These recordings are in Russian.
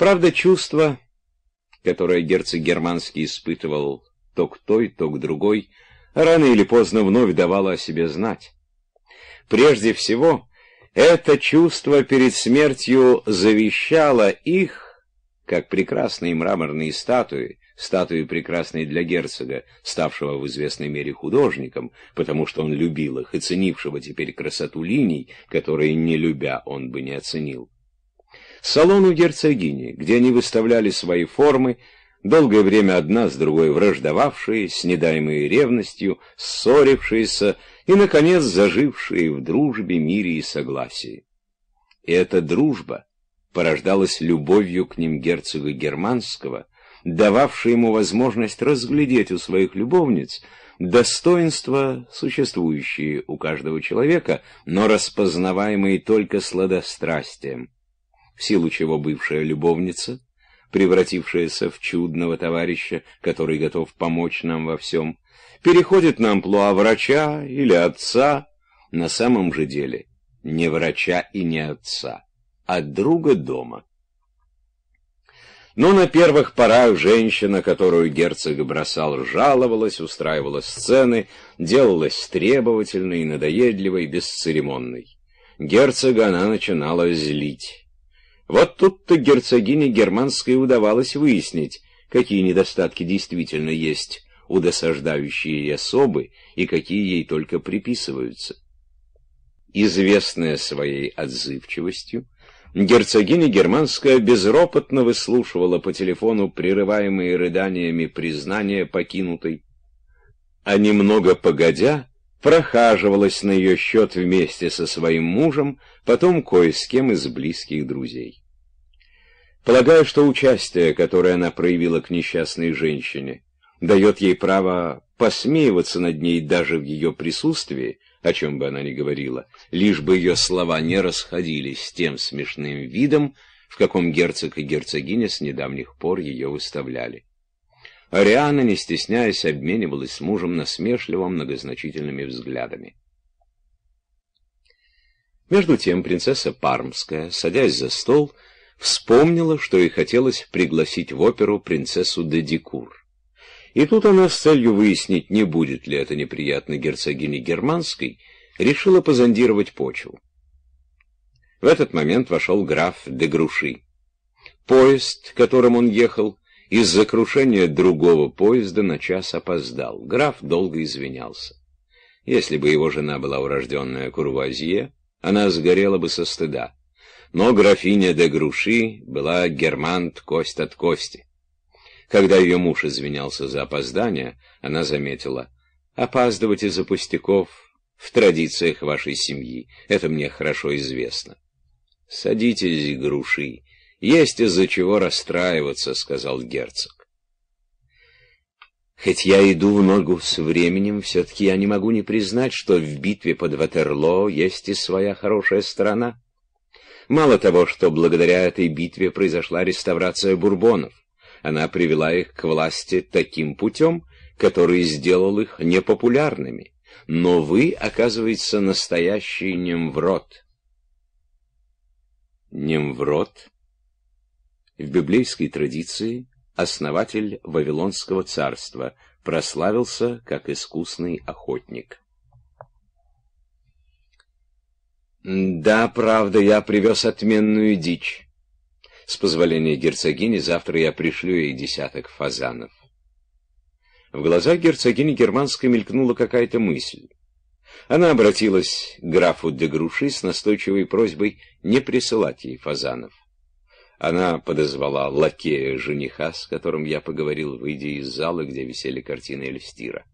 Правда, чувство, которое герцог Германский испытывал то к той, то к другой, рано или поздно вновь давало о себе знать. Прежде всего, это чувство перед смертью завещало их, как прекрасные мраморные статуи, статуи прекрасные для герцога, ставшего в известной мере художником, потому что он любил их и ценившего теперь красоту линий, которые, не любя, он бы не оценил. Салон у герцогини, где они выставляли свои формы, долгое время одна с другой враждовавшие, снедаемые ревностью, ссорившиеся и, наконец, зажившие в дружбе, мире и согласии. И эта дружба порождалась любовью к ним герцога Германского, дававшей ему возможность разглядеть у своих любовниц достоинства, существующие у каждого человека, но распознаваемые только сладострастием в силу чего бывшая любовница, превратившаяся в чудного товарища, который готов помочь нам во всем, переходит на амплуа врача или отца, на самом же деле не врача и не отца, а друга дома. Но на первых порах женщина, которую герцог бросал, жаловалась, устраивала сцены, делалась требовательной, надоедливой, бесцеремонной. Герцога она начинала злить. Вот тут-то герцогине германской удавалось выяснить, какие недостатки действительно есть у досаждающей ей особы и какие ей только приписываются. Известная своей отзывчивостью, герцогиня германская безропотно выслушивала по телефону прерываемые рыданиями признания покинутой, а немного погодя прохаживалась на ее счет вместе со своим мужем, потом кое с кем из близких друзей. Полагаю, что участие, которое она проявила к несчастной женщине, дает ей право посмеиваться над ней даже в ее присутствии, о чем бы она ни говорила, лишь бы ее слова не расходились с тем смешным видом, в каком герцог и герцогиня с недавних пор ее выставляли. Ариана, не стесняясь, обменивалась с мужем насмешливо многозначительными взглядами. Между тем принцесса Пармская, садясь за стол, вспомнила, что ей хотелось пригласить в оперу принцессу де Дикур. И тут она с целью выяснить, не будет ли это неприятно герцогине Германской, решила позондировать почву. В этот момент вошел граф де Груши. Поезд, которым он ехал, из-за крушения другого поезда на час опоздал. Граф долго извинялся. Если бы его жена была урожденная Курвазье, она сгорела бы со стыда но графиня де Груши была германт кость от кости. Когда ее муж извинялся за опоздание, она заметила, «Опаздывать из-за пустяков в традициях вашей семьи, это мне хорошо известно». «Садитесь, Груши, есть из-за чего расстраиваться», — сказал герцог. Хоть я иду в ногу с временем, все-таки я не могу не признать, что в битве под Ватерлоо есть и своя хорошая сторона. Мало того, что благодаря этой битве произошла реставрация бурбонов, она привела их к власти таким путем, который сделал их непопулярными. Но вы, оказывается, настоящий Немврод. Немврод в библейской традиции основатель Вавилонского царства прославился как искусный охотник. «Да, правда, я привез отменную дичь. С позволения герцогини завтра я пришлю ей десяток фазанов». В глазах герцогини германской мелькнула какая-то мысль. Она обратилась к графу де Груши с настойчивой просьбой не присылать ей фазанов. Она подозвала лакея жениха, с которым я поговорил, выйдя из зала, где висели картины Эльстира.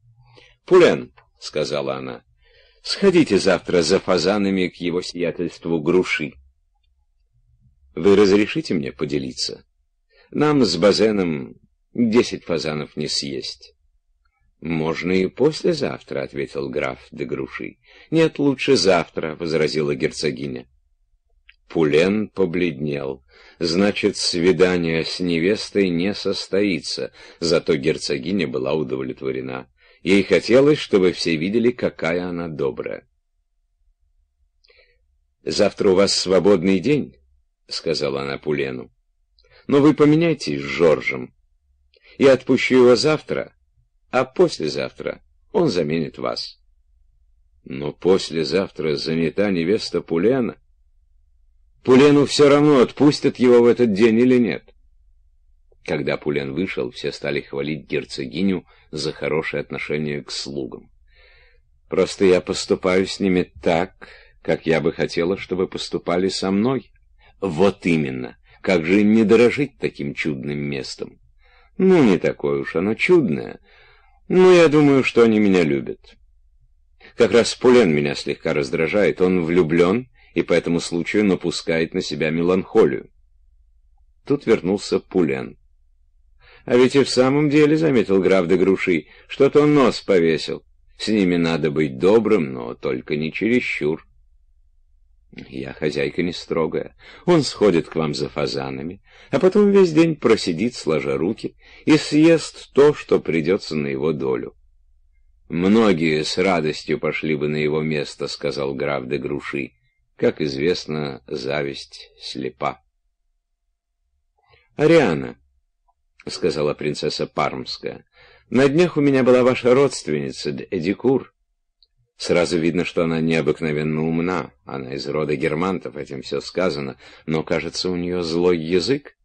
«Пулен», — сказала она, Сходите завтра за фазанами к его сиятельству груши. Вы разрешите мне поделиться? Нам с Базеном десять фазанов не съесть. «Можно и послезавтра», — ответил граф де Груши. «Нет, лучше завтра», — возразила герцогиня. Пулен побледнел. Значит, свидание с невестой не состоится, зато герцогиня была удовлетворена. Ей хотелось, чтобы все видели, какая она добрая. «Завтра у вас свободный день», — сказала она Пулену. Но вы поменяйтесь с Жоржем. Я отпущу его завтра, а послезавтра он заменит вас. Но послезавтра занята невеста Пулена. Пулену все равно, отпустят его в этот день или нет. Когда Пулен вышел, все стали хвалить герцогиню за хорошее отношение к слугам. Просто я поступаю с ними так, как я бы хотела, чтобы поступали со мной. Вот именно. Как же им не дорожить таким чудным местом? Ну, не такое уж оно чудное. Но я думаю, что они меня любят. Как раз Пулен меня слегка раздражает. Он влюблен и по этому случаю напускает на себя меланхолию. Тут вернулся Пулен. А ведь и в самом деле, — заметил граф де Груши, — что-то он нос повесил. С ними надо быть добрым, но только не чересчур. Я хозяйка не строгая. Он сходит к вам за фазанами, а потом весь день просидит, сложа руки, и съест то, что придется на его долю. «Многие с радостью пошли бы на его место», — сказал граф де Груши. Как известно, зависть слепа. «Ариана», — сказала принцесса Пармская. — На днях у меня была ваша родственница, Эдикур. Сразу видно, что она необыкновенно умна. Она из рода германтов, этим все сказано. Но, кажется, у нее злой язык.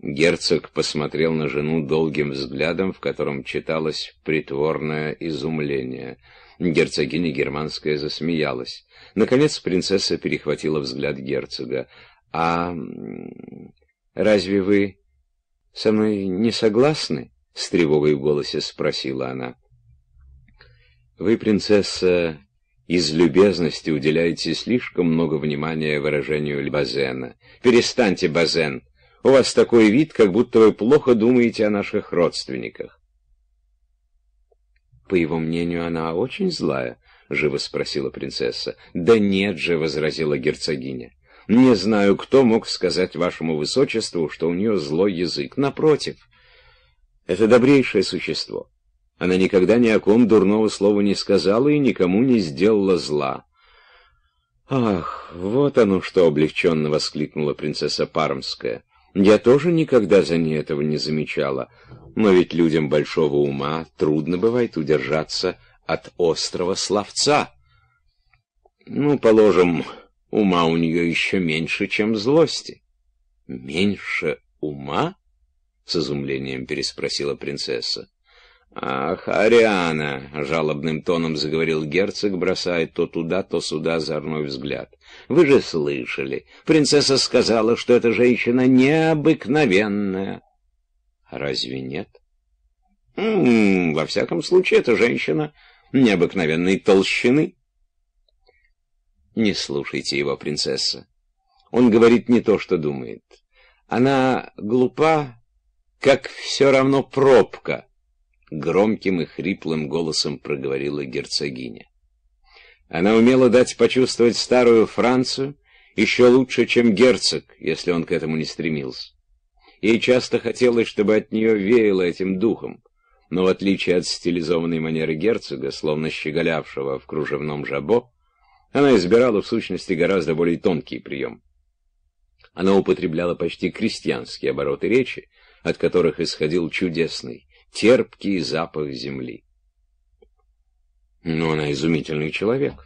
Герцог посмотрел на жену долгим взглядом, в котором читалось притворное изумление. Герцогиня германская засмеялась. Наконец принцесса перехватила взгляд герцога. «А разве вы со мной не согласны?» — с тревогой в голосе спросила она. «Вы, принцесса, из любезности уделяете слишком много внимания выражению Базена. Перестаньте, Базен. У вас такой вид, как будто вы плохо думаете о наших родственниках». «По его мнению, она очень злая?» — живо спросила принцесса. «Да нет же», — возразила герцогиня. Не знаю, кто мог сказать вашему высочеству, что у нее злой язык. Напротив, это добрейшее существо. Она никогда ни о ком дурного слова не сказала и никому не сделала зла. «Ах, вот оно что!» — облегченно воскликнула принцесса Пармская. «Я тоже никогда за ней этого не замечала. Но ведь людям большого ума трудно бывает удержаться от острого словца. Ну, положим, Ума у нее еще меньше, чем злости. — Меньше ума? — с изумлением переспросила принцесса. — Ах, Ариана! — жалобным тоном заговорил герцог, бросая то туда, то сюда озорной взгляд. — Вы же слышали. Принцесса сказала, что эта женщина необыкновенная. — Разве нет? М -м, — Во всяком случае, эта женщина необыкновенной толщины. Не слушайте его, принцесса. Он говорит не то, что думает. Она глупа, как все равно пробка, — громким и хриплым голосом проговорила герцогиня. Она умела дать почувствовать старую Францию еще лучше, чем герцог, если он к этому не стремился. Ей часто хотелось, чтобы от нее веяло этим духом, но в отличие от стилизованной манеры герцога, словно щеголявшего в кружевном жабо, она избирала, в сущности, гораздо более тонкий прием. Она употребляла почти крестьянские обороты речи, от которых исходил чудесный, терпкий запах земли. Но она изумительный человек.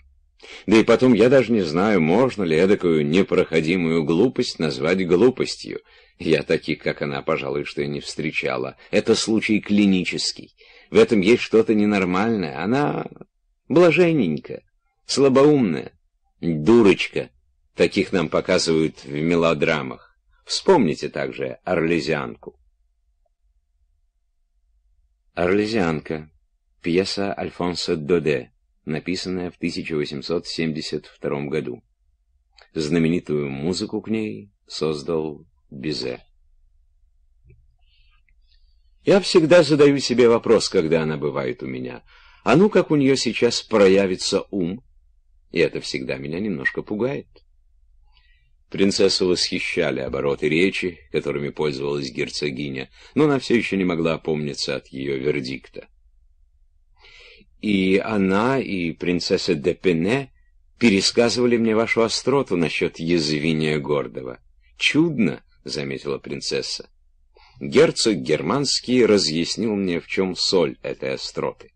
Да и потом я даже не знаю, можно ли эдакую непроходимую глупость назвать глупостью. Я таких, как она, пожалуй, что и не встречала. Это случай клинический. В этом есть что-то ненормальное. Она блаженненькая слабоумная, дурочка. Таких нам показывают в мелодрамах. Вспомните также «Орлезианку». «Орлезианка» — пьеса Альфонса Доде, написанная в 1872 году. Знаменитую музыку к ней создал Бизе. Я всегда задаю себе вопрос, когда она бывает у меня. А ну, как у нее сейчас проявится ум? И это всегда меня немножко пугает. Принцессу восхищали обороты речи, которыми пользовалась герцогиня, но она все еще не могла опомниться от ее вердикта. И она, и принцесса де Пене пересказывали мне вашу остроту насчет язвения гордого. Чудно, — заметила принцесса. Герцог германский разъяснил мне, в чем соль этой остроты.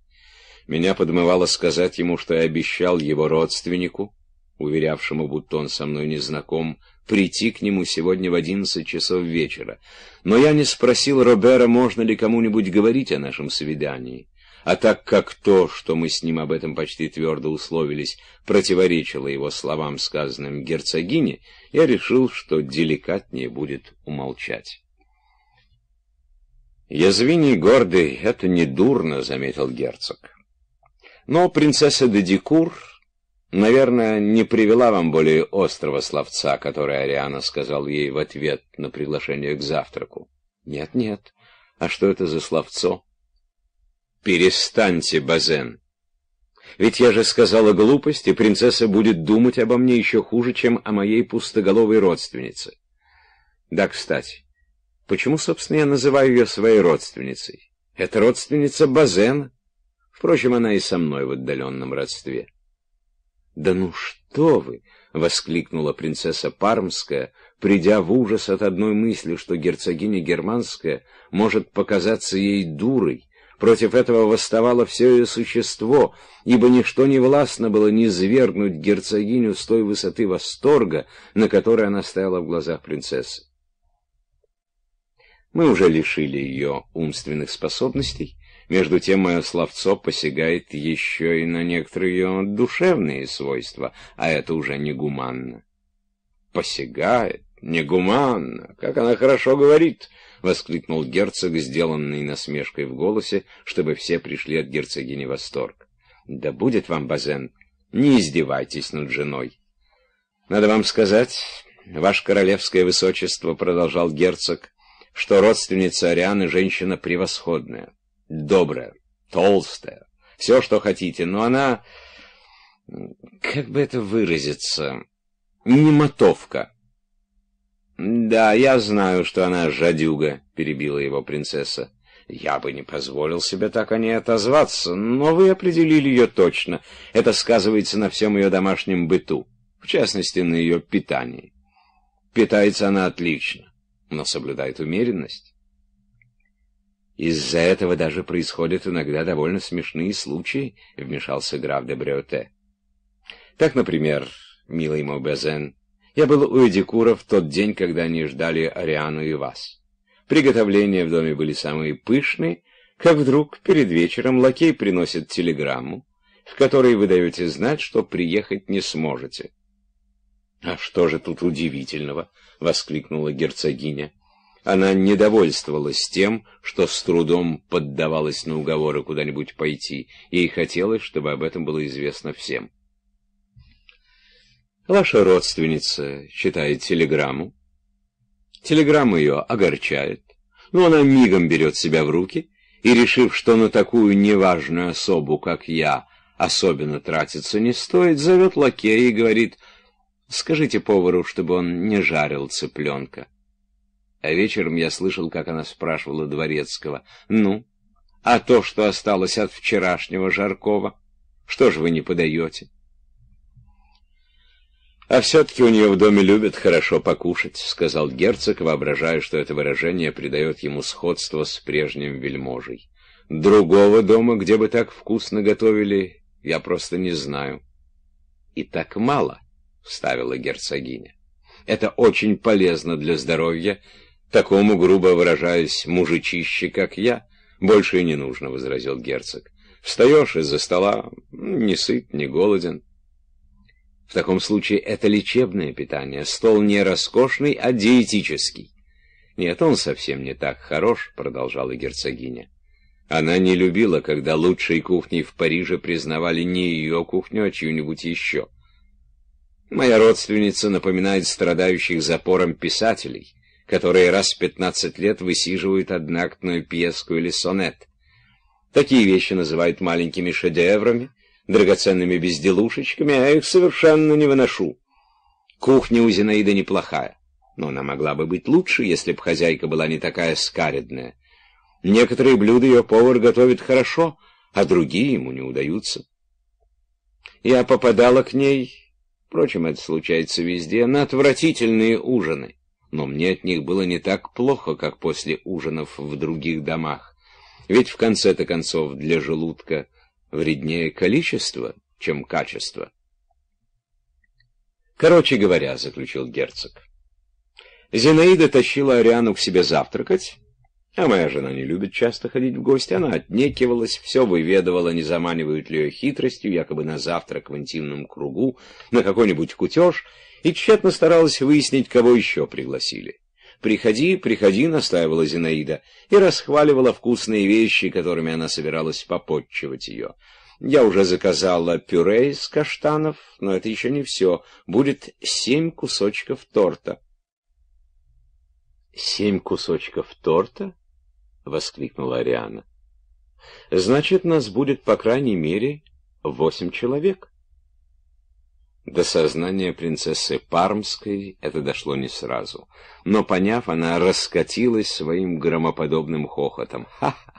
Меня подмывало сказать ему, что я обещал его родственнику, уверявшему, будто он со мной не знаком, прийти к нему сегодня в одиннадцать часов вечера. Но я не спросил Робера, можно ли кому-нибудь говорить о нашем свидании. А так как то, что мы с ним об этом почти твердо условились, противоречило его словам, сказанным герцогине, я решил, что деликатнее будет умолчать. «Язвиний гордый — это не дурно», — заметил герцог. «Но принцесса де Дикур, наверное, не привела вам более острого словца, который Ариана сказал ей в ответ на приглашение к завтраку». «Нет-нет. А что это за словцо?» «Перестаньте, Базен. Ведь я же сказала глупость, и принцесса будет думать обо мне еще хуже, чем о моей пустоголовой родственнице. Да, кстати». Почему, собственно, я называю ее своей родственницей? Это родственница Базена. Впрочем, она и со мной в отдаленном родстве. «Да ну что вы!» — воскликнула принцесса Пармская, придя в ужас от одной мысли, что герцогиня Германская может показаться ей дурой. Против этого восставало все ее существо, ибо ничто не властно было не свергнуть герцогиню с той высоты восторга, на которой она стояла в глазах принцессы. Мы уже лишили ее умственных способностей, между тем мое словцо посягает еще и на некоторые ее душевные свойства, а это уже негуманно. «Посягает? Негуманно! Как она хорошо говорит!» — воскликнул герцог, сделанный насмешкой в голосе, чтобы все пришли от герцогини восторг. «Да будет вам, Базен, не издевайтесь над женой!» «Надо вам сказать, ваше королевское высочество», — продолжал герцог, — что родственница Арианы женщина превосходная, добрая, толстая, все, что хотите, но она, как бы это выразиться, не мотовка. «Да, я знаю, что она жадюга», — перебила его принцесса. «Я бы не позволил себе так о ней отозваться, но вы определили ее точно. Это сказывается на всем ее домашнем быту, в частности, на ее питании. Питается она отлично но соблюдает умеренность. Из-за этого даже происходят иногда довольно смешные случаи, — вмешался граф де Бреоте. Так, например, милый мой Безен, я был у Эдикура в тот день, когда они ждали Ариану и вас. Приготовления в доме были самые пышные, как вдруг перед вечером лакей приносит телеграмму, в которой вы даете знать, что приехать не сможете. «А что же тут удивительного?» — воскликнула герцогиня. Она недовольствовалась тем, что с трудом поддавалась на уговоры куда-нибудь пойти. Ей хотелось, чтобы об этом было известно всем. Ваша родственница читает телеграмму. Телеграмма ее огорчает, но она мигом берет себя в руки и, решив, что на такую неважную особу, как я, особенно тратиться не стоит, зовет лакея и говорит — Скажите повару, чтобы он не жарил цыпленка. А вечером я слышал, как она спрашивала Дворецкого. «Ну, а то, что осталось от вчерашнего жаркого, что же вы не подаете?» «А все-таки у нее в доме любят хорошо покушать», — сказал герцог, воображая, что это выражение придает ему сходство с прежним вельможей. «Другого дома, где бы так вкусно готовили, я просто не знаю». «И так мало». — вставила герцогиня. «Это очень полезно для здоровья, такому, грубо выражаясь, мужичище, как я. Больше и не нужно», — возразил герцог. «Встаешь из-за стола, не сыт, не голоден». В таком случае это лечебное питание, стол не роскошный, а диетический. «Нет, он совсем не так хорош», — продолжала герцогиня. Она не любила, когда лучшей кухней в Париже признавали не ее кухню, а чью-нибудь еще. Моя родственница напоминает страдающих запором писателей, которые раз в пятнадцать лет высиживают одноактную пьеску или сонет. Такие вещи называют маленькими шедеврами, драгоценными безделушечками, а я их совершенно не выношу. Кухня у Зинаиды неплохая, но она могла бы быть лучше, если б хозяйка была не такая скаредная. Некоторые блюда ее повар готовит хорошо, а другие ему не удаются. Я попадала к ней Впрочем, это случается везде, на отвратительные ужины. Но мне от них было не так плохо, как после ужинов в других домах. Ведь в конце-то концов для желудка вреднее количество, чем качество. Короче говоря, заключил герцог, Зинаида тащила Ариану к себе завтракать, а моя жена не любит часто ходить в гости. Она отнекивалась, все выведывала, не заманивают ли ее хитростью, якобы на завтрак в интимном кругу, на какой-нибудь кутеж, и тщетно старалась выяснить, кого еще пригласили. «Приходи, приходи», — настаивала Зинаида, и расхваливала вкусные вещи, которыми она собиралась попотчевать ее. «Я уже заказала пюре из каштанов, но это еще не все. Будет семь кусочков торта». «Семь кусочков торта?» — воскликнула Ариана. «Значит, нас будет, по крайней мере, восемь человек». До сознания принцессы Пармской это дошло не сразу. Но, поняв, она раскатилась своим громоподобным хохотом. «Ха-ха!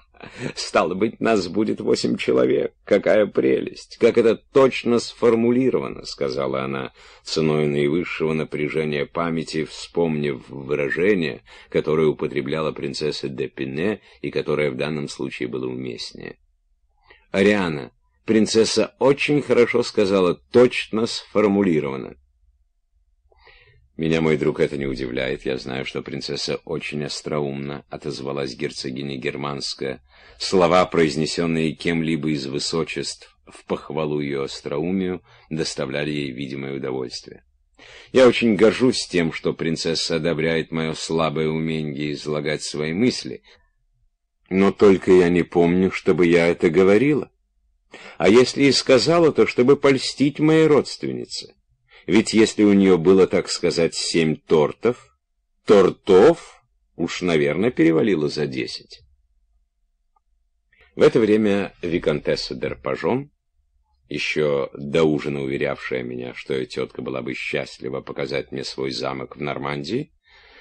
Стало быть, нас будет восемь человек. Какая прелесть! Как это точно сформулировано, — сказала она, ценой наивысшего напряжения памяти, вспомнив выражение, которое употребляла принцесса де Пине и которое в данном случае было уместнее. Ариана, принцесса очень хорошо сказала, точно сформулировано. «Меня, мой друг, это не удивляет. Я знаю, что принцесса очень остроумна», — отозвалась герцогиня Германская. Слова, произнесенные кем-либо из высочеств в похвалу ее остроумию, доставляли ей видимое удовольствие. «Я очень горжусь тем, что принцесса одобряет мое слабое умение излагать свои мысли. Но только я не помню, чтобы я это говорила. А если и сказала, то чтобы польстить моей родственнице». Ведь если у нее было, так сказать, семь тортов, тортов уж, наверное, перевалило за десять. В это время виконтесса Дерпажон, еще до ужина уверявшая меня, что ее тетка была бы счастлива показать мне свой замок в Нормандии,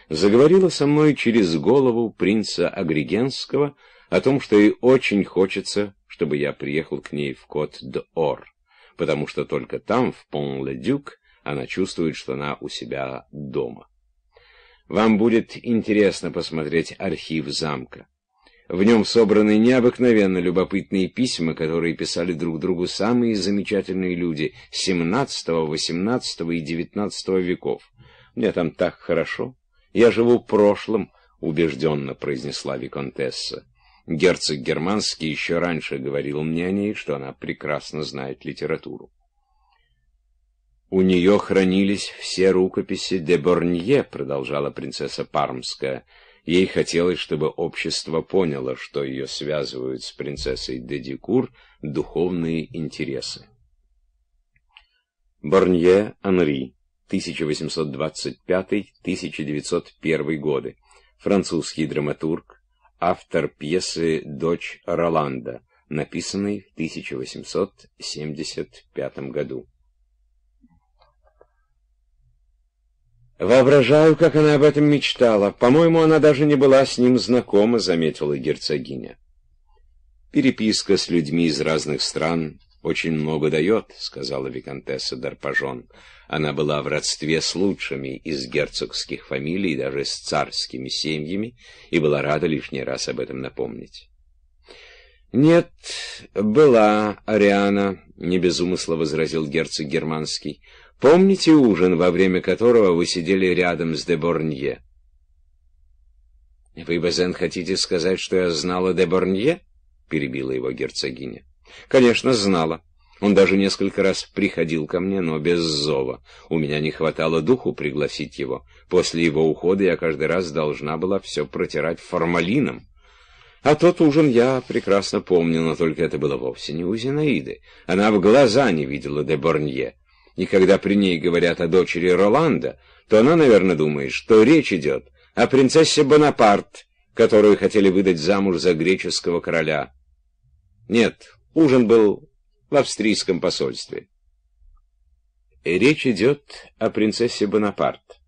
заговорила со мной через голову принца Агригенского о том, что ей очень хочется, чтобы я приехал к ней в Кот-д'Ор, потому что только там, в Пон-ле-Дюк, она чувствует, что она у себя дома. Вам будет интересно посмотреть архив замка. В нем собраны необыкновенно любопытные письма, которые писали друг другу самые замечательные люди XVII, XVIII и XIX веков. Мне там так хорошо. Я живу прошлым, — убежденно произнесла Виконтесса. Герцог Германский еще раньше говорил мне о ней, что она прекрасно знает литературу. «У нее хранились все рукописи де Борнье», — продолжала принцесса Пармская. Ей хотелось, чтобы общество поняло, что ее связывают с принцессой де Дикур духовные интересы. Борнье Анри, 1825-1901 годы, французский драматург, автор пьесы «Дочь Роланда», написанной в 1875 году. Воображаю, как она об этом мечтала. По-моему, она даже не была с ним знакома, заметила герцогиня. Переписка с людьми из разных стран очень много дает, сказала виконтесса Дарпажон. Она была в родстве с лучшими из герцогских фамилий, даже с царскими семьями, и была рада лишний раз об этом напомнить. «Нет, была Ариана», — не без умысла возразил герцог Германский. Помните ужин, во время которого вы сидели рядом с де Борнье? «Вы, Базен, хотите сказать, что я знала де Борнье?» — перебила его герцогиня. «Конечно, знала. Он даже несколько раз приходил ко мне, но без зова. У меня не хватало духу пригласить его. После его ухода я каждый раз должна была все протирать формалином. А тот ужин я прекрасно помню, но только это было вовсе не у Зинаиды. Она в глаза не видела де Борнье и когда при ней говорят о дочери Роланда, то она, наверное, думает, что речь идет о принцессе Бонапарт, которую хотели выдать замуж за греческого короля. Нет, ужин был в австрийском посольстве. Речь идет о принцессе Бонапарт.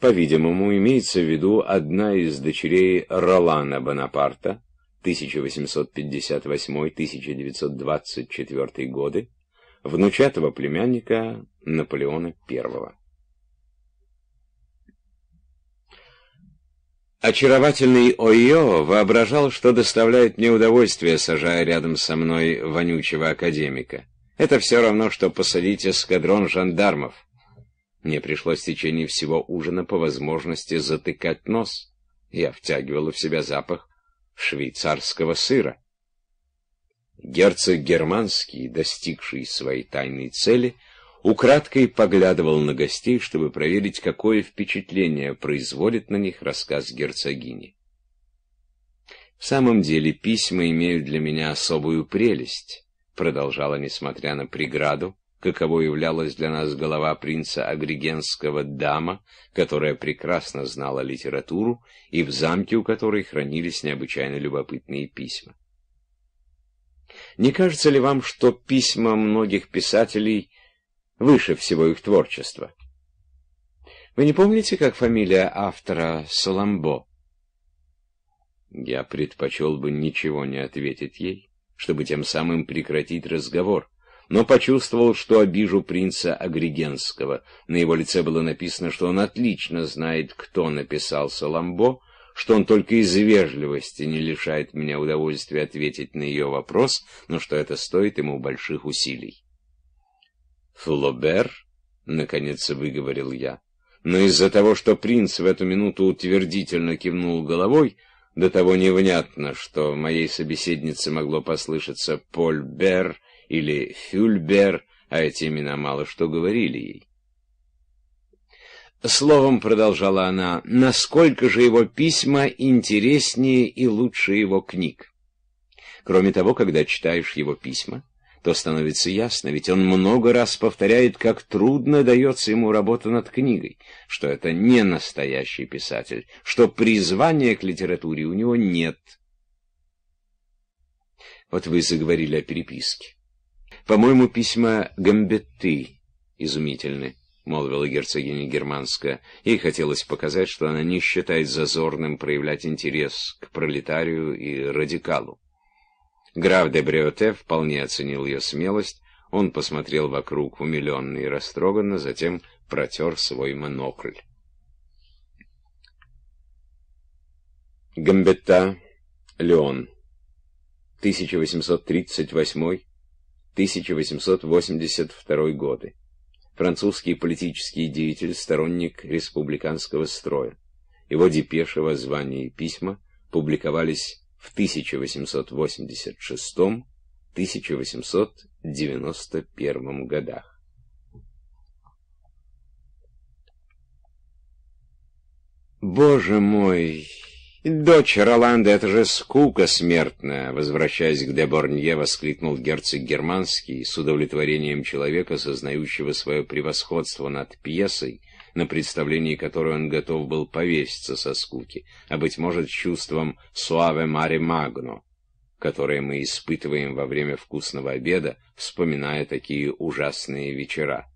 По-видимому, имеется в виду одна из дочерей Ролана Бонапарта, 1858-1924 годы, внучатого племянника Наполеона I. Очаровательный Ойо воображал, что доставляет мне удовольствие, сажая рядом со мной вонючего академика. Это все равно, что посадить эскадрон жандармов. Мне пришлось в течение всего ужина по возможности затыкать нос. Я втягивал в себя запах швейцарского сыра. Герцог Германский, достигший своей тайной цели, украдкой поглядывал на гостей, чтобы проверить, какое впечатление производит на них рассказ герцогини. «В самом деле письма имеют для меня особую прелесть», продолжала, несмотря на преграду, каково являлась для нас голова принца Агригенского дама, которая прекрасно знала литературу и в замке у которой хранились необычайно любопытные письма. Не кажется ли вам, что письма многих писателей выше всего их творчества? Вы не помните, как фамилия автора Соламбо? Я предпочел бы ничего не ответить ей, чтобы тем самым прекратить разговор, но почувствовал, что обижу принца Агригенского. На его лице было написано, что он отлично знает, кто написал Соламбо, что он только из вежливости не лишает меня удовольствия ответить на ее вопрос, но что это стоит ему больших усилий. «Флобер?» — наконец выговорил я. Но из-за того, что принц в эту минуту утвердительно кивнул головой, до того невнятно, что моей собеседнице могло послышаться «Поль Бер» или «Фюльбер», а эти имена мало что говорили ей. Словом, продолжала она, насколько же его письма интереснее и лучше его книг. Кроме того, когда читаешь его письма, то становится ясно, ведь он много раз повторяет, как трудно дается ему работа над книгой, что это не настоящий писатель, что призвания к литературе у него нет. Вот вы заговорили о переписке. По-моему, письма Гамбетты изумительны. — молвила герцогиня Германская. Ей хотелось показать, что она не считает зазорным проявлять интерес к пролетарию и радикалу. Граф де Бреоте вполне оценил ее смелость, он посмотрел вокруг умиленно и растроганно, затем протер свой монокль. Гамбетта, Леон, 1838-1882 годы французский политический деятель, сторонник республиканского строя. Его депеши, воззвания и письма публиковались в 1886-1891 годах. «Боже мой!» «Дочь Роланда, это же скука смертная!» Возвращаясь к де Борнье, воскликнул герцог Германский с удовлетворением человека, сознающего свое превосходство над пьесой, на представлении которой он готов был повеситься со скуки, а, быть может, чувством «суаве маре магно», которое мы испытываем во время вкусного обеда, вспоминая такие ужасные вечера.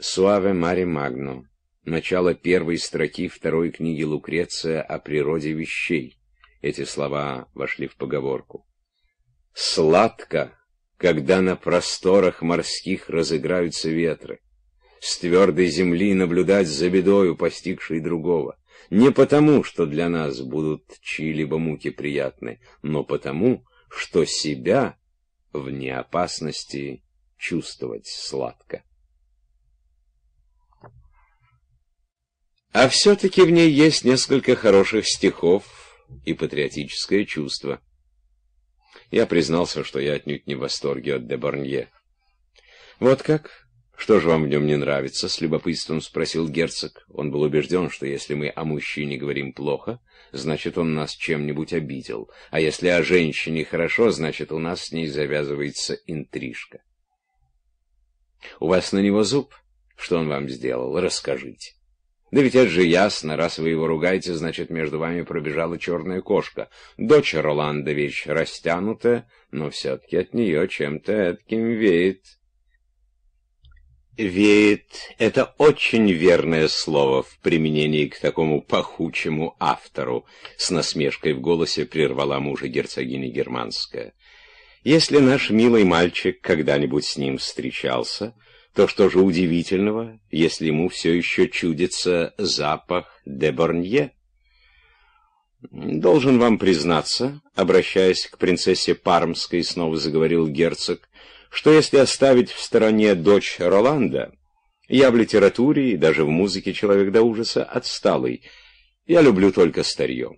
«Суаве маре магно» начало первой строки второй книги Лукреция о природе вещей. Эти слова вошли в поговорку. «Сладко, когда на просторах морских разыграются ветры, с твердой земли наблюдать за бедою, постигшей другого, не потому, что для нас будут чьи-либо муки приятны, но потому, что себя вне опасности чувствовать сладко. А все-таки в ней есть несколько хороших стихов и патриотическое чувство. Я признался, что я отнюдь не в восторге от де Борнье. «Вот как? Что же вам в нем не нравится?» — с любопытством спросил герцог. Он был убежден, что если мы о мужчине говорим плохо, значит, он нас чем-нибудь обидел, а если о женщине хорошо, значит, у нас с ней завязывается интрижка. «У вас на него зуб? Что он вам сделал? Расскажите». Да ведь это же ясно, раз вы его ругаете, значит, между вами пробежала черная кошка. Дочь Роланда вещь растянутая, но все-таки от нее чем-то этким веет. «Веет» — это очень верное слово в применении к такому пахучему автору, с насмешкой в голосе прервала мужа герцогиня Германская. «Если наш милый мальчик когда-нибудь с ним встречался...» то что же удивительного, если ему все еще чудится запах де Борнье? «Должен вам признаться», — обращаясь к принцессе Пармской, снова заговорил герцог, «что если оставить в стороне дочь Роланда, я в литературе и даже в музыке человек до ужаса отсталый, я люблю только старье.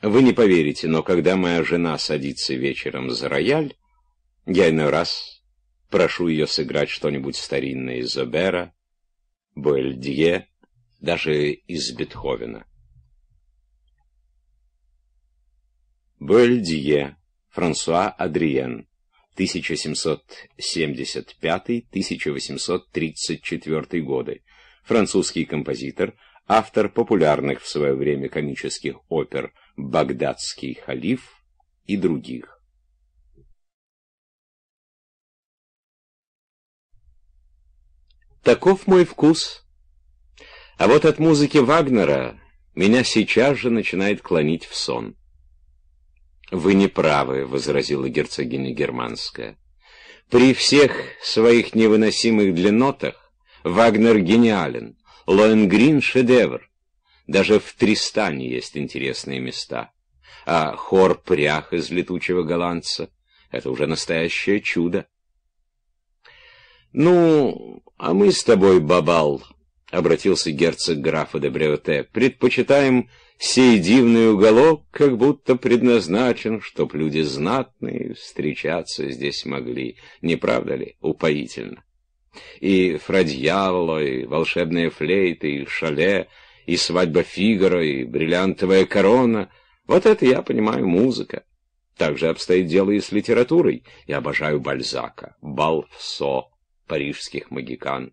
Вы не поверите, но когда моя жена садится вечером за рояль, я иной раз прошу ее сыграть что-нибудь старинное из Обера, Буэльдье, даже из Бетховена. Буэльдье, Франсуа Адриен, 1775-1834 годы, французский композитор, автор популярных в свое время комических опер «Багдадский халиф» и других. Таков мой вкус. А вот от музыки Вагнера меня сейчас же начинает клонить в сон. «Вы не правы», — возразила герцогиня Германская. «При всех своих невыносимых длиннотах Вагнер гениален, Лоенгрин — шедевр. Даже в Тристане есть интересные места. А хор прях из летучего голландца — это уже настоящее чудо. «Ну, а мы с тобой, Бабал», — обратился герцог графа де Бреоте, — «предпочитаем сей дивный уголок, как будто предназначен, чтоб люди знатные встречаться здесь могли. Не правда ли? Упоительно. И фрадьяволо, и волшебные флейты, и шале, и свадьба Фигара, и бриллиантовая корона — вот это, я понимаю, музыка. Так же обстоит дело и с литературой. Я обожаю Бальзака, Балфсо, парижских магикан.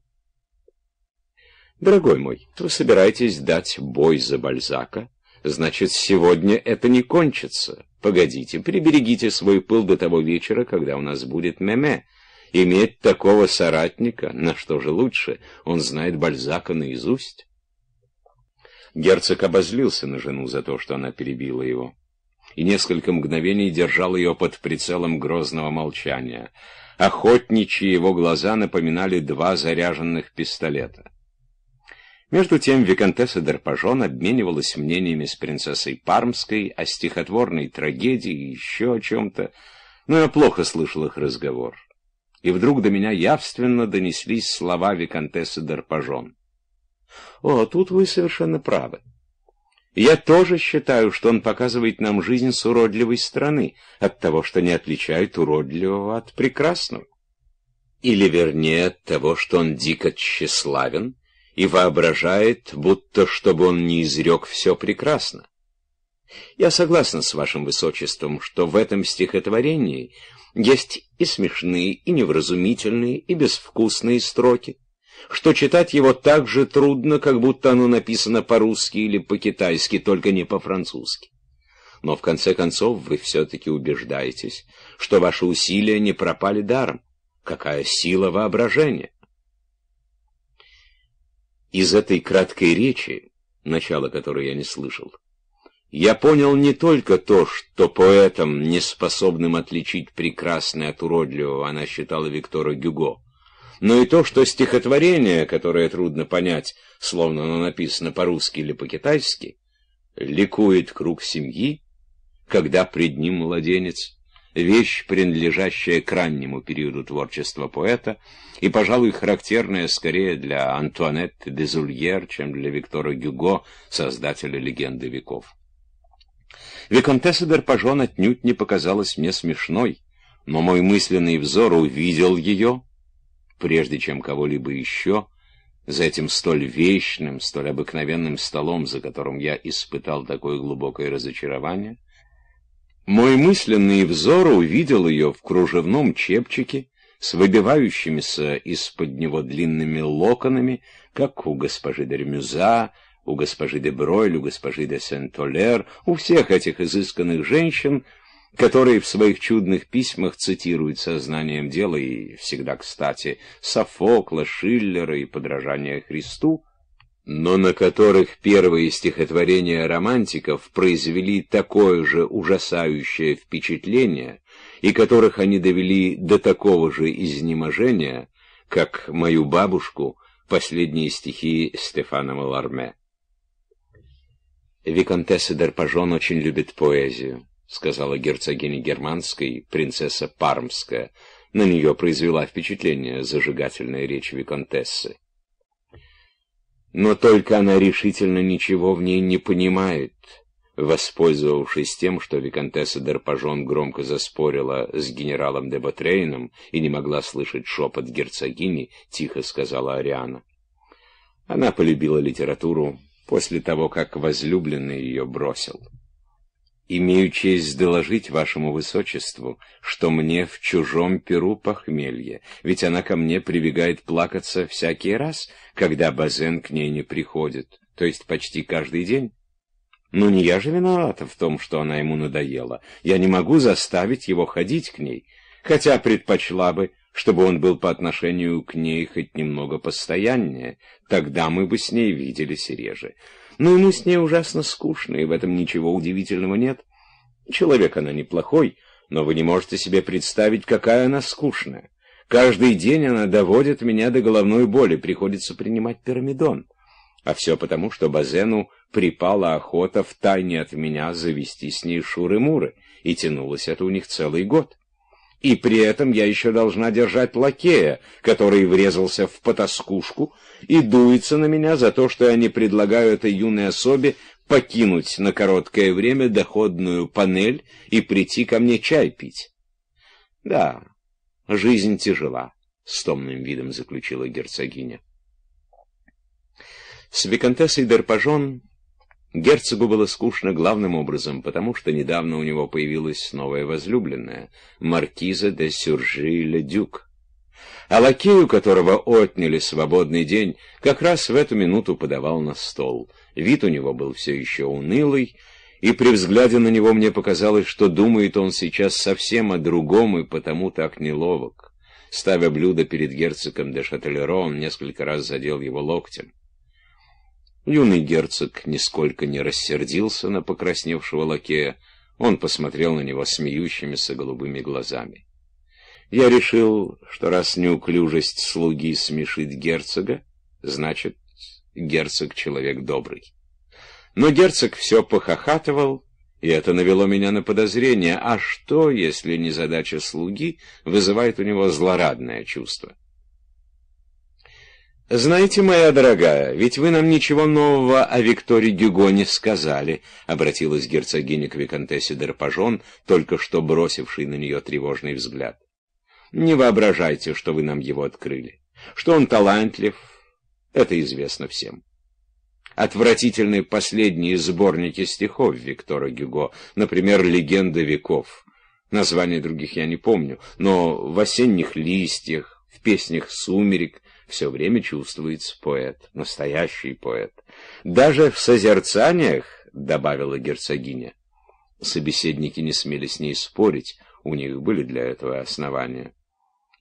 Дорогой мой, вы собираетесь дать бой за Бальзака? Значит, сегодня это не кончится. Погодите, приберегите свой пыл до того вечера, когда у нас будет меме. Иметь такого соратника, на что же лучше, он знает Бальзака наизусть. Герцог обозлился на жену за то, что она перебила его, и несколько мгновений держал ее под прицелом грозного молчания — Охотничьи его глаза напоминали два заряженных пистолета. Между тем Викантесса Дерпажон обменивалась мнениями с принцессой Пармской о стихотворной трагедии и еще о чем-то, но я плохо слышал их разговор. И вдруг до меня явственно донеслись слова Викантессы Дерпажон. «О, тут вы совершенно правы. Я тоже считаю, что он показывает нам жизнь с уродливой стороны, от того, что не отличает уродливого от прекрасного. Или, вернее, от того, что он дико тщеславен и воображает, будто чтобы он не изрек все прекрасно. Я согласна с вашим высочеством, что в этом стихотворении есть и смешные, и невразумительные, и безвкусные строки, что читать его так же трудно, как будто оно написано по-русски или по-китайски, только не по-французски. Но в конце концов вы все-таки убеждаетесь, что ваши усилия не пропали даром. Какая сила воображения! Из этой краткой речи, начало которой я не слышал, я понял не только то, что поэтом, неспособным отличить прекрасное от уродливого, она считала Виктора Гюго, но и то, что стихотворение, которое трудно понять, словно оно написано по-русски или по-китайски, ликует круг семьи, когда пред ним младенец, вещь, принадлежащая к раннему периоду творчества поэта и, пожалуй, характерная скорее для Антуанетты де Зульер, чем для Виктора Гюго, создателя легенды веков. Виконтесса Д'Арпажон отнюдь не показалась мне смешной, но мой мысленный взор увидел ее прежде чем кого-либо еще, за этим столь вечным, столь обыкновенным столом, за которым я испытал такое глубокое разочарование, мой мысленный взор увидел ее в кружевном чепчике с выбивающимися из-под него длинными локонами, как у госпожи Дермюза, у госпожи де Бройль, у госпожи де Сент-Олер, у всех этих изысканных женщин — которые в своих чудных письмах цитируют сознанием дела и всегда кстати Софокла, Шиллера и подражание Христу, но на которых первые стихотворения романтиков произвели такое же ужасающее впечатление, и которых они довели до такого же изнеможения, как мою бабушку, последние стихи Стефана Маларме. «Виконтесса Дерпажон очень любит поэзию», — сказала герцогиня Германской, принцесса Пармская. На нее произвела впечатление зажигательная речь Виконтессы. Но только она решительно ничего в ней не понимает, воспользовавшись тем, что Виконтесса Дерпажон громко заспорила с генералом де Батрейном и не могла слышать шепот герцогини, тихо сказала Ариана. Она полюбила литературу после того, как возлюбленный ее бросил. Имею честь доложить вашему высочеству, что мне в чужом перу похмелье, ведь она ко мне прибегает плакаться всякий раз, когда Базен к ней не приходит, то есть почти каждый день. Но не я же виновата в том, что она ему надоела. Я не могу заставить его ходить к ней, хотя предпочла бы, чтобы он был по отношению к ней хоть немного постояннее, тогда мы бы с ней виделись реже. Но ему с ней ужасно скучно, и в этом ничего удивительного нет. Человек она неплохой, но вы не можете себе представить, какая она скучная. Каждый день она доводит меня до головной боли, приходится принимать пирамидон. А все потому, что Базену припала охота втайне от меня завести с ней шуры-муры, и тянулось это у них целый год. И при этом я еще должна держать лакея, который врезался в потаскушку и дуется на меня за то, что я не предлагаю этой юной особе покинуть на короткое время доходную панель и прийти ко мне чай пить. Да, жизнь тяжела, — с томным видом заключила герцогиня. С виконтессой д'Арпажон Герцогу было скучно главным образом, потому что недавно у него появилась новая возлюбленная, маркиза де Сюржи-Ле-Дюк. А лакей, у которого отняли свободный день, как раз в эту минуту подавал на стол. Вид у него был все еще унылый, и при взгляде на него мне показалось, что думает он сейчас совсем о другом и потому так неловок. Ставя блюдо перед герцогом де Шательро, он несколько раз задел его локтем. Юный герцог нисколько не рассердился на покрасневшего лакея, он посмотрел на него смеющимися голубыми глазами. Я решил, что раз неуклюжесть слуги смешит герцога, значит, герцог человек добрый. Но герцог все похохатывал, и это навело меня на подозрение, а что, если незадача слуги вызывает у него злорадное чувство? «Знаете, моя дорогая, ведь вы нам ничего нового о Викторе Гюго не сказали», — обратилась герцогиня к виконтессе Дерпажон, только что бросившей на нее тревожный взгляд. «Не воображайте, что вы нам его открыли. Что он талантлив, это известно всем. Отвратительные последние сборники стихов Виктора Гюго, например, «Легенда веков». Названий других я не помню, но в «Осенних листьях», в «Песнях сумерек» все время чувствуется поэт, настоящий поэт. Даже в созерцаниях, — добавила герцогиня. Собеседники не смели с ней спорить, у них были для этого основания.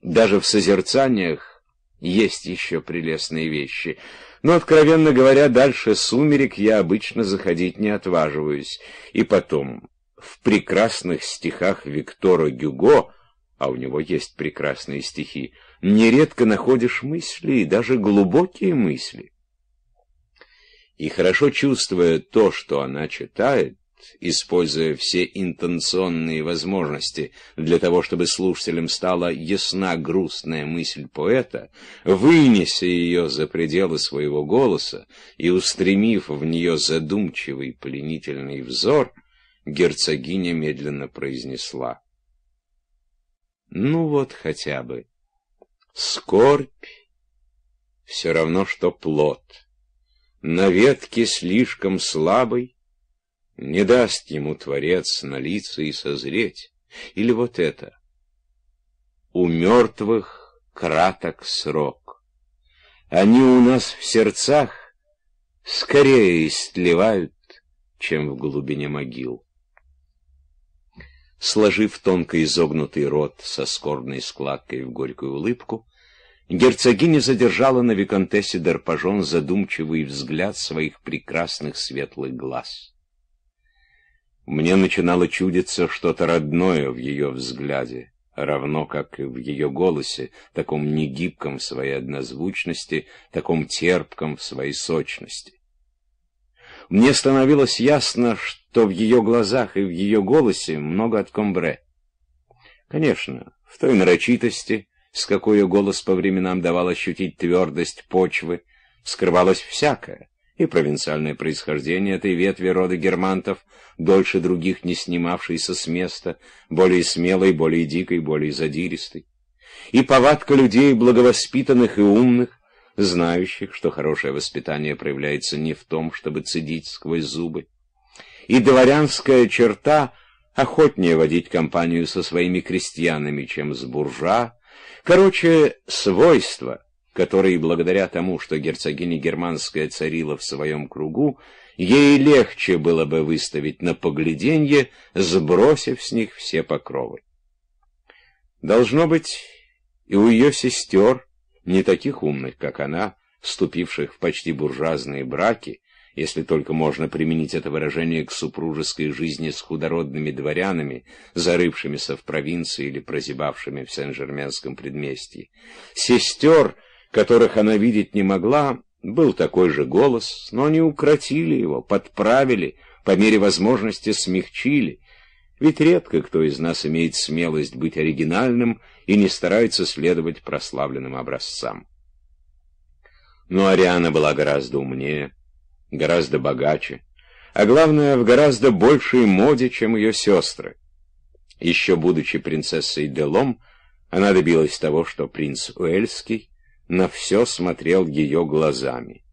Даже в созерцаниях есть еще прелестные вещи, но, откровенно говоря, дальше сумерек я обычно заходить не отваживаюсь. И потом, в прекрасных стихах Виктора Гюго, а у него есть прекрасные стихи, нередко находишь мысли, даже глубокие мысли. И хорошо чувствуя то, что она читает, используя все интенционные возможности для того, чтобы слушателям стала ясна грустная мысль поэта, вынеся ее за пределы своего голоса и устремив в нее задумчивый пленительный взор, герцогиня медленно произнесла. «Ну вот хотя бы». Скорбь — все равно, что плод. На ветке слишком слабый не даст ему Творец налиться и созреть. Или вот это. У мертвых краток срок. Они у нас в сердцах скорее истлевают, чем в глубине могил. Сложив тонко изогнутый рот со скорбной складкой в горькую улыбку, герцогиня задержала на виконтессе Д'Арпажон задумчивый взгляд своих прекрасных светлых глаз. Мне начинало чудиться что-то родное в ее взгляде, равно как и в ее голосе, таком негибком в своей однозвучности, таком терпком в своей сочности. Мне становилось ясно, что в ее глазах и в ее голосе много от комбре. Конечно, в той нарочитости, с какой ее голос по временам давал ощутить твердость почвы, скрывалось всякое, и провинциальное происхождение этой ветви рода германтов, дольше других не снимавшейся с места, более смелой, более дикой, более задиристой, и повадка людей благовоспитанных и умных, знающих, что хорошее воспитание проявляется не в том, чтобы цедить сквозь зубы, и дворянская черта охотнее водить компанию со своими крестьянами, чем с буржуа, короче, свойства, которые, благодаря тому, что герцогиня Германская царила в своем кругу, ей легче было бы выставить на погляденье, сбросив с них все покровы. Должно быть, и у ее сестер, не таких умных, как она, вступивших в почти буржуазные браки, если только можно применить это выражение к супружеской жизни с худородными дворянами, зарывшимися в провинции или прозябавшими в Сен-Жерменском предместье. Сестер, которых она видеть не могла, был такой же голос, но они укротили его, подправили, по мере возможности смягчили, ведь редко кто из нас имеет смелость быть оригинальным и не старается следовать прославленным образцам. Но Ариана была гораздо умнее, гораздо богаче, а главное, в гораздо большей моде, чем ее сестры. Еще будучи принцессой Делом, она добилась того, что принц Уэльский на все смотрел ее глазами.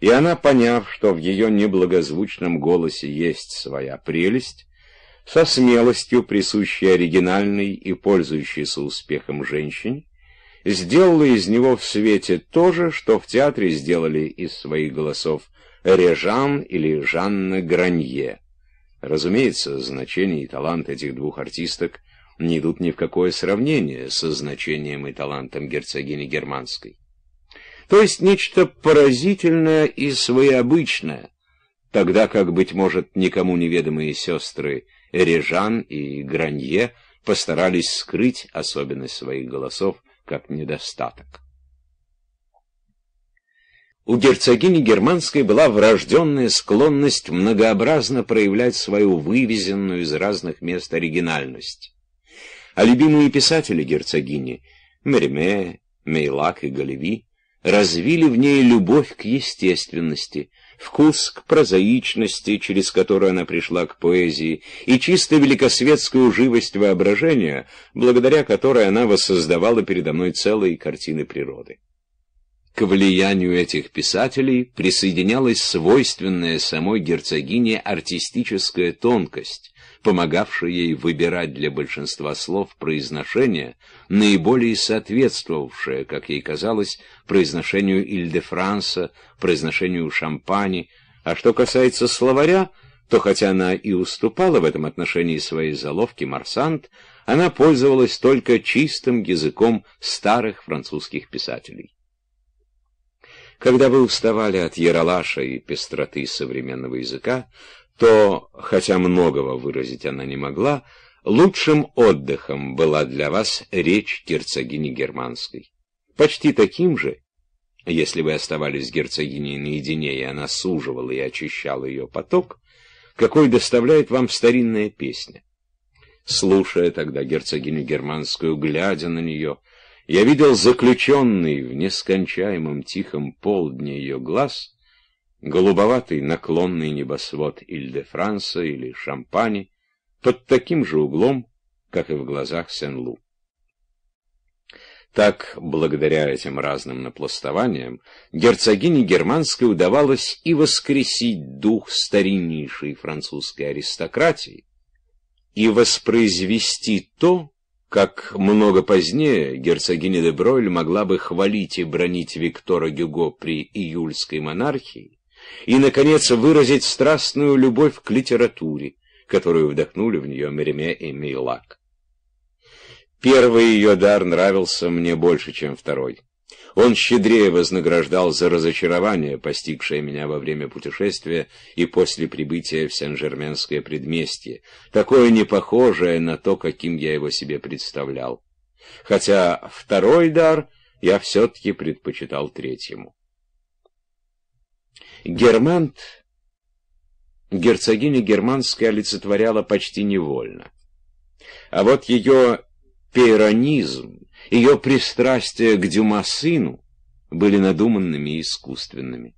И она, поняв, что в ее неблагозвучном голосе есть своя прелесть, со смелостью, присущей оригинальной и пользующейся успехом женщине, сделала из него в свете то же, что в театре сделали из своих голосов Режан или Жанна Гранье. Разумеется, значение и талант этих двух артисток не идут ни в какое сравнение со значением и талантом герцогини Германской. То есть нечто поразительное и своеобычное, тогда как, быть может, никому неведомые сестры Режан и Гранье постарались скрыть особенность своих голосов как недостаток. У герцогини Германской была врожденная склонность многообразно проявлять свою вывезенную из разных мест оригинальность. А любимые писатели герцогини Мериме, Мейлак и Галеви развили в ней любовь к естественности, вкус к прозаичности, через которую она пришла к поэзии, и чисто великосветскую живость воображения, благодаря которой она воссоздавала передо мной целые картины природы. К влиянию этих писателей присоединялась свойственная самой герцогине артистическая тонкость, помогавшая ей выбирать для большинства слов произношение, наиболее соответствовавшее, как ей казалось, произношению Иль-де-Франса, произношению Шампани, а что касается словаря, то хотя она и уступала в этом отношении своей заловке Марсант, она пользовалась только чистым языком старых французских писателей. Когда вы уставали от яролаша и пестроты современного языка, то, хотя многого выразить она не могла, лучшим отдыхом была для вас речь герцогини Германской. Почти таким же, если вы оставались с герцогиней наедине, и она суживала и очищала ее поток, какой доставляет вам старинная песня. Слушая тогда герцогиню Германскую, глядя на нее, я видел заключенный в нескончаемом тихом полдне ее глаз голубоватый наклонный небосвод Иль-де-Франса или Шампани под таким же углом, как и в глазах Сен-Лу. Так, благодаря этим разным напластованиям, герцогине Германской удавалось и воскресить дух стариннейшей французской аристократии, и воспроизвести то, как много позднее герцогиня де Бройль могла бы хвалить и бронить Виктора Гюго при июльской монархии, и, наконец, выразить страстную любовь к литературе, которую вдохнули в нее Мереме и Мейлак. Первый ее дар нравился мне больше, чем второй. Он щедрее вознаграждал за разочарование, постигшее меня во время путешествия и после прибытия в Сен-Жерменское предместье, такое непохожее на то, каким я его себе представлял. хотя второй дар я все-таки предпочитал третьему. Германт, герцогиня германская, олицетворяла почти невольно. А вот ее пейронизм, ее пристрастие к Дюма-сыну были надуманными и искусственными.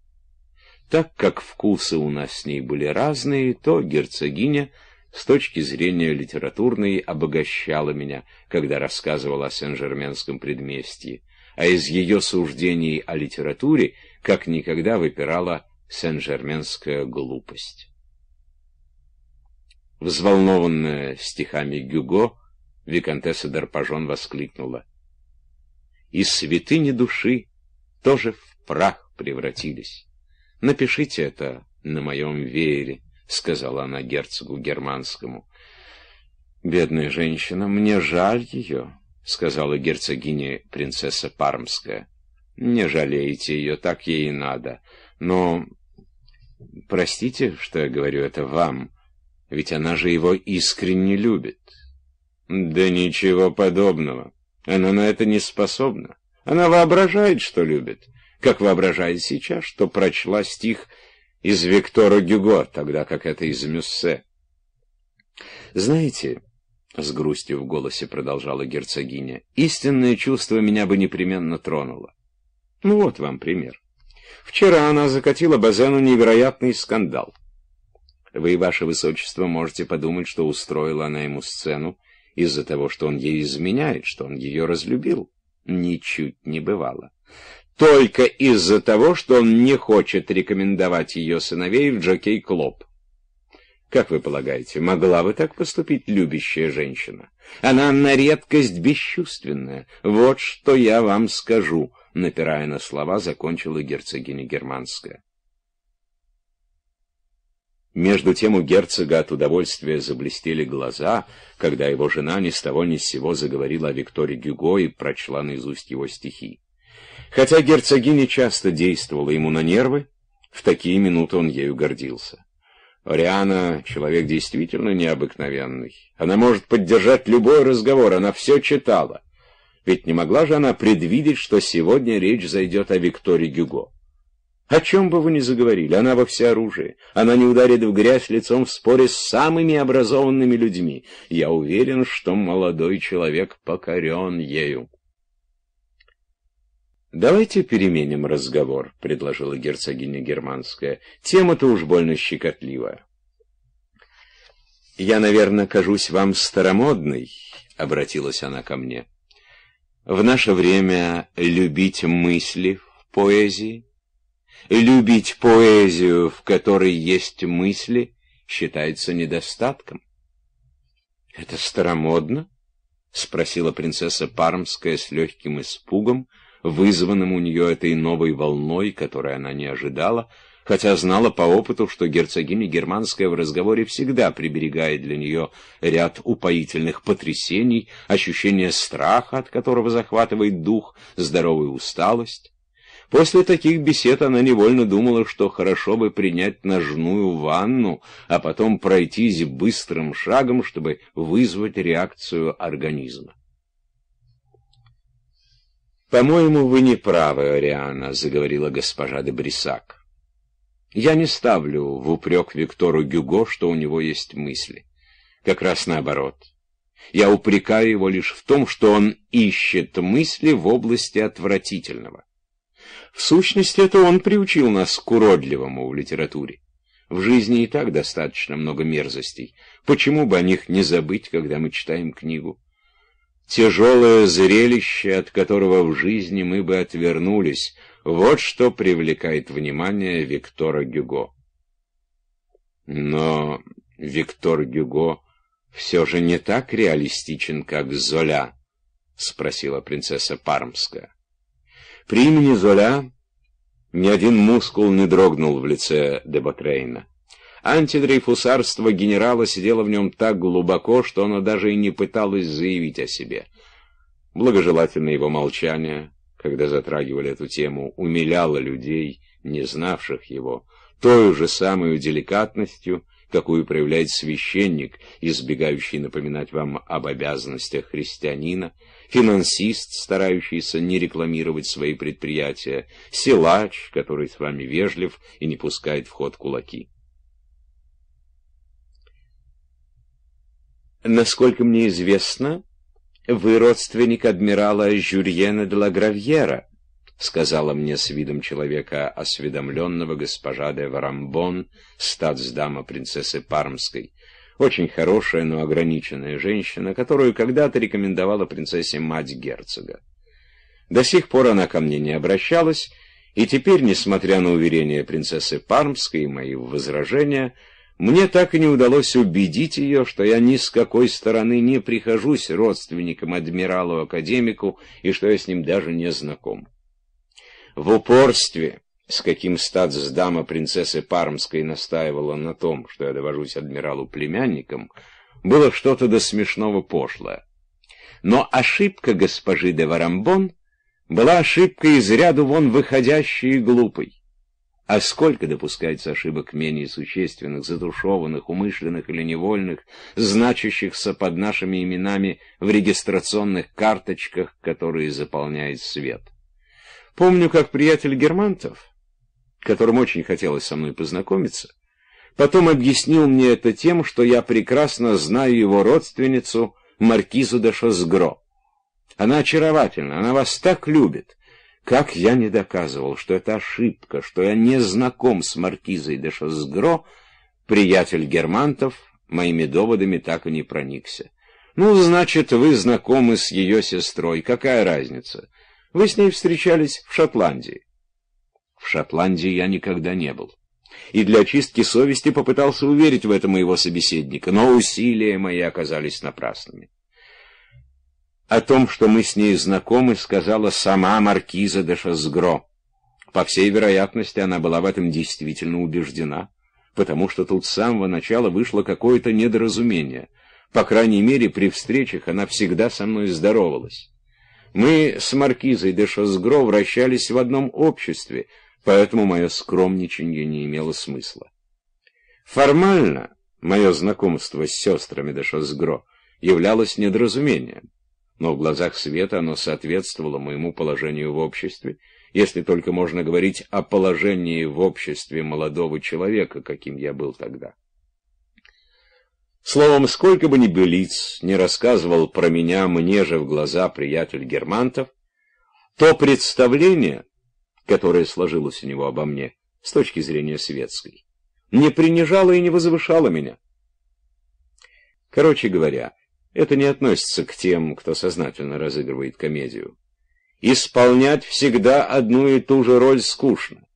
Так как вкусы у нас с ней были разные, то герцогиня с точки зрения литературной обогащала меня, когда рассказывала о Сен-Жерменском предместье, а из ее суждений о литературе как никогда выпирала сен-жерменская глупость. Взволнованная стихами Гюго, виконтесса Дарпажон воскликнула. «И святыни души тоже в прах превратились. Напишите это на моем веере», — сказала она герцогу германскому. «Бедная женщина, мне жаль ее», — сказала герцогиня принцесса Пармская. «Не жалейте ее, так ей и надо. Но Простите, что я говорю это вам, ведь она же его искренне любит. Да ничего подобного. Она на это не способна. Она воображает, что любит, как воображает сейчас, что прочла стих из Виктора Гюго, тогда как это из Мюссе. Знаете, — с грустью в голосе продолжала герцогиня, — истинное чувство меня бы непременно тронуло. Ну вот вам пример. Вчера она закатила Базену невероятный скандал. Вы, ваше высочество, можете подумать, что устроила она ему сцену из-за того, что он ей изменяет, что он ее разлюбил. Ничуть не бывало. Только из-за того, что он не хочет рекомендовать ее сыновей в Джокей-клуб. Как вы полагаете, могла бы так поступить любящая женщина? Она на редкость бесчувственная. Вот что я вам скажу напирая на слова, закончила герцогиня Германская. Между тем у герцога от удовольствия заблестели глаза, когда его жена ни с того ни с сего заговорила о Викторе Гюго и прочла наизусть его стихи. Хотя герцогиня часто действовала ему на нервы, в такие минуты он ею гордился. Ориана — человек действительно необыкновенный. Она может поддержать любой разговор, она все читала. Ведь не могла же она предвидеть, что сегодня речь зайдет о Викторе Гюго. О чем бы вы ни заговорили, она во всеоружии. Она не ударит в грязь лицом в споре с самыми образованными людьми. Я уверен, что молодой человек покорен ею. «Давайте переменим разговор», — предложила герцогиня Германская. «Тема-то уж больно щекотливая». «Я, наверное, кажусь вам старомодной», — обратилась она ко мне. В наше время любить мысли в поэзии, любить поэзию, в которой есть мысли, считается недостатком. — Это старомодно? — спросила принцесса Пармская с легким испугом, вызванным у нее этой новой волной, которой она не ожидала, хотя знала по опыту, что герцогиня Германская в разговоре всегда приберегает для нее ряд упоительных потрясений, ощущение страха, от которого захватывает дух, здоровая усталость. После таких бесед она невольно думала, что хорошо бы принять ножную ванну, а потом пройтись быстрым шагом, чтобы вызвать реакцию организма. «По-моему, вы не правы, Ариана», — заговорила госпожа де Брисак. Я не ставлю в упрек Виктору Гюго, что у него есть мысли. Как раз наоборот. Я упрекаю его лишь в том, что он ищет мысли в области отвратительного. В сущности, это он приучил нас к уродливому в литературе. В жизни и так достаточно много мерзостей. Почему бы о них не забыть, когда мы читаем книгу? Тяжелое зрелище, от которого в жизни мы бы отвернулись — вот что привлекает внимание Виктора Гюго. Но Виктор Гюго все же не так реалистичен, как Золя, — спросила принцесса Пармская. При имени Золя ни один мускул не дрогнул в лице Дебатрейна. Антидрейфусарство генерала сидело в нем так глубоко, что оно даже и не пыталось заявить о себе. Благожелательное его молчание, когда затрагивали эту тему, умиляло людей, не знавших его, той же самой деликатностью, какую проявляет священник, избегающий напоминать вам об обязанностях христианина, финансист, старающийся не рекламировать свои предприятия, силач, который с вами вежлив и не пускает в ход кулаки. Насколько мне известно, вы родственник адмирала Жюрьена де ла Гравьера, сказала мне с видом человека осведомленного госпожа де Варамбон, статсдама принцессы Пармской, очень хорошая, но ограниченная женщина, которую когда-то рекомендовала принцессе мать герцога. До сих пор она ко мне не обращалась, и теперь, несмотря на уверения принцессы Пармской и мои возражения, мне так и не удалось убедить ее, что я ни с какой стороны не прихожусь родственником адмиралу-академику и что я с ним даже не знаком. В упорстве, с каким статсдама принцессы Пармской настаивала на том, что я довожусь адмиралу племянником, было что-то до смешного пошлое. Но ошибка госпожи де Варамбон была ошибкой из ряду вон выходящей и глупой. А сколько допускается ошибок менее существенных, затушеванных, умышленных или невольных, значащихся под нашими именами в регистрационных карточках, которые заполняет свет. Помню, как приятель Германтов, которому очень хотелось со мной познакомиться, потом объяснил мне это тем, что я прекрасно знаю его родственницу Маркизу де Шосгро. Она очаровательна, она вас так любит. Как я не доказывал, что это ошибка, что я не знаком с Маркизой де Шосгро, приятель Германтов моими доводами так и не проникся. Ну, значит, вы знакомы с ее сестрой, какая разница? Вы с ней встречались в Шотландии. В Шотландии я никогда не был. И для очистки совести попытался уверить в это моего собеседника, но усилия мои оказались напрасными. О том, что мы с ней знакомы, сказала сама маркиза де Шасгро. По всей вероятности, она была в этом действительно убеждена, потому что тут с самого начала вышло какое-то недоразумение. По крайней мере, при встречах она всегда со мной здоровалась. Мы с маркизой де Шосгро вращались в одном обществе, поэтому мое скромничанье не имело смысла. Формально мое знакомство с сестрами де Шосгро являлось недоразумением, но в глазах света оно соответствовало моему положению в обществе, если только можно говорить о положении в обществе молодого человека, каким я был тогда. Словом, сколько бы ни былиц не рассказывал про меня мне же в глаза приятель Германтов, то представление, которое сложилось у него обо мне с точки зрения светской, не принижало и не возвышало меня. Короче говоря, это не относится к тем, кто сознательно разыгрывает комедию. Исполнять всегда одну и ту же роль скучно.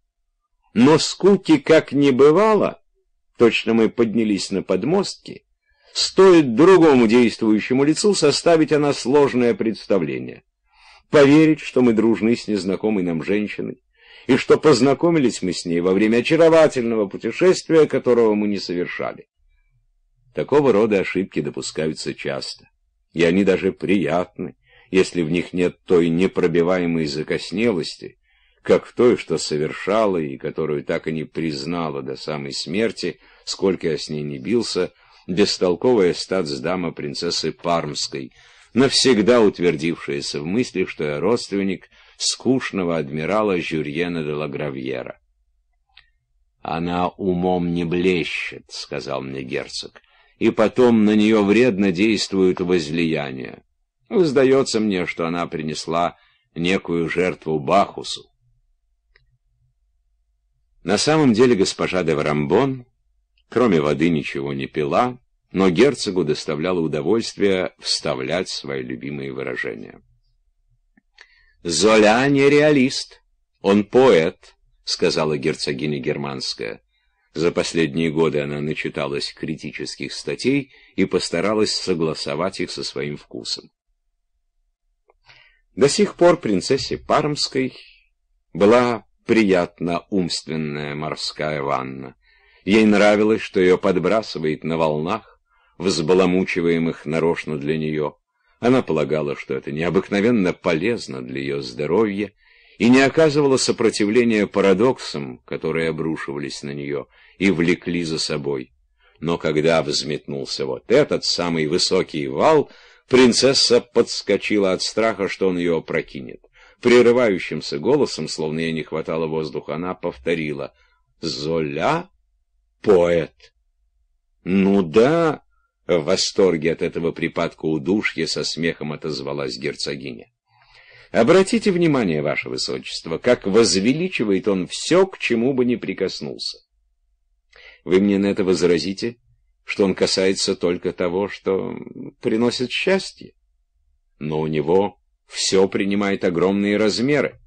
Но скуки как не бывало, точно мы поднялись на подмостки, стоит другому действующему лицу составить о нас сложное представление. Поверить, что мы дружны с незнакомой нам женщиной, и что познакомились мы с ней во время очаровательного путешествия, которого мы не совершали. Такого рода ошибки допускаются часто, и они даже приятны, если в них нет той непробиваемой закоснелости, как в той, что совершала и которую так и не признала до самой смерти, сколько я с ней не бился, бестолковая статсдама принцессы Пармской, навсегда утвердившаяся в мысли, что я родственник скучного адмирала Жюрьена де Лагравьера. «Она умом не блещет», — сказал мне герцог, — «и потом на нее вредно действуют возлияния. Сдается мне, что она принесла некую жертву Бахусу». На самом деле госпожа де Варамбон кроме воды ничего не пила, но герцогу доставляло удовольствие вставлять свои любимые выражения. «Золя не реалист, он поэт», — сказала герцогиня Германская. За последние годы она начиталась критических статей и постаралась согласовать их со своим вкусом. До сих пор принцессе Пармской была приятна умственная морская ванна. Ей нравилось, что ее подбрасывает на волнах, взбаламучиваемых нарочно для нее. Она полагала, что это необыкновенно полезно для ее здоровья, и не оказывала сопротивления парадоксам, которые обрушивались на нее и влекли за собой. Но когда взметнулся вот этот самый высокий вал, принцесса подскочила от страха, что он ее опрокинет. Прерывающимся голосом, словно ей не хватало воздуха, она повторила «Золя? Поэт?» «Ну да!» — в восторге от этого припадка удушья со смехом отозвалась герцогиня. «Обратите внимание, ваше высочество, как возвеличивает он все, к чему бы ни прикоснулся. Вы мне на это возразите, что он касается только того, что приносит счастье. Но у него все принимает огромные размеры.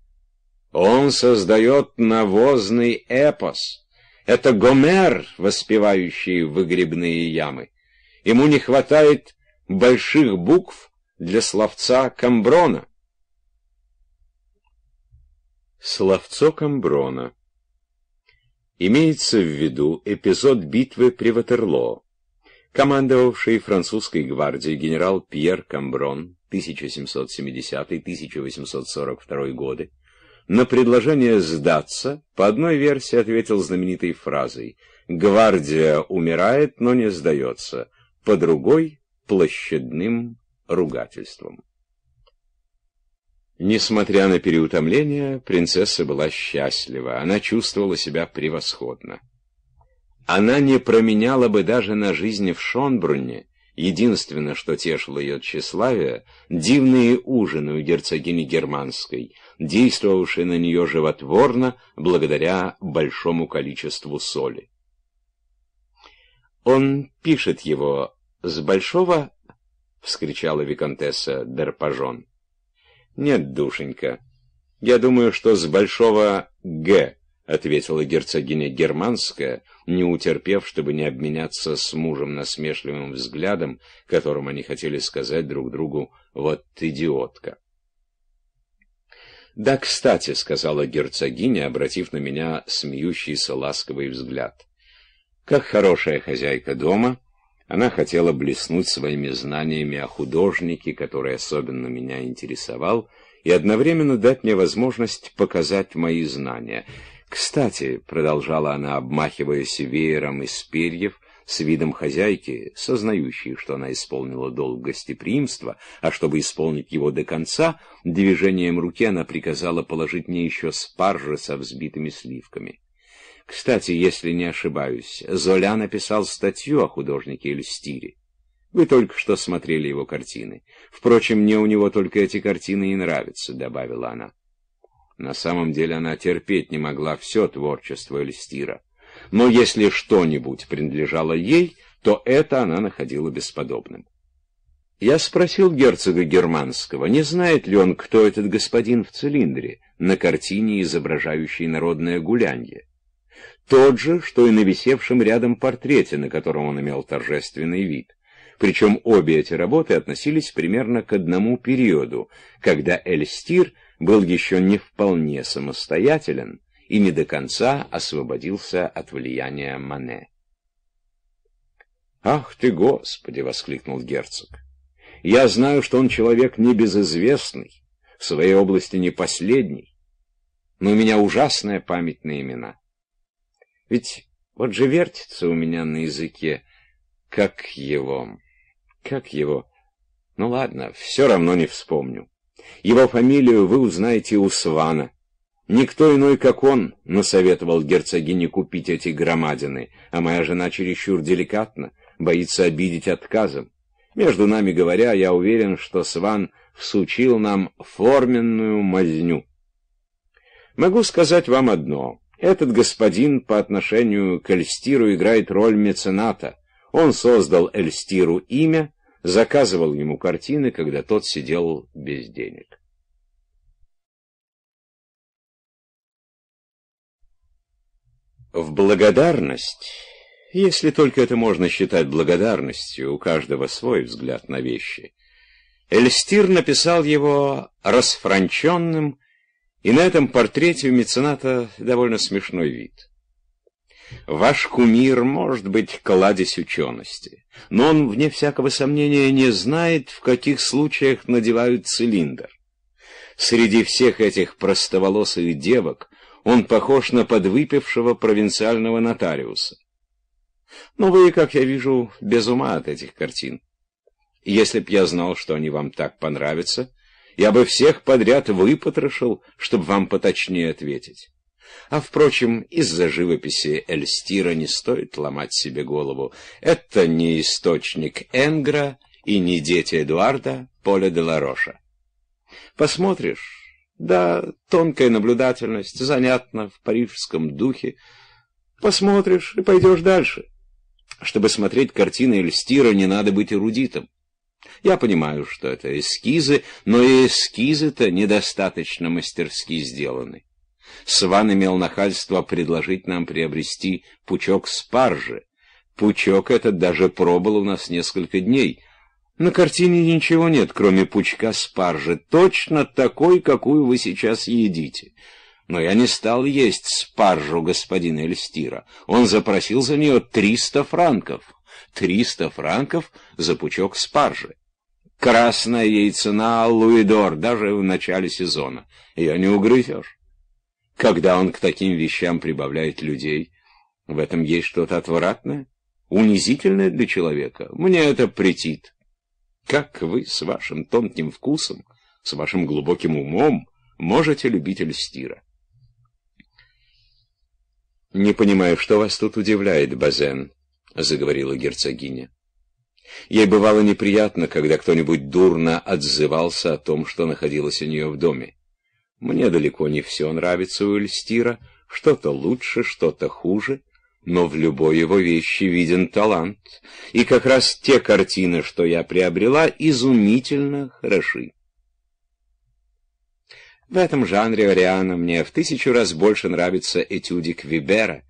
Он создает навозный эпос. Это Гомер, воспевающий выгребные ямы. Ему не хватает больших букв для словца Камброна. Словцо Камброна Имеется в виду эпизод битвы при Ватерлоо. Командовавший французской гвардией генерал Пьер Камброн 1770-1842 годы на предложение сдаться по одной версии ответил знаменитой фразой «Гвардия умирает, но не сдается», по другой — площадным ругательством. Несмотря на переутомление, принцесса была счастлива, она чувствовала себя превосходно. Она не променяла бы даже на жизнь в Шонбрунне, единственное, что тешило ее тщеславие, дивные ужины у герцогини Германской, действовавшие на нее животворно благодаря большому количеству соли. «Он пишет его с большого...» — вскричала виконтесса Дерпажон. «Нет, душенька, я думаю, что с большого «Г», — ответила герцогиня Германская, не утерпев, чтобы не обменяться с мужем насмешливым взглядом, которым они хотели сказать друг другу «вот идиотка». «Да, кстати», — сказала герцогиня, обратив на меня смеющийся ласковый взгляд. «Как хорошая хозяйка дома», она хотела блеснуть своими знаниями о художнике, который особенно меня интересовал, и одновременно дать мне возможность показать мои знания. «Кстати», — продолжала она, обмахиваясь веером из перьев, с видом хозяйки, сознающей, что она исполнила долг гостеприимства, а чтобы исполнить его до конца, движением руки она приказала положить мне еще спаржи со взбитыми сливками. Кстати, если не ошибаюсь, Золя написал статью о художнике Эльстире. Вы только что смотрели его картины. Впрочем, мне у него только эти картины и нравятся, — добавила она. На самом деле она терпеть не могла все творчество Эльстира. Но если что-нибудь принадлежало ей, то это она находила бесподобным. Я спросил герцога Германского, не знает ли он, кто этот господин в цилиндре, на картине, изображающей народное гулянье тот же, что и на висевшем рядом портрете, на котором он имел торжественный вид. Причем обе эти работы относились примерно к одному периоду, когда Эльстир был еще не вполне самостоятелен и не до конца освободился от влияния Мане. «Ах ты, Господи!» — воскликнул герцог. «Я знаю, что он человек небезызвестный, в своей области не последний, но у меня ужасная память на имена. Ведь вот же вертится у меня на языке, как его, как его... Ну ладно, все равно не вспомню. Его фамилию вы узнаете у Свана. Никто иной, как он, насоветовал герцогине купить эти громадины, а моя жена чересчур деликатна, боится обидеть отказом. Между нами говоря, я уверен, что Сван всучил нам форменную мазню. Могу сказать вам одно. Этот господин по отношению к Эльстиру играет роль мецената. Он создал Эльстиру имя, заказывал ему картины, когда тот сидел без денег. В благодарность, если только это можно считать благодарностью, у каждого свой взгляд на вещи, Эльстир написал его расфранченным и на этом портрете у мецената довольно смешной вид. Ваш кумир может быть кладезь учености, но он, вне всякого сомнения, не знает, в каких случаях надевают цилиндр. Среди всех этих простоволосых девок он похож на подвыпившего провинциального нотариуса. Но вы, как я вижу, без ума от этих картин. Если б я знал, что они вам так понравятся, я бы всех подряд выпотрошил, чтобы вам поточнее ответить. А, впрочем, из-за живописи Эльстира не стоит ломать себе голову. Это не источник Энгра и не дети Эдуарда Поля де Лароша. Посмотришь, да, тонкая наблюдательность, занятно, в парижском духе. Посмотришь и пойдешь дальше. Чтобы смотреть картины Эльстира, не надо быть эрудитом. Я понимаю, что это эскизы, но и эскизы-то недостаточно мастерски сделаны. Сван имел нахальство предложить нам приобрести пучок спаржи. Пучок этот даже пробыл у нас несколько дней. На картине ничего нет, кроме пучка спаржи, точно такой, какую вы сейчас едите. Но я не стал есть спаржу господина Эльстира. Он запросил за нее триста франков. Триста франков за пучок спаржи. Красная ей цена луидор даже в начале сезона. Ее не угрызешь. Когда он к таким вещам прибавляет людей, в этом есть что-то отвратное, унизительное для человека. Мне это претит. Как вы с вашим тонким вкусом, с вашим глубоким умом можете любить Эльстира? «Не понимаю, что вас тут удивляет, Базен», — заговорила герцогиня. Ей бывало неприятно, когда кто-нибудь дурно отзывался о том, что находилось у нее в доме. Мне далеко не все нравится у Эльстира, что-то лучше, что-то хуже, но в любой его вещи виден талант, и как раз те картины, что я приобрела, изумительно хороши. В этом жанре Ариана мне в тысячу раз больше нравится этюдик Вибера,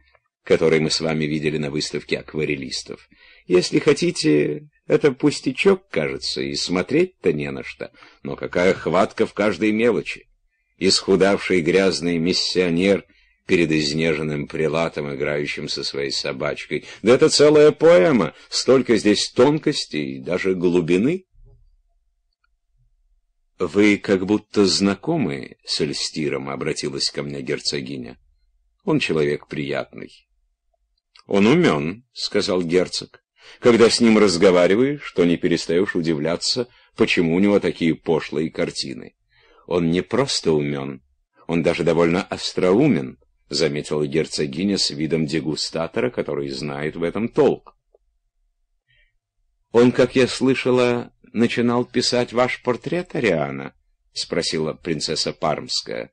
который мы с вами видели на выставке акварелистов. Если хотите, это пустячок, кажется, и смотреть-то не на что. Но какая хватка в каждой мелочи! Исхудавший грязный миссионер перед изнеженным прилатом, играющим со своей собачкой. Да это целая поэма, столько здесь тонкостей и даже глубины. «Вы как будто знакомы с Эльстиром», — обратилась ко мне герцогиня. «Он человек приятный». «Он умен», — сказал герцог. Когда с ним разговариваешь, то не перестаешь удивляться, почему у него такие пошлые картины. Он не просто умен, он даже довольно остроумен, — заметила герцогиня с видом дегустатора, который знает в этом толк. «Он, как я слышала, начинал писать ваш портрет, Ариана?» — спросила принцесса Пармская.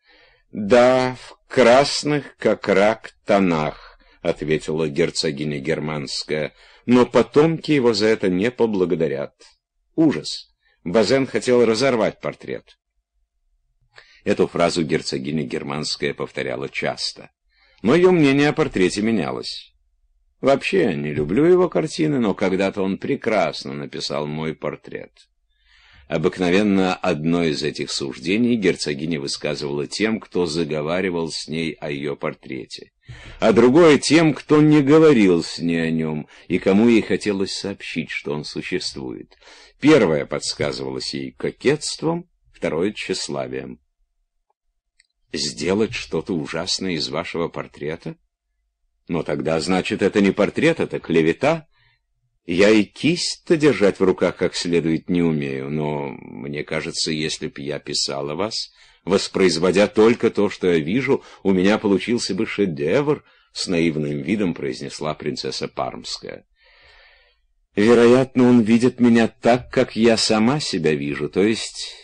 «Да, в красных, как рак, тонах», — ответила герцогиня Германская но потомки его за это не поблагодарят. Ужас! Базен хотел разорвать портрет. Эту фразу герцогиня Германская повторяла часто. Но ее мнение о портрете менялось. Вообще, я не люблю его картины, но когда-то он прекрасно написал мой портрет. Обыкновенно одно из этих суждений герцогиня высказывала тем, кто заговаривал с ней о ее портрете, а другое тем, кто не говорил с ней о нем и кому ей хотелось сообщить, что он существует. Первое подсказывалось ей кокетством, второе — тщеславием. «Сделать что-то ужасное из вашего портрета? Но тогда, значит, это не портрет, это клевета». Я и кисть-то держать в руках как следует не умею, но мне кажется, если б я писала вас, воспроизводя только то, что я вижу, у меня получился бы шедевр, — с наивным видом произнесла принцесса Пармская. Вероятно, он видит меня так, как я сама себя вижу, то есть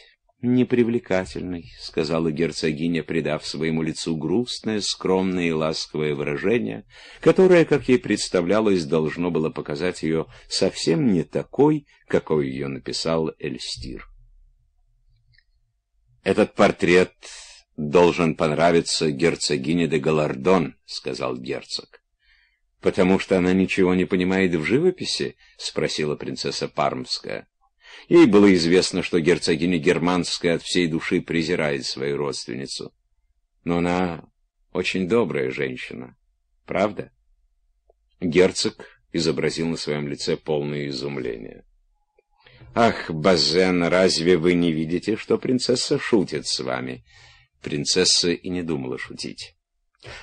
непривлекательный, — сказала герцогиня, придав своему лицу грустное, скромное и ласковое выражение, которое, как ей представлялось, должно было показать ее совсем не такой, какой ее написал Эльстир. «Этот портрет должен понравиться герцогине де Галардон», — сказал герцог. «Потому что она ничего не понимает в живописи?» — спросила принцесса Пармская. Ей было известно, что герцогиня Германская от всей души презирает свою родственницу. Но она очень добрая женщина. Правда? Герцог изобразил на своем лице полное изумление. «Ах, Базен, разве вы не видите, что принцесса шутит с вами?» Принцесса и не думала шутить.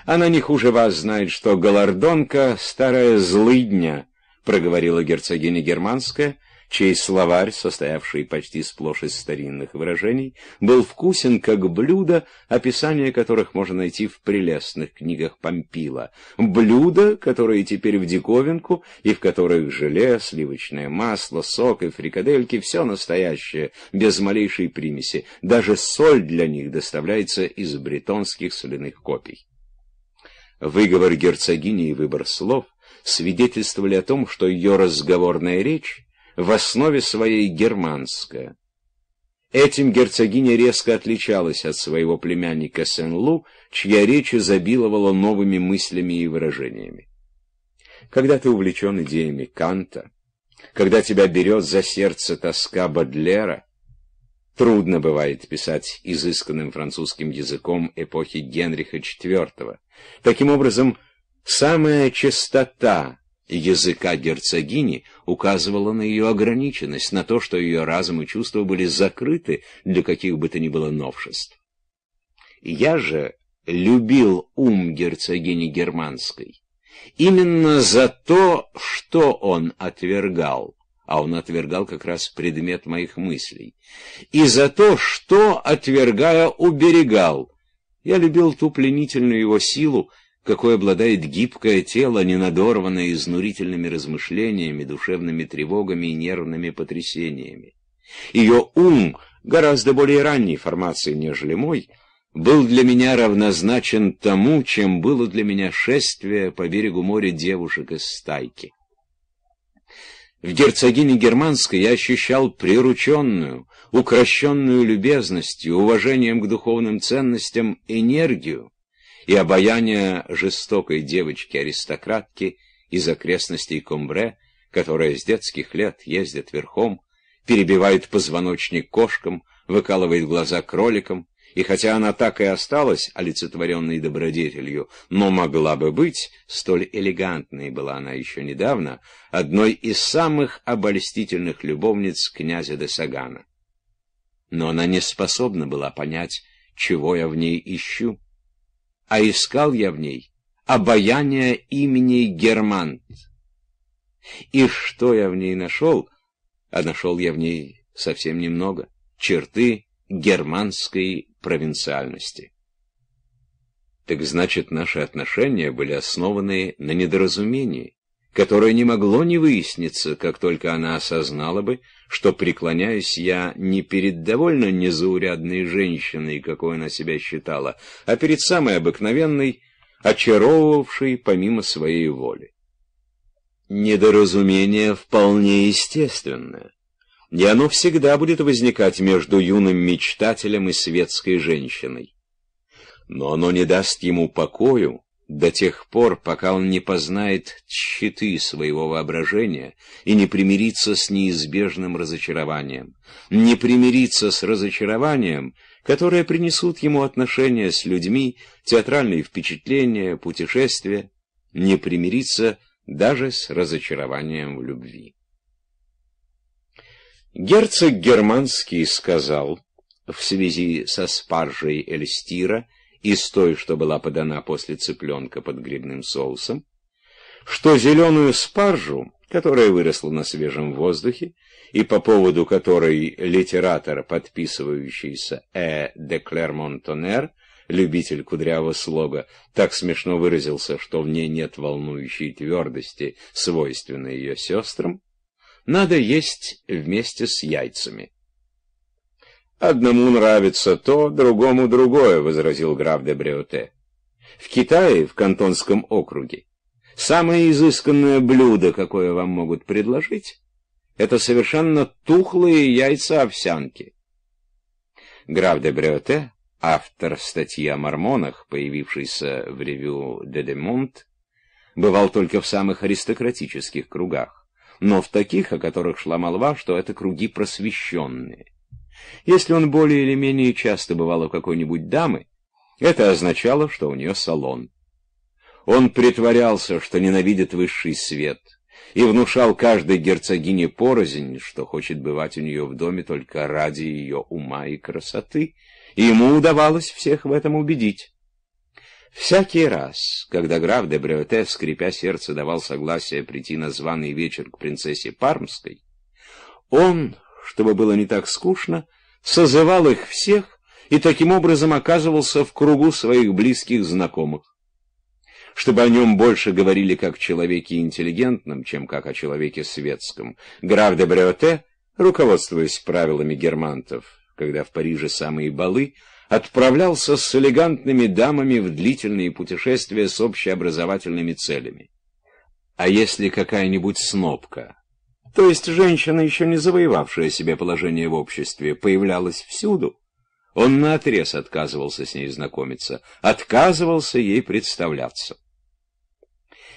Она не хуже вас знает, что Галардонка — старая злыдня, — проговорила герцогиня Германская, чей словарь, состоявший почти сплошь из старинных выражений, был вкусен как блюдо, описание которых можно найти в прелестных книгах Помпила. Блюда, которые теперь в диковинку, и в которых желе, сливочное масло, сок и фрикадельки — все настоящее, без малейшей примеси. Даже соль для них доставляется из бретонских соляных копий. Выговор герцогини и выбор слов свидетельствовали о том, что ее разговорная речь в основе своей германская. Этим герцогиня резко отличалась от своего племянника Сен-Лу, чья речь изобиловала новыми мыслями и выражениями. Когда ты увлечен идеями Канта, когда тебя берет за сердце тоска Бадлера, трудно бывает писать изысканным французским языком эпохи Генриха IV. Таким образом, самая чистота языка герцогини указывала на ее ограниченность, на то, что ее разум и чувства были закрыты для каких бы то ни было новшеств. Я же любил ум герцогини германской именно за то, что он отвергал, а он отвергал как раз предмет моих мыслей, и за то, что, отвергая, уберегал. Я любил ту пленительную его силу, какой обладает гибкое тело, не надорванное изнурительными размышлениями, душевными тревогами и нервными потрясениями. Ее ум, гораздо более ранней формации, нежели мой, был для меня равнозначен тому, чем было для меня шествие по берегу моря девушек из стайки. В герцогине Германской я ощущал прирученную, укращенную любезностью, уважением к духовным ценностям энергию, и обаяние жестокой девочки-аристократки из окрестностей Комбре, которая с детских лет ездит верхом, перебивает позвоночник кошкам, выкалывает глаза кроликам, и хотя она так и осталась олицетворенной добродетелью, но могла бы быть, столь элегантной была она еще недавно, одной из самых обольстительных любовниц князя де Сагана. Но она не способна была понять, чего я в ней ищу а искал я в ней обаяние имени Германт. И что я в ней нашел? А нашел я в ней совсем немного. Черты германской провинциальности. Так значит, наши отношения были основаны на недоразумении, которое не могло не выясниться, как только она осознала бы, что преклоняюсь я не перед довольно незаурядной женщиной, какой она себя считала, а перед самой обыкновенной, очаровывавшей помимо своей воли. Недоразумение вполне естественное, и оно всегда будет возникать между юным мечтателем и светской женщиной. Но оно не даст ему покою, до тех пор, пока он не познает щиты своего воображения и не примирится с неизбежным разочарованием, не примирится с разочарованием, которое принесут ему отношения с людьми, театральные впечатления, путешествия, не примирится даже с разочарованием в любви. Герцог Германский сказал в связи со спаржей Эльстира, из той, что была подана после цыпленка под грибным соусом, что зеленую спаржу, которая выросла на свежем воздухе, и по поводу которой литератор, подписывающийся «Э. де Клермон-Тонер», любитель кудрявого слога, так смешно выразился, что в ней нет волнующей твердости, свойственной ее сестрам, надо есть вместе с яйцами. «Одному нравится то, другому другое», — возразил граф де Бреоте. «В Китае, в Кантонском округе, самое изысканное блюдо, какое вам могут предложить, это совершенно тухлые яйца овсянки». Граф де Бреоте, автор статьи о мормонах, появившейся в ревю «Де Демонт», бывал только в самых аристократических кругах, но в таких, о которых шла молва, что это круги просвещенные. Если он более или менее часто бывал у какой-нибудь дамы, это означало, что у нее салон. Он притворялся, что ненавидит высший свет, и внушал каждой герцогине порознь, что хочет бывать у нее в доме только ради ее ума и красоты, и ему удавалось всех в этом убедить. Всякий раз, когда граф де Бреоте, скрипя сердце, давал согласие прийти на званый вечер к принцессе Пармской, он, чтобы было не так скучно, созывал их всех и таким образом оказывался в кругу своих близких знакомых. Чтобы о нем больше говорили как о человеке интеллигентном, чем как о человеке светском, граф де Бреоте, руководствуясь правилами германтов, когда в Париже самые балы, отправлялся с элегантными дамами в длительные путешествия с общеобразовательными целями. А если какая-нибудь снопка, то есть женщина, еще не завоевавшая себе положение в обществе, появлялась всюду, он наотрез отказывался с ней знакомиться, отказывался ей представляться.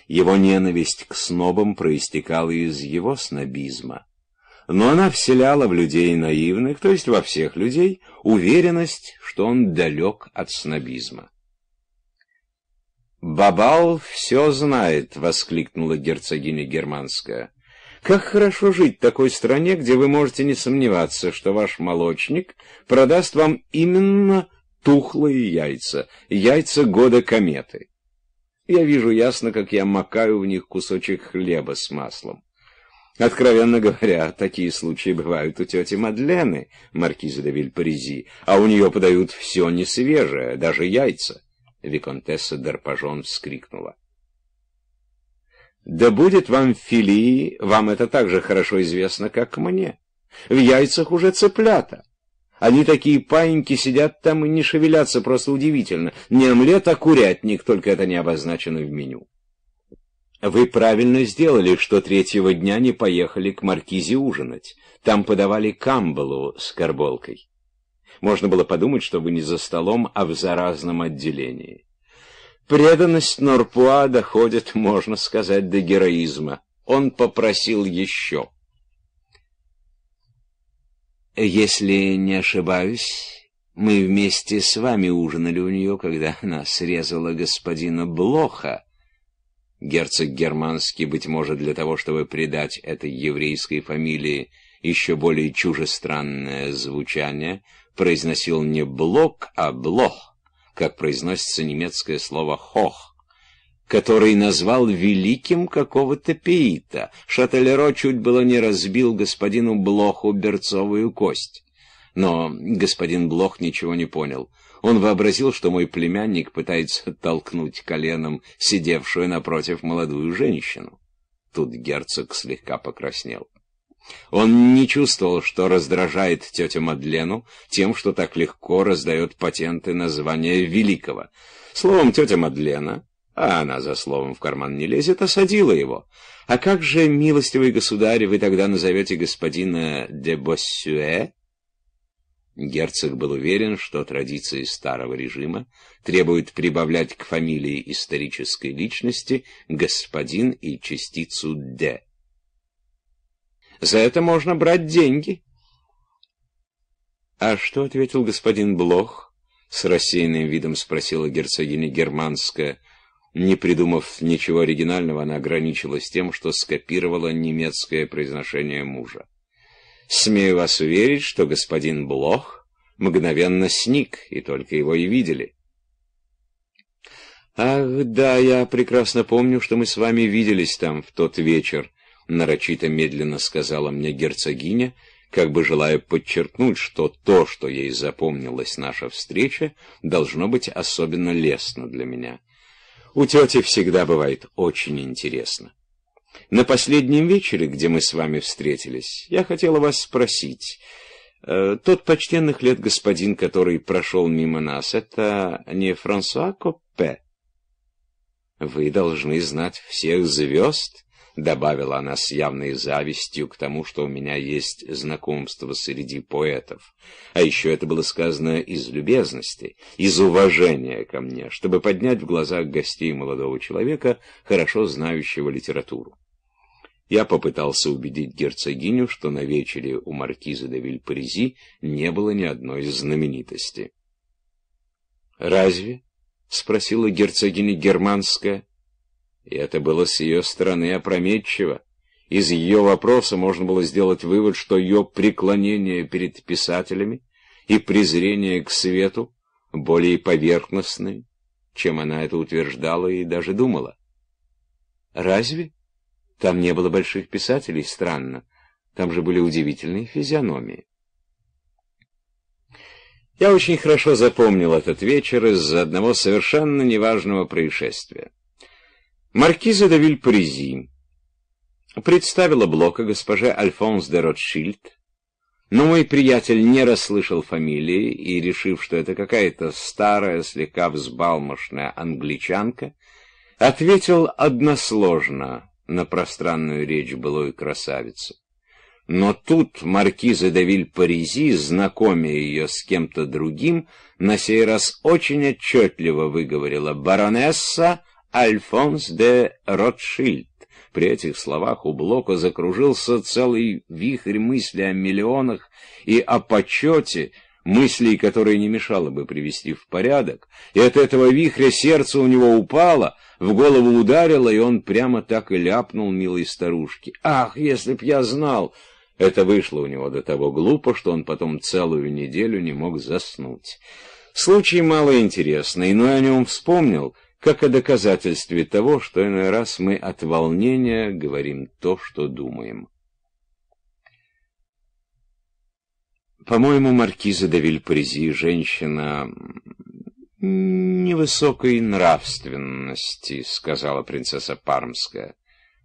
Его ненависть к снобам проистекала из его снобизма но она вселяла в людей наивных, то есть во всех людей, уверенность, что он далек от снобизма. «Бабал все знает», — воскликнула герцогиня Германская. «Как хорошо жить в такой стране, где вы можете не сомневаться, что ваш молочник продаст вам именно тухлые яйца, яйца года кометы. Я вижу ясно, как я макаю в них кусочек хлеба с маслом. Откровенно говоря, такие случаи бывают у тети Мадлены, маркиза де Вильпаризи, а у нее подают все несвежее, даже яйца. Виконтесса Дарпажон вскрикнула. «Да будет вам филии, вам это так же хорошо известно, как мне. В яйцах уже цыплята. Они такие паиньки сидят там и не шевелятся, просто удивительно. Не омлет, а курятник, только это не обозначено в меню». Вы правильно сделали, что третьего дня не поехали к Маркизе ужинать. Там подавали камбалу с карболкой. Можно было подумать, что вы не за столом, а в заразном отделении. Преданность Норпуа доходит, можно сказать, до героизма. Он попросил еще. Если не ошибаюсь, мы вместе с вами ужинали у нее, когда она срезала господина Блоха, Герцог Германский, быть может, для того, чтобы придать этой еврейской фамилии еще более чужестранное звучание, произносил не «блок», а «блох», как произносится немецкое слово «хох», который назвал великим какого-то пеита. Шателеро чуть было не разбил господину Блоху берцовую кость. Но господин Блох ничего не понял. Он вообразил, что мой племянник пытается толкнуть коленом сидевшую напротив молодую женщину. Тут герцог слегка покраснел. Он не чувствовал, что раздражает тетю Мадлену тем, что так легко раздает патенты на звание великого. Словом, тетя Мадлена, а она за словом в карман не лезет, осадила его. «А как же, милостивый государь, вы тогда назовете господина де Боссюэ?» Герцог был уверен, что традиции старого режима требуют прибавлять к фамилии исторической личности господин и частицу «д». За это можно брать деньги. А что ответил господин Блох? С рассеянным видом спросила герцогиня Германская. Не придумав ничего оригинального, она ограничилась тем, что скопировала немецкое произношение мужа. Смею вас уверить, что господин Блох мгновенно сник, и только его и видели. «Ах, да, я прекрасно помню, что мы с вами виделись там в тот вечер», — нарочито медленно сказала мне герцогиня, как бы желая подчеркнуть, что то, что ей запомнилась наша встреча, должно быть особенно лестно для меня. У тети всегда бывает очень интересно. На последнем вечере, где мы с вами встретились, я хотела вас спросить. Э, тот почтенных лет господин, который прошел мимо нас, это не Франсуа Коппе? Вы должны знать всех звезд, — добавила она с явной завистью к тому, что у меня есть знакомство среди поэтов. А еще это было сказано из любезности, из уважения ко мне, чтобы поднять в глазах гостей молодого человека, хорошо знающего литературу. Я попытался убедить герцогиню, что на вечере у маркиза де Вильпарези не было ни одной знаменитости. «Разве?» — спросила герцогиня Германская. И это было с ее стороны опрометчиво. Из ее вопроса можно было сделать вывод, что ее преклонение перед писателями и презрение к свету более поверхностные, чем она это утверждала и даже думала. Разве? Там не было больших писателей, странно. Там же были удивительные физиономии. Я очень хорошо запомнил этот вечер из-за одного совершенно неважного происшествия. Маркиза де Вильпарези представила Блока госпоже Альфонс де Ротшильд, но мой приятель не расслышал фамилии и, решив, что это какая-то старая, слегка взбалмошная англичанка, ответил односложно на пространную речь былой красавицы. Но тут маркиза де Вильпарези, знакомя ее с кем-то другим, на сей раз очень отчетливо выговорила «Баронесса Альфонс де Ротшильд». При этих словах у Блока закружился целый вихрь мыслей о миллионах и о почете, мыслей, которые не мешало бы привести в порядок, и от этого вихря сердце у него упало, в голову ударило, и он прямо так и ляпнул милой старушке. «Ах, если б я знал!» Это вышло у него до того глупо, что он потом целую неделю не мог заснуть. Случай малоинтересный, но я о нем вспомнил, как о доказательстве того, что иной раз мы от волнения говорим то, что думаем. По-моему, маркиза де Вильпарези женщина невысокой нравственности, сказала принцесса Пармская.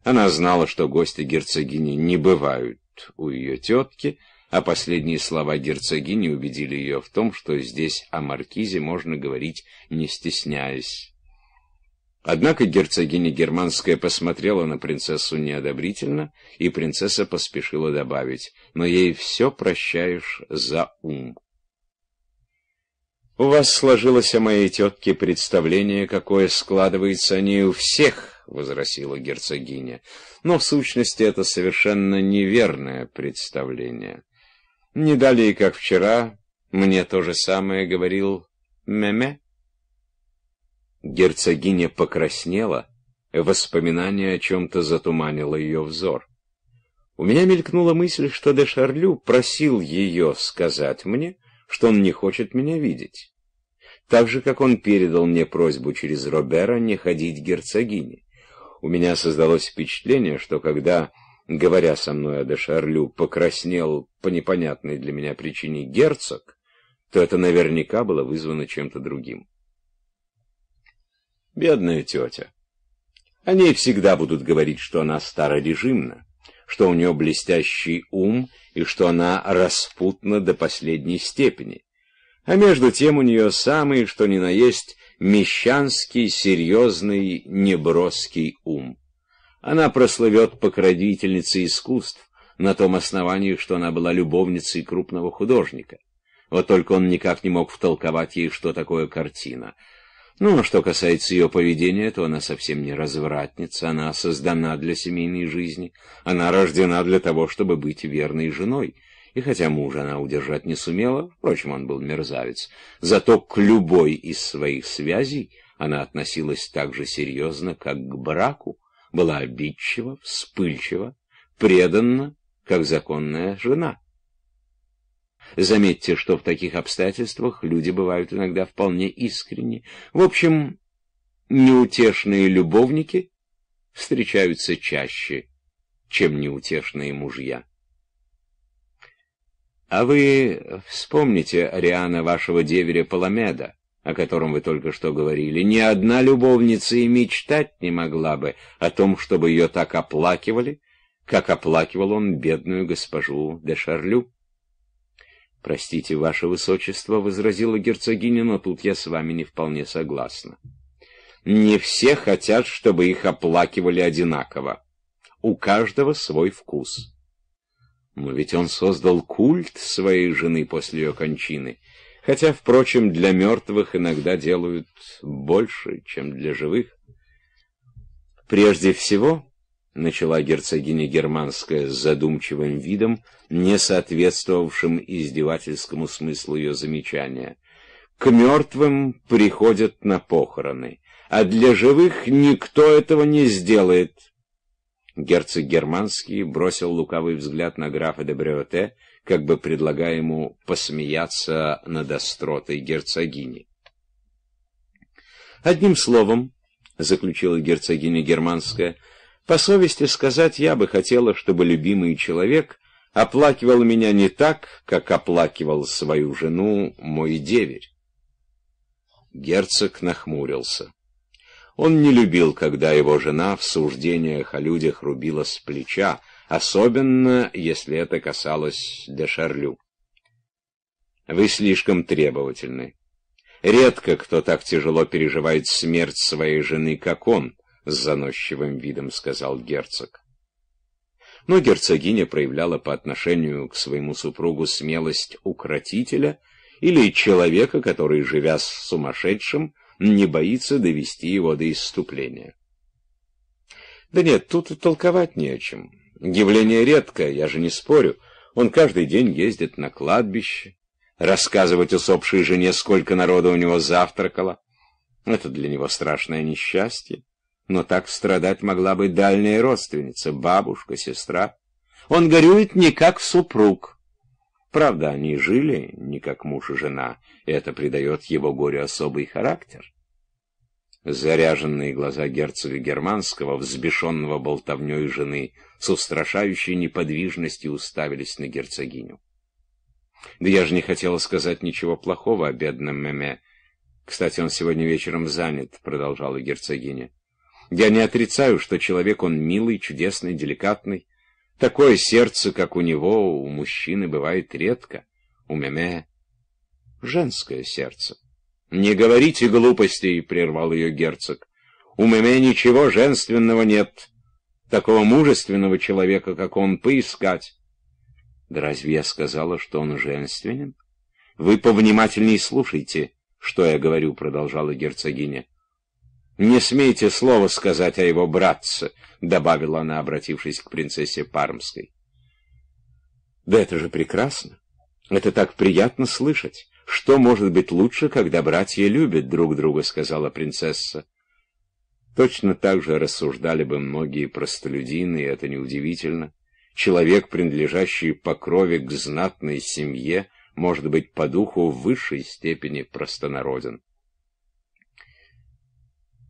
Она знала, что гости герцогини не бывают у ее тетки, а последние слова герцогини убедили ее в том, что здесь о маркизе можно говорить, не стесняясь. Однако герцогиня Германская посмотрела на принцессу неодобрительно, и принцесса поспешила добавить, «Но ей все прощаешь за ум». «У вас сложилось о моей тетке представление, какое складывается о ней у всех», — возразила герцогиня. «Но в сущности это совершенно неверное представление. Не далее, как вчера, мне то же самое говорил Меме». Герцогиня покраснела, воспоминание о чем-то затуманило ее взор. У меня мелькнула мысль, что де Шарлю просил ее сказать мне, что он не хочет меня видеть. Так же, как он передал мне просьбу через Робера не ходить герцогине. У меня создалось впечатление, что когда, говоря со мной о де Шарлю, покраснел по непонятной для меня причине герцог, то это наверняка было вызвано чем-то другим. Бедная тетя. О ней всегда будут говорить, что она старорежимна, что у нее блестящий ум и что она распутна до последней степени. А между тем у нее самый, что ни на есть, мещанский, серьезный, неброский ум. Она прослывет покровительницей искусств на том основании, что она была любовницей крупного художника. Вот только он никак не мог втолковать ей, что такое картина — ну, а что касается ее поведения, то она совсем не развратница, она создана для семейной жизни, она рождена для того, чтобы быть верной женой. И хотя мужа она удержать не сумела, впрочем, он был мерзавец, зато к любой из своих связей она относилась так же серьезно, как к браку, была обидчива, вспыльчива, преданна, как законная жена. Заметьте, что в таких обстоятельствах люди бывают иногда вполне искренни. В общем, неутешные любовники встречаются чаще, чем неутешные мужья. А вы вспомните Ариана вашего деверя Паламеда, о котором вы только что говорили. Ни одна любовница и мечтать не могла бы о том, чтобы ее так оплакивали, как оплакивал он бедную госпожу де Шарлю. «Простите, ваше высочество», — возразила герцогиня, — «но тут я с вами не вполне согласна. Не все хотят, чтобы их оплакивали одинаково. У каждого свой вкус». Но ведь он создал культ своей жены после ее кончины, хотя, впрочем, для мертвых иногда делают больше, чем для живых. Прежде всего, начала герцогиня Германская с задумчивым видом, не соответствовавшим издевательскому смыслу ее замечания. «К мертвым приходят на похороны, а для живых никто этого не сделает». Герцог Германский бросил лукавый взгляд на графа де Бреоте, как бы предлагая ему посмеяться над остротой герцогини. Одним словом, — заключила герцогиня Германская, — по совести сказать, я бы хотела, чтобы любимый человек оплакивал меня не так, как оплакивал свою жену мой деверь. Герцог нахмурился. Он не любил, когда его жена в суждениях о людях рубила с плеча, особенно если это касалось де Шарлю. Вы слишком требовательны. Редко кто так тяжело переживает смерть своей жены, как он, — с заносчивым видом сказал герцог. Но герцогиня проявляла по отношению к своему супругу смелость укротителя или человека, который, живя с сумасшедшим, не боится довести его до исступления. Да нет, тут и толковать не о чем. Явление редкое, я же не спорю. Он каждый день ездит на кладбище, рассказывать усопшей жене, сколько народа у него завтракало. Это для него страшное несчастье. Но так страдать могла бы дальняя родственница, бабушка, сестра. Он горюет не как супруг. Правда, они жили не как муж и жена, и это придает его горю особый характер. Заряженные глаза герцога Германского, взбешенного болтовней жены, с устрашающей неподвижностью уставились на герцогиню. Да я же не хотела сказать ничего плохого о бедном Меме. Кстати, он сегодня вечером занят, — продолжала герцогиня. Я не отрицаю, что человек он милый, чудесный, деликатный. Такое сердце, как у него, у мужчины бывает редко. У Меме женское сердце. «Не говорите глупостей», — прервал ее герцог. «У Меме ничего женственного нет. Такого мужественного человека, как он, поискать. Да разве я сказала, что он женственен? Вы повнимательней слушайте, что я говорю, продолжала герцогиня. Не смейте слова сказать о его братце, добавила она, обратившись к принцессе Пармской. Да это же прекрасно. Это так приятно слышать. Что может быть лучше, когда братья любят друг друга, сказала принцесса. Точно так же рассуждали бы многие простолюдины, и это неудивительно. Человек, принадлежащий по крови к знатной семье, может быть по духу в высшей степени простонароден.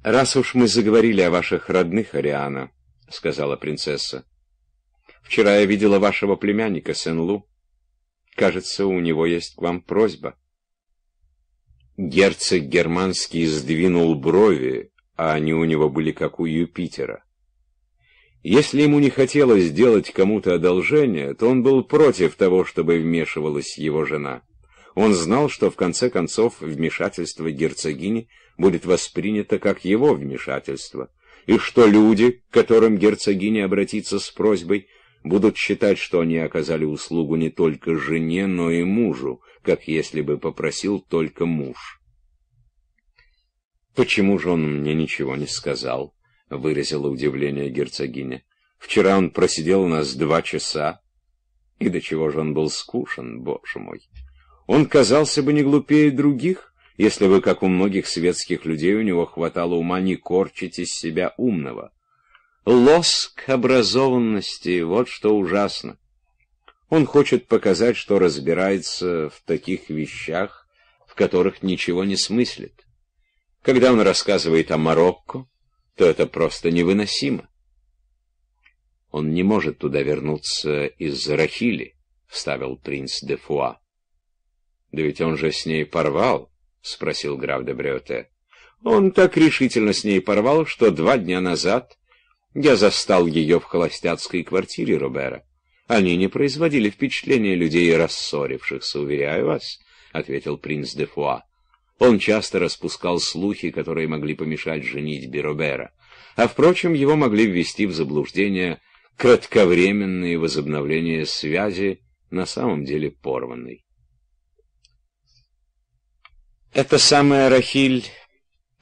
«Раз уж мы заговорили о ваших родных, Ариана», — сказала принцесса, — «вчера я видела вашего племянника Сен-Лу. Кажется, у него есть к вам просьба». Герцог германский сдвинул брови, а они у него были как у Юпитера. Если ему не хотелось сделать кому-то одолжение, то он был против того, чтобы вмешивалась его жена. Он знал, что в конце концов вмешательство герцогини будет воспринято как его вмешательство, и что люди, к которым герцогиня обратится с просьбой, будут считать, что они оказали услугу не только жене, но и мужу, как если бы попросил только муж. «Почему же он мне ничего не сказал?» — выразила удивление герцогиня. «Вчера он просидел у нас два часа. И до чего же он был скушен, боже мой! Он казался бы не глупее других, если бы, как у многих светских людей, у него хватало ума не корчить из себя умного. Лоск образованности — вот что ужасно. Он хочет показать, что разбирается в таких вещах, в которых ничего не смыслит. Когда он рассказывает о Марокко, то это просто невыносимо. Он не может туда вернуться из Рахили, — вставил принц де Фуа. — Да ведь он же с ней порвал, — спросил граф де Бреоте. Он так решительно с ней порвал, что два дня назад я застал ее в холостяцкой квартире Робера. Они не производили впечатления людей, рассорившихся, уверяю вас, — ответил принц де Фуа. Он часто распускал слухи, которые могли помешать женитьбе Робера, а, впрочем, его могли ввести в заблуждение кратковременные возобновления связи, на самом деле порванной. «Эта самая Рахиль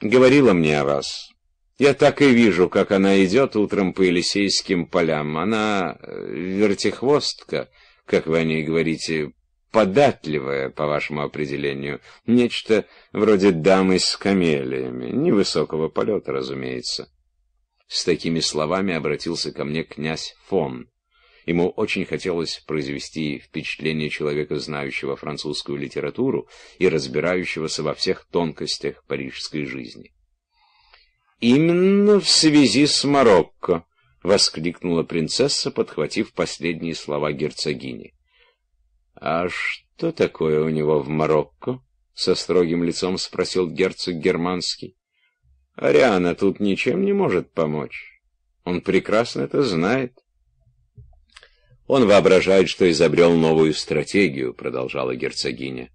говорила мне о вас. Я так и вижу, как она идет утром по Елисейским полям. Она э, вертихвостка, как вы о ней говорите, податливая, по вашему определению, нечто вроде дамы с камелиями, невысокого полета, разумеется. С такими словами обратился ко мне князь Фон. Ему очень хотелось произвести впечатление человека, знающего французскую литературу и разбирающегося во всех тонкостях парижской жизни. именно в связи с Марокко», — воскликнула принцесса, подхватив последние слова герцогини. «А что такое у него в Марокко?» — со строгим лицом спросил герцог германский. «Ариана тут ничем не может помочь. Он прекрасно это знает». «Он воображает, что изобрел новую стратегию», — продолжала герцогиня.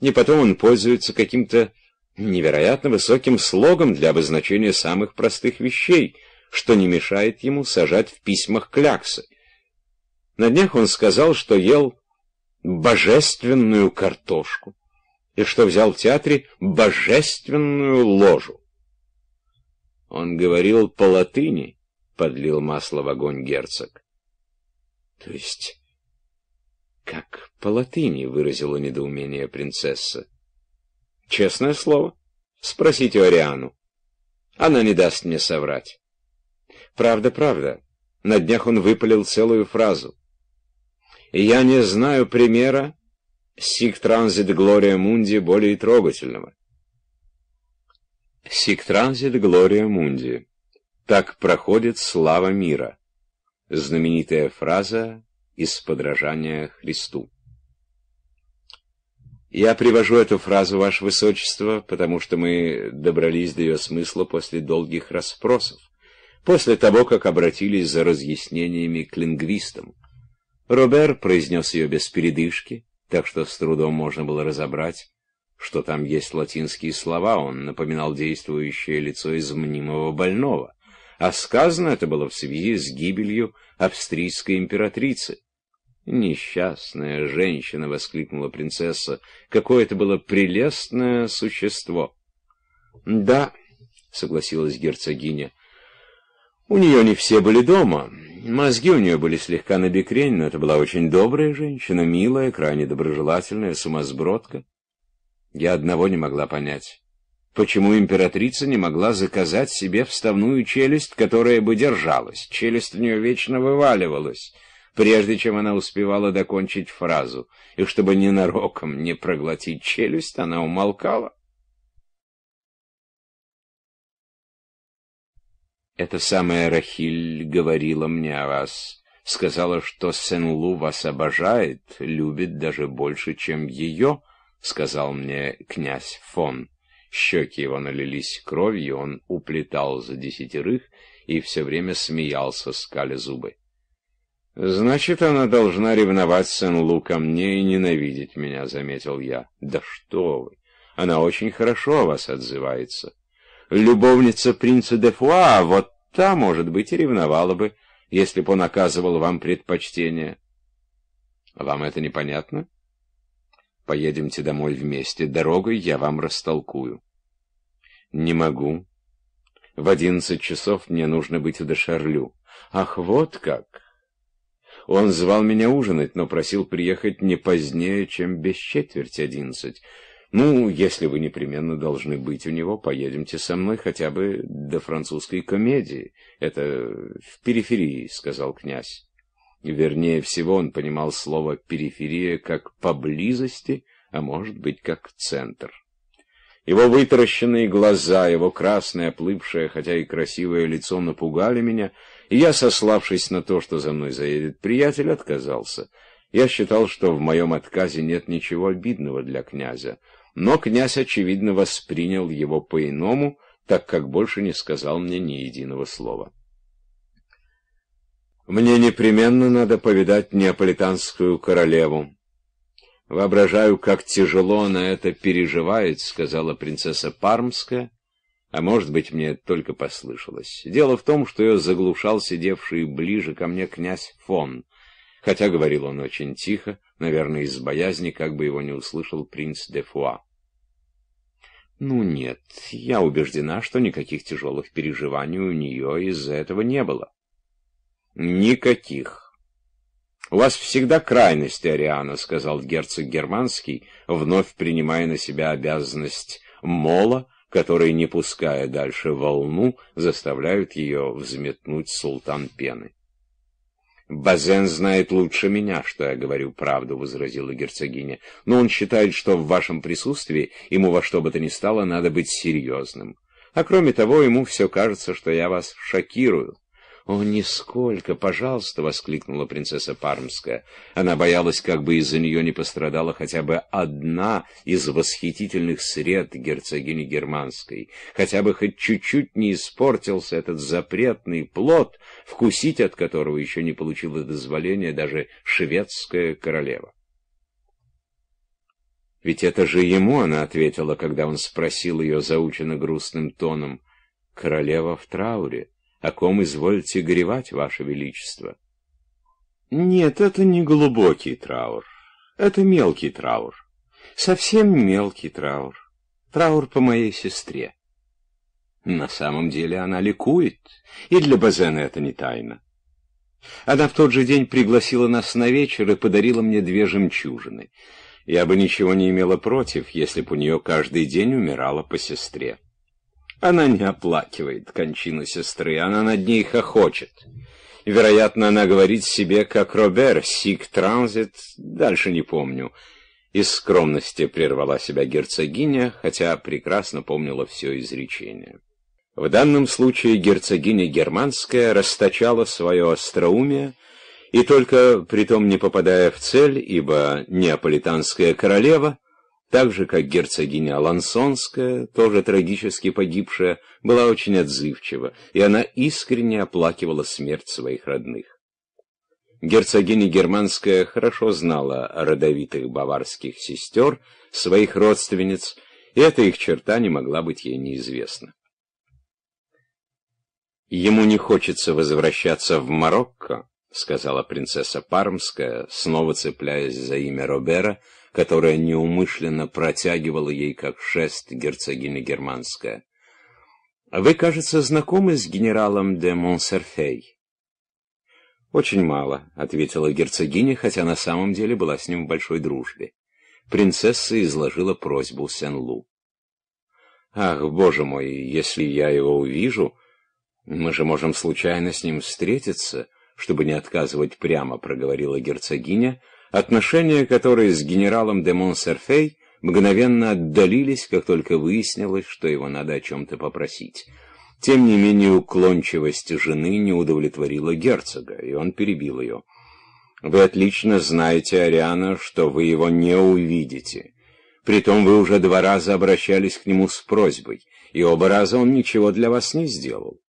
«И потом он пользуется каким-то невероятно высоким слогом для обозначения самых простых вещей, что не мешает ему сажать в письмах кляксы. На днях он сказал, что ел божественную картошку и что взял в театре божественную ложу. Он говорил по латыни, подлил масло в огонь герцог. То есть, как по латыни выразила недоумение принцесса. Честное слово. Спросите Ориану. Она не даст мне соврать. Правда, правда. На днях он выпалил целую фразу. Я не знаю примера «Сик транзит Глория Мунди» более трогательного. «Сик транзит Глория Мунди» — так проходит слава мира. Знаменитая фраза из подражания Христу. Я привожу эту фразу, Ваше Высочество, потому что мы добрались до ее смысла после долгих расспросов, после того, как обратились за разъяснениями к лингвистам. Робер произнес ее без передышки, так что с трудом можно было разобрать, что там есть латинские слова, он напоминал действующее лицо из мнимого больного, а сказано это было в связи с гибелью австрийской императрицы. «Несчастная женщина!» — воскликнула принцесса. «Какое это было прелестное существо!» «Да», — согласилась герцогиня. «У нее не все были дома. Мозги у нее были слегка набекрень, но это была очень добрая женщина, милая, крайне доброжелательная, сумасбродка. Я одного не могла понять. Почему императрица не могла заказать себе вставную челюсть, которая бы держалась? Челюсть у нее вечно вываливалась» прежде чем она успевала докончить фразу, и чтобы ненароком не проглотить челюсть, она умолкала. «Это самая Рахиль говорила мне о вас, сказала, что Сен-Лу вас обожает, любит даже больше, чем ее», — сказал мне князь фон. Щеки его налились кровью, он уплетал за десятерых и все время смеялся, скаля зубы. «Значит, она должна ревновать Сен-Лу ко мне и ненавидеть меня», — заметил я. «Да что вы! Она очень хорошо о вас отзывается. Любовница принца де Фуа, вот та, может быть, и ревновала бы, если бы он оказывал вам предпочтение. Вам это непонятно? Поедемте домой вместе. Дорогой я вам растолкую». «Не могу. В одиннадцать часов мне нужно быть у Дешарлю». «Ах, вот как!» Он звал меня ужинать, но просил приехать не позднее, чем без четверти одиннадцать. Ну, если вы непременно должны быть у него, поедемте со мной хотя бы до французской комедии. Это в периферии, — сказал князь. Вернее всего, он понимал слово «периферия» как «поблизости», а может быть, как «центр». Его вытаращенные глаза, его красное, оплывшее, хотя и красивое лицо напугали меня, и я, сославшись на то, что за мной заедет приятель, отказался. Я считал, что в моем отказе нет ничего обидного для князя, но князь, очевидно, воспринял его по-иному, так как больше не сказал мне ни единого слова. «Мне непременно надо повидать неаполитанскую королеву», «Воображаю, как тяжело она это переживает», — сказала принцесса Пармская, а может быть, мне только послышалось. Дело в том, что ее заглушал сидевший ближе ко мне князь фон, хотя говорил он очень тихо, наверное, из боязни, как бы его не услышал принц де Фуа. «Ну нет, я убеждена, что никаких тяжелых переживаний у нее из-за этого не было». «Никаких», «У вас всегда крайности, Ариана», — сказал герцог Германский, вновь принимая на себя обязанность мола, который, не пуская дальше волну, заставляют ее взметнуть султан пены. «Базен знает лучше меня, что я говорю правду», — возразила герцогиня. «Но он считает, что в вашем присутствии ему во что бы то ни стало надо быть серьезным. А кроме того, ему все кажется, что я вас шокирую. «О, нисколько, пожалуйста!» — воскликнула принцесса Пармская. Она боялась, как бы из-за нее не пострадала хотя бы одна из восхитительных сред герцогини Германской, хотя бы хоть чуть-чуть не испортился этот запретный плод, вкусить от которого еще не получила дозволения даже шведская королева. Ведь это же ему она ответила, когда он спросил ее заученно грустным тоном. «Королева в трауре» о ком извольте горевать, Ваше Величество. Нет, это не глубокий траур. Это мелкий траур. Совсем мелкий траур. Траур по моей сестре. На самом деле она ликует, и для Базена это не тайна. Она в тот же день пригласила нас на вечер и подарила мне две жемчужины. Я бы ничего не имела против, если бы у нее каждый день умирала по сестре. Она не оплакивает кончину сестры, она над ней хохочет. Вероятно, она говорит себе, как Робер, сик транзит, дальше не помню. Из скромности прервала себя герцогиня, хотя прекрасно помнила все изречение. В данном случае герцогиня германская расточала свое остроумие, и только, притом не попадая в цель, ибо неаполитанская королева — так же, как герцогиня Алансонская, тоже трагически погибшая, была очень отзывчива, и она искренне оплакивала смерть своих родных. Герцогиня Германская хорошо знала родовитых баварских сестер, своих родственниц, и эта их черта не могла быть ей неизвестна. «Ему не хочется возвращаться в Марокко», — сказала принцесса Пармская, снова цепляясь за имя Робера, — которое неумышленно протягивала ей как шест герцогиня Германская. «Вы, кажется, знакомы с генералом де Монсерфей?» «Очень мало», — ответила герцогиня, хотя на самом деле была с ним в большой дружбе. Принцесса изложила просьбу Сен-Лу. «Ах, боже мой, если я его увижу, мы же можем случайно с ним встретиться», чтобы не отказывать прямо, проговорила герцогиня, отношения которые с генералом де Монсерфей мгновенно отдалились, как только выяснилось, что его надо о чем-то попросить. Тем не менее уклончивость жены не удовлетворила герцога, и он перебил ее. «Вы отлично знаете, Ариана, что вы его не увидите. Притом вы уже два раза обращались к нему с просьбой, и оба раза он ничего для вас не сделал.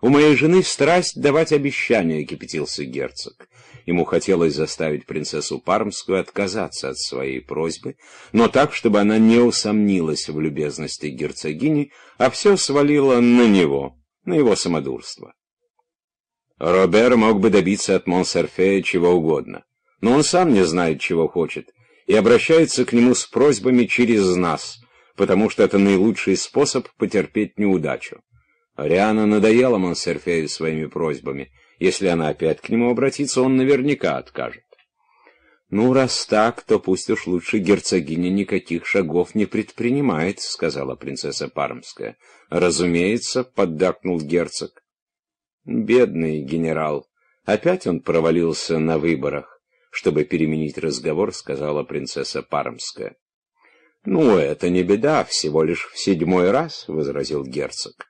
У моей жены страсть давать обещания, — кипятился герцог. Ему хотелось заставить принцессу Пармскую отказаться от своей просьбы, но так, чтобы она не усомнилась в любезности герцогини, а все свалило на него, на его самодурство. Робер мог бы добиться от Монсерфея чего угодно, но он сам не знает, чего хочет, и обращается к нему с просьбами через нас, потому что это наилучший способ потерпеть неудачу. Ариана надоела Монсерфею своими просьбами. Если она опять к нему обратится, он наверняка откажет. «Ну, раз так, то пусть уж лучше герцогиня никаких шагов не предпринимает», — сказала принцесса Пармская. «Разумеется», — поддакнул герцог. «Бедный генерал. Опять он провалился на выборах», — чтобы переменить разговор, сказала принцесса Пармская. «Ну, это не беда, всего лишь в седьмой раз», — возразил герцог.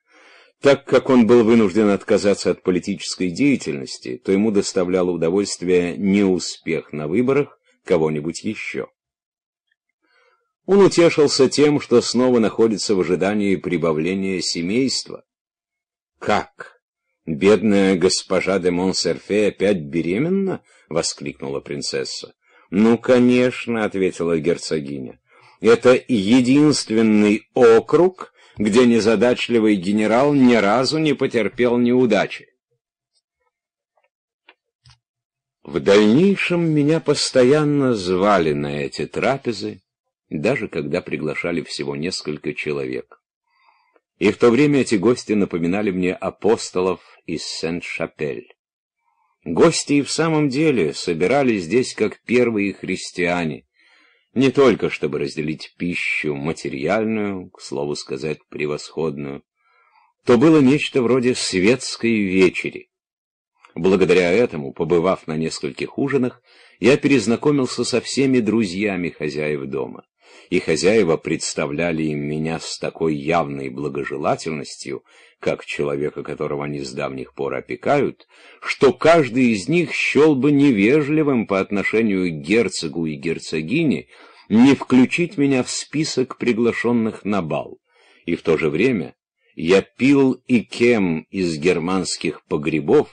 Так как он был вынужден отказаться от политической деятельности, то ему доставляло удовольствие не успех на выборах кого-нибудь еще. Он утешился тем, что снова находится в ожидании прибавления семейства. «Как? Бедная госпожа де Монсерфе опять беременна?» — воскликнула принцесса. «Ну, конечно», — ответила герцогиня. «Это единственный округ, где незадачливый генерал ни разу не потерпел неудачи. В дальнейшем меня постоянно звали на эти трапезы, даже когда приглашали всего несколько человек. И в то время эти гости напоминали мне апостолов из Сент-Шапель. Гости и в самом деле собирались здесь как первые христиане, не только чтобы разделить пищу материальную, к слову сказать, превосходную, то было нечто вроде светской вечери. Благодаря этому, побывав на нескольких ужинах, я перезнакомился со всеми друзьями хозяев дома. и хозяева представляли им меня с такой явной благожелательностью, как человека, которого они с давних пор опекают, что каждый из них счел бы невежливым по отношению к герцогу и герцогине не включить меня в список приглашенных на бал, и в то же время я пил и кем из германских погребов,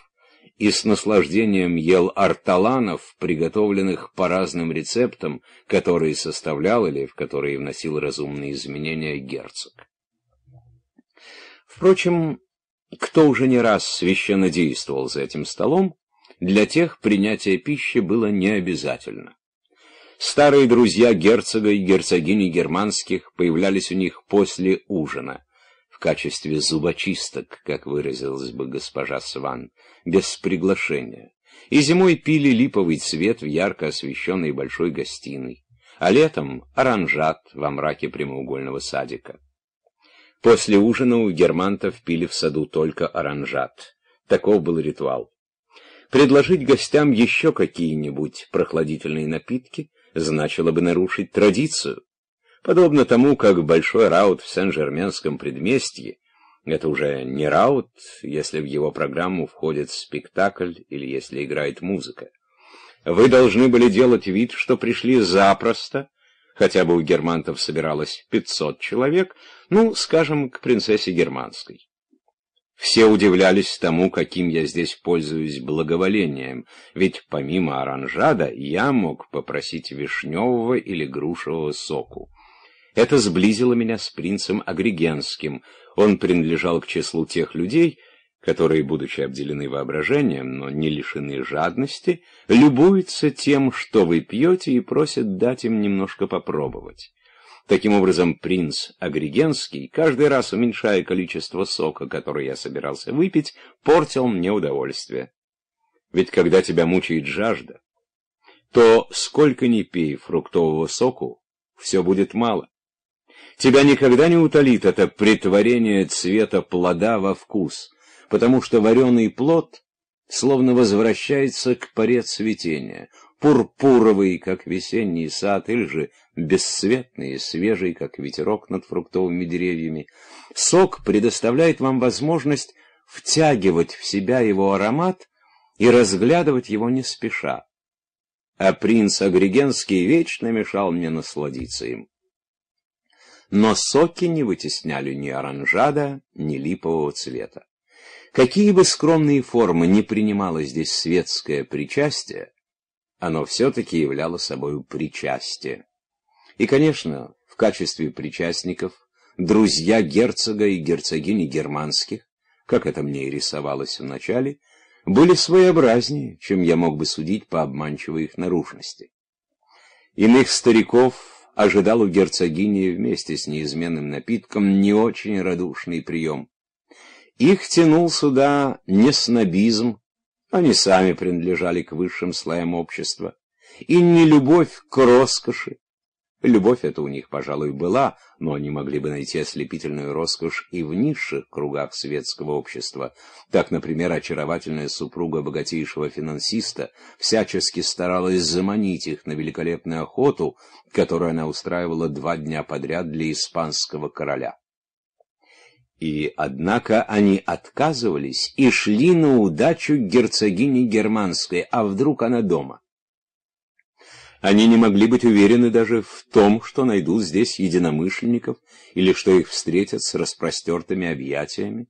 и с наслаждением ел арталанов, приготовленных по разным рецептам, которые составлял или в которые вносил разумные изменения герцог. Впрочем, кто уже не раз священно действовал за этим столом, для тех принятие пищи было не обязательно. Старые друзья герцога и герцогини германских появлялись у них после ужина, в качестве зубочисток, как выразилась бы госпожа Сван, без приглашения, и зимой пили липовый цвет в ярко освещенной большой гостиной, а летом — оранжат во мраке прямоугольного садика. После ужина у германтов пили в саду только оранжат. Таков был ритуал. Предложить гостям еще какие-нибудь прохладительные напитки значило бы нарушить традицию, Подобно тому, как большой раут в Сен-Жерменском предместье, это уже не раут, если в его программу входит спектакль или если играет музыка. Вы должны были делать вид, что пришли запросто, хотя бы у германтов собиралось 500 человек, ну, скажем, к принцессе германской. Все удивлялись тому, каким я здесь пользуюсь благоволением, ведь помимо оранжада я мог попросить вишневого или грушевого соку. Это сблизило меня с принцем Агригенским. Он принадлежал к числу тех людей, которые, будучи обделены воображением, но не лишены жадности, любуются тем, что вы пьете, и просят дать им немножко попробовать. Таким образом, принц Агригенский, каждый раз уменьшая количество сока, который я собирался выпить, портил мне удовольствие. Ведь когда тебя мучает жажда, то сколько ни пей фруктового соку, все будет мало. Тебя никогда не утолит это притворение цвета плода во вкус, потому что вареный плод словно возвращается к поре цветения, пурпуровый, как весенний сад, или же бесцветный и свежий, как ветерок над фруктовыми деревьями. Сок предоставляет вам возможность втягивать в себя его аромат и разглядывать его не спеша. А принц Агригенский вечно мешал мне насладиться им но соки не вытесняли ни оранжада, ни липового цвета. Какие бы скромные формы ни принимало здесь светское причастие, оно все-таки являло собой причастие. И, конечно, в качестве причастников друзья герцога и герцогини германских, как это мне и рисовалось вначале, были своеобразнее, чем я мог бы судить по обманчивой их наружности. Иных стариков ожидал у герцогини вместе с неизменным напитком не очень радушный прием. Их тянул сюда не снобизм, они сами принадлежали к высшим слоям общества, и не любовь к роскоши, Любовь эта у них, пожалуй, была, но они могли бы найти ослепительную роскошь и в низших кругах светского общества. Так, например, очаровательная супруга богатейшего финансиста всячески старалась заманить их на великолепную охоту, которую она устраивала два дня подряд для испанского короля. И, однако, они отказывались и шли на удачу герцогини германской, а вдруг она дома. Они не могли быть уверены даже в том, что найдут здесь единомышленников или что их встретят с распростертыми объятиями.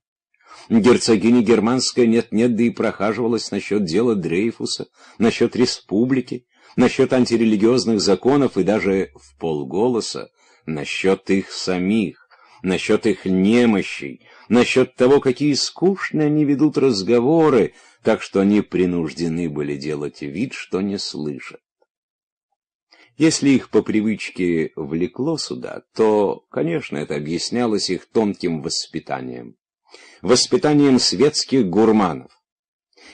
Герцогиня Германская нет-нет, да и прохаживалась насчет дела Дрейфуса, насчет республики, насчет антирелигиозных законов и даже в полголоса насчет их самих, насчет их немощей, насчет того, какие скучные они ведут разговоры, так что они принуждены были делать вид, что не слышат. Если их по привычке влекло сюда, то, конечно, это объяснялось их тонким воспитанием. Воспитанием светских гурманов.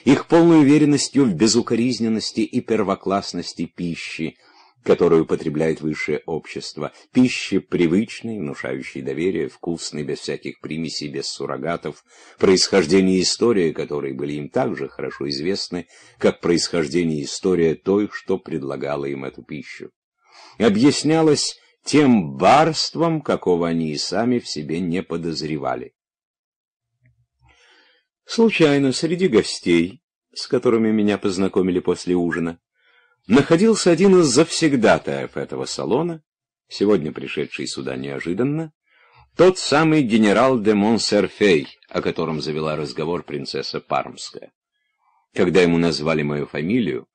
Их полной уверенностью в безукоризненности и первоклассности пищи, которую потребляет высшее общество, пищи привычной, внушающей доверие, вкусной, без всяких примесей, без суррогатов, происхождение и история которой были им так же хорошо известны, как происхождение и история той, что предлагала им эту пищу. Объяснялось тем барством, какого они и сами в себе не подозревали. Случайно среди гостей, с которыми меня познакомили после ужина, находился один из завсегдатаев этого салона, сегодня пришедший сюда неожиданно, тот самый генерал де Монсерфей, о котором завела разговор принцесса Пармская. Когда ему назвали мою фамилию,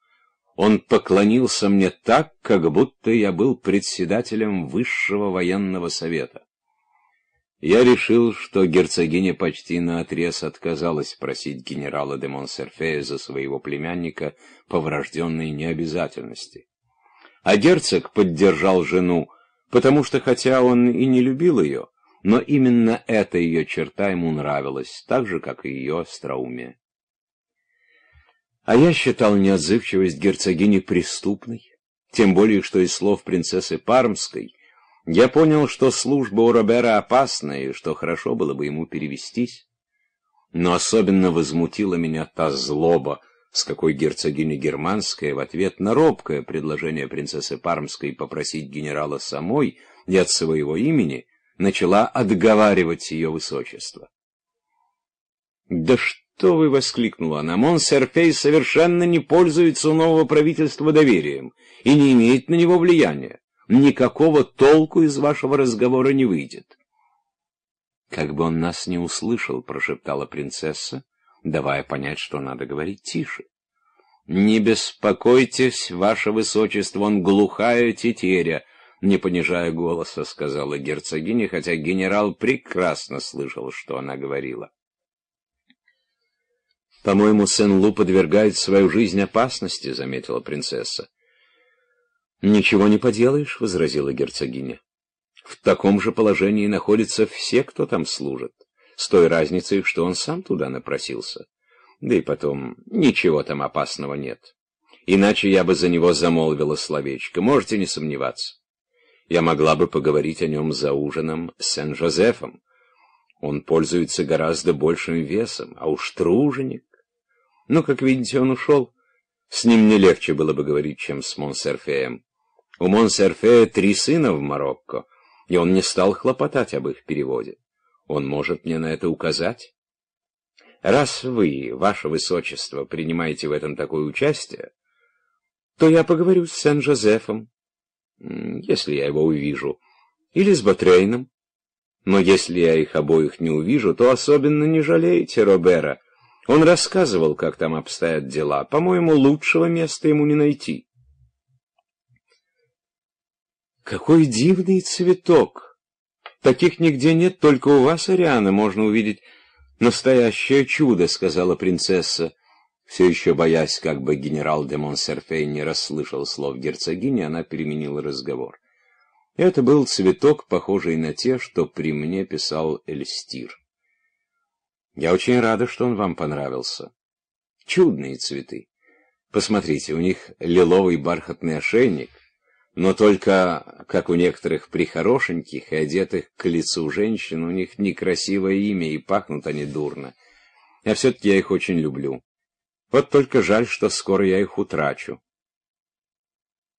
он поклонился мне так, как будто я был председателем высшего военного совета. Я решил, что герцогиня почти наотрез отказалась просить генерала де Монсерфея за своего племянника по врожденной необязательности. А герцог поддержал жену, потому что, хотя он и не любил ее, но именно эта ее черта ему нравилась, так же, как и ее остроумие. А я считал неотзывчивость герцогини преступной, тем более, что из слов принцессы Пармской я понял, что служба у Робера опасна, и что хорошо было бы ему перевестись. Но особенно возмутила меня та злоба, с какой герцогиня Германская в ответ на робкое предложение принцессы Пармской попросить генерала самой и от своего имени начала отговаривать ее высочество. «Да что вы!» — воскликнула она. «Монсерфей совершенно не пользуется у нового правительства доверием и не имеет на него влияния никакого толку из вашего разговора не выйдет. «Как бы он нас не услышал», — прошептала принцесса, давая понять, что надо говорить тише. «Не беспокойтесь, ваше высочество, он глухая тетеря», — не понижая голоса, сказала герцогиня, хотя генерал прекрасно слышал, что она говорила. «По-моему, Сен-Лу подвергает свою жизнь опасности», — заметила принцесса. «Ничего не поделаешь», — возразила герцогиня. «В таком же положении находятся все, кто там служит, с той разницей, что он сам туда напросился. Да и потом, ничего там опасного нет. Иначе я бы за него замолвила словечко, можете не сомневаться. Я могла бы поговорить о нем за ужином с Сен-Жозефом. Он пользуется гораздо большим весом, а уж труженик. Ну, как видите, он ушел. С ним не легче было бы говорить, чем с Монсерфеем. У Монсерфея три сына в Марокко, и он не стал хлопотать об их переводе. Он может мне на это указать? Раз вы, ваше высочество, принимаете в этом такое участие, то я поговорю с Сен-Жозефом, если я его увижу, или с Батрейном. Но если я их обоих не увижу, то особенно не жалейте Робера. Он рассказывал, как там обстоят дела. По-моему, лучшего места ему не найти. Какой дивный цветок! Таких нигде нет, только у вас, Ариана, можно увидеть настоящее чудо, — сказала принцесса, все еще боясь, как бы генерал де Монсерфей не расслышал слов герцогини, она переменила разговор. Это был цветок, похожий на те, что при мне писал Эльстир. Я очень рада, что он вам понравился. Чудные цветы. Посмотрите, у них лиловый бархатный ошейник, но только, как у некоторых прихорошеньких и одетых к лицу женщин, у них некрасивое имя, и пахнут они дурно. А все-таки я их очень люблю. Вот только жаль, что скоро я их утрачу.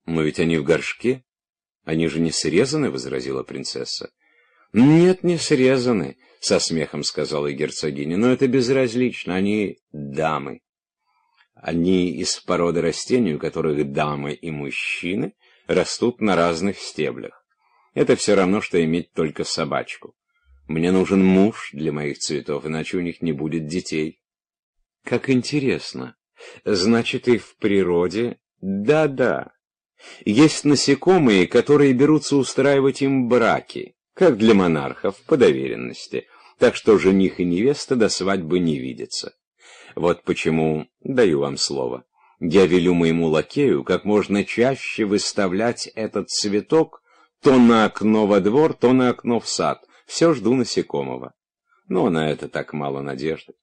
Но ведь они в горшке. Они же не срезаны, — возразила принцесса. Нет, не срезаны, — со смехом сказала герцогиня, — но это безразлично, они дамы. Они из породы растений, у которых дамы и мужчины — растут на разных стеблях. Это все равно, что иметь только собачку. Мне нужен муж для моих цветов, иначе у них не будет детей. Как интересно. Значит, и в природе... Да-да. Есть насекомые, которые берутся устраивать им браки, как для монархов, по доверенности. Так что жених и невеста до свадьбы не видятся. Вот почему, даю вам слово, я велю моему лакею как можно чаще выставлять этот цветок то на окно во двор, то на окно в сад. Все жду насекомого. Но на это так мало надежды.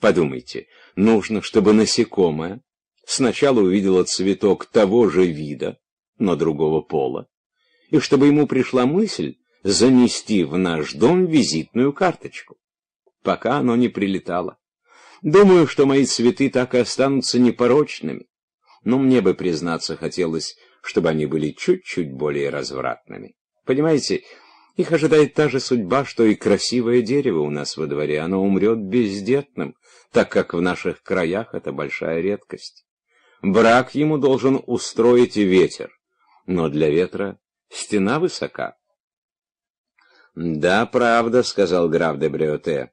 Подумайте, нужно, чтобы насекомое сначала увидело цветок того же вида, но другого пола, и чтобы ему пришла мысль занести в наш дом визитную карточку, пока оно не прилетало. Думаю, что мои цветы так и останутся непорочными, но мне бы, признаться, хотелось, чтобы они были чуть-чуть более развратными. Понимаете, их ожидает та же судьба, что и красивое дерево у нас во дворе. Оно умрет бездетным, так как в наших краях это большая редкость. Брак ему должен устроить ветер, но для ветра стена высока. «Да, правда», — сказал граф де Бреоте.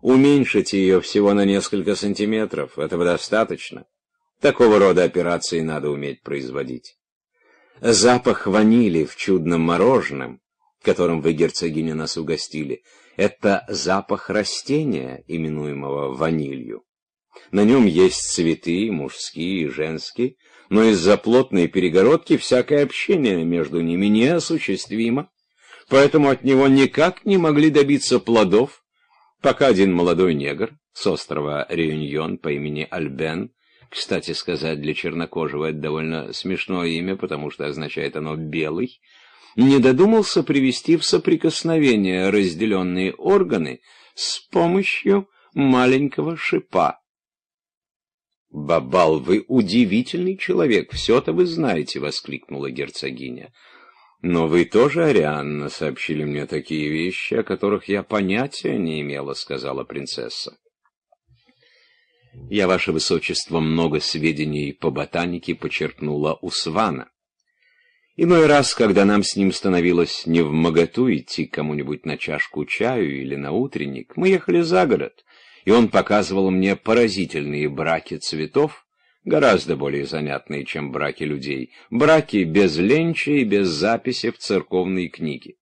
«Уменьшите ее всего на несколько сантиметров, этого достаточно. Такого рода операции надо уметь производить». Запах ванили в чудном мороженом, которым вы, герцогиня, нас угостили, это запах растения, именуемого ванилью. На нем есть цветы, мужские и женские, но из-за плотной перегородки всякое общение между ними неосуществимо, поэтому от него никак не могли добиться плодов, пока один молодой негр с острова Реюньон по имени Альбен кстати сказать, для чернокожего это довольно смешное имя, потому что означает оно «белый», не додумался привести в соприкосновение разделенные органы с помощью маленького шипа. «Бабал, вы удивительный человек, все-то вы знаете!» — воскликнула герцогиня. «Но вы тоже, Арианна, сообщили мне такие вещи, о которых я понятия не имела», — сказала принцесса. Я, ваше высочество, много сведений по ботанике почерпнула у Свана. Иной раз, когда нам с ним становилось не в моготу идти кому-нибудь на чашку чаю или на утренник, мы ехали за город, и он показывал мне поразительные браки цветов, гораздо более занятные, чем браки людей, браки без ленча и без записи в церковные книги.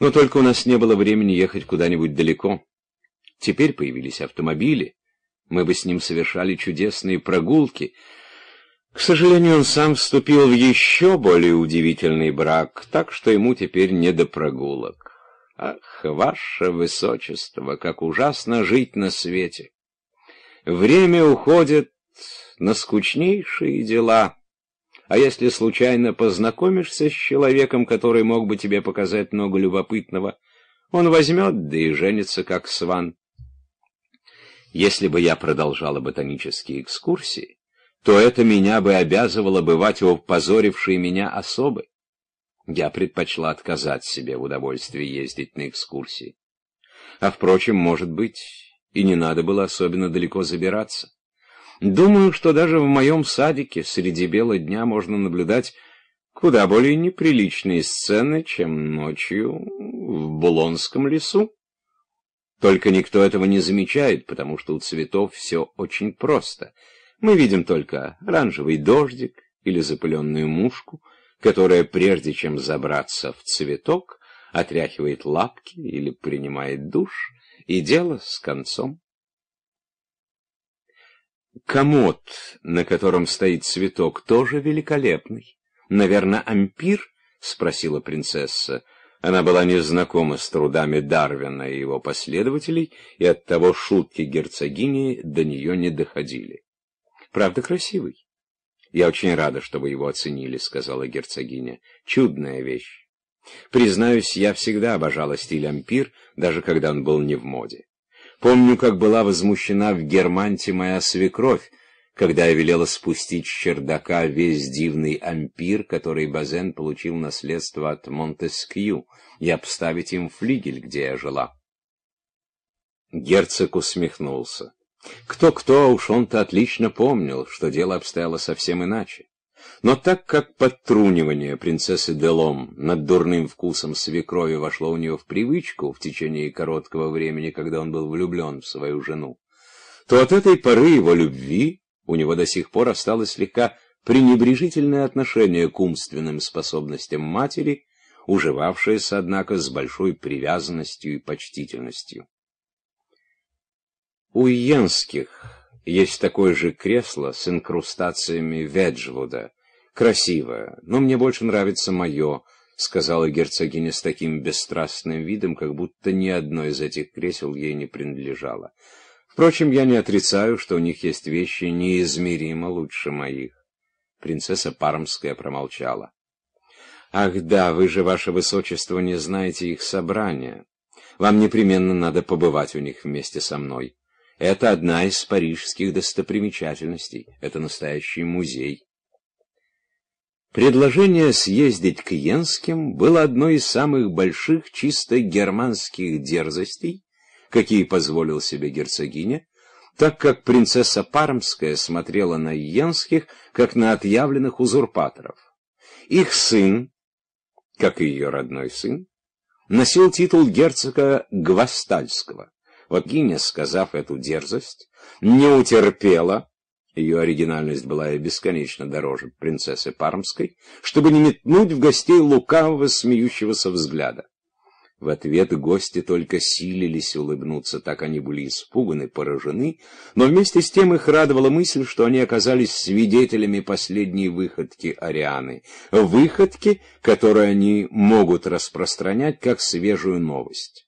Но только у нас не было времени ехать куда-нибудь далеко. Теперь появились автомобили, мы бы с ним совершали чудесные прогулки. К сожалению, он сам вступил в еще более удивительный брак, так что ему теперь не до прогулок. Ах, ваше высочество, как ужасно жить на свете! Время уходит на скучнейшие дела. А если случайно познакомишься с человеком, который мог бы тебе показать много любопытного, он возьмет, да и женится, как сван. Если бы я продолжала ботанические экскурсии, то это меня бы обязывало бывать у позорившей меня особы. Я предпочла отказать себе в удовольствии ездить на экскурсии. А, впрочем, может быть, и не надо было особенно далеко забираться. Думаю, что даже в моем садике среди бела дня можно наблюдать куда более неприличные сцены, чем ночью в Булонском лесу. Только никто этого не замечает, потому что у цветов все очень просто. Мы видим только оранжевый дождик или запыленную мушку, которая, прежде чем забраться в цветок, отряхивает лапки или принимает душ, и дело с концом. Комод, на котором стоит цветок, тоже великолепный. Наверное, ампир? — спросила принцесса. Она была незнакома с трудами Дарвина и его последователей, и оттого шутки герцогини до нее не доходили. «Правда, красивый?» «Я очень рада, что вы его оценили», — сказала герцогиня. «Чудная вещь. Признаюсь, я всегда обожала стиль ампир, даже когда он был не в моде. Помню, как была возмущена в Германте моя свекровь, когда я велела спустить с чердака весь дивный ампир, который Базен получил наследство от Монтескью, и обставить им флигель, где я жила. Герцог усмехнулся. Кто-кто, уж он-то отлично помнил, что дело обстояло совсем иначе. Но так как подтрунивание принцессы Делом над дурным вкусом свекрови вошло у нее в привычку в течение короткого времени, когда он был влюблен в свою жену, то от этой поры его любви у него до сих пор осталось слегка пренебрежительное отношение к умственным способностям матери, уживавшееся, однако, с большой привязанностью и почтительностью. У Йенских есть такое же кресло с инкрустациями Веджвуда. Красивое, но мне больше нравится мое, — сказала герцогиня с таким бесстрастным видом, как будто ни одно из этих кресел ей не принадлежало. Впрочем, я не отрицаю, что у них есть вещи неизмеримо лучше моих. Принцесса Пармская промолчала. «Ах да, вы же, ваше высочество, не знаете их собрания. Вам непременно надо побывать у них вместе со мной. Это одна из парижских достопримечательностей. Это настоящий музей». Предложение съездить к Йенским было одной из самых больших чисто германских дерзостей, какие позволил себе герцогиня, так как принцесса Пармская смотрела на Йенских, как на отъявленных узурпаторов. Их сын, как и ее родной сын, носил титул герцога Гвастальского. Вот Гиня, сказав эту дерзость, не утерпела, ее оригинальность была и бесконечно дороже принцессы Пармской, чтобы не метнуть в гостей лукавого смеющегося взгляда. В ответ гости только силились улыбнуться, так они были испуганы, поражены, но вместе с тем их радовала мысль, что они оказались свидетелями последней выходки Арианы, выходки, которую они могут распространять как свежую новость.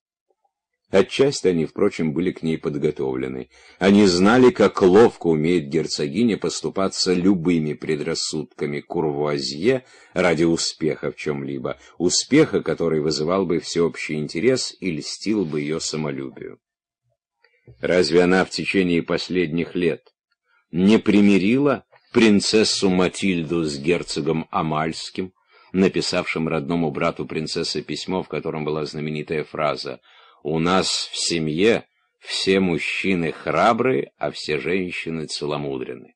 Отчасти они, впрочем, были к ней подготовлены. Они знали, как ловко умеет герцогиня поступаться любыми предрассудками курвуазье ради успеха в чем-либо, успеха, который вызывал бы всеобщий интерес и льстил бы ее самолюбию. Разве она в течение последних лет не примирила принцессу Матильду с герцогом Амальским, написавшим родному брату принцессы письмо, в котором была знаменитая фраза — у нас в семье все мужчины храбрые, а все женщины целомудрены.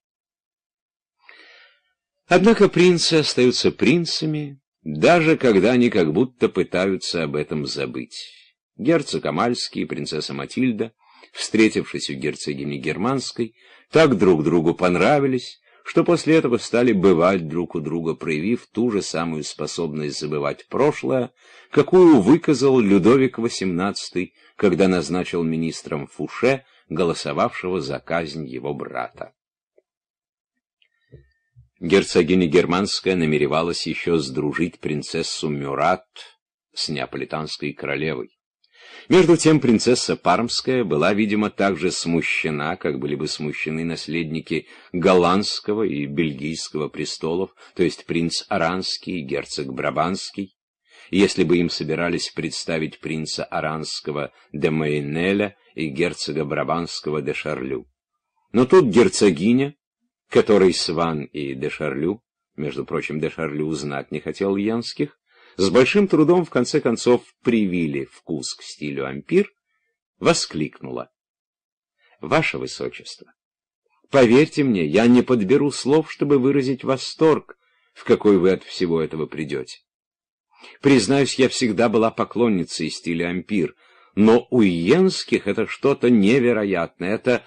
Однако принцы остаются принцами, даже когда они как будто пытаются об этом забыть. Герцог Амальский и принцесса Матильда, встретившись у герцогини Германской, так друг другу понравились, что после этого стали бывать друг у друга, проявив ту же самую способность забывать прошлое, какую выказал Людовик XVIII, когда назначил министром Фуше, голосовавшего за казнь его брата. Герцогиня Германская намеревалась еще сдружить принцессу Мюрат с неаполитанской королевой. Между тем принцесса Пармская была, видимо, так же смущена, как были бы смущены наследники голландского и бельгийского престолов, то есть принц Аранский и герцог Брабанский, если бы им собирались представить принца Аранского де Мейнеля и герцога Брабанского де Шарлю. Но тут герцогиня, которой Сван и де Шарлю, между прочим, де Шарлю знать не хотел Янских, с большим трудом в конце концов привили вкус к стилю ампир, воскликнула. «Ваше Высочество, поверьте мне, я не подберу слов, чтобы выразить восторг, в какой вы от всего этого придете. Признаюсь, я всегда была поклонницей стиля ампир, но у Йенских это что-то невероятное, это,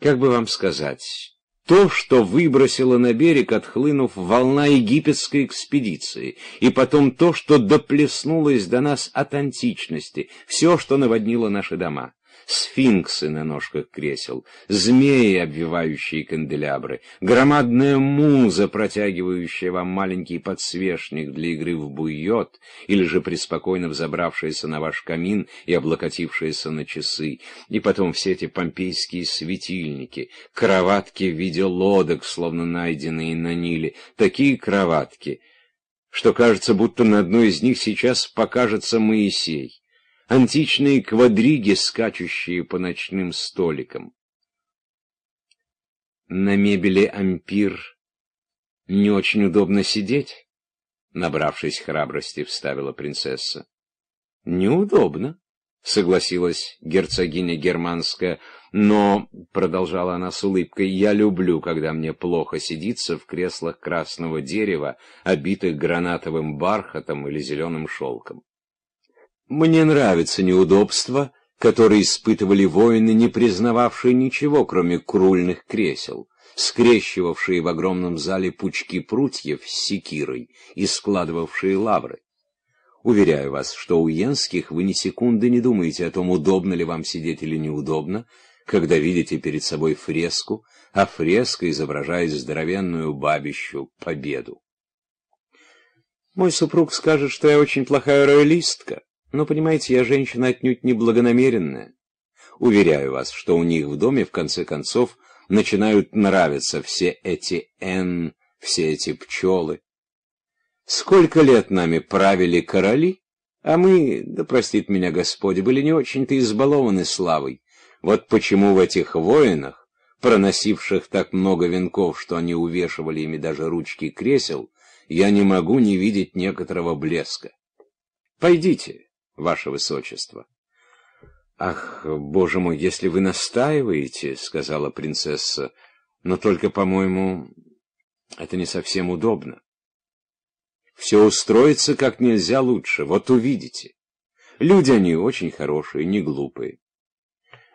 как бы вам сказать, то, что выбросило на берег, отхлынув волна египетской экспедиции, и потом то, что доплеснулось до нас от античности, все, что наводнило наши дома сфинксы на ножках кресел, змеи, обвивающие канделябры, громадная муза, протягивающая вам маленький подсвечник для игры в буйот, или же преспокойно взобравшаяся на ваш камин и облокотившаяся на часы, и потом все эти помпейские светильники, кроватки в виде лодок, словно найденные на Ниле, такие кроватки, что кажется, будто на одной из них сейчас покажется Моисей античные квадриги, скачущие по ночным столикам. На мебели ампир не очень удобно сидеть, набравшись храбрости, вставила принцесса. Неудобно, согласилась герцогиня германская, но, продолжала она с улыбкой, я люблю, когда мне плохо сидится в креслах красного дерева, обитых гранатовым бархатом или зеленым шелком. Мне нравятся неудобства, которые испытывали воины, не признававшие ничего, кроме крульных кресел, скрещивавшие в огромном зале пучки прутьев с секирой и складывавшие лавры. Уверяю вас, что у Йенских вы ни секунды не думаете о том, удобно ли вам сидеть или неудобно, когда видите перед собой фреску, а фреска изображает здоровенную бабищу победу. Мой супруг скажет, что я очень плохая роялистка, но, понимаете, я женщина отнюдь не благонамеренная. Уверяю вас, что у них в доме, в конце концов, начинают нравиться все эти «н», все эти пчелы. Сколько лет нами правили короли, а мы, да простит меня Господь, были не очень-то избалованы славой. Вот почему в этих воинах, проносивших так много венков, что они увешивали ими даже ручки кресел, я не могу не видеть некоторого блеска. Пойдите, ваше высочество. «Ах, боже мой, если вы настаиваете, — сказала принцесса, — но только, по-моему, это не совсем удобно. Все устроится как нельзя лучше, вот увидите. Люди они очень хорошие, не глупые.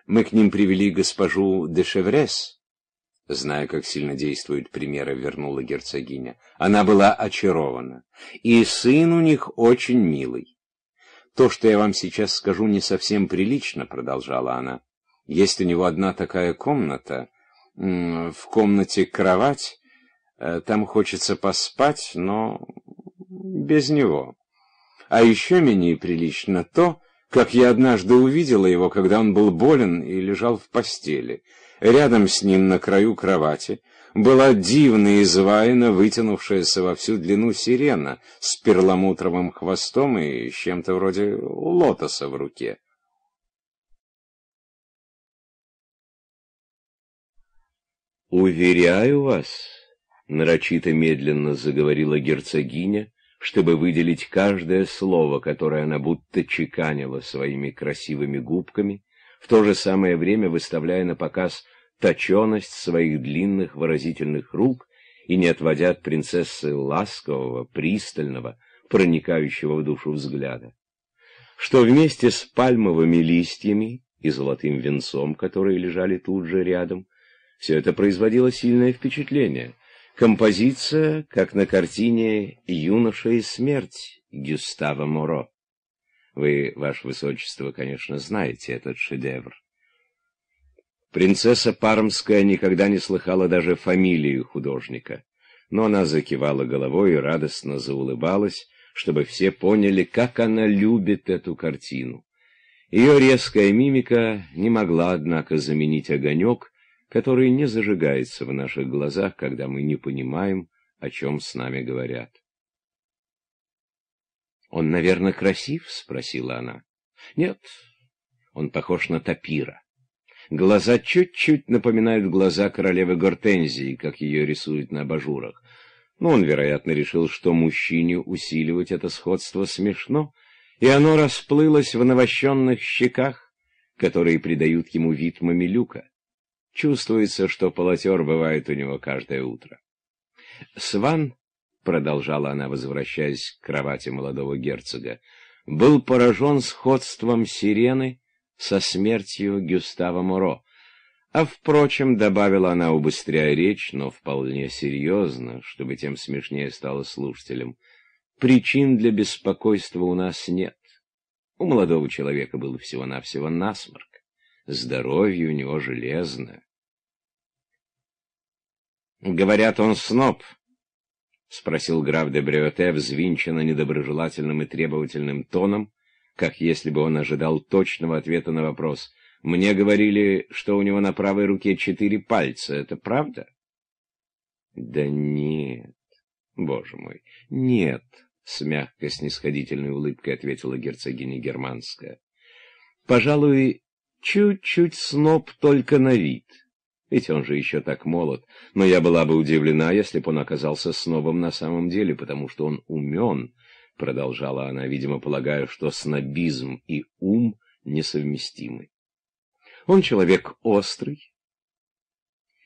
Мы к ним привели госпожу де Шеврес, Зная, как сильно действуют примеры, вернула герцогиня. Она была очарована. И сын у них очень милый. «То, что я вам сейчас скажу, не совсем прилично», — продолжала она. «Есть у него одна такая комната, в комнате кровать, э, там хочется поспать, но без него. А еще менее прилично то, как я однажды увидела его, когда он был болен и лежал в постели. Рядом с ним на краю кровати была дивно изваяна, вытянувшаяся во всю длину сирена с перламутровым хвостом и с чем-то вроде лотоса в руке. «Уверяю вас», — нарочито медленно заговорила герцогиня, чтобы выделить каждое слово, которое она будто чеканила своими красивыми губками, в то же самое время выставляя на показ точеность своих длинных выразительных рук и не отводя от принцессы ласкового, пристального, проникающего в душу взгляда. Что вместе с пальмовыми листьями и золотым венцом, которые лежали тут же рядом, все это производило сильное впечатление. Композиция, как на картине «Юноша и смерть» Гюстава Моро. Вы, Ваше Высочество, конечно, знаете этот шедевр. Принцесса Пармская никогда не слыхала даже фамилии художника, но она закивала головой и радостно заулыбалась, чтобы все поняли, как она любит эту картину. Ее резкая мимика не могла, однако, заменить огонек, который не зажигается в наших глазах, когда мы не понимаем, о чем с нами говорят. «Он, наверное, красив?» — спросила она. «Нет, он похож на тапира. Глаза чуть-чуть напоминают глаза королевы Гортензии, как ее рисуют на абажурах. Но он, вероятно, решил, что мужчине усиливать это сходство смешно, и оно расплылось в навощенных щеках, которые придают ему вид мамилюка. Чувствуется, что полотер бывает у него каждое утро. Сван, — продолжала она, возвращаясь к кровати молодого герцога, — был поражен сходством сирены со смертью Гюстава Моро. А, впрочем, добавила она, убыстряя речь, но вполне серьезно, чтобы тем смешнее стало слушателям, причин для беспокойства у нас нет. У молодого человека был всего-навсего насморк. Здоровье у него железное. «Говорят, он сноб», — спросил граф де Бреоте, взвинченно недоброжелательным и требовательным тоном, как если бы он ожидал точного ответа на вопрос. «Мне говорили, что у него на правой руке четыре пальца. Это правда?» «Да нет, боже мой, нет», — с мягкой снисходительной улыбкой ответила герцогиня Германская. «Пожалуй, чуть-чуть сноб только на вид». Ведь он же еще так молод. Но я была бы удивлена, если бы он оказался снобом на самом деле, потому что он умен, — продолжала она, видимо, полагая, что снобизм и ум несовместимы. Он человек острый,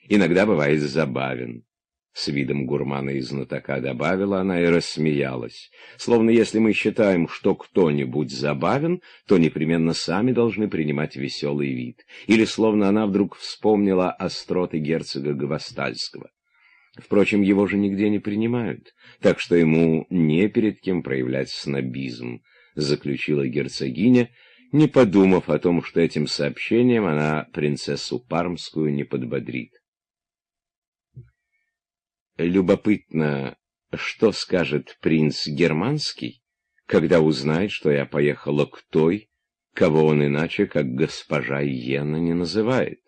иногда бывает забавен. С видом гурмана и знатока добавила она и рассмеялась. Словно если мы считаем, что кто-нибудь забавен, то непременно сами должны принимать веселый вид. Или словно она вдруг вспомнила остроты герцога Гвастальского. Впрочем, его же нигде не принимают, так что ему не перед кем проявлять снобизм, заключила герцогиня, не подумав о том, что этим сообщением она принцессу Пармскую не подбодрит. Любопытно, что скажет принц Германский, когда узнает, что я поехала к той, кого он иначе, как госпожа Йена, не называет.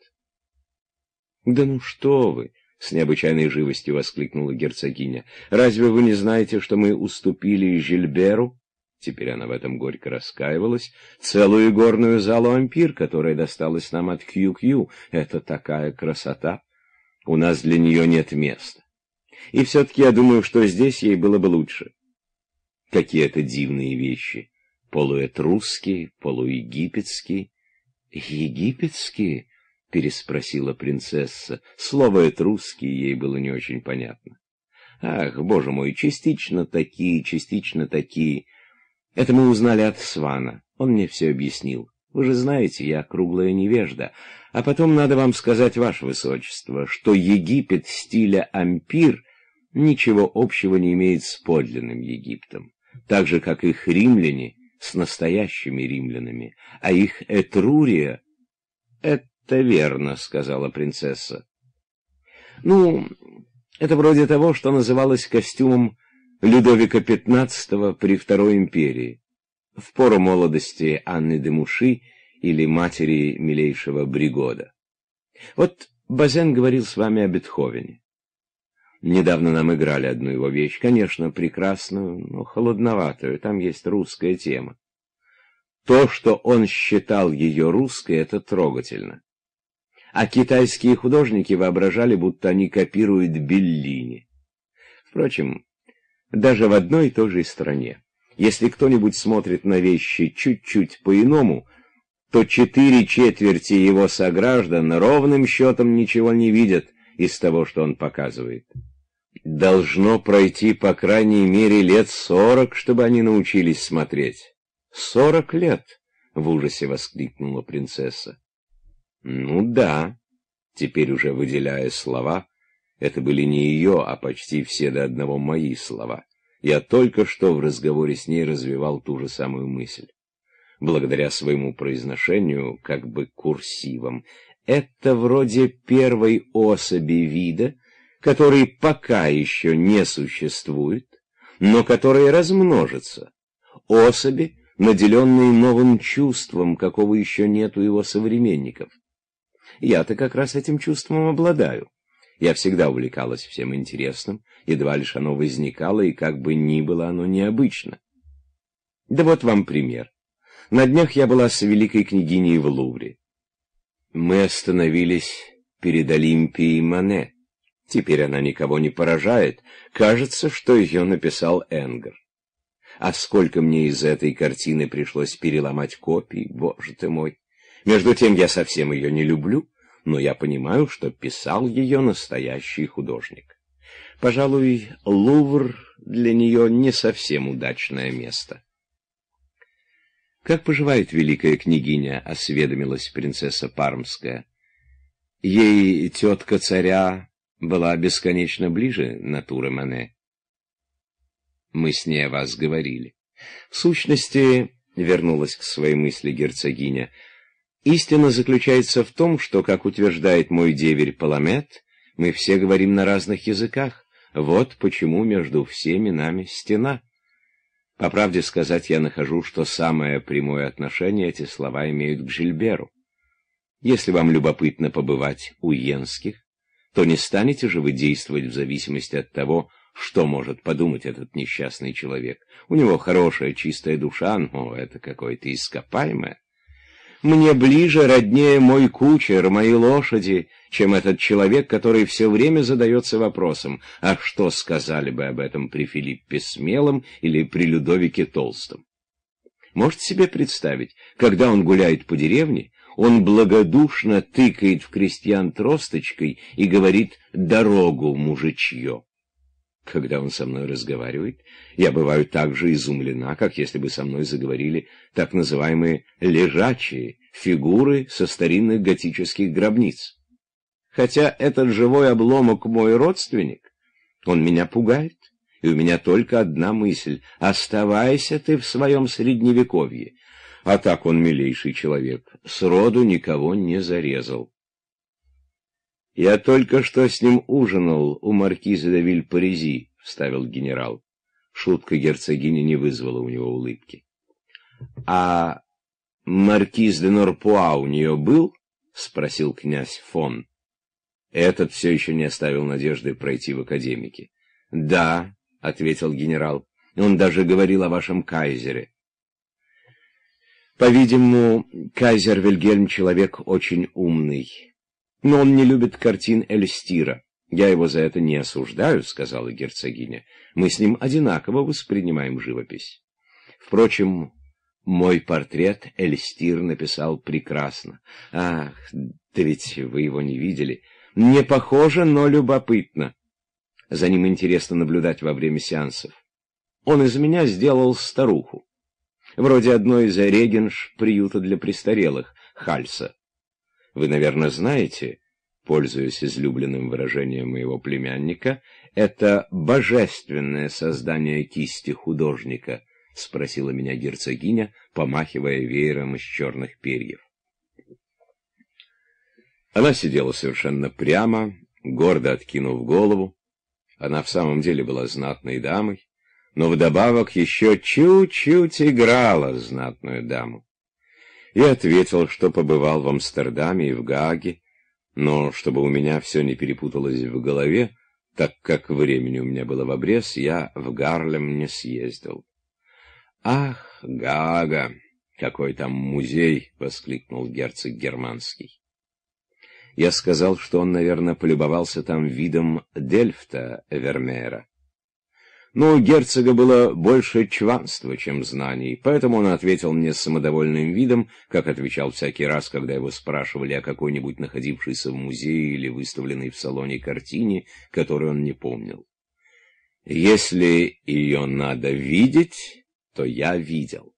Да ну что вы! С необычайной живостью воскликнула герцогиня. «Разве вы не знаете, что мы уступили Жильберу?» Теперь она в этом горько раскаивалась. «Целую горную залу ампир, которая досталась нам от Кью-Кью. Это такая красота! У нас для нее нет места. И все-таки я думаю, что здесь ей было бы лучше. Какие это дивные вещи. Полуэтрусские, полуегипетские. Египетские? — переспросила принцесса. Слово «этрусский» ей было не очень понятно. «Ах, боже мой, частично такие, частично такие. Это мы узнали от Свана. Он мне все объяснил. Вы же знаете, я круглая невежда. А потом надо вам сказать, ваше высочество, что Египет стиля ампир ничего общего не имеет с подлинным Египтом, так же, как их римляне с настоящими римлянами, а их Этрурия — это верно, — сказала принцесса. Ну, это вроде того, что называлось костюмом Людовика XV при Второй империи в пору молодости Анны де Муши или матери милейшего Бригода. Вот Базен говорил с вами о Бетховене. Недавно нам играли одну его вещь, конечно, прекрасную, но холодноватую, там есть русская тема. То, что он считал ее русской, это трогательно. А китайские художники воображали, будто они копируют Беллини. Впрочем, даже в одной и той же стране. Если кто-нибудь смотрит на вещи чуть-чуть по-иному, то четыре четверти его сограждан ровным счетом ничего не видят из того, что он показывает. Должно пройти по крайней мере лет сорок, чтобы они научились смотреть. «Сорок лет!» — в ужасе воскликнула принцесса. «Ну да», — теперь уже выделяя слова, это были не ее, а почти все до одного мои слова. Я только что в разговоре с ней развивал ту же самую мысль. Благодаря своему произношению, как бы курсивом, это вроде первой особи вида, который пока еще не существует, но который размножится. Особи, наделенные новым чувством, какого еще нет у его современников. Я-то как раз этим чувством обладаю. Я всегда увлекалась всем интересным, едва лишь оно возникало, и как бы ни было оно необычно. Да вот вам пример. На днях я была с великой княгиней в Лувре. Мы остановились перед Олимпией Мане. Теперь она никого не поражает. Кажется, что ее написал Энгер. А сколько мне из этой картины пришлось переломать копии, боже ты мой. Между тем я совсем ее не люблю, но я понимаю, что писал ее настоящий художник. Пожалуй, Лувр для нее не совсем удачное место. «Как поживает великая княгиня?» — осведомилась принцесса Пармская. Ей тетка царя была бесконечно ближе натуры Мане. Мы с ней о вас говорили. В сущности, вернулась к своей мысли герцогиня, — Истина заключается в том, что, как утверждает мой деверь Паламет, мы все говорим на разных языках. Вот почему между всеми нами стена. По правде сказать, я нахожу, что самое прямое отношение эти слова имеют к Жильберу. Если вам любопытно побывать у Йенских, то не станете же вы действовать в зависимости от того, что может подумать этот несчастный человек. У него хорошая чистая душа, но это какое-то ископаемое. Мне ближе, роднее мой кучер, мои лошади, чем этот человек, который все время задается вопросом, а что сказали бы об этом при Филиппе Смелом или при Людовике Толстом? Можете себе представить, когда он гуляет по деревне, он благодушно тыкает в крестьян тросточкой и говорит «дорогу, мужичье». Когда он со мной разговаривает, я бываю так же изумлена, как если бы со мной заговорили так называемые «лежачие» фигуры со старинных готических гробниц. Хотя этот живой обломок мой родственник, он меня пугает, и у меня только одна мысль — оставайся ты в своем средневековье. А так он милейший человек, сроду никого не зарезал. «Я только что с ним ужинал у маркиза де Вильпарези», — вставил генерал. Шутка герцогини не вызвала у него улыбки. «А маркиз де Норпуа у нее был?» — спросил князь фон. Этот все еще не оставил надежды пройти в академике. «Да», — ответил генерал, — «он даже говорил о вашем кайзере». По-видимому, кайзер Вильгельм человек очень умный но он не любит картин Эльстира. «Я его за это не осуждаю», — сказала герцогиня. «Мы с ним одинаково воспринимаем живопись. Впрочем, мой портрет Эльстир написал прекрасно. Ах, да ведь вы его не видели. Не похоже, но любопытно. За ним интересно наблюдать во время сеансов. Он из меня сделал старуху. Вроде одной из регенш приюта для престарелых, Хальса. Вы, наверное, знаете, пользуясь излюбленным выражением моего племянника, это божественное создание кисти художника —— спросила меня герцогиня, помахивая веером из черных перьев. Она сидела совершенно прямо, гордо откинув голову. Она в самом деле была знатной дамой, но вдобавок еще чуть-чуть играла знатную даму. Я ответил, что побывал в Амстердаме и в Гааге, но чтобы у меня все не перепуталось в голове, так как времени у меня было в обрез, я в Гарлем не съездил. «Ах, Гага! Какой там музей!» — воскликнул герцог Германский. Я сказал, что он, наверное, полюбовался там видом Дельфта Вермеера. Но у герцога было больше чванства, чем знаний, поэтому он ответил мне с самодовольным видом, как отвечал всякий раз, когда его спрашивали о какой-нибудь находившейся в музее или выставленной в салоне картине, которую он не помнил. «Если ее надо видеть...» что я видел.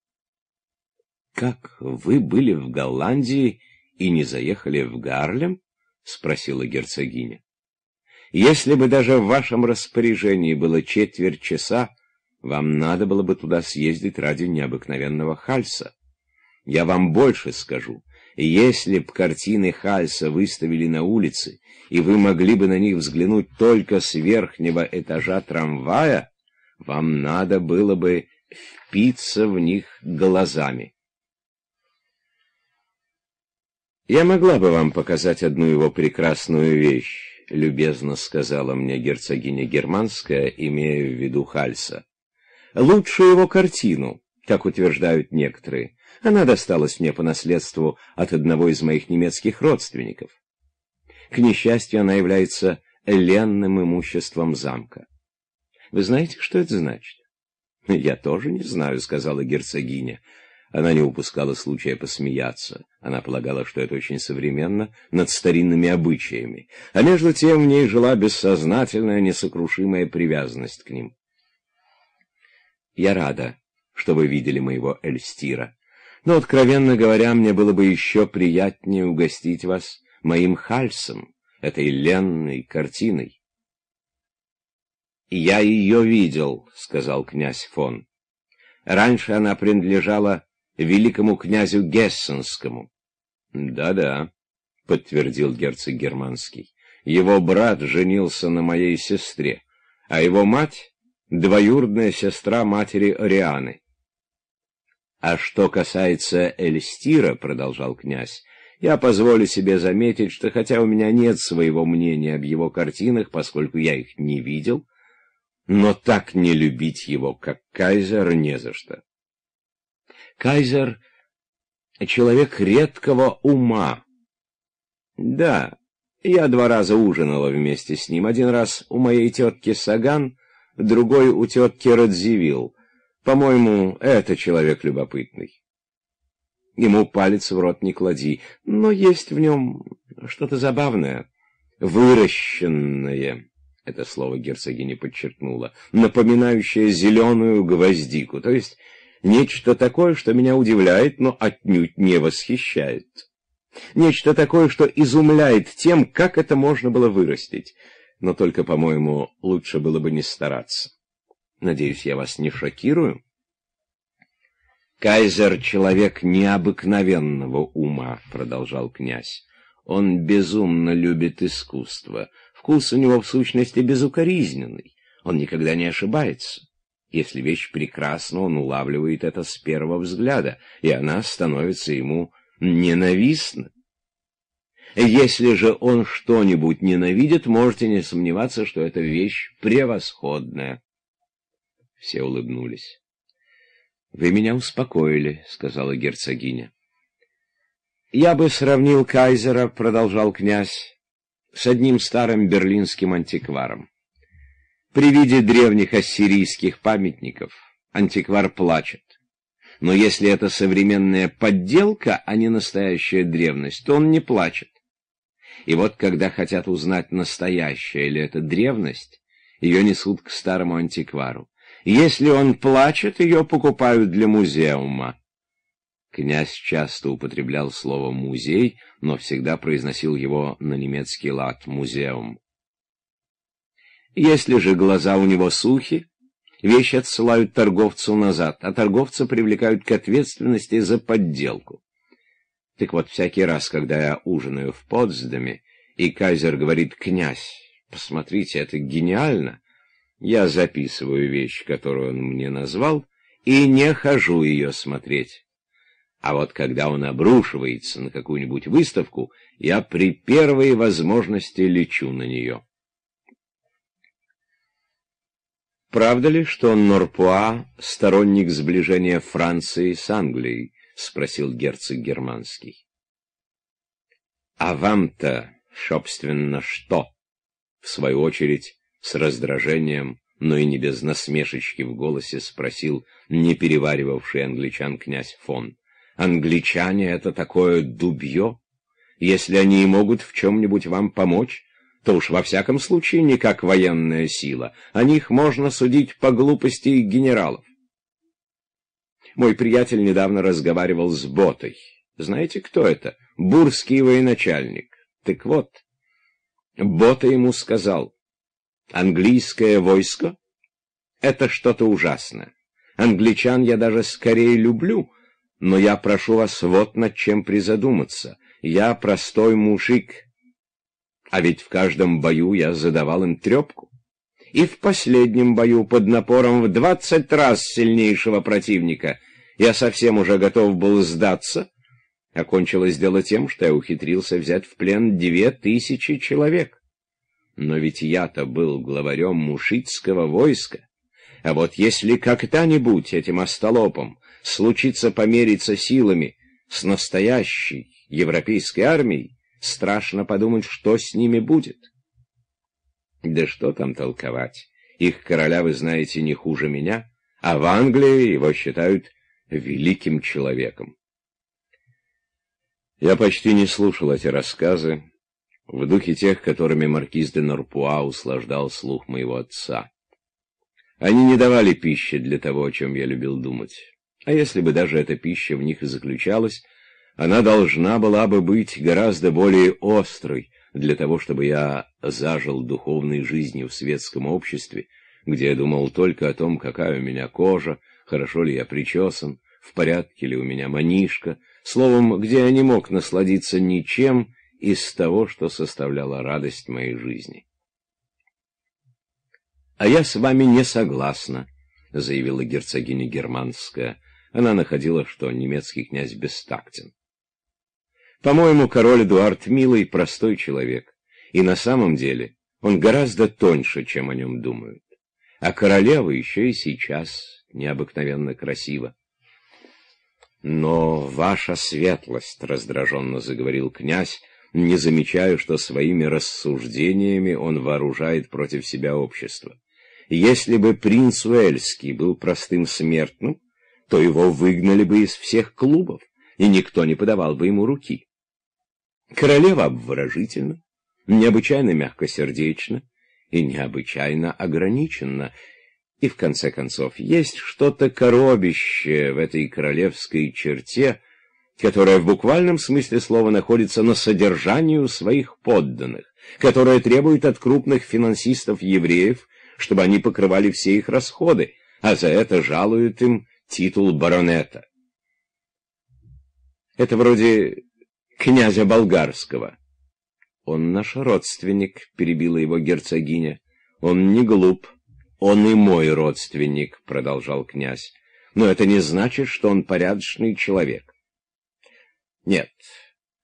«Как вы были в Голландии и не заехали в Гарлем?» — спросила герцогиня. «Если бы даже в вашем распоряжении было четверть часа, вам надо было бы туда съездить ради необыкновенного Хальса. Я вам больше скажу. Если б картины Хальса выставили на улице, и вы могли бы на них взглянуть только с верхнего этажа трамвая, вам надо было бы впиться в них глазами. «Я могла бы вам показать одну его прекрасную вещь», — любезно сказала мне герцогиня Германская, имея в виду Хальса. «Лучшую его картину, как утверждают некоторые. Она досталась мне по наследству от одного из моих немецких родственников. К несчастью, она является ленным имуществом замка. Вы знаете, что это значит? «Я тоже не знаю», — сказала герцогиня. Она не упускала случая посмеяться. Она полагала, что это очень современно, над старинными обычаями. А между тем в ней жила бессознательная, несокрушимая привязанность к ним. «Я рада, что вы видели моего Эльстира. Но, откровенно говоря, мне было бы еще приятнее угостить вас моим хальсом, этой ленной картиной. «Я ее видел», — сказал князь фон. «Раньше она принадлежала великому князю Гессенскому». «Да-да», — подтвердил герцог Германский. «Его брат женился на моей сестре, а его мать — двоюродная сестра матери Орианы». «А что касается Эльстира», — продолжал князь, — «я позволю себе заметить, что хотя у меня нет своего мнения об его картинах, поскольку я их не видел, но так не любить его, как Кайзер, не за что. Кайзер — человек редкого ума. Да, я два раза ужинала вместе с ним. Один раз у моей тетки Саган, другой у тетки Радзивилл. По-моему, это человек любопытный. Ему палец в рот не клади, но есть в нем что-то забавное, выращенное. Это слово герцогиня подчеркнула, напоминающее зеленую гвоздику, то есть нечто такое, что меня удивляет, но отнюдь не восхищает. Нечто такое, что изумляет тем, как это можно было вырастить. Но только, по-моему, лучше было бы не стараться. Надеюсь, я вас не шокирую? Кайзер — человек необыкновенного ума, — продолжал князь. Он безумно любит искусство. Вкус у него в сущности безукоризненный. Он никогда не ошибается. Если вещь прекрасна, он улавливает это с первого взгляда, и она становится ему ненавистна. Если же он что-нибудь ненавидит, можете не сомневаться, что эта вещь превосходная. Все улыбнулись. — Вы меня успокоили, — сказала герцогиня. — Я бы сравнил кайзера, — продолжал князь, с одним старым берлинским антикваром. При виде древних ассирийских памятников антиквар плачет. Но если это современная подделка, а не настоящая древность, то он не плачет. И вот когда хотят узнать, настоящая ли это древность, ее несут к старому антиквару. Если он плачет, ее покупают для музеума. Князь часто употреблял слово «музей», но всегда произносил его на немецкий лад «музеум». Если же глаза у него сухи, вещи отсылают торговцу назад, а торговца привлекают к ответственности за подделку. Так вот, всякий раз, когда я ужинаю в Потсдаме, и кайзер говорит «князь», посмотрите, это гениально, я записываю вещь, которую он мне назвал, и не хожу ее смотреть. А вот когда он обрушивается на какую-нибудь выставку, я при первой возможности лечу на нее. Правда ли, что Норпуа — сторонник сближения Франции с Англией? — спросил герцог германский. — А вам-то, собственно, что? — в свою очередь, с раздражением, но и не без насмешечки в голосе спросил не переваривавший англичан князь фон. Англичане — это такое дубье. Если они и могут в чем-нибудь вам помочь, то уж во всяком случае не как военная сила. О них можно судить по глупости генералов. Мой приятель недавно разговаривал с Ботой. Знаете, кто это? Бурский военачальник. Так вот, Бота ему сказал, английское войско — это что-то ужасное. Англичан я даже скорее люблю — но я прошу вас вот над чем призадуматься. Я простой мужик, а ведь в каждом бою я задавал им трепку. И в последнем бою под напором в двадцать раз сильнейшего противника я совсем уже готов был сдаться. Окончилось дело тем, что я ухитрился взять в плен две тысячи человек. Но ведь я-то был главарем мушитского войска. А вот если когда-нибудь этим остолопом случится помериться силами с настоящей европейской армией, страшно подумать, что с ними будет. Да что там толковать? Их короля, вы знаете, не хуже меня, а в Англии его считают великим человеком. Я почти не слушал эти рассказы, в духе тех, которыми маркиз де Норпуа услаждал слух моего отца. Они не давали пищи для того, о чем я любил думать. А если бы даже эта пища в них и заключалась, она должна была бы быть гораздо более острой для того, чтобы я зажил духовной жизнью в светском обществе, где я думал только о том, какая у меня кожа, хорошо ли я причесан, в порядке ли у меня манишка, словом, где я не мог насладиться ничем из того, что составляло радость моей жизни. «А я с вами не согласна», — заявила герцогиня Германская, — она находила, что немецкий князь бестактен. По-моему, король Эдуард милый, простой человек, и на самом деле он гораздо тоньше, чем о нем думают. А королева еще и сейчас необыкновенно красива. «Но ваша светлость», — раздраженно заговорил князь, не замечая, что своими рассуждениями он вооружает против себя общество. «Если бы принц Уэльский был простым смертным, то его выгнали бы из всех клубов, и никто не подавал бы ему руки. Королева обворожительна, необычайно мягкосердечна и необычайно ограничена, и, в конце концов, есть что-то коробящее в этой королевской черте, которая в буквальном смысле слова находится на содержании у своих подданных, которая требует от крупных финансистов-евреев, чтобы они покрывали все их расходы, а за это жалуют им титул баронета. Это вроде князя болгарского. Он наш родственник, перебила его герцогиня. Он не глуп. Он и мой родственник, продолжал князь. Но это не значит, что он порядочный человек. Нет,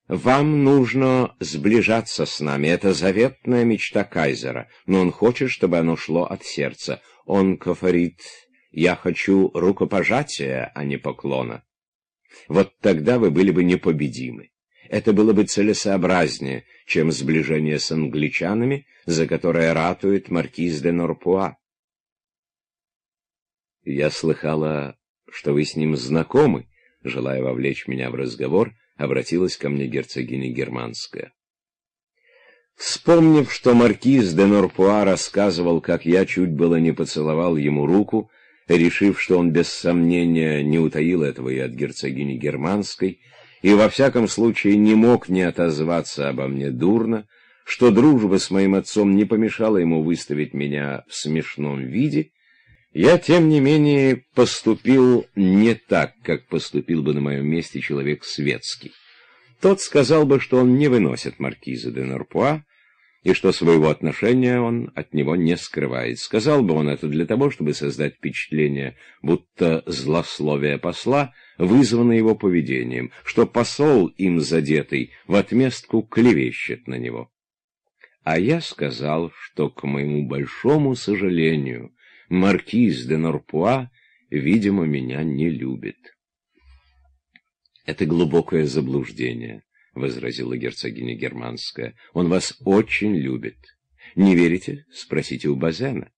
вам нужно сближаться с нами. Это заветная мечта кайзера, но он хочет, чтобы оно шло от сердца. Он кафарит я хочу рукопожатия, а не поклона. Вот тогда вы были бы непобедимы. Это было бы целесообразнее, чем сближение с англичанами, за которое ратует маркиз де Норпуа. Я слыхала, что вы с ним знакомы, желая вовлечь меня в разговор, обратилась ко мне герцогиня Германская. Вспомнив, что маркиз де Норпуа рассказывал, как я чуть было не поцеловал ему руку, решив, что он без сомнения не утаил этого и от герцогини Германской, и во всяком случае не мог не отозваться обо мне дурно, что дружба с моим отцом не помешала ему выставить меня в смешном виде, я, тем не менее, поступил не так, как поступил бы на моем месте человек светский. Тот сказал бы, что он не выносит маркиза де Норпуа, и что своего отношения он от него не скрывает. Сказал бы он это для того, чтобы создать впечатление, будто злословие посла вызвано его поведением, что посол им задетый в отместку клевещет на него. А я сказал, что, к моему большому сожалению, маркиз де Норпуа, видимо, меня не любит. Это глубокое заблуждение. — возразила герцогиня Германская. — Он вас очень любит. Не верите? Спросите у Базена.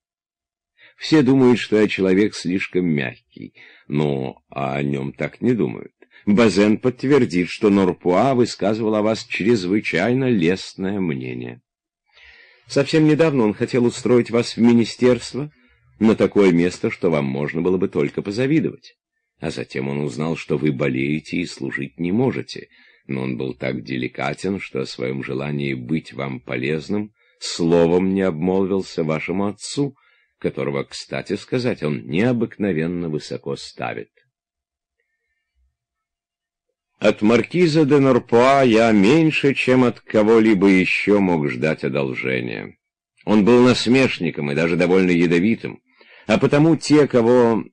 Все думают, что я человек слишком мягкий, но о нем так не думают. Базен подтвердит, что Норпуа высказывал о вас чрезвычайно лестное мнение. Совсем недавно он хотел устроить вас в министерство, на такое место, что вам можно было бы только позавидовать. А затем он узнал, что вы болеете и служить не можете — но он был так деликатен, что о своем желании быть вам полезным словом не обмолвился вашему отцу, которого, кстати сказать, он необыкновенно высоко ставит. От маркиза де Норпуа я меньше, чем от кого-либо еще мог ждать одолжения. Он был насмешником и даже довольно ядовитым, а потому те, кого,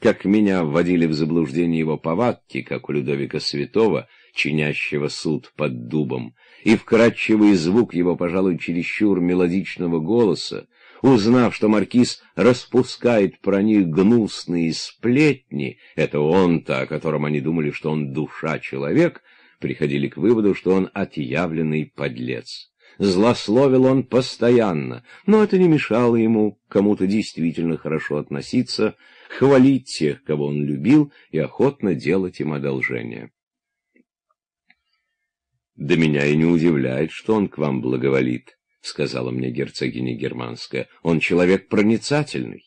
как меня вводили в заблуждение его повадки, как у Людовика Святого, чинящего суд под дубом, и вкрадчивый звук его, пожалуй, чересчур мелодичного голоса, узнав, что маркиз распускает про них гнусные сплетни, это он-то, о котором они думали, что он душа-человек, приходили к выводу, что он отъявленный подлец. Злословил он постоянно, но это не мешало ему кому-то действительно хорошо относиться, хвалить тех, кого он любил, и охотно делать им одолжение. «Да меня и не удивляет, что он к вам благоволит», — сказала мне герцогиня Германская. «Он человек проницательный».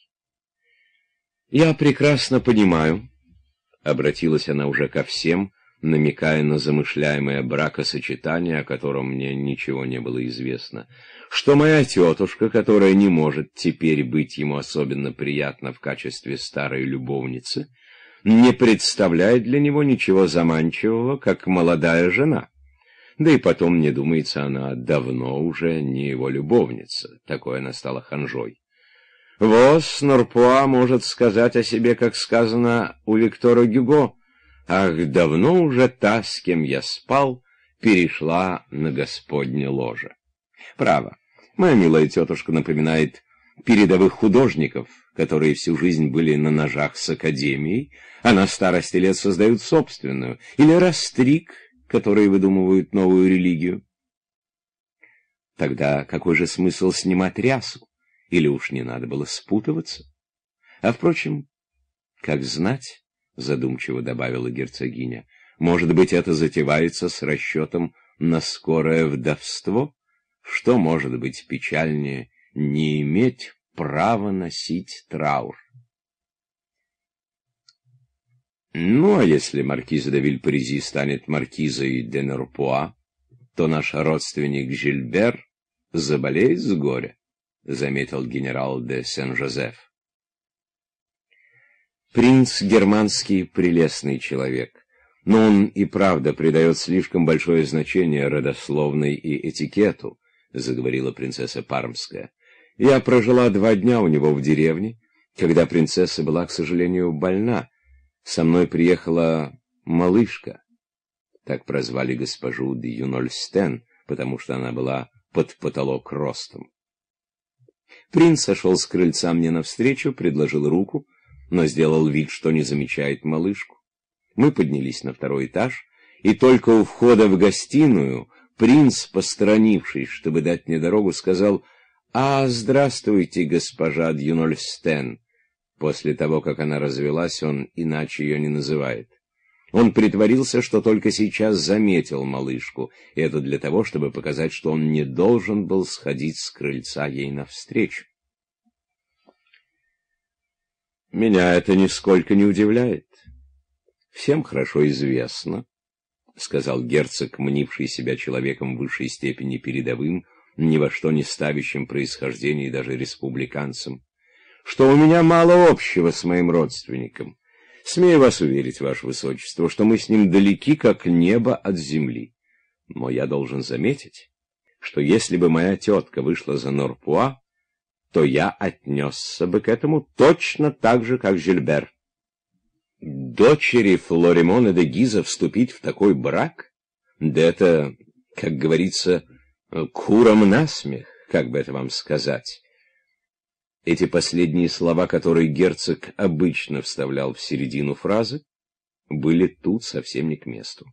«Я прекрасно понимаю», — обратилась она уже ко всем, намекая на замышляемое бракосочетание, о котором мне ничего не было известно, что моя тетушка, которая не может теперь быть ему особенно приятна в качестве старой любовницы, не представляет для него ничего заманчивого, как молодая жена. Да и потом, мне думается, она давно уже не его любовница. Такой она стала ханжой. Вос Норпуа может сказать о себе, как сказано у Виктора Гюго. «Ах, давно уже та, с кем я спал, перешла на Господне ложе». Право, моя милая тетушка напоминает передовых художников, которые всю жизнь были на ножах с академией, а на старости лет создают собственную, или Растрик — которые выдумывают новую религию. Тогда какой же смысл снимать рясу? Или уж не надо было спутываться? А, впрочем, как знать, задумчиво добавила герцогиня, может быть, это затевается с расчетом на скорое вдовство? Что может быть печальнее не иметь права носить траур? Ну, а если маркиза де Вильпаризи станет маркизой де Нерпуа, то наш родственник Жильбер заболеет с горя, — заметил генерал де Сен-Жозеф. Принц германский прелестный человек, но он и правда придает слишком большое значение родословной и этикету, — заговорила принцесса Пармская. Я прожила два дня у него в деревне, когда принцесса была, к сожалению, больна, — со мной приехала малышка. Так прозвали госпожу де Юнольстен, потому что она была под потолок ростом. Принц сошел с крыльца мне навстречу, предложил руку, но сделал вид, что не замечает малышку. Мы поднялись на второй этаж, и только у входа в гостиную принц, посторонившись, чтобы дать мне дорогу, сказал «А, здравствуйте, госпожа Дюнольстен». После того, как она развелась, он иначе ее не называет. Он притворился, что только сейчас заметил малышку, и это для того, чтобы показать, что он не должен был сходить с крыльца ей навстречу. Меня это нисколько не удивляет. Всем хорошо известно, — сказал герцог, мнивший себя человеком высшей степени передовым, ни во что не ставящим происхождение и даже республиканцем, что у меня мало общего с моим родственником. Смею вас уверить, ваше высочество, что мы с ним далеки, как небо от земли. Но я должен заметить, что если бы моя тетка вышла за Норпуа, то я отнесся бы к этому точно так же, как Жильбер. Дочери Флоримона де Гиза вступить в такой брак? Да это, как говорится, куром насмех, как бы это вам сказать. Эти последние слова, которые герцог обычно вставлял в середину фразы, были тут совсем не к месту.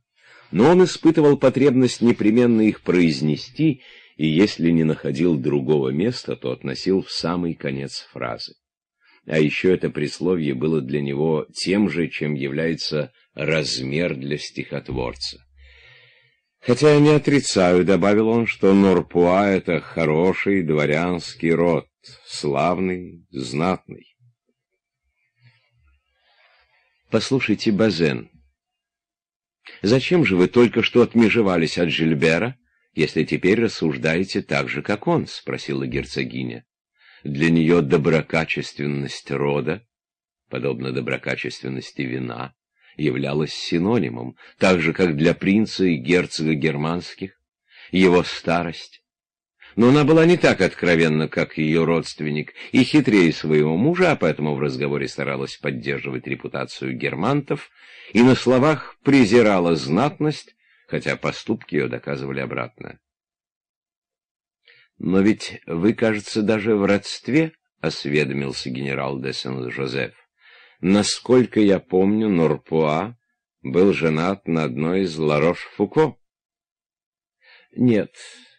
Но он испытывал потребность непременно их произнести, и если не находил другого места, то относил в самый конец фразы. А еще это присловие было для него тем же, чем является размер для стихотворца. Хотя я не отрицаю, добавил он, что Норпуа — это хороший дворянский род, славный, знатный. Послушайте, Базен, зачем же вы только что отмежевались от Жильбера, если теперь рассуждаете так же, как он? — спросила герцогиня. Для нее доброкачественность рода, подобно доброкачественности вина, являлась синонимом, так же, как для принца и герцога германских, его старость. Но она была не так откровенна, как ее родственник, и хитрее своего мужа, а поэтому в разговоре старалась поддерживать репутацию германтов, и на словах презирала знатность, хотя поступки ее доказывали обратное. «Но ведь вы, кажется, даже в родстве», — осведомился генерал де Сен-Жозеф. Насколько я помню, Норпуа был женат на одной из Ларош-Фуко. Нет,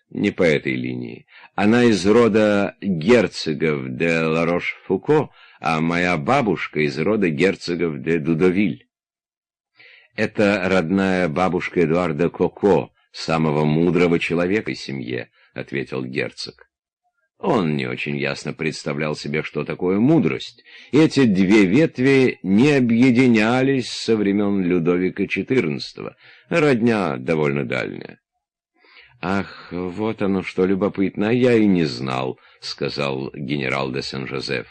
не по этой линии. Она из рода герцогов де Ларош-Фуко, а моя бабушка из рода герцогов де Дудовиль. Это родная бабушка Эдуарда Коко, самого мудрого человека в семье, — ответил герцог. Он не очень ясно представлял себе, что такое мудрость. Эти две ветви не объединялись со времен Людовика XIV, родня довольно дальняя. «Ах, вот оно что любопытно, я и не знал», — сказал генерал де Сен-Жозеф.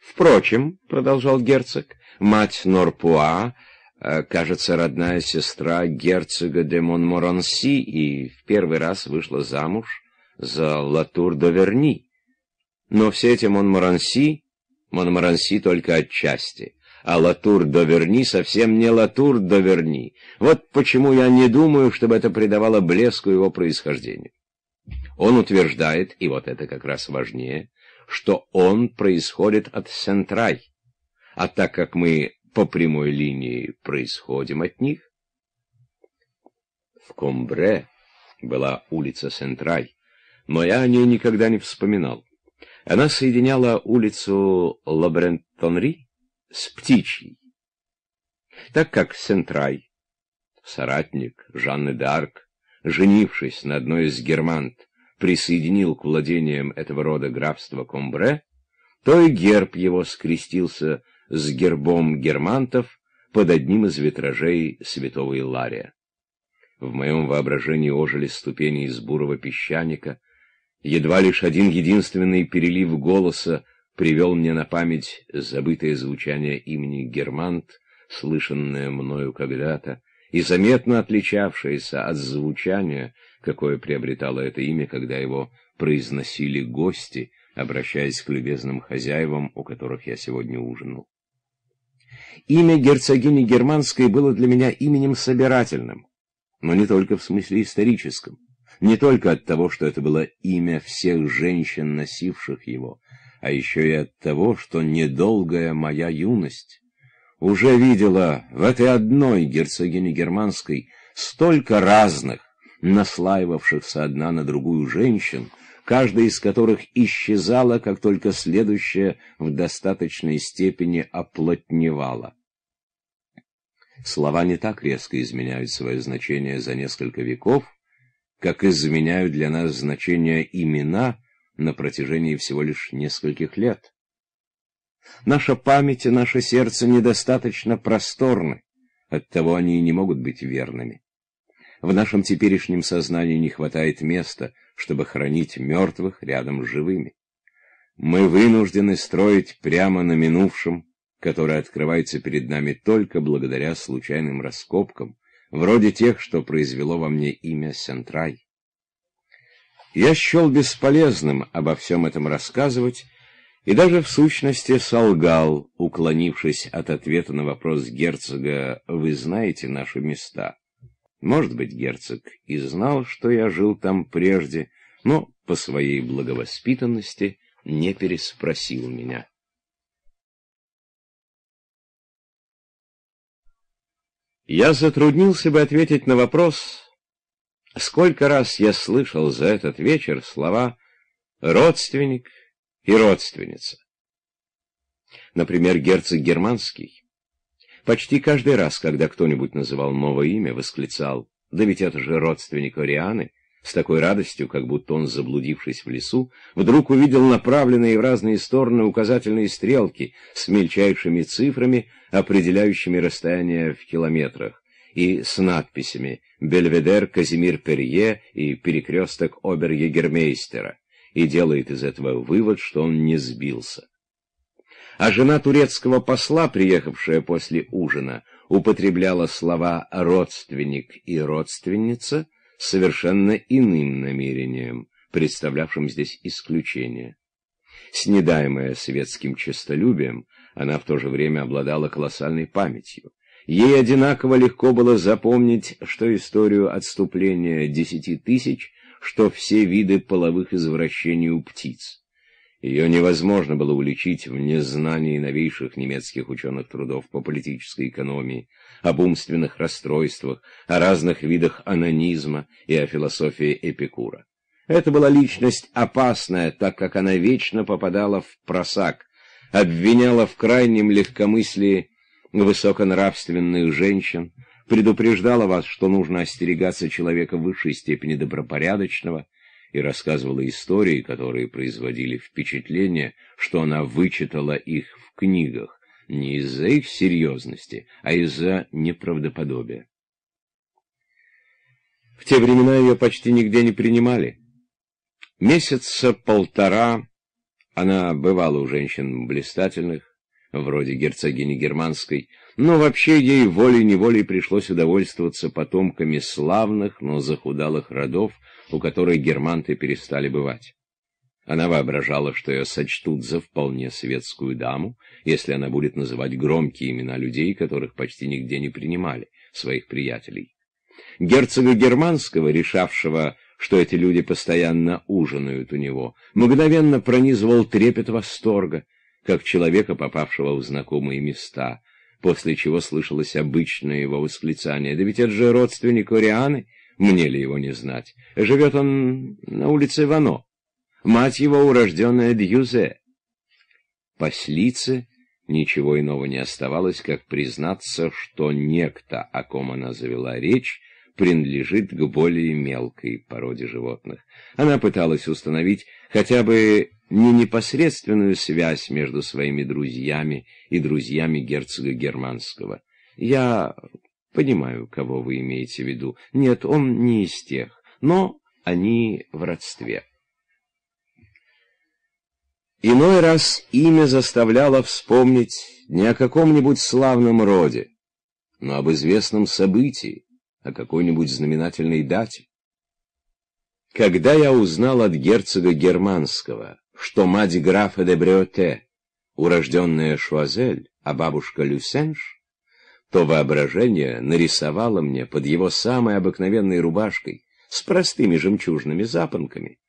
«Впрочем», — продолжал герцог, — «мать Норпуа, э, кажется, родная сестра герцога де Монморанси, и в первый раз вышла замуж» за Латур-до-Верни. Но все эти Монморанси, Монморанси только отчасти, а Латур-до-Верни совсем не Латур-до-Верни. Вот почему я не думаю, чтобы это придавало блеску его происхождению. Он утверждает, и вот это как раз важнее, что он происходит от Сентрай, а так как мы по прямой линии происходим от них, в Комбре была улица Сентрай, но я о ней никогда не вспоминал. Она соединяла улицу Лабрентонри с Птичьей. Так как Сентрай, соратник Жанны д'Арк, женившись на одной из германт, присоединил к владениям этого рода графства Комбре, то и герб его скрестился с гербом германтов под одним из витражей святого Илария. В моем воображении ожили ступени из бурого песчаника — Едва лишь один единственный перелив голоса привел мне на память забытое звучание имени Германт, слышанное мною когда-то, и заметно отличавшееся от звучания, какое приобретало это имя, когда его произносили гости, обращаясь к любезным хозяевам, у которых я сегодня ужинал. Имя герцогини Германской было для меня именем собирательным, но не только в смысле историческом. Не только от того, что это было имя всех женщин, носивших его, а еще и от того, что недолгая моя юность уже видела в этой одной герцогине германской столько разных, наслаивавшихся одна на другую женщин, каждая из которых исчезала, как только следующая в достаточной степени оплотневала. Слова не так резко изменяют свое значение за несколько веков, как изменяют для нас значение имена на протяжении всего лишь нескольких лет. Наша память и наше сердце недостаточно просторны, оттого они и не могут быть верными. В нашем теперешнем сознании не хватает места, чтобы хранить мертвых рядом с живыми. Мы вынуждены строить прямо на минувшем, которое открывается перед нами только благодаря случайным раскопкам, вроде тех, что произвело во мне имя Сентрай. Я счел бесполезным обо всем этом рассказывать, и даже в сущности солгал, уклонившись от ответа на вопрос герцога «Вы знаете наши места?» Может быть, герцог и знал, что я жил там прежде, но по своей благовоспитанности не переспросил меня. Я затруднился бы ответить на вопрос, сколько раз я слышал за этот вечер слова «родственник» и «родственница». Например, герцог Германский Почти каждый раз, когда кто-нибудь называл новое имя, восклицал «Да ведь это же родственник Орианы!» С такой радостью, как будто он, заблудившись в лесу, вдруг увидел направленные в разные стороны указательные стрелки с мельчайшими цифрами, определяющими расстояние в километрах, и с надписями «Бельведер Казимир Перье» и «Перекресток Обер-Егермейстера», и делает из этого вывод, что он не сбился. А жена турецкого посла, приехавшая после ужина, употребляла слова «родственник» и «родственница» совершенно иным намерением, представлявшим здесь исключение. Снедаемая светским честолюбием, она в то же время обладала колоссальной памятью. Ей одинаково легко было запомнить, что историю отступления десяти тысяч, что все виды половых извращений у птиц. Ее невозможно было уличить в незнании новейших немецких ученых трудов по политической экономии, об умственных расстройствах, о разных видах анонизма и о философии Эпикура. Это была личность опасная, так как она вечно попадала в просак, обвиняла в крайнем легкомыслии высоконравственных женщин, предупреждала вас, что нужно остерегаться человека высшей степени добропорядочного, и рассказывала истории, которые производили впечатление, что она вычитала их в книгах, не из-за их серьезности, а из-за неправдоподобия. В те времена ее почти нигде не принимали. Месяца полтора она бывала у женщин блистательных, вроде герцогини Германской, но вообще ей волей-неволей пришлось удовольствоваться потомками славных, но захудалых родов, у которой германты перестали бывать. Она воображала, что ее сочтут за вполне светскую даму, если она будет называть громкие имена людей, которых почти нигде не принимали, своих приятелей. Герцога Германского, решавшего, что эти люди постоянно ужинают у него, мгновенно пронизывал трепет восторга, как человека, попавшего в знакомые места, после чего слышалось обычное его восклицание. «Да ведь это же родственник Орианы!» Мне ли его не знать? Живет он на улице Вано. Мать его урожденная Дьюзе. Послице ничего иного не оставалось, как признаться, что некто, о ком она завела речь, принадлежит к более мелкой породе животных. Она пыталась установить хотя бы не непосредственную связь между своими друзьями и друзьями герцога Германского. Я Понимаю, кого вы имеете в виду. Нет, он не из тех, но они в родстве. Иной раз имя заставляло вспомнить не о каком-нибудь славном роде, но об известном событии, о какой-нибудь знаменательной дате. Когда я узнал от герцога Германского, что мать графа де Бреоте, урожденная Шуазель, а бабушка Люсенш, то воображение нарисовало мне под его самой обыкновенной рубашкой с простыми жемчужными запонками,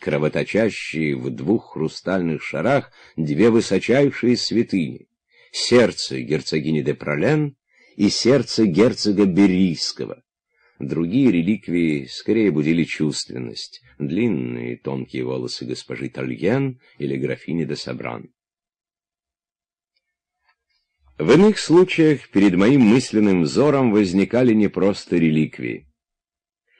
кровоточащие в двух хрустальных шарах две высочайшие святыни, сердце герцогини де Пролен и сердце герцога Берийского. Другие реликвии скорее будили чувственность, длинные тонкие волосы госпожи Тальен или графини де Сабран. В иных случаях перед моим мысленным взором возникали не просто реликвии.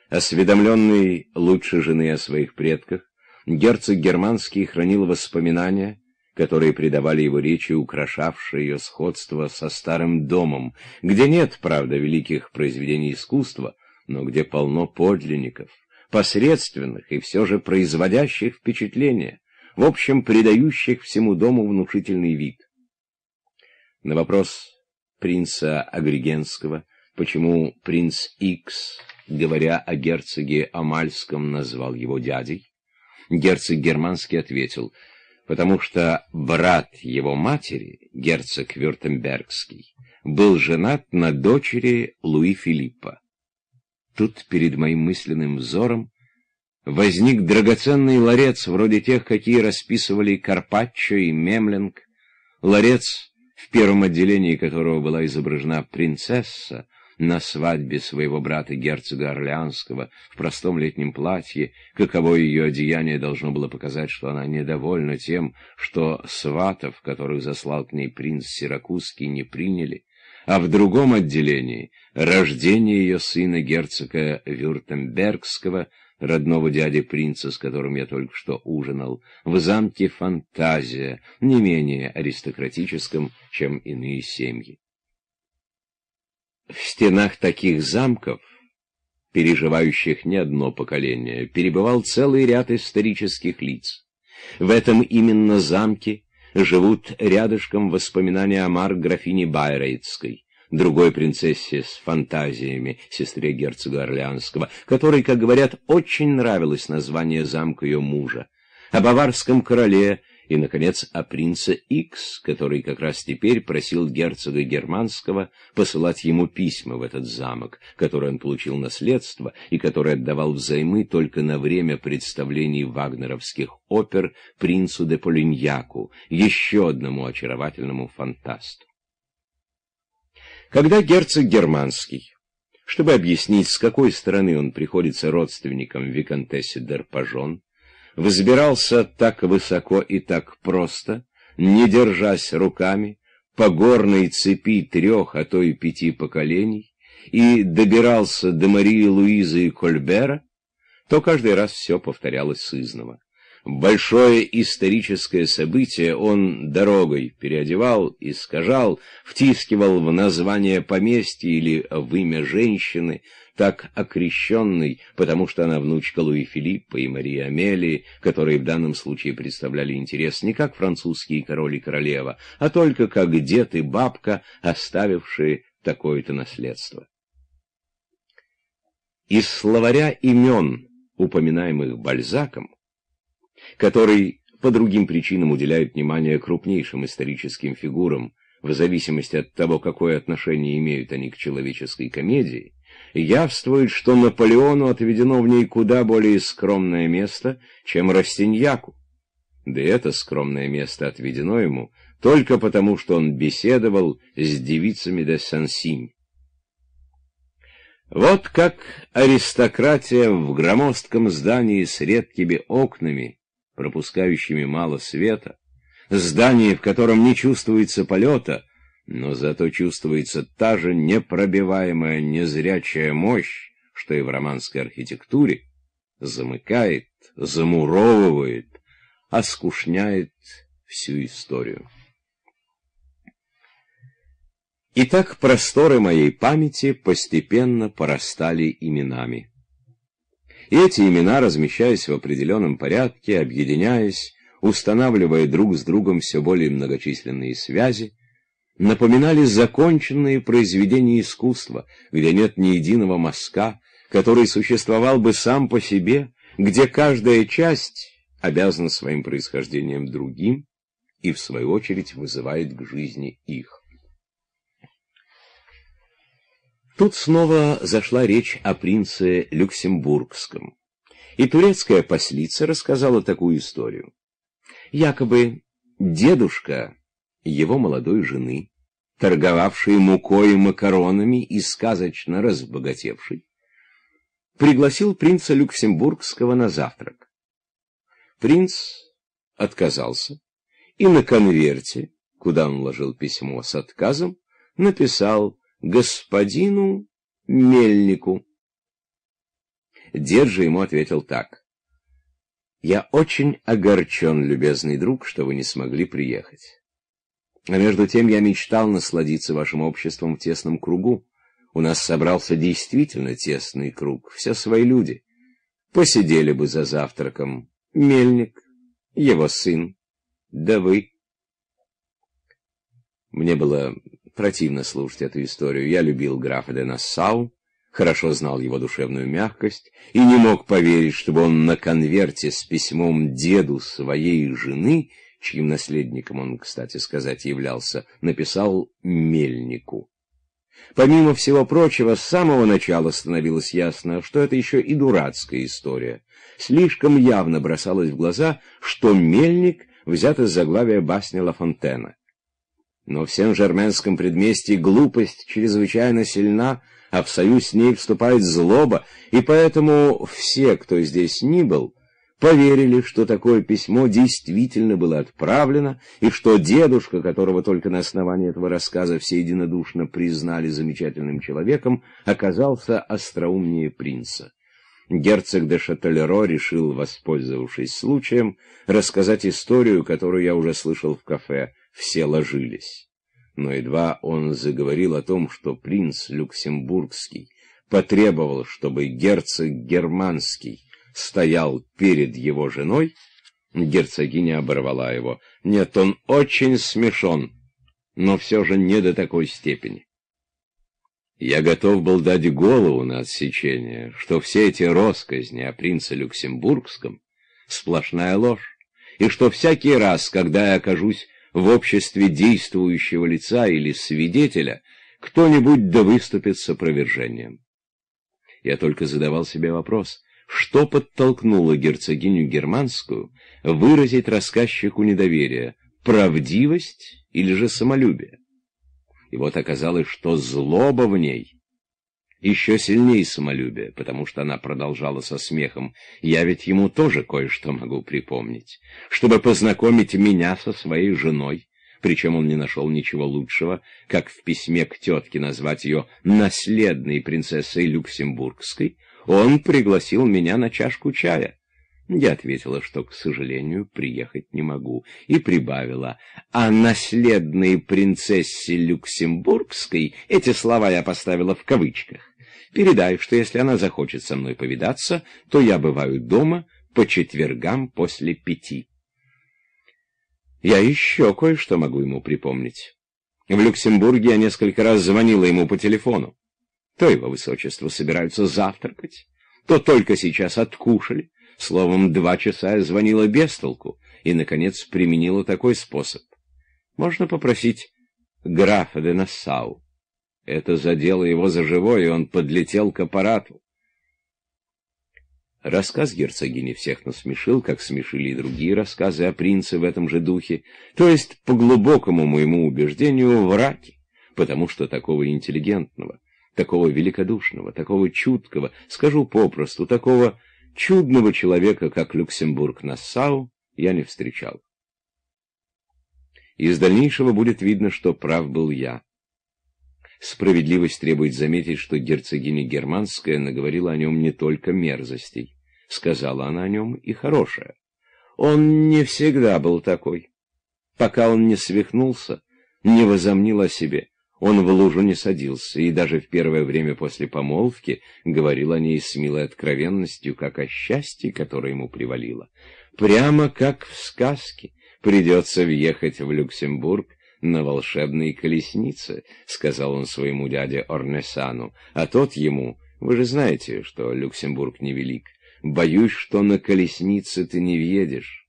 Осведомленный лучше жены о своих предках, герцог германский хранил воспоминания, которые придавали его речи, украшавшие ее сходство со старым домом, где нет, правда, великих произведений искусства, но где полно подлинников, посредственных и все же производящих впечатление, в общем, придающих всему дому внушительный вид. На вопрос принца Агригенского, почему принц Икс, говоря о герцоге Амальском, назвал его дядей, герцог Германский ответил, потому что брат его матери, герцог Вюртембергский, был женат на дочери Луи Филиппа. Тут перед моим мысленным взором возник драгоценный ларец, вроде тех, какие расписывали Карпаччо и Мемлинг, ларец в первом отделении которого была изображена принцесса на свадьбе своего брата герцога Орлеанского в простом летнем платье, каково ее одеяние должно было показать, что она недовольна тем, что сватов, которых заслал к ней принц Сиракузский, не приняли, а в другом отделении рождение ее сына герцога Вюртембергского — родного дяди принца, с которым я только что ужинал, в замке Фантазия, не менее аристократическом, чем иные семьи. В стенах таких замков, переживающих не одно поколение, перебывал целый ряд исторических лиц. В этом именно замке живут рядышком воспоминания о Марк графине Байрейтской, другой принцессе с фантазиями, сестре герцога Орлеанского, которой, как говорят, очень нравилось название замка ее мужа, о баварском короле и, наконец, о принце Икс, который как раз теперь просил герцога Германского посылать ему письма в этот замок, который он получил наследство и который отдавал взаймы только на время представлений вагнеровских опер принцу де Полиньяку, еще одному очаровательному фантасту. Когда герцог Германский, чтобы объяснить, с какой стороны он приходится родственником виконтессе Дерпажон, взбирался так высоко и так просто, не держась руками, по горной цепи трех, а то и пяти поколений, и добирался до Марии Луизы и Кольбера, то каждый раз все повторялось сызново большое историческое событие он дорогой переодевал, искажал, втискивал в название поместья или в имя женщины, так окрещенной, потому что она внучка Луи Филиппа и Марии Амелии, которые в данном случае представляли интерес не как французские король и королева, а только как дед и бабка, оставившие такое-то наследство. Из словаря имен, упоминаемых Бальзаком, который по другим причинам уделяет внимание крупнейшим историческим фигурам, в зависимости от того, какое отношение имеют они к человеческой комедии, явствует, что Наполеону отведено в ней куда более скромное место, чем Растиньяку. Да это скромное место отведено ему только потому, что он беседовал с девицами де Сансинь. Вот как аристократия в громоздком здании с редкими окнами пропускающими мало света, здание, в котором не чувствуется полета, но зато чувствуется та же непробиваемая незрячая мощь, что и в романской архитектуре, замыкает, замуровывает, оскушняет всю историю. Итак, просторы моей памяти постепенно порастали именами. И эти имена, размещаясь в определенном порядке, объединяясь, устанавливая друг с другом все более многочисленные связи, напоминали законченные произведения искусства, где нет ни единого мазка, который существовал бы сам по себе, где каждая часть обязана своим происхождением другим и, в свою очередь, вызывает к жизни их. Тут снова зашла речь о принце Люксембургском. И турецкая послица рассказала такую историю. Якобы дедушка его молодой жены, торговавшей мукой и макаронами и сказочно разбогатевшей, пригласил принца Люксембургского на завтрак. Принц отказался и на конверте, куда он ложил письмо с отказом, написал «Господину Мельнику». Дед же ему ответил так. «Я очень огорчен, любезный друг, что вы не смогли приехать. А между тем я мечтал насладиться вашим обществом в тесном кругу. У нас собрался действительно тесный круг, все свои люди. Посидели бы за завтраком Мельник, его сын, да вы». Мне было противно слушать эту историю. Я любил графа де Нассау, хорошо знал его душевную мягкость и не мог поверить, чтобы он на конверте с письмом деду своей жены, чьим наследником он, кстати сказать, являлся, написал «Мельнику». Помимо всего прочего, с самого начала становилось ясно, что это еще и дурацкая история. Слишком явно бросалось в глаза, что «Мельник» взят из заглавия басни Ла Фонтена. Но в Сен-Жерменском предместье глупость чрезвычайно сильна, а в союз с ней вступает злоба, и поэтому все, кто здесь ни был, поверили, что такое письмо действительно было отправлено, и что дедушка, которого только на основании этого рассказа все единодушно признали замечательным человеком, оказался остроумнее принца. Герцог де Шателеро решил, воспользовавшись случаем, рассказать историю, которую я уже слышал в кафе. Все ложились но едва он заговорил о том, что принц Люксембургский потребовал, чтобы герцог Германский стоял перед его женой, герцогиня оборвала его. Нет, он очень смешон, но все же не до такой степени. Я готов был дать голову на отсечение, что все эти росказни о принце Люксембургском — сплошная ложь, и что всякий раз, когда я окажусь в обществе действующего лица или свидетеля кто-нибудь да выступит с опровержением. Я только задавал себе вопрос, что подтолкнуло герцогиню Германскую выразить рассказчику недоверие, правдивость или же самолюбие? И вот оказалось, что злоба в ней еще сильнее самолюбие, потому что она продолжала со смехом. «Я ведь ему тоже кое-что могу припомнить, чтобы познакомить меня со своей женой». Причем он не нашел ничего лучшего, как в письме к тетке назвать ее «наследной принцессой Люксембургской», он пригласил меня на чашку чая. Я ответила, что, к сожалению, приехать не могу, и прибавила, а наследной принцессе Люксембургской эти слова я поставила в кавычках. Передай, что если она захочет со мной повидаться, то я бываю дома по четвергам после пяти. Я еще кое-что могу ему припомнить. В Люксембурге я несколько раз звонила ему по телефону. То его высочество собираются завтракать, то только сейчас откушали. Словом, два часа я звонила без толку и, наконец, применила такой способ. Можно попросить графа де Нассау. Это задело его за живое, и он подлетел к аппарату. Рассказ герцогини всех насмешил, как смешили и другие рассказы о принце в этом же духе, то есть, по глубокому моему убеждению, враки, потому что такого интеллигентного, такого великодушного, такого чуткого, скажу попросту, такого чудного человека, как Люксембург-Нассау, я не встречал. Из дальнейшего будет видно, что прав был я. Справедливость требует заметить, что герцогиня Германская наговорила о нем не только мерзостей. Сказала она о нем и хорошее. Он не всегда был такой. Пока он не свихнулся, не возомнил о себе, он в лужу не садился, и даже в первое время после помолвки говорил о ней с милой откровенностью, как о счастье, которое ему привалило. Прямо как в сказке. Придется въехать в Люксембург на волшебной колеснице, — сказал он своему дяде Орнесану, а тот ему, вы же знаете, что Люксембург невелик, боюсь, что на колеснице ты не въедешь.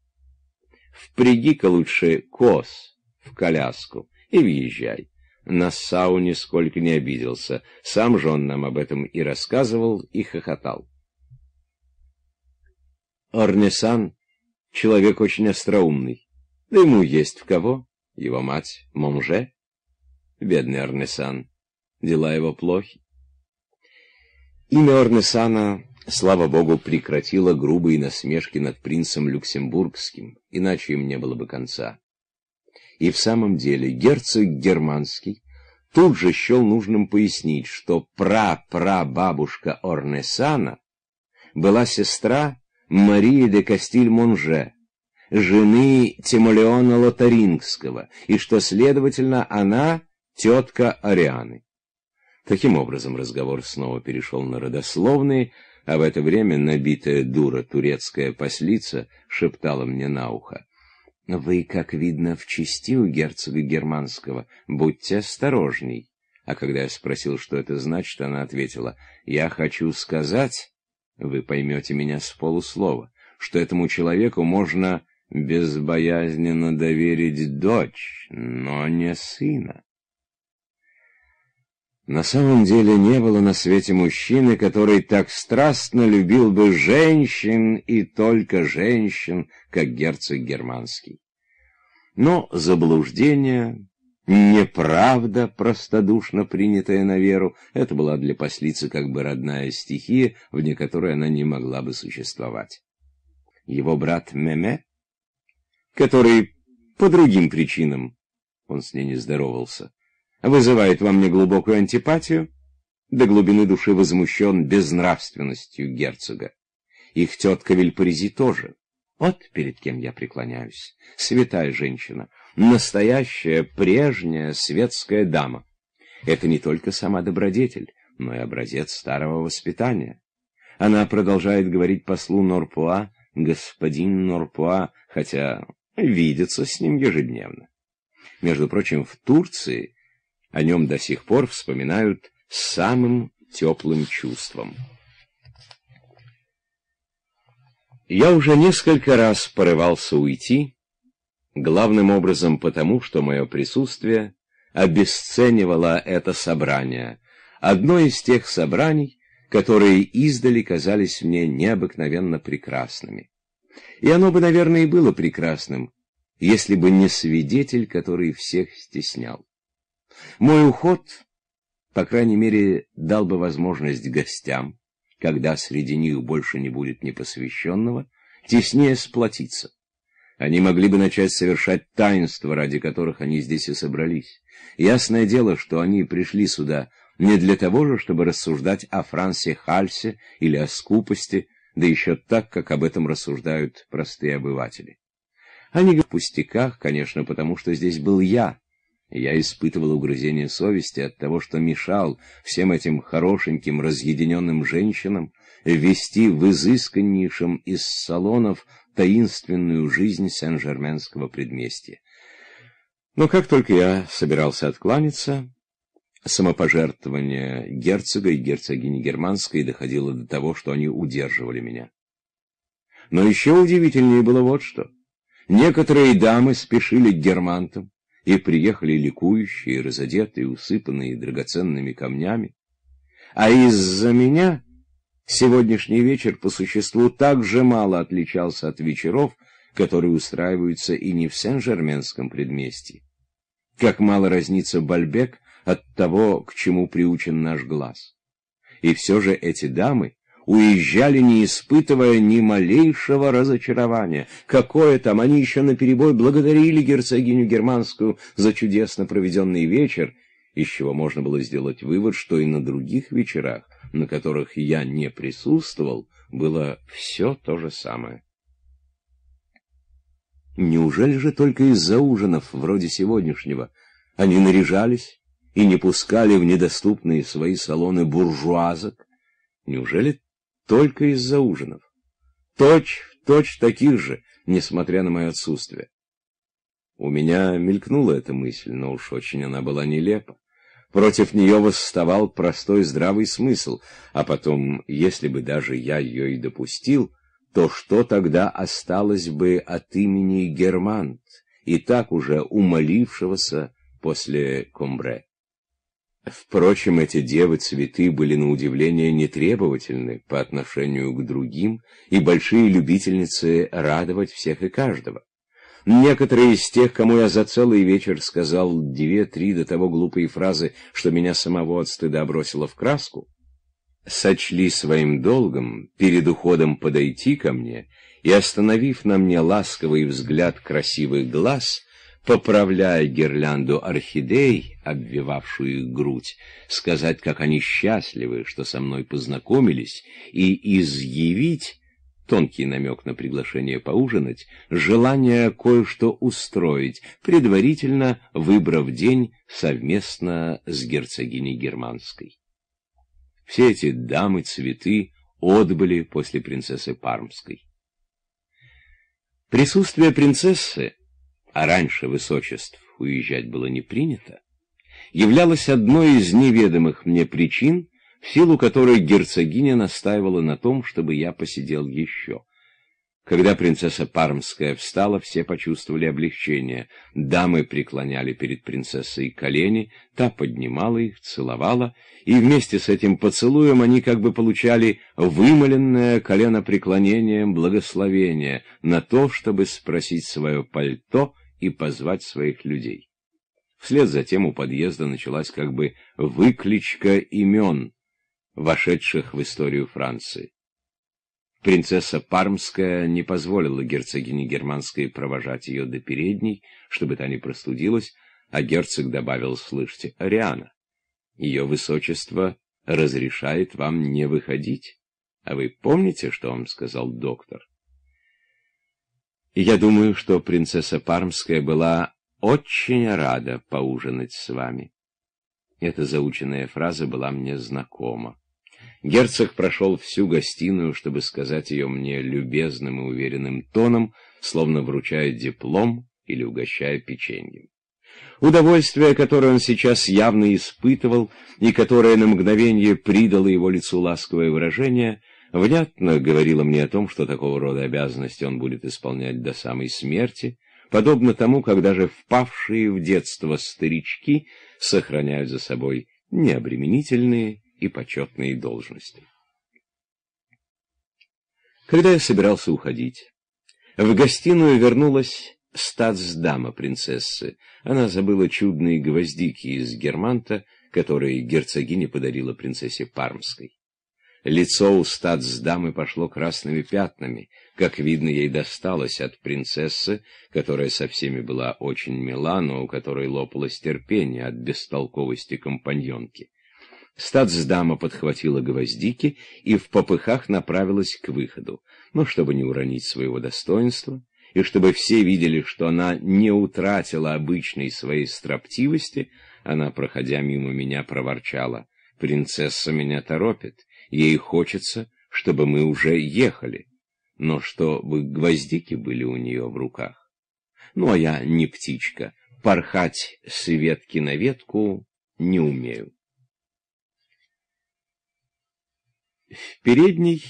Впряги-ка лучше коз в коляску и въезжай. Нассау нисколько не обиделся, сам же он нам об этом и рассказывал, и хохотал. Орнесан — человек очень остроумный, да ему есть в кого. Его мать — Монже? Бедный Арнесан. Дела его плохи. Имя Арнесана, слава богу, прекратило грубые насмешки над принцем Люксембургским, иначе им не было бы конца. И в самом деле герцог германский тут же счел нужным пояснить, что пра-пра-бабушка Орнесана была сестра Марии де Кастиль-Монже, жены Тимолеона Лотарингского, и что, следовательно, она тетка Арианы. Таким образом разговор снова перешел на родословные, а в это время набитая дура турецкая послица шептала мне на ухо. «Вы, как видно, в чести у герцога германского, будьте осторожней». А когда я спросил, что это значит, она ответила, «Я хочу сказать, вы поймете меня с полуслова, что этому человеку можно безбоязненно доверить дочь, но не сына». На самом деле не было на свете мужчины, который так страстно любил бы женщин и только женщин, как герцог германский. Но заблуждение, неправда, простодушно принятая на веру, это была для послицы как бы родная стихия, вне которой она не могла бы существовать. Его брат Меме, который по другим причинам, он с ней не здоровался, вызывает во мне глубокую антипатию, до глубины души возмущен безнравственностью герцога. Их тетка Вильпаризи тоже. Вот перед кем я преклоняюсь. Святая женщина, настоящая, прежняя светская дама. Это не только сама добродетель, но и образец старого воспитания. Она продолжает говорить послу Норпуа, господин Норпуа, хотя видится с ним ежедневно. Между прочим, в Турции о нем до сих пор вспоминают с самым теплым чувством. Я уже несколько раз порывался уйти, главным образом потому, что мое присутствие обесценивало это собрание, одно из тех собраний, которые издали казались мне необыкновенно прекрасными. И оно бы, наверное, и было прекрасным, если бы не свидетель, который всех стеснял. Мой уход, по крайней мере, дал бы возможность гостям, когда среди них больше не будет непосвященного, теснее сплотиться. Они могли бы начать совершать таинства, ради которых они здесь и собрались. Ясное дело, что они пришли сюда не для того же, чтобы рассуждать о Франсе Хальсе или о скупости, да еще так, как об этом рассуждают простые обыватели. Они говорят в пустяках, конечно, потому что здесь был я, я испытывал угрызение совести от того, что мешал всем этим хорошеньким, разъединенным женщинам вести в изысканнейшем из салонов таинственную жизнь Сен-Жерменского предместья. Но как только я собирался откланяться, самопожертвование герцога и герцогини Германской доходило до того, что они удерживали меня. Но еще удивительнее было вот что. Некоторые дамы спешили к германтам, и приехали ликующие, разодетые, усыпанные драгоценными камнями. А из-за меня сегодняшний вечер по существу так же мало отличался от вечеров, которые устраиваются и не в Сен-Жерменском предместье. Как мало разнится Бальбек от того, к чему приучен наш глаз. И все же эти дамы уезжали, не испытывая ни малейшего разочарования. Какое там, они еще наперебой благодарили герцогиню Германскую за чудесно проведенный вечер, из чего можно было сделать вывод, что и на других вечерах, на которых я не присутствовал, было все то же самое. Неужели же только из-за ужинов, вроде сегодняшнего, они наряжались и не пускали в недоступные свои салоны буржуазок? Неужели только из-за ужинов. Точь в точь таких же, несмотря на мое отсутствие. У меня мелькнула эта мысль, но уж очень она была нелепа. Против нее восставал простой здравый смысл, а потом, если бы даже я ее и допустил, то что тогда осталось бы от имени Германт, и так уже умолившегося после Комбре? Впрочем, эти девы-цветы были на удивление нетребовательны по отношению к другим и большие любительницы радовать всех и каждого. Некоторые из тех, кому я за целый вечер сказал две-три до того глупые фразы, что меня самого от стыда бросило в краску, сочли своим долгом перед уходом подойти ко мне и, остановив на мне ласковый взгляд красивых глаз, поправляя гирлянду орхидей, обвивавшую их грудь, сказать, как они счастливы, что со мной познакомились, и изъявить, тонкий намек на приглашение поужинать, желание кое-что устроить, предварительно выбрав день совместно с герцогиней Германской. Все эти дамы-цветы отбыли после принцессы Пармской. Присутствие принцессы, а раньше высочеств уезжать было не принято, являлось одной из неведомых мне причин, в силу которой герцогиня настаивала на том, чтобы я посидел еще. Когда принцесса Пармская встала, все почувствовали облегчение. Дамы преклоняли перед принцессой колени, та поднимала их, целовала, и вместе с этим поцелуем они как бы получали вымоленное коленопреклонением благословение на то, чтобы спросить свое пальто и позвать своих людей. Вслед за тем у подъезда началась как бы выкличка имен, вошедших в историю Франции. Принцесса Пармская не позволила герцогине Германской провожать ее до передней, чтобы та не простудилась, а герцог добавил, слышите, Ариана, ее высочество разрешает вам не выходить. А вы помните, что вам сказал доктор? Я думаю, что принцесса Пармская была очень рада поужинать с вами. Эта заученная фраза была мне знакома. Герцог прошел всю гостиную, чтобы сказать ее мне любезным и уверенным тоном, словно вручая диплом или угощая печеньем. Удовольствие, которое он сейчас явно испытывал, и которое на мгновение придало его лицу ласковое выражение, внятно говорило мне о том, что такого рода обязанности он будет исполнять до самой смерти, подобно тому, как даже впавшие в детство старички сохраняют за собой необременительные и почетные должности. Когда я собирался уходить, в гостиную вернулась статсдама принцессы. Она забыла чудные гвоздики из германта, которые герцогиня подарила принцессе Пармской. Лицо у статсдамы пошло красными пятнами. Как видно, ей досталось от принцессы, которая со всеми была очень мила, но у которой лопалось терпение от бестолковости компаньонки. Статсдама подхватила гвоздики и в попыхах направилась к выходу. Но чтобы не уронить своего достоинства, и чтобы все видели, что она не утратила обычной своей строптивости, она, проходя мимо меня, проворчала. «Принцесса меня торопит. Ей хочется, чтобы мы уже ехали. Но чтобы гвоздики были у нее в руках. Ну, а я не птичка. Порхать с ветки на ветку не умею. В передней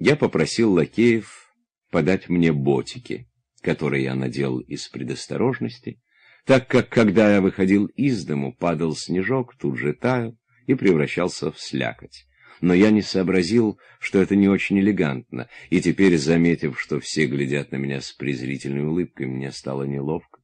я попросил лакеев подать мне ботики, которые я надел из предосторожности, так как, когда я выходил из дому, падал снежок, тут же таял и превращался в слякоть. Но я не сообразил, что это не очень элегантно, и теперь, заметив, что все глядят на меня с презрительной улыбкой, мне стало неловко.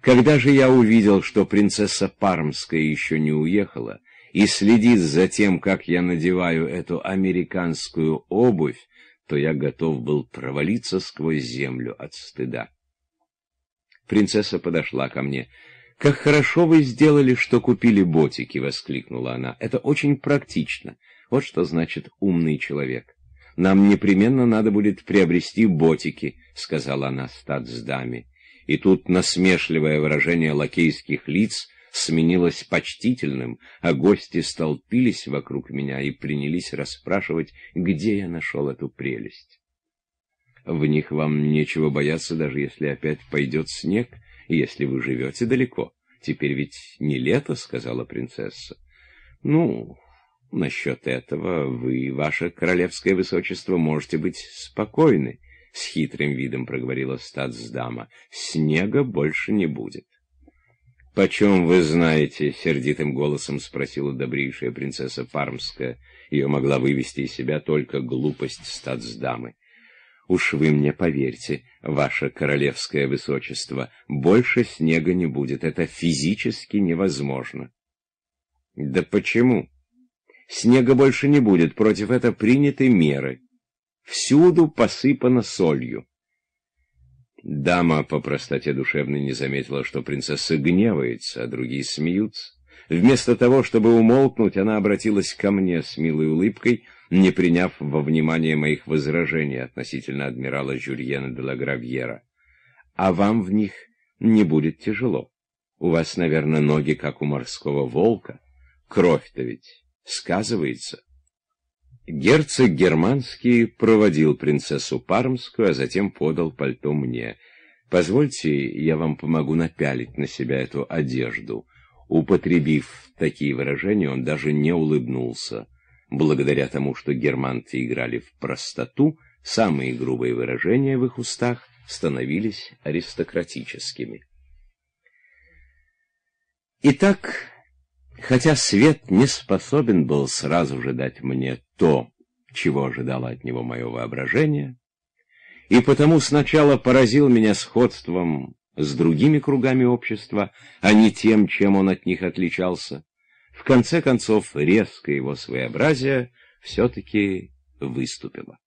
Когда же я увидел, что принцесса Пармская еще не уехала, и следит за тем, как я надеваю эту американскую обувь, то я готов был провалиться сквозь землю от стыда. Принцесса подошла ко мне. «Как хорошо вы сделали, что купили ботики!» — воскликнула она. «Это очень практично. Вот что значит умный человек. Нам непременно надо будет приобрести ботики», — сказала она статсдаме. И тут насмешливое выражение лакейских лиц сменилось почтительным, а гости столпились вокруг меня и принялись расспрашивать, где я нашел эту прелесть. В них вам нечего бояться, даже если опять пойдет снег, если вы живете далеко. Теперь ведь не лето, — сказала принцесса. Ну, насчет этого вы, ваше королевское высочество, можете быть спокойны, — с хитрым видом проговорила статсдама. Снега больше не будет. «Почем вы знаете?» — сердитым голосом спросила добрейшая принцесса Пармская. Ее могла вывести из себя только глупость статсдамы. Уж вы мне поверьте, ваше королевское высочество, больше снега не будет, это физически невозможно. Да почему? Снега больше не будет, против этого приняты меры. Всюду посыпано солью. Дама по простоте душевной не заметила, что принцесса гневается, а другие смеются. Вместо того, чтобы умолкнуть, она обратилась ко мне с милой улыбкой, не приняв во внимание моих возражений относительно адмирала Жюльена де ла Гравьера. «А вам в них не будет тяжело. У вас, наверное, ноги, как у морского волка. Кровь-то ведь сказывается». Герцог Германский проводил принцессу Пармскую, а затем подал пальто мне. «Позвольте, я вам помогу напялить на себя эту одежду». Употребив такие выражения, он даже не улыбнулся. Благодаря тому, что германцы играли в простоту, самые грубые выражения в их устах становились аристократическими. Итак, хотя свет не способен был сразу же дать мне то, чего ожидало от него мое воображение, и потому сначала поразил меня сходством с другими кругами общества, а не тем, чем он от них отличался. В конце концов, резкое его своеобразие все-таки выступило.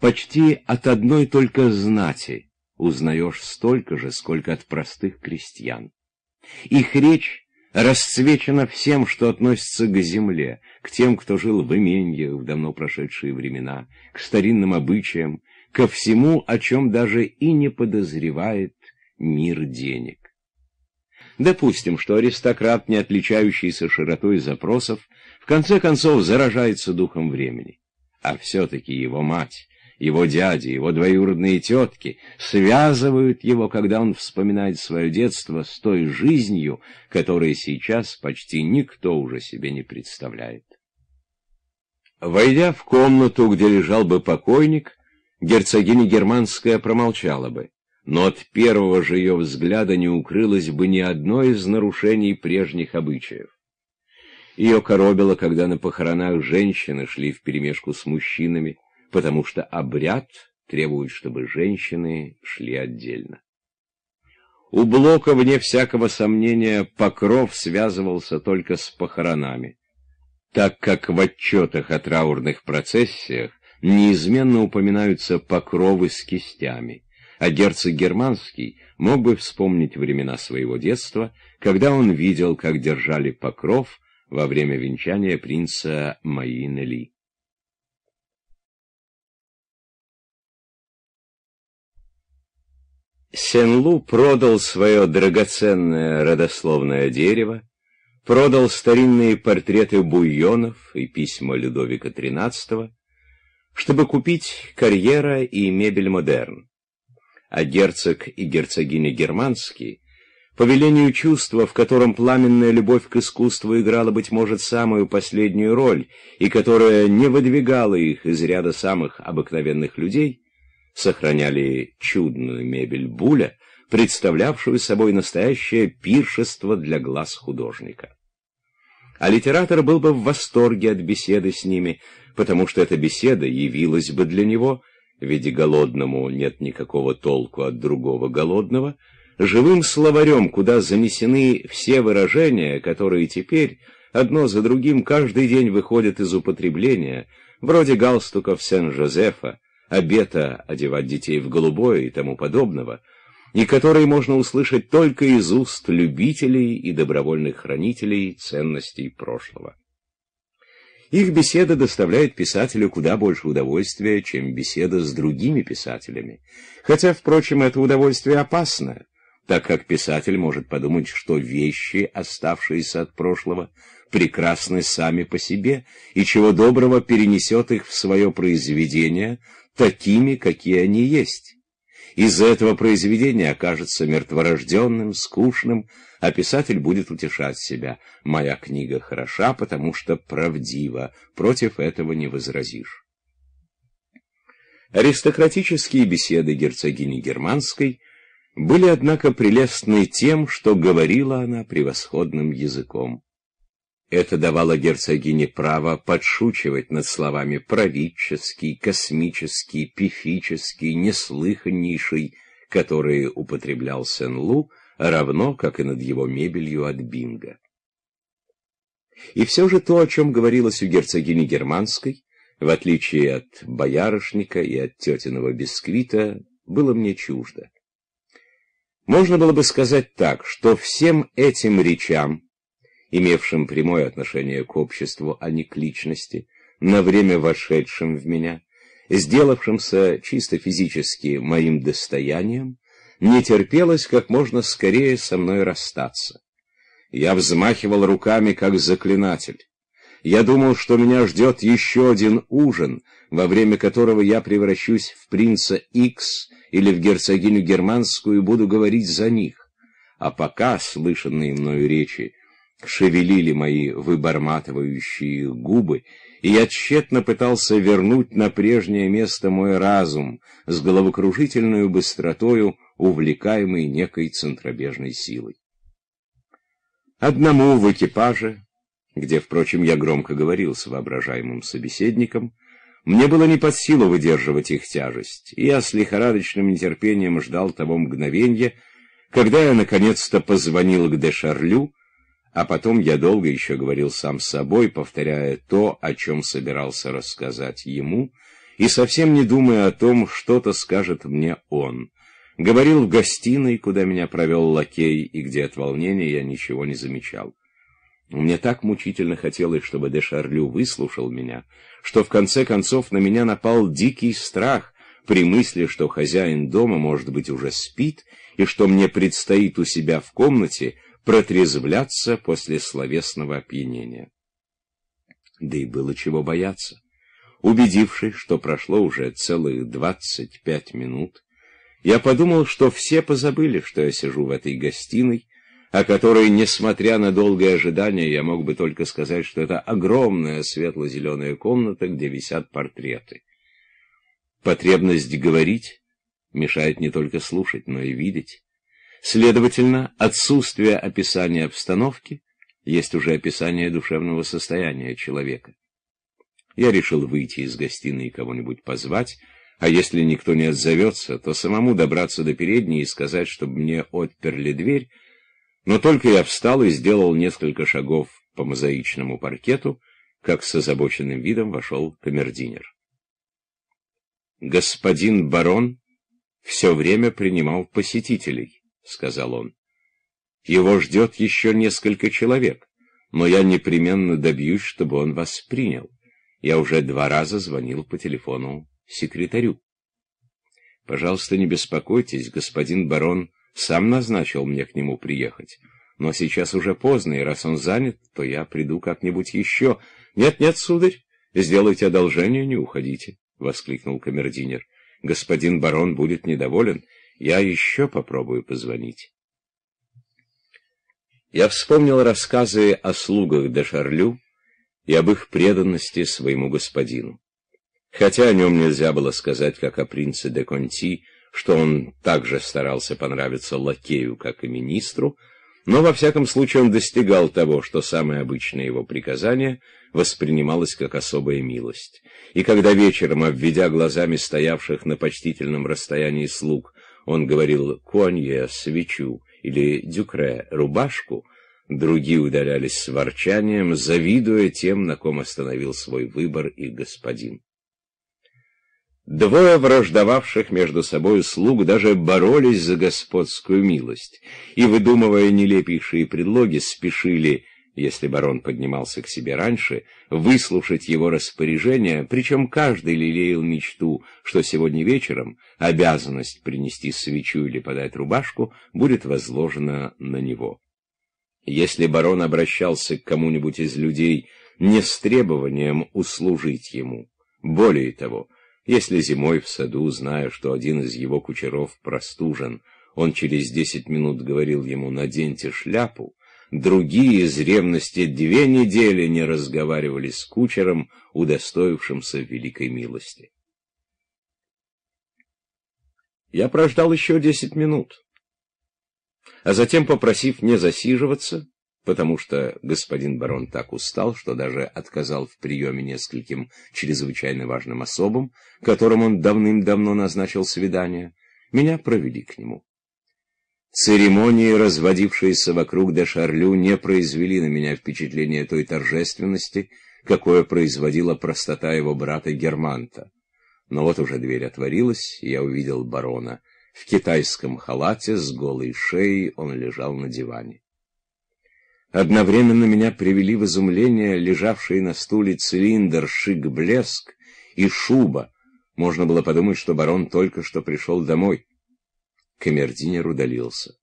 Почти от одной только знати узнаешь столько же, сколько от простых крестьян. Их речь расцвечена всем, что относится к земле, к тем, кто жил в именьях в давно прошедшие времена, к старинным обычаям, ко всему, о чем даже и не подозревает мир денег. Допустим, что аристократ, не отличающийся широтой запросов, в конце концов заражается духом времени. А все-таки его мать, его дяди, его двоюродные тетки связывают его, когда он вспоминает свое детство, с той жизнью, которой сейчас почти никто уже себе не представляет. Войдя в комнату, где лежал бы покойник, герцогиня Германская промолчала бы, но от первого же ее взгляда не укрылось бы ни одно из нарушений прежних обычаев. Ее коробило, когда на похоронах женщины шли вперемешку с мужчинами, потому что обряд требует, чтобы женщины шли отдельно. У Блока, вне всякого сомнения, покров связывался только с похоронами, так как в отчетах о траурных процессиях неизменно упоминаются покровы с кистями, а герцог Германский мог бы вспомнить времена своего детства, когда он видел, как держали покров во время венчания принца Маинели. Сен-Лу продал свое драгоценное родословное дерево, продал старинные портреты буйонов и письма Людовика XIII, чтобы купить карьера и мебель модерн. А герцог и герцогиня германские, по велению чувства, в котором пламенная любовь к искусству играла, быть может, самую последнюю роль, и которая не выдвигала их из ряда самых обыкновенных людей, сохраняли чудную мебель Буля, представлявшую собой настоящее пиршество для глаз художника. А литератор был бы в восторге от беседы с ними, потому что эта беседа явилась бы для него, ведь голодному нет никакого толку от другого голодного, живым словарем, куда занесены все выражения, которые теперь одно за другим каждый день выходят из употребления, вроде галстуков Сен-Жозефа, обета одевать детей в голубое и тому подобного, и которые можно услышать только из уст любителей и добровольных хранителей ценностей прошлого. Их беседа доставляет писателю куда больше удовольствия, чем беседа с другими писателями. Хотя, впрочем, это удовольствие опасно, так как писатель может подумать, что вещи, оставшиеся от прошлого, прекрасны сами по себе, и чего доброго перенесет их в свое произведение такими, какие они есть. Из-за этого произведения окажется мертворожденным, скучным, а писатель будет утешать себя. Моя книга хороша, потому что правдива, против этого не возразишь. Аристократические беседы герцогини Германской были, однако, прелестны тем, что говорила она превосходным языком. Это давало герцогине право подшучивать над словами «правительский», «космический», «пифический», «неслыханнейший», которые употреблял Сен-Лу, равно как и над его мебелью от Бинга. И все же то, о чем говорилось у герцогини Германской, в отличие от боярышника и от тетиного бисквита, было мне чуждо. Можно было бы сказать так, что всем этим речам, имевшим прямое отношение к обществу, а не к личности, на время вошедшим в меня, сделавшимся чисто физически моим достоянием, не терпелось как можно скорее со мной расстаться. Я взмахивал руками, как заклинатель. Я думал, что меня ждет еще один ужин, во время которого я превращусь в принца Икс или в герцогиню германскую и буду говорить за них. А пока слышанные мною речи шевелили мои выборматывающие губы, и я тщетно пытался вернуть на прежнее место мой разум с головокружительной быстротою, увлекаемый некой центробежной силой. Одному в экипаже, где, впрочем, я громко говорил с воображаемым собеседником, мне было не под силу выдерживать их тяжесть, и я с лихорадочным нетерпением ждал того мгновенья, когда я наконец-то позвонил к Дешарлю, а потом я долго еще говорил сам с собой, повторяя то, о чем собирался рассказать ему, и совсем не думая о том, что-то скажет мне он. Говорил в гостиной, куда меня провел лакей, и где от волнения я ничего не замечал. Мне так мучительно хотелось, чтобы де Шарлю выслушал меня, что в конце концов на меня напал дикий страх при мысли, что хозяин дома, может быть, уже спит, и что мне предстоит у себя в комнате протрезвляться после словесного опьянения. Да и было чего бояться. Убедившись, что прошло уже целых двадцать пять минут, я подумал, что все позабыли, что я сижу в этой гостиной, о которой, несмотря на долгое ожидание, я мог бы только сказать, что это огромная светло-зеленая комната, где висят портреты. Потребность говорить мешает не только слушать, но и видеть. Следовательно, отсутствие описания обстановки есть уже описание душевного состояния человека. Я решил выйти из гостиной и кого-нибудь позвать, а если никто не отзовется, то самому добраться до передней и сказать, чтобы мне отперли дверь, но только я встал и сделал несколько шагов по мозаичному паркету, как с озабоченным видом вошел камердинер. Господин барон все время принимал посетителей. — сказал он. «Его ждет еще несколько человек, но я непременно добьюсь, чтобы он вас принял. Я уже два раза звонил по телефону секретарю». «Пожалуйста, не беспокойтесь, господин барон сам назначил мне к нему приехать. Но сейчас уже поздно, и раз он занят, то я приду как-нибудь еще. Нет-нет, сударь, сделайте одолжение, не уходите», — воскликнул камердинер. «Господин барон будет недоволен». Я еще попробую позвонить. Я вспомнил рассказы о слугах де Шарлю и об их преданности своему господину. Хотя о нем нельзя было сказать, как о принце де Конти, что он также старался понравиться лакею, как и министру, но во всяком случае он достигал того, что самое обычное его приказание воспринималось как особая милость. И когда вечером, обведя глазами стоявших на почтительном расстоянии слуг, он говорил «конье» — свечу или «дюкре» — рубашку, другие удалялись с ворчанием, завидуя тем, на ком остановил свой выбор их господин. Двое враждовавших между собой слуг даже боролись за господскую милость и, выдумывая нелепейшие предлоги, спешили если барон поднимался к себе раньше, выслушать его распоряжение, причем каждый лелеял мечту, что сегодня вечером обязанность принести свечу или подать рубашку будет возложена на него. Если барон обращался к кому-нибудь из людей не с требованием услужить ему, более того, если зимой в саду, зная, что один из его кучеров простужен, он через десять минут говорил ему «наденьте шляпу», Другие из ревности две недели не разговаривали с кучером, удостоившимся великой милости. Я прождал еще десять минут, а затем, попросив не засиживаться, потому что господин барон так устал, что даже отказал в приеме нескольким чрезвычайно важным особам, которым он давным-давно назначил свидание, меня провели к нему. Церемонии, разводившиеся вокруг де Шарлю, не произвели на меня впечатление той торжественности, какое производила простота его брата Германта. Но вот уже дверь отворилась, и я увидел барона. В китайском халате с голой шеей он лежал на диване. Одновременно меня привели в изумление лежавшие на стуле цилиндр, шик-блеск и шуба. Можно было подумать, что барон только что пришел домой. Камердинер удалился.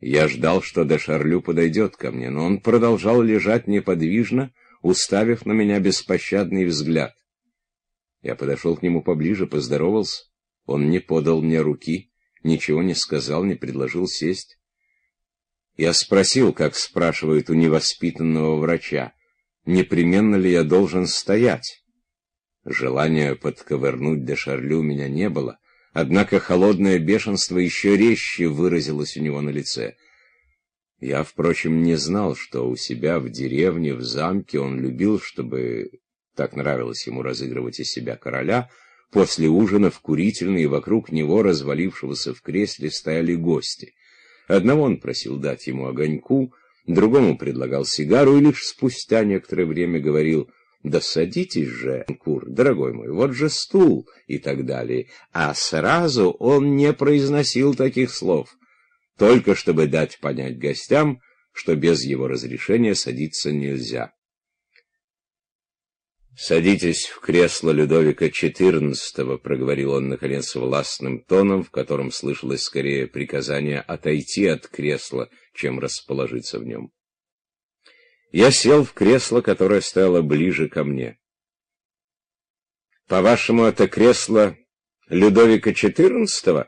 Я ждал, что де Шарлю подойдет ко мне, но он продолжал лежать неподвижно, уставив на меня беспощадный взгляд. Я подошел к нему поближе, поздоровался. Он не подал мне руки, ничего не сказал, не предложил сесть. Я спросил, как спрашивают у невоспитанного врача, непременно ли я должен стоять. Желания подковырнуть де Шарлю у меня не было, однако холодное бешенство еще резче выразилось у него на лице. Я, впрочем, не знал, что у себя в деревне, в замке он любил, чтобы, так нравилось ему разыгрывать из себя короля, после ужина в курительной вокруг него, развалившегося в кресле, стояли гости. Одного он просил дать ему огоньку, другому предлагал сигару и лишь спустя некоторое время говорил «Да садитесь же, Кур, дорогой мой, вот же стул» и так далее. А сразу он не произносил таких слов, только чтобы дать понять гостям, что без его разрешения садиться нельзя. «Садитесь в кресло Людовика XIV», — проговорил он, наконец, властным тоном, в котором слышалось скорее приказание отойти от кресла, чем расположиться в нем. Я сел в кресло, которое стояло ближе ко мне. «По-вашему, это кресло Людовика XIV?»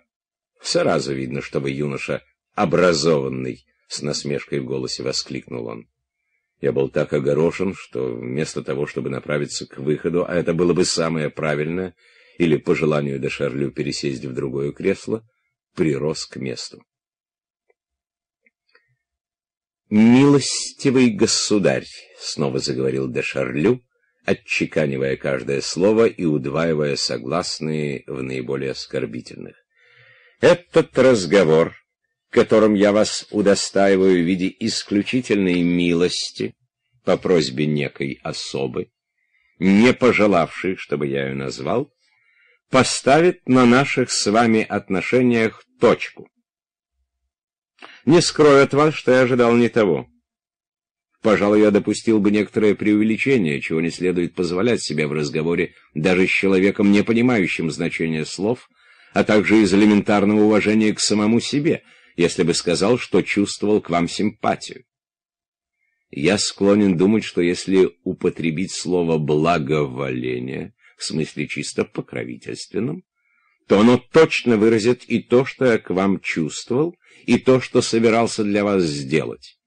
«Сразу видно, что вы юноша образованный», — с насмешкой в голосе воскликнул он. Я был так огорошен, что вместо того, чтобы направиться к выходу, а это было бы самое правильное, или по желанию де Шарлю пересесть в другое кресло, прирос к месту. «Милостивый государь», — снова заговорил де Шарлю, отчеканивая каждое слово и удваивая согласные в наиболее оскорбительных. «Этот разговор которым я вас удостаиваю в виде исключительной милости по просьбе некой особы, не пожелавшей, чтобы я ее назвал, поставит на наших с вами отношениях точку. Не скрою от вас, что я ожидал не того. Пожалуй, я допустил бы некоторое преувеличение, чего не следует позволять себе в разговоре даже с человеком, не понимающим значения слов, а также из элементарного уважения к самому себе — если бы сказал, что чувствовал к вам симпатию. Я склонен думать, что если употребить слово «благоволение» в смысле чисто покровительственном, то оно точно выразит и то, что я к вам чувствовал, и то, что собирался для вас сделать.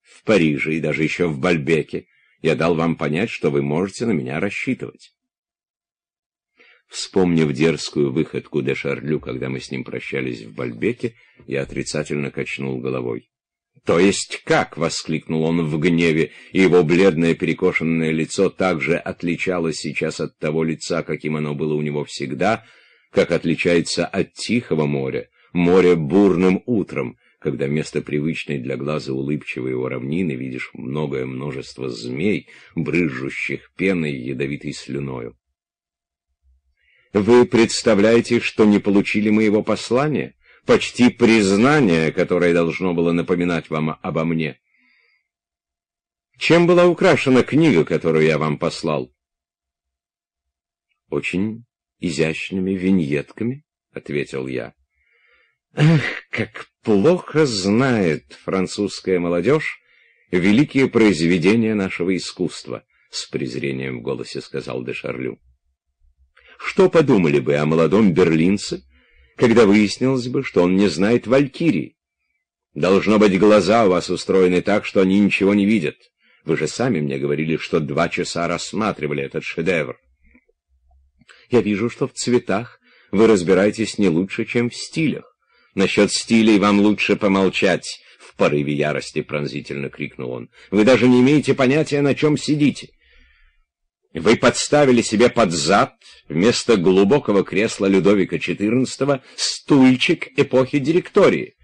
В Париже и даже еще в Бальбеке я дал вам понять, что вы можете на меня рассчитывать. Вспомнив дерзкую выходку де Шарлю, когда мы с ним прощались в Бальбеке, я отрицательно качнул головой. «То есть как?» — воскликнул он в гневе, и его бледное перекошенное лицо также отличалось сейчас от того лица, каким оно было у него всегда, как отличается от Тихого моря, моря бурным утром, когда вместо привычной для глаза улыбчивой его равнины видишь многое множество змей, брызжущих пеной ядовитой слюною. Вы представляете, что не получили моего послания? Почти признание, которое должно было напоминать вам обо мне. Чем была украшена книга, которую я вам послал? Очень изящными виньетками, — ответил я. Ах, как плохо знает французская молодежь великие произведения нашего искусства, — с презрением в голосе сказал де Шарлю. Что подумали бы о молодом берлинце, когда выяснилось бы, что он не знает валькирии? Должно быть, глаза у вас устроены так, что они ничего не видят. Вы же сами мне говорили, что два часа рассматривали этот шедевр. Я вижу, что в цветах вы разбираетесь не лучше, чем в стилях. Насчет стилей вам лучше помолчать. В порыве ярости пронзительно крикнул он. «Вы даже не имеете понятия, на чем сидите. Вы подставили себе под зад вместо глубокого кресла Людовика XIV стульчик эпохи директории.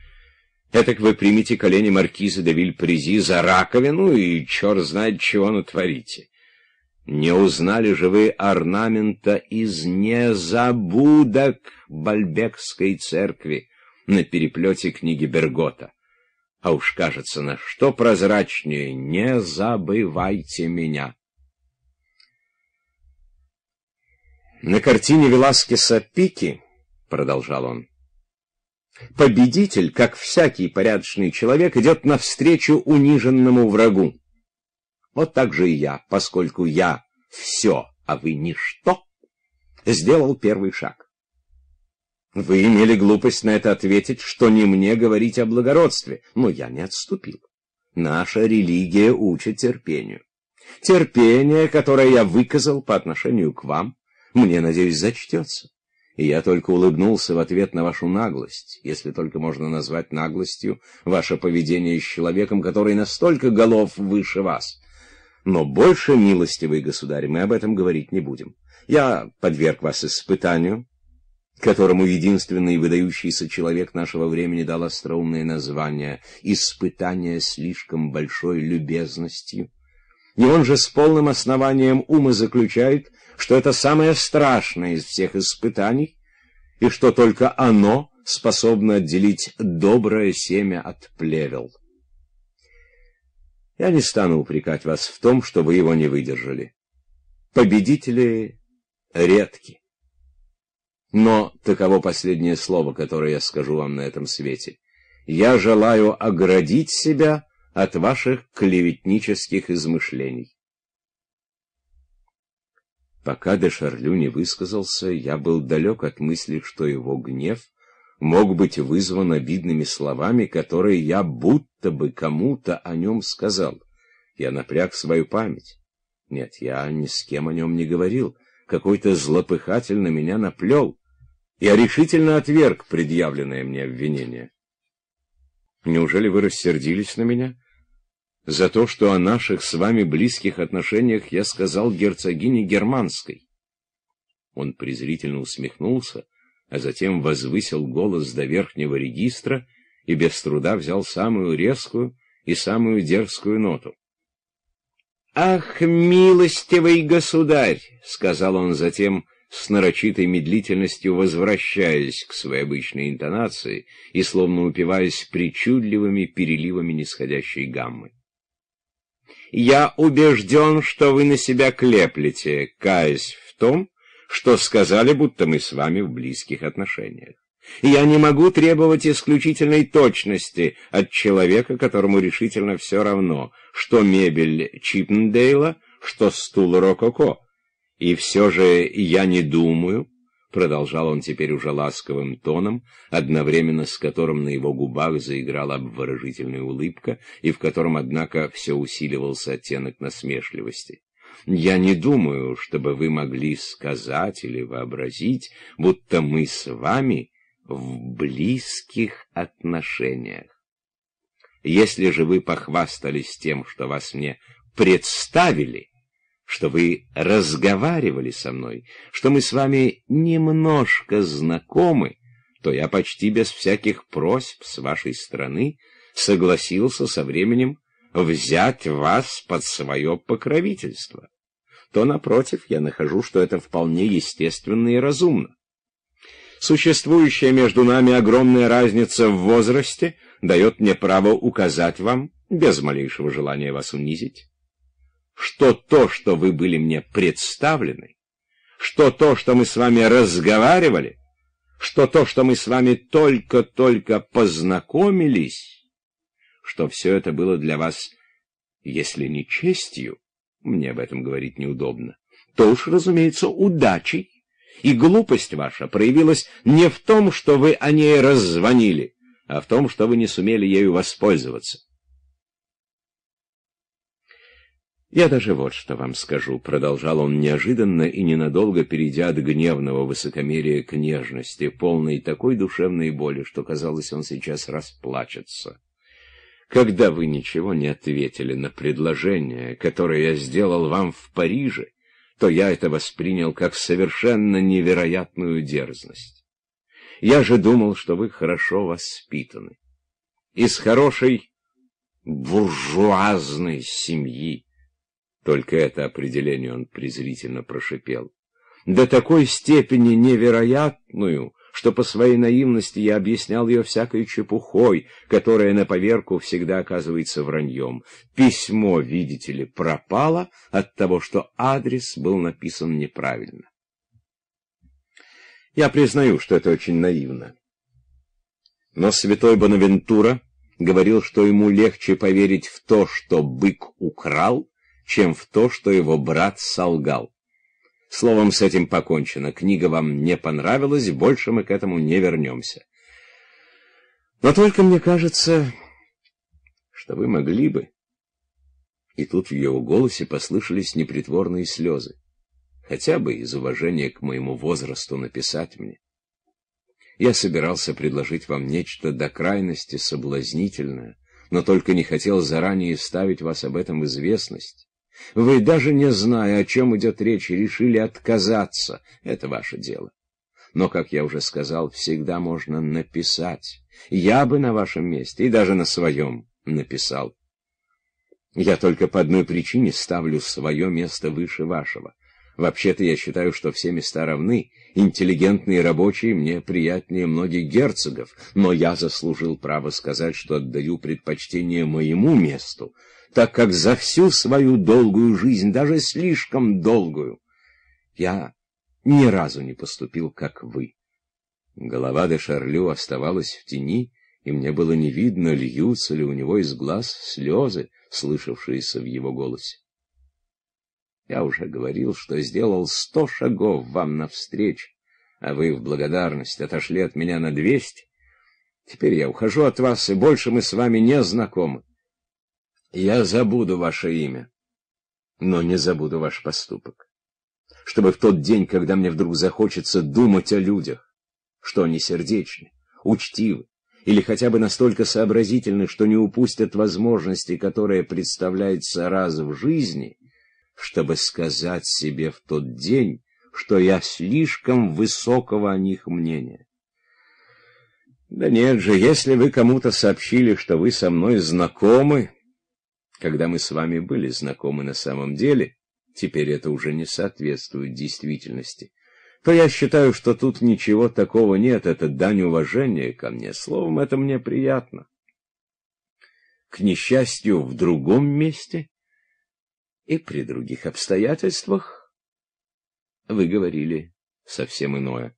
Этак вы примете колени маркиза де Вильпрези за раковину и черт знает чего натворите. Не узнали же вы орнамента из незабудок Бальбекской церкви на переплете книги Бергота. А уж кажется, на что прозрачнее «Не забывайте меня». На картине Веласкеса «Пики», — продолжал он, — победитель, как всякий порядочный человек, идет навстречу униженному врагу. Вот так же и я, поскольку я все, а вы ничто, сделал первый шаг. Вы имели глупость на это ответить, что не мне говорить о благородстве, но я не отступил. Наша религия учит терпению. Терпение, которое я выказал по отношению к вам, мне, надеюсь, зачтется. И я только улыбнулся в ответ на вашу наглость, если только можно назвать наглостью ваше поведение с человеком, который настолько голов выше вас. Но больше, милостивый государь, мы об этом говорить не будем. Я подверг вас испытанию, которому единственный выдающийся человек нашего времени дал остроумное название «Испытание слишком большой любезностью». И он же с полным основанием ума заключает, что это самое страшное из всех испытаний, и что только оно способно отделить доброе семя от плевел. Я не стану упрекать вас в том, что вы его не выдержали. Победители редки. Но таково последнее слово, которое я скажу вам на этом свете. Я желаю оградить себя от ваших клеветнических измышлений. Пока де Шарлю не высказался, я был далек от мысли, что его гнев мог быть вызван обидными словами, которые я будто бы кому-то о нем сказал. Я напряг свою память. Нет, я ни с кем о нем не говорил. Какой-то злопыхатель на меня наплел. Я решительно отверг предъявленное мне обвинение. Неужели вы рассердились на меня? За то, что о наших с вами близких отношениях я сказал герцогине Германской. Он презрительно усмехнулся, а затем возвысил голос до верхнего регистра и без труда взял самую резкую и самую дерзкую ноту. «Ах, милостивый государь!» — сказал он затем, — с нарочитой медлительностью возвращаясь к своей обычной интонации и словно упиваясь причудливыми переливами нисходящей гаммы. «Я убежден, что вы на себя клеплете, каясь в том, что сказали, будто мы с вами в близких отношениях. Я не могу требовать исключительной точности от человека, которому решительно все равно, что мебель Чиппендейла, что стул Рококо. И все же я не думаю, — продолжал он теперь уже ласковым тоном, одновременно с которым на его губах заиграла обворожительная улыбка, и в котором, однако, все усиливался оттенок насмешливости. «Я не думаю, чтобы вы могли сказать или вообразить, будто мы с вами в близких отношениях. Если же вы похвастались тем, что вас мне представили, что вы разговаривали со мной, что мы с вами немножко знакомы, то я почти без всяких просьб с вашей стороны согласился со временем взять вас под свое покровительство. То, напротив, я нахожу, что это вполне естественно и разумно. Существующая между нами огромная разница в возрасте дает мне право указать вам, без малейшего желания вас унизить, что то, что вы были мне представлены, что то, что мы с вами разговаривали, что то, что мы с вами только-только познакомились, что все это было для вас, если не честью, мне об этом говорить неудобно, то уж, разумеется, удачей. И глупость ваша проявилась не в том, что вы о ней раззвонили, а в том, что вы не сумели ею воспользоваться. «Я даже вот что вам скажу», — продолжал он неожиданно и ненадолго перейдя от гневного высокомерия к нежности, полной такой душевной боли, что, казалось, он сейчас расплачется. Когда вы ничего не ответили на предложение, которое я сделал вам в Париже, то я это воспринял как совершенно невероятную дерзность. Я же думал, что вы хорошо воспитаны. Из хорошей буржуазной семьи. Только это определение он презрительно прошипел. До такой степени невероятную, что по своей наивности я объяснял ее всякой чепухой, которая на поверку всегда оказывается враньем. Письмо, видите ли, пропало от того, что адрес был написан неправильно. Я признаю, что это очень наивно. Но святой Бонавентура говорил, что ему легче поверить в то, что бык украл, чем в то, что его брат солгал. Словом, с этим покончено. Книга вам не понравилась, больше мы к этому не вернемся. Но только мне кажется, что вы могли бы... И тут в его голосе послышались непритворные слезы. Хотя бы из уважения к моему возрасту написать мне. Я собирался предложить вам нечто до крайности соблазнительное, но только не хотел заранее ставить вас об этом известность. Вы, даже не зная, о чем идет речь, решили отказаться. Это ваше дело. Но, как я уже сказал, всегда можно написать. Я бы на вашем месте, и даже на своем, написал. Я только по одной причине ставлю свое место выше вашего. Вообще-то я считаю, что все места равны. Интеллигентные рабочие мне приятнее многих герцогов, но я заслужил право сказать, что отдаю предпочтение моему месту, так как за всю свою долгую жизнь, даже слишком долгую, я ни разу не поступил, как вы. Голова де Шарлю оставалась в тени, и мне было не видно, льются ли у него из глаз слезы, слышавшиеся в его голосе. Я уже говорил, что сделал сто шагов вам навстречу, а вы в благодарность отошли от меня на двести. Теперь я ухожу от вас, и больше мы с вами не знакомы. Я забуду ваше имя, но не забуду ваш поступок. Чтобы в тот день, когда мне вдруг захочется думать о людях, что они сердечны, учтивы, или хотя бы настолько сообразительны, что не упустят возможности, которые представляются раз в жизни, чтобы сказать себе в тот день, что я слишком высокого о них мнения. Да нет же, если вы кому-то сообщили, что вы со мной знакомы, когда мы с вами были знакомы на самом деле, теперь это уже не соответствует действительности, то я считаю, что тут ничего такого нет, это дань уважения ко мне. Словом, это мне приятно. К несчастью, в другом месте и при других обстоятельствах вы говорили совсем иное.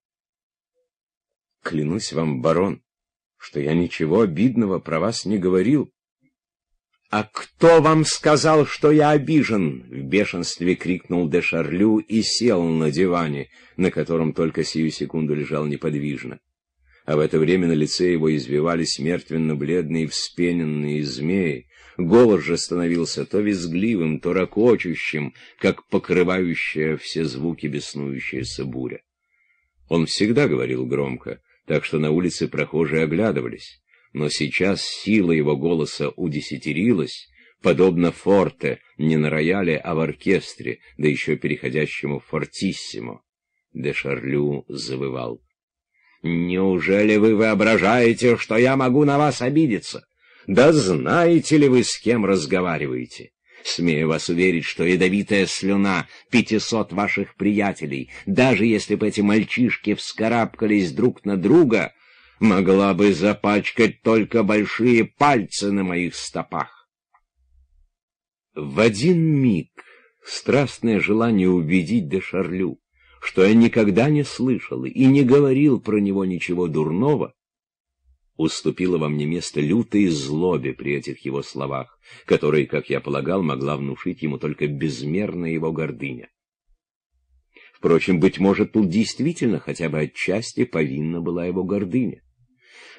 Клянусь вам, барон, что я ничего обидного про вас не говорил. «А кто вам сказал, что я обижен?» — в бешенстве крикнул де Шарлю и сел на диване, на котором только сию секунду лежал неподвижно. А в это время на лице его извивались мертвенно-бледные вспененные змеи. Голос же становился то визгливым, то ракочущим, как покрывающая все звуки беснующаяся буря. Он всегда говорил громко, так что на улице прохожие оглядывались но сейчас сила его голоса удесятерилась, подобно форте, не на рояле, а в оркестре, да еще переходящему фортиссимо. Де Шарлю завывал. «Неужели вы воображаете, что я могу на вас обидеться? Да знаете ли вы, с кем разговариваете? Смею вас уверить, что ядовитая слюна пятисот ваших приятелей, даже если бы эти мальчишки вскарабкались друг на друга, могла бы запачкать только большие пальцы на моих стопах. В один миг страстное желание убедить де Шарлю, что я никогда не слышал и не говорил про него ничего дурного, уступило во мне место лютой злобе при этих его словах, которые, как я полагал, могла внушить ему только безмерная его гордыня. Впрочем, быть может, тут действительно хотя бы отчасти повинна была его гордыня.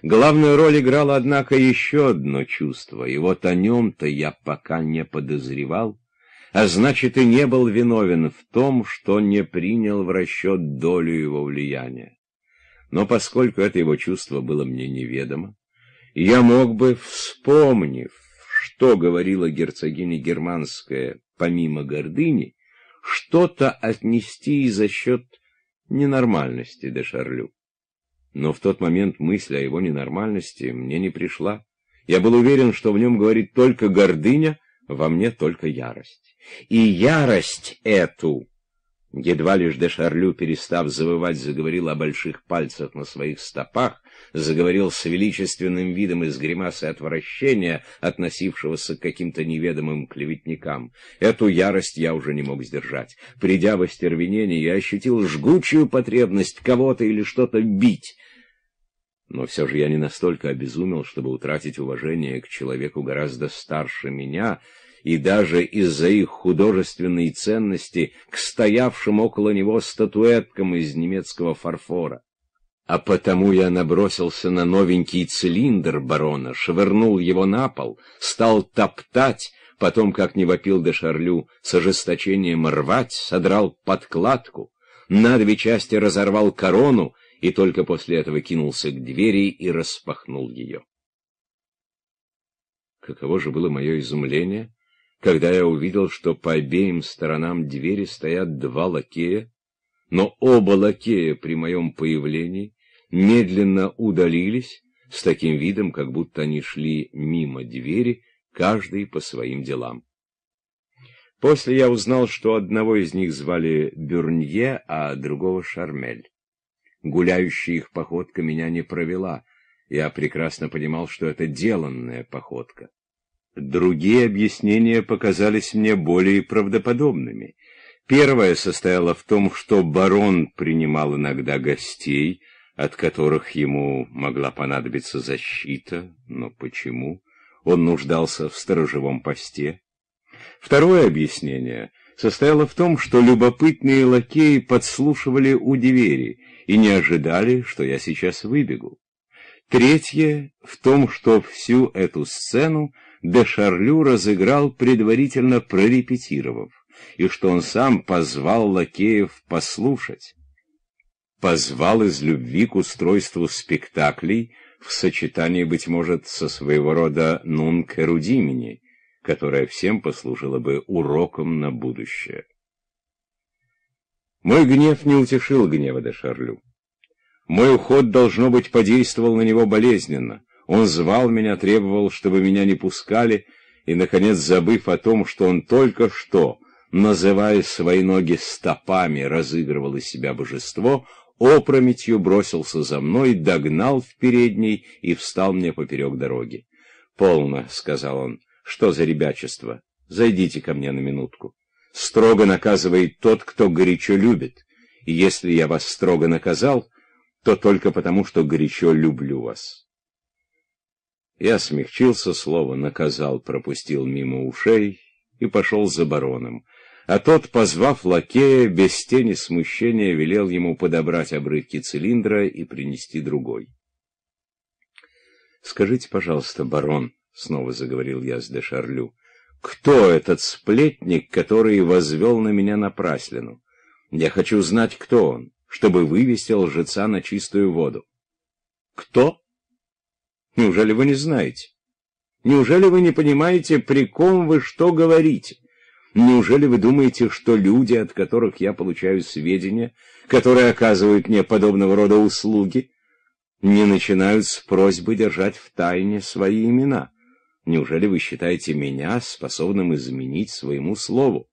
Главную роль играло, однако, еще одно чувство, и вот о нем-то я пока не подозревал, а значит и не был виновен в том, что не принял в расчет долю его влияния. Но поскольку это его чувство было мне неведомо, я мог бы, вспомнив что говорила герцогиня Германская, помимо гордыни, что-то отнести за счет ненормальности де Шарлю. Но в тот момент мысль о его ненормальности мне не пришла. Я был уверен, что в нем говорит только гордыня, во мне только ярость. И ярость эту Едва лишь де Шарлю, перестав завывать, заговорил о больших пальцах на своих стопах, заговорил с величественным видом из гримасы отвращения, относившегося к каким-то неведомым клеветникам. Эту ярость я уже не мог сдержать. Придя в остервенение, я ощутил жгучую потребность кого-то или что-то бить. Но все же я не настолько обезумел, чтобы утратить уважение к человеку гораздо старше меня — и даже из-за их художественной ценности к стоявшим около него статуэткам из немецкого фарфора. А потому я набросился на новенький цилиндр барона, швырнул его на пол, стал топтать, потом, как не вопил де Шарлю, с ожесточением рвать, содрал подкладку, на две части разорвал корону и только после этого кинулся к двери и распахнул ее. Каково же было мое изумление, когда я увидел, что по обеим сторонам двери стоят два лакея, но оба лакея при моем появлении медленно удалились с таким видом, как будто они шли мимо двери, каждый по своим делам. После я узнал, что одного из них звали Бюрнье, а другого Шармель. Гуляющая их походка меня не провела. Я прекрасно понимал, что это деланная походка. Другие объяснения показались мне более правдоподобными. Первое состояло в том, что барон принимал иногда гостей, от которых ему могла понадобиться защита, но почему? Он нуждался в сторожевом посте. Второе объяснение состояло в том, что любопытные лакеи подслушивали у двери и не ожидали, что я сейчас выбегу. Третье в том, что всю эту сцену де Шарлю разыграл, предварительно прорепетировав, и что он сам позвал лакеев послушать. Позвал из любви к устройству спектаклей в сочетании, быть может, со своего рода «нунк эрудимини», которая всем послужила бы уроком на будущее. Мой гнев не утешил гнева де Шарлю. Мой уход, должно быть, подействовал на него болезненно. Он звал меня, требовал, чтобы меня не пускали, и, наконец, забыв о том, что он только что, называя свои ноги стопами, разыгрывал из себя божество, опрометью бросился за мной, догнал в передней и встал мне поперек дороги. «Полно», — сказал он, — «что за ребячество? Зайдите ко мне на минутку. Строго наказывает тот, кто горячо любит, и если я вас строго наказал, то только потому, что горячо люблю вас». Я смягчился, слово наказал, пропустил мимо ушей и пошел за бароном. А тот, позвав лакея, без тени смущения велел ему подобрать обрывки цилиндра и принести другой. «Скажите, пожалуйста, барон», — снова заговорил я с де Шарлю, — «кто этот сплетник, который возвел на меня напраслину? Я хочу знать, кто он, чтобы вывести лжеца на чистую воду». «Кто?» Неужели вы не знаете? Неужели вы не понимаете, при ком вы что говорите? Неужели вы думаете, что люди, от которых я получаю сведения, которые оказывают мне подобного рода услуги, не начинают с просьбы держать в тайне свои имена? Неужели вы считаете меня способным изменить своему слову?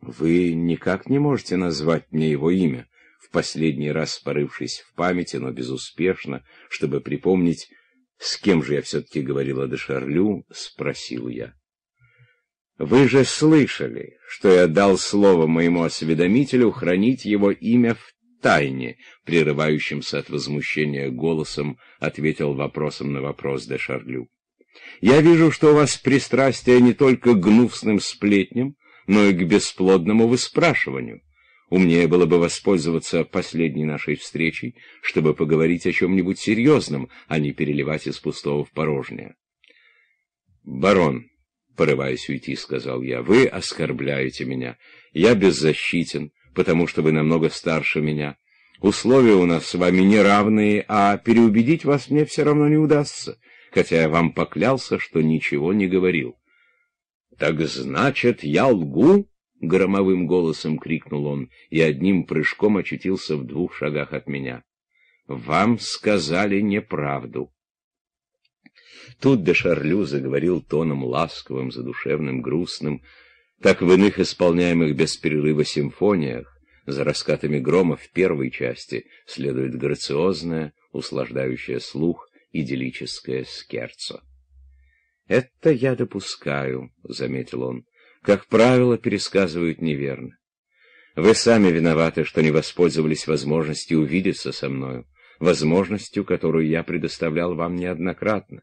Вы никак не можете назвать мне его имя, в последний раз порывшись в памяти, но безуспешно, чтобы припомнить, с кем же я все-таки говорила де Шарлю, спросил я. «Вы же слышали, что я дал слово моему осведомителю хранить его имя в тайне?» Прерывающимся от возмущения голосом ответил вопросом на вопрос де Шарлю. «Я вижу, что у вас пристрастие не только к гнусным сплетням, но и к бесплодному выспрашиванию. Умнее было бы воспользоваться последней нашей встречей, чтобы поговорить о чем-нибудь серьезном, а не переливать из пустого в порожнее. «Барон», — порываясь уйти, — сказал я, — «вы оскорбляете меня. Я беззащитен, потому что вы намного старше меня. Условия у нас с вами неравные, а переубедить вас мне все равно не удастся. хотя я вам поклялся, что ничего не говорил. — Так значит, я лгу? — громовым голосом крикнул он, и одним прыжком очутился в двух шагах от меня. — Вам сказали неправду. Тут де Шарлю заговорил тоном ласковым, задушевным, грустным, как в иных исполняемых без перерыва симфониях, за раскатами грома в первой части следует грациозное, услаждающее слух, идиллическое скерцо. «Это я допускаю», — заметил он, — «как правило, пересказывают неверно. Вы сами виноваты, что не воспользовались возможностью увидеться со мною, возможностью, которую я предоставлял вам неоднократно.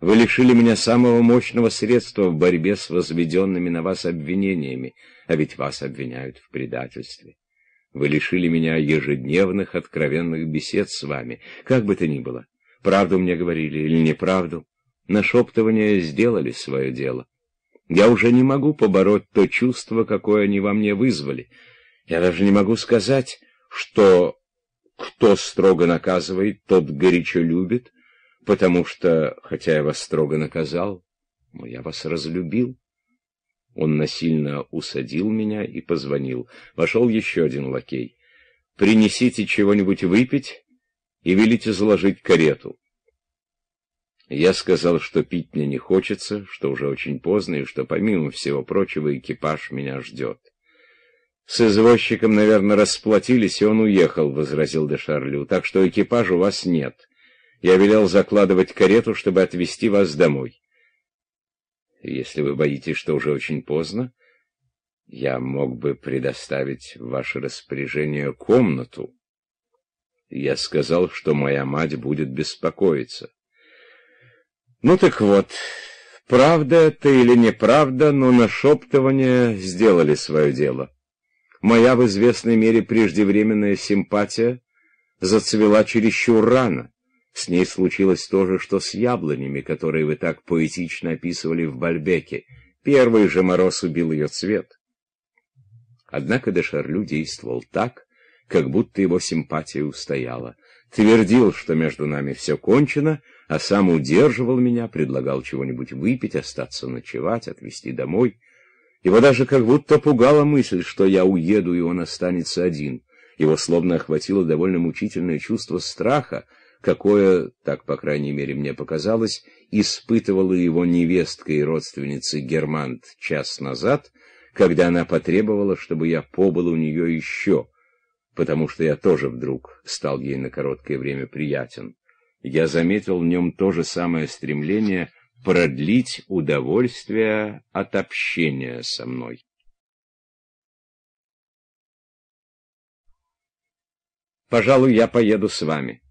Вы лишили меня самого мощного средства в борьбе с возведенными на вас обвинениями, а ведь вас обвиняют в предательстве. Вы лишили меня ежедневных откровенных бесед с вами, как бы то ни было. Правду мне говорили или неправду, нашептывания сделали свое дело. Я уже не могу побороть то чувство, какое они во мне вызвали. Я даже не могу сказать, что кто строго наказывает, тот горячо любит, потому что, хотя я вас строго наказал, но я вас разлюбил. Он насильно усадил меня и позвонил. Вошел еще один лакей. «Принесите чего-нибудь выпить и велите заложить карету». Я сказал, что пить мне не хочется, что уже очень поздно, и что, помимо всего прочего, экипаж меня ждет. «С извозчиком, наверное, расплатились, и он уехал», — возразил де Шарлю, — «так что экипажа у вас нет». Я велел закладывать карету, чтобы отвезти вас домой. Если вы боитесь, что уже очень поздно, я мог бы предоставить в ваше распоряжение комнату. Я сказал, что моя мать будет беспокоиться. Ну так вот, правда это или неправда, но нашептывания сделали свое дело. Моя в известной мере преждевременная симпатия зацвела чересчур рано. С ней случилось то же, что с яблонями, которые вы так поэтично описывали в Бальбеке. Первый же мороз убил ее цвет. Однако де Шарлю действовал так, как будто его симпатия устояла. Твердил, что между нами все кончено, а сам удерживал меня, предлагал чего-нибудь выпить, остаться ночевать, отвезти домой. Его даже как будто пугала мысль, что я уеду, и он останется один. Его словно охватило довольно мучительное чувство страха, какое, так по крайней мере мне показалось, испытывала его невестка и родственница Германт час назад, когда она потребовала, чтобы я побыл у нее еще, потому что я тоже вдруг стал ей на короткое время приятен. Я заметил в нем то же самое стремление продлить удовольствие от общения со мной. «Пожалуй, я поеду с вами».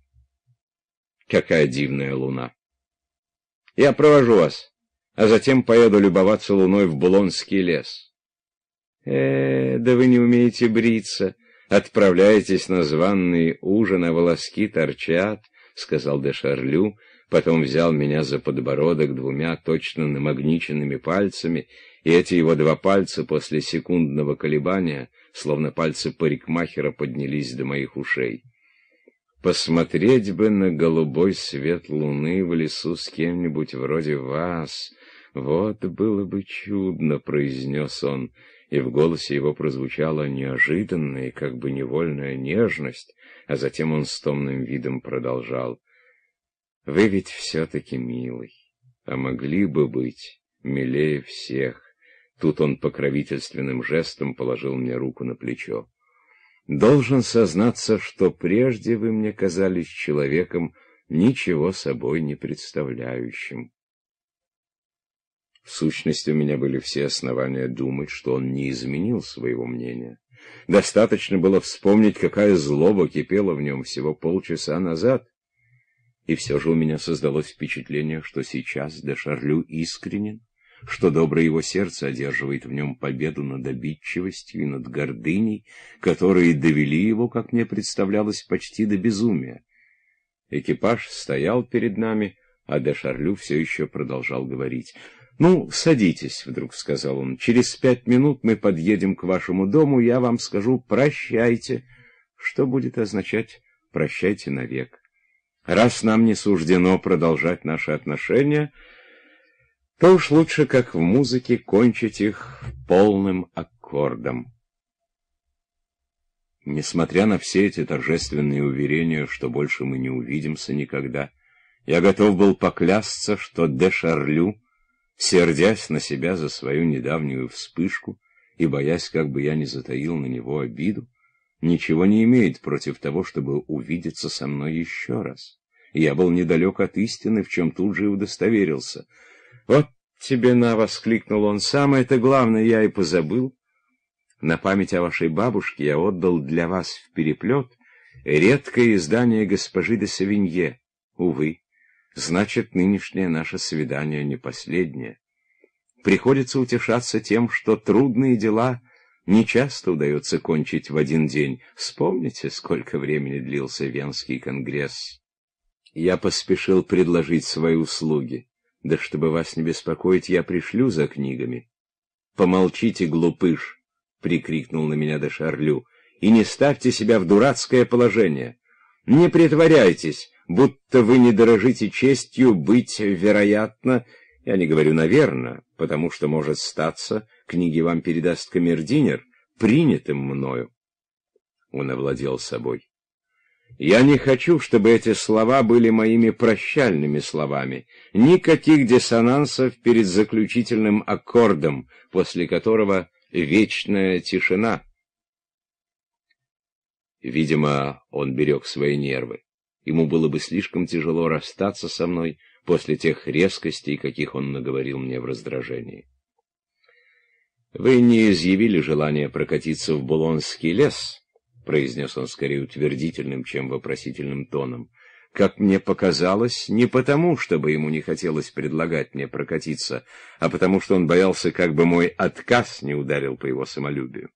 Какая дивная луна! Я провожу вас, а затем поеду любоваться луной в Булонский лес. Э, да вы не умеете бриться. Отправляетесь на званный ужин, а волоски торчат, — сказал де Шарлю, потом взял меня за подбородок двумя точно намагниченными пальцами, и эти его два пальца после секундного колебания, словно пальцы парикмахера, поднялись до моих ушей. Посмотреть бы на голубой свет луны в лесу с кем-нибудь вроде вас. Вот было бы чудно, — произнес он, и в голосе его прозвучала неожиданная как бы невольная нежность, а затем он с томным видом продолжал. Вы ведь все-таки милый, а могли бы быть милее всех. Тут он покровительственным жестом положил мне руку на плечо. Должен сознаться, что прежде вы мне казались человеком, ничего собой не представляющим. В сущности, у меня были все основания думать, что он не изменил своего мнения. Достаточно было вспомнить, какая злоба кипела в нем всего полчаса назад. И все же у меня создалось впечатление, что сейчас де Шарлю искренен, что доброе его сердце одерживает в нем победу над обидчивостью и над гордыней, которые довели его, как мне представлялось, почти до безумия. Экипаж стоял перед нами, а де Шарлю все еще продолжал говорить. «Ну, садитесь», — вдруг сказал он. «Через пять минут мы подъедем к вашему дому, я вам скажу «прощайте», что будет означать «прощайте навек». Раз нам не суждено продолжать наши отношения, то уж лучше, как в музыке, кончить их полным аккордом. Несмотря на все эти торжественные уверения, что больше мы не увидимся никогда, я готов был поклясться, что де Шарлю, сердясь на себя за свою недавнюю вспышку и боясь, как бы я не затаил на него обиду, ничего не имеет против того, чтобы увидеться со мной еще раз. я был недалек от истины, в чем тут же и удостоверился. «Вот тебе на!» — воскликнул он. «Самое-то главное я и позабыл. На память о вашей бабушке я отдал для вас в переплет редкое издание госпожи де Савинье. Увы, значит, нынешнее наше свидание не последнее. Приходится утешаться тем, что трудные дела не часто удается кончить в один день. Вспомните, сколько времени длился Венский конгресс. Я поспешил предложить свои услуги. Да чтобы вас не беспокоить, я пришлю за книгами. Помолчите, глупыш. — прикрикнул на меня де Шарлю, — «и не ставьте себя в дурацкое положение. Не притворяйтесь, будто вы не дорожите честью быть, вероятно, я не говорю наверно, потому что, может статься, книги вам передаст камердинер, принятым мною». Он овладел собой. Я не хочу, чтобы эти слова были моими прощальными словами. Никаких диссонансов перед заключительным аккордом, после которого вечная тишина. Видимо, он берег свои нервы. Ему было бы слишком тяжело расстаться со мной после тех резкостей, каких он наговорил мне в раздражении. «Вы не изъявили желания прокатиться в Булонский лес?» — произнес он скорее утвердительным, чем вопросительным тоном как мне показалось, не потому, чтобы ему не хотелось предлагать мне прокатиться, а потому что он боялся, как бы мой отказ не ударил по его самолюбию.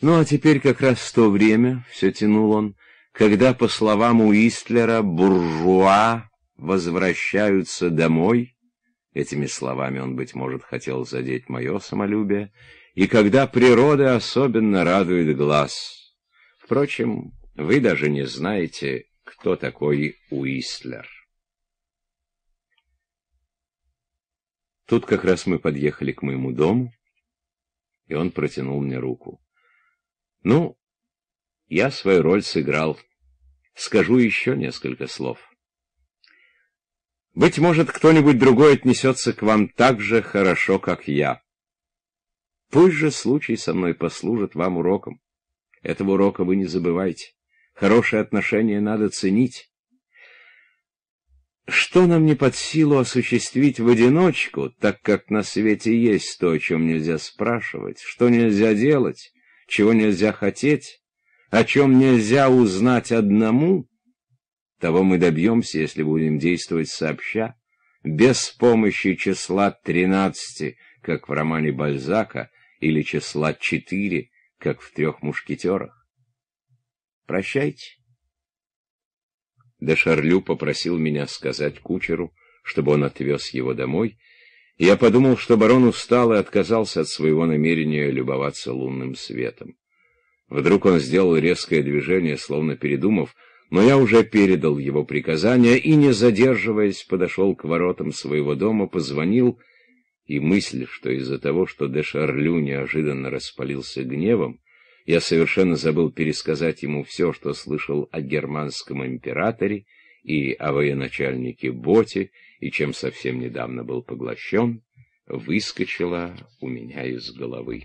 Ну, а теперь как раз то время, — все тянул он, — когда, по словам Уистлера, буржуа возвращаются домой, этими словами он, быть может, хотел задеть мое самолюбие, и когда природа особенно радует глаз. Впрочем, вы даже не знаете, кто такой Уистлер. Тут как раз мы подъехали к моему дому, и он протянул мне руку. Ну, я свою роль сыграл. Скажу еще несколько слов. Быть может, кто-нибудь другой отнесется к вам так же хорошо, как я. Пусть же случай со мной послужит вам уроком. Этого урока вы не забывайте. Хорошие отношения надо ценить. Что нам не под силу осуществить в одиночку, так как на свете есть то, о чем нельзя спрашивать, что нельзя делать, чего нельзя хотеть, о чем нельзя узнать одному, того мы добьемся, если будем действовать сообща, без помощи числа тринадцати, как в романе Бальзака, или числа четыре, как в трех мушкетерах. Прощайте. Де Шарлю попросил меня сказать кучеру, чтобы он отвез его домой, и я подумал, что барон устал и отказался от своего намерения любоваться лунным светом. Вдруг он сделал резкое движение, словно передумав, но я уже передал его приказание и, не задерживаясь, подошел к воротам своего дома, позвонил, и мысль, что из-за того, что де Шарлю неожиданно распалился гневом, я совершенно забыл пересказать ему все, что слышал о германском императоре и о военачальнике Боте, и чем совсем недавно был поглощен, выскочила у меня из головы.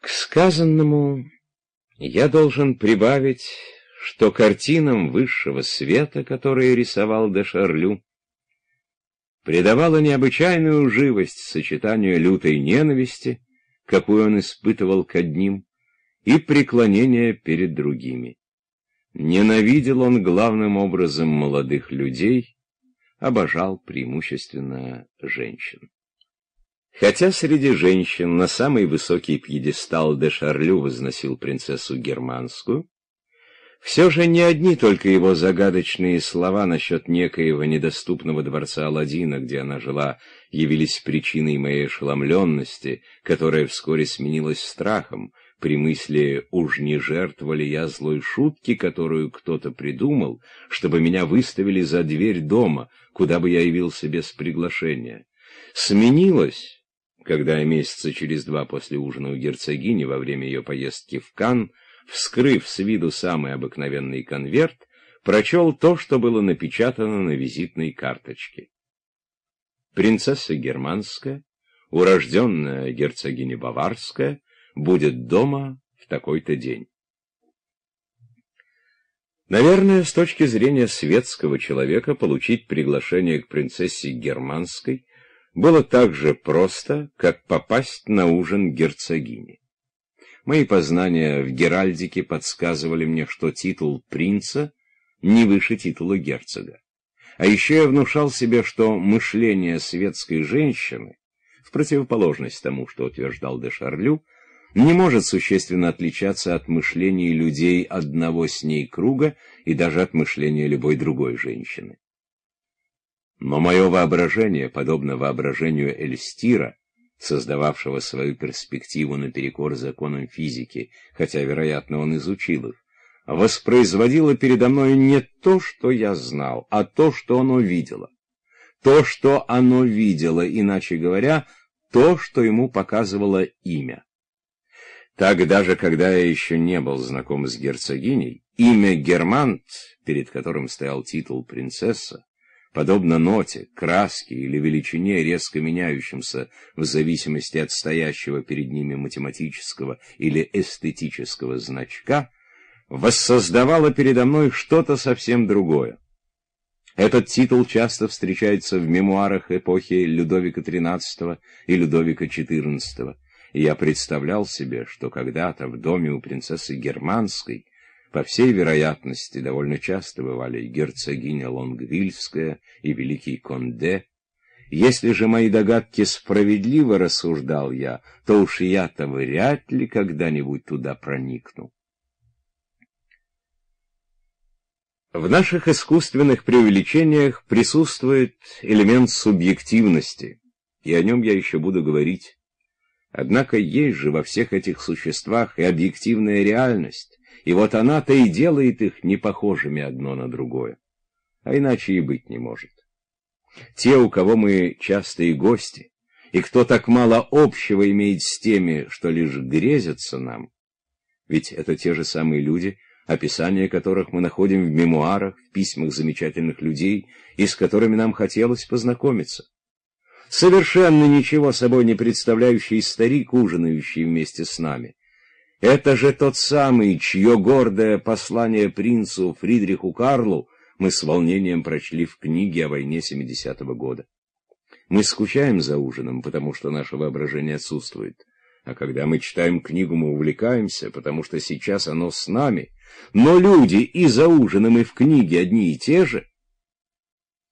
К сказанному я должен прибавить, что картинам высшего света, которые рисовал де Шарлю, придавала необычайную живость сочетанию лютой ненависти, какую он испытывал к одним, и преклонения перед другими. Ненавидел он главным образом молодых людей, обожал преимущественно женщин. Хотя среди женщин на самый высокий пьедестал де Шарлю возносил принцессу германскую, все же не одни только его загадочные слова насчет некоего недоступного дворца Аладдина, где она жила, явились причиной моей ошеломленности, которая вскоре сменилась страхом, при мысли «уж не жертвовали я злой шутки, которую кто-то придумал, чтобы меня выставили за дверь дома, куда бы я явился без приглашения». Сменилось, когда месяца через два после ужина у герцогини во время ее поездки в Кан, вскрыв с виду самый обыкновенный конверт, прочел то, что было напечатано на визитной карточке. Принцесса германская, урожденная герцогиня Баварская, будет дома в такой-то день. Наверное, с точки зрения светского человека, получить приглашение к принцессе Германской было так же просто, как попасть на ужин герцогини. Мои познания в геральдике подсказывали мне, что титул принца не выше титула герцога. А еще я внушал себе, что мышление светской женщины, в противоположность тому, что утверждал де Шарлю, не может существенно отличаться от мышления людей одного с ней круга и даже от мышления любой другой женщины. Но мое воображение, подобно воображению Эльстира, создававшего свою перспективу наперекор законам физики, хотя, вероятно, он изучил их, воспроизводило передо мной не то, что я знал, а то, что оно видело. То, что оно видело, иначе говоря, то, что ему показывало имя. Так даже когда я еще не был знаком с герцогиней, имя Германт, перед которым стоял титул принцесса, подобно ноте, краске или величине, резко меняющимся в зависимости от стоящего перед ними математического или эстетического значка, воссоздавало передо мной что-то совсем другое. Этот титул часто встречается в мемуарах эпохи Людовика XIII и Людовика XIV, и я представлял себе, что когда-то в доме у принцессы Германской по всей вероятности, довольно часто бывали герцогиня Лонгвильская, и великий Конде. Если же мои догадки справедливо рассуждал я, то уж я-то вряд ли когда-нибудь туда проникну. В наших искусственных преувеличениях присутствует элемент субъективности, и о нем я еще буду говорить. Однако есть же во всех этих существах и объективная реальность, и вот она-то и делает их непохожими одно на другое. А иначе и быть не может. Те, у кого мы частые гости, и кто так мало общего имеет с теми, что лишь грезятся нам, ведь это те же самые люди, описания которых мы находим в мемуарах, в письмах замечательных людей, и с которыми нам хотелось познакомиться. Совершенно ничего собой не представляющий старик, ужинающий вместе с нами, это же тот самый, чье гордое послание принцу Фридриху Карлу мы с волнением прочли в книге о войне 70-го года. Мы скучаем за ужином, потому что наше воображение отсутствует. А когда мы читаем книгу, мы увлекаемся, потому что сейчас оно с нами. Но люди и за ужином, и в книге одни и те же.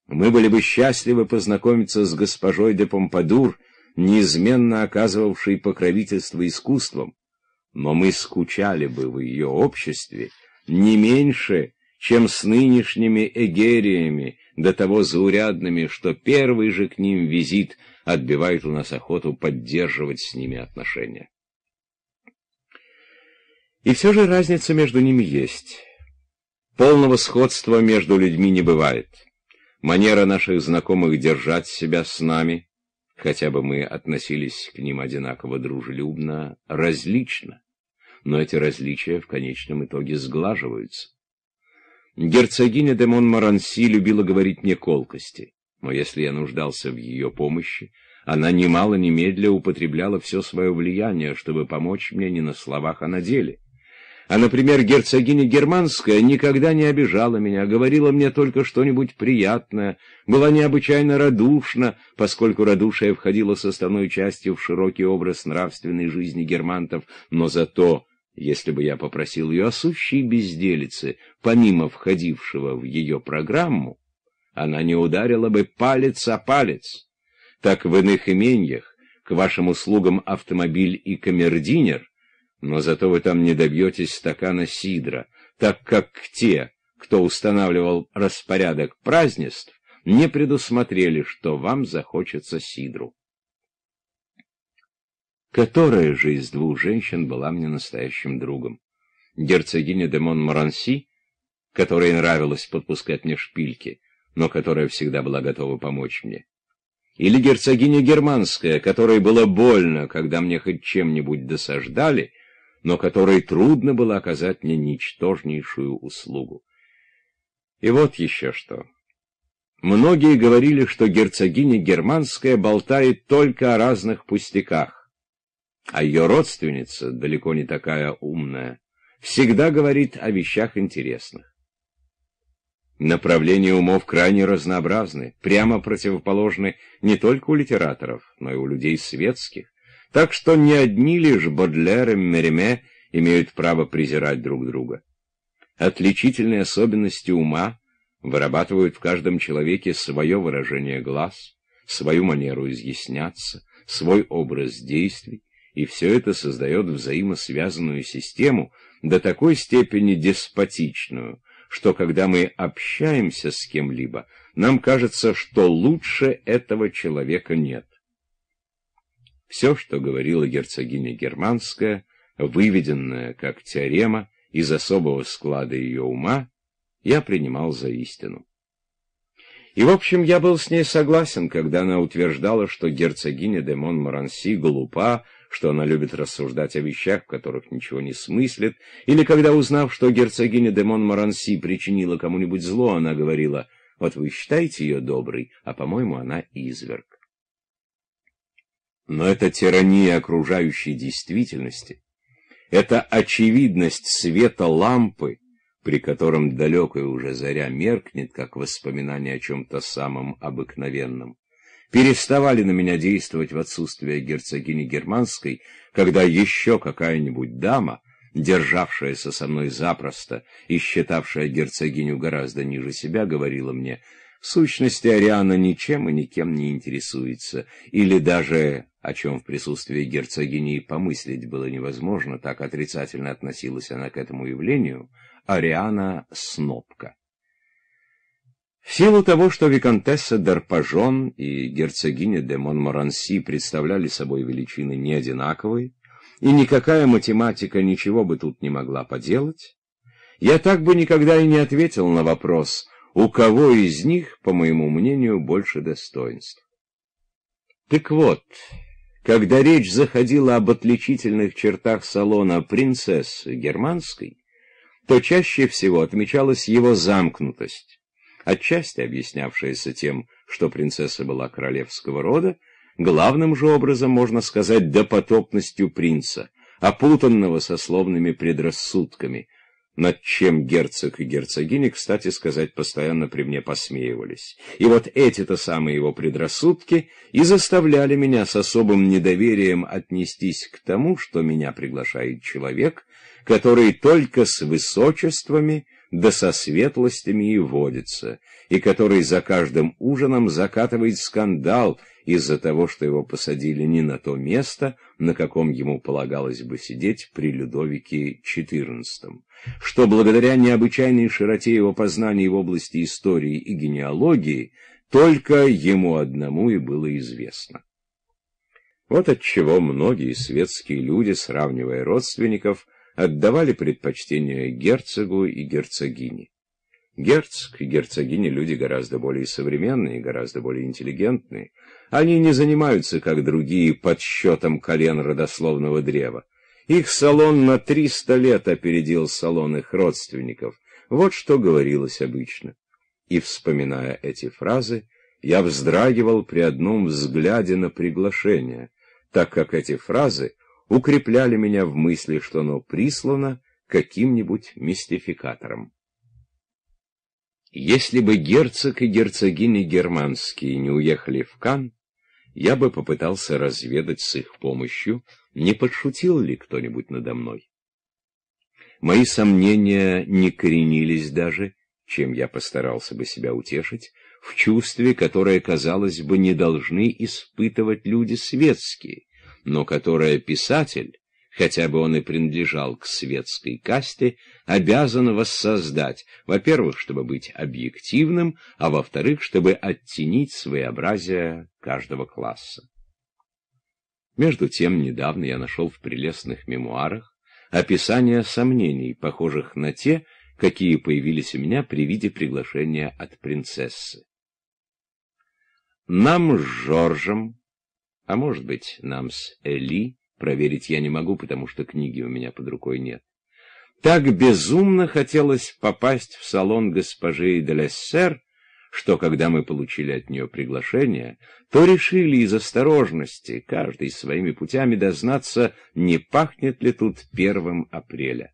Мы были бы счастливы познакомиться с госпожой де Помпадур, неизменно оказывавшей покровительство искусством, но мы скучали бы в ее обществе не меньше, чем с нынешними эгериями, до того заурядными, что первый же к ним визит отбивает у нас охоту поддерживать с ними отношения. И все же разница между ними есть. Полного сходства между людьми не бывает. Манера наших знакомых держать себя с нами хотя бы мы относились к ним одинаково дружелюбно, различно, но эти различия в конечном итоге сглаживаются. Герцогиня де Монмаранси любила говорить мне колкости, но если я нуждался в ее помощи, она немало немедля употребляла все свое влияние, чтобы помочь мне не на словах, а на деле. А, например, герцогиня Германская никогда не обижала меня, говорила мне только что-нибудь приятное, была необычайно радушна, поскольку радушие входило составной частью в широкий образ нравственной жизни германтов, но зато, если бы я попросил ее о сущей безделице, помимо входившего в ее программу, она не ударила бы палец о палец. Так в иных именьях к вашим услугам автомобиль и камердинер но зато вы там не добьетесь стакана сидра, так как те, кто устанавливал распорядок празднеств, не предусмотрели, что вам захочется сидру. Которая же из двух женщин была мне настоящим другом? Герцогиня де Монморанси, которой нравилось подпускать мне шпильки, но которая всегда была готова помочь мне? Или герцогиня Германская, которой было больно, когда мне хоть чем-нибудь досаждали, но которой трудно было оказать мне ничтожнейшую услугу? И вот еще что. Многие говорили, что герцогиня Германская болтает только о разных пустяках, а ее родственница, далеко не такая умная, всегда говорит о вещах интересных. Направления умов крайне разнообразны, прямо противоположны не только у литераторов, но и у людей светских, так что не одни лишь Бодлер и Мереме имеют право презирать друг друга. Отличительные особенности ума вырабатывают в каждом человеке свое выражение глаз, свою манеру изъясняться, свой образ действий, и все это создает взаимосвязанную систему, до такой степени деспотичную, что когда мы общаемся с кем-либо, нам кажется, что лучше этого человека нет. Все, что говорила герцогиня Германская, выведенное как теорема из особого склада ее ума, я принимал за истину. И, в общем, я был с ней согласен, когда она утверждала, что герцогиня де Монморанси глупа, что она любит рассуждать о вещах, в которых ничего не смыслит, или когда, узнав, что герцогиня де Монморанси причинила кому-нибудь зло, она говорила, вот вы считаете ее доброй, а, по-моему, она изверг. Но это тирания окружающей действительности, это очевидность света лампы, при котором далекая уже заря меркнет, как воспоминание о чем-то самом обыкновенном, переставали на меня действовать в отсутствие герцогини Германской, когда еще какая-нибудь дама, державшаяся со мной запросто и считавшая герцогиню гораздо ниже себя, говорила мне, в сущности, Ариана ничем и никем не интересуется, или даже, о чем в присутствии герцогини помыслить было невозможно, так отрицательно относилась она к этому явлению, Ариана — снопка. В силу того, что виконтесса Дарпажон и герцогиня де Монморанси представляли собой величины неодинаковые, и никакая математика ничего бы тут не могла поделать, я так бы никогда и не ответил на вопрос, у кого из них, по моему мнению, больше достоинств. Так вот, когда речь заходила об отличительных чертах салона принцессы германской, то чаще всего отмечалась его замкнутость, отчасти объяснявшаяся тем, что принцесса была королевского рода, главным же образом, можно сказать, допотопностью принца, опутанного сословными предрассудками, над чем герцог и герцогиня, кстати сказать, постоянно при мне посмеивались. И вот эти-то самые его предрассудки и заставляли меня с особым недоверием отнестись к тому, что меня приглашает человек, который только с высочествами да со светлостями и водится, и который за каждым ужином закатывает скандал из-за того, что его посадили не на то место, на каком ему полагалось бы сидеть при Людовике XIV, что благодаря необычайной широте его познаний в области истории и генеалогии только ему одному и было известно. Вот отчего многие светские люди, сравнивая родственников, отдавали предпочтение герцогу и герцогине. Герцог и герцогиня — люди гораздо более современные, гораздо более интеллигентные. Они не занимаются, как другие, подсчетом колен родословного древа. Их салон на триста лет опередил салон их родственников. Вот что говорилось обычно. И, вспоминая эти фразы, я вздрагивал при одном взгляде на приглашение, так как эти фразы укрепляли меня в мысли, что оно прислано каким-нибудь мистификатором. Если бы герцог и герцогини германские не уехали в Кан, я бы попытался разведать с их помощью, не подшутил ли кто-нибудь надо мной. Мои сомнения не коренились даже, чем я постарался бы себя утешить, в чувстве, которое, казалось бы, не должны испытывать люди светские, но которое писатель, хотя бы он и принадлежал к светской касте, обязан воссоздать, во-первых, чтобы быть объективным, а во-вторых, чтобы оттенить своеобразие каждого класса. Между тем, недавно я нашел в прелестных мемуарах описание сомнений, похожих на те, какие появились у меня при виде приглашения от принцессы. Нам с Жоржем, а может быть, нам с Эли, проверить я не могу, потому что книги у меня под рукой нет, так безумно хотелось попасть в салон госпожи де Лессер, что, когда мы получили от нее приглашение, то решили из осторожности, каждый своими путями дознаться, не пахнет ли тут первым апреля.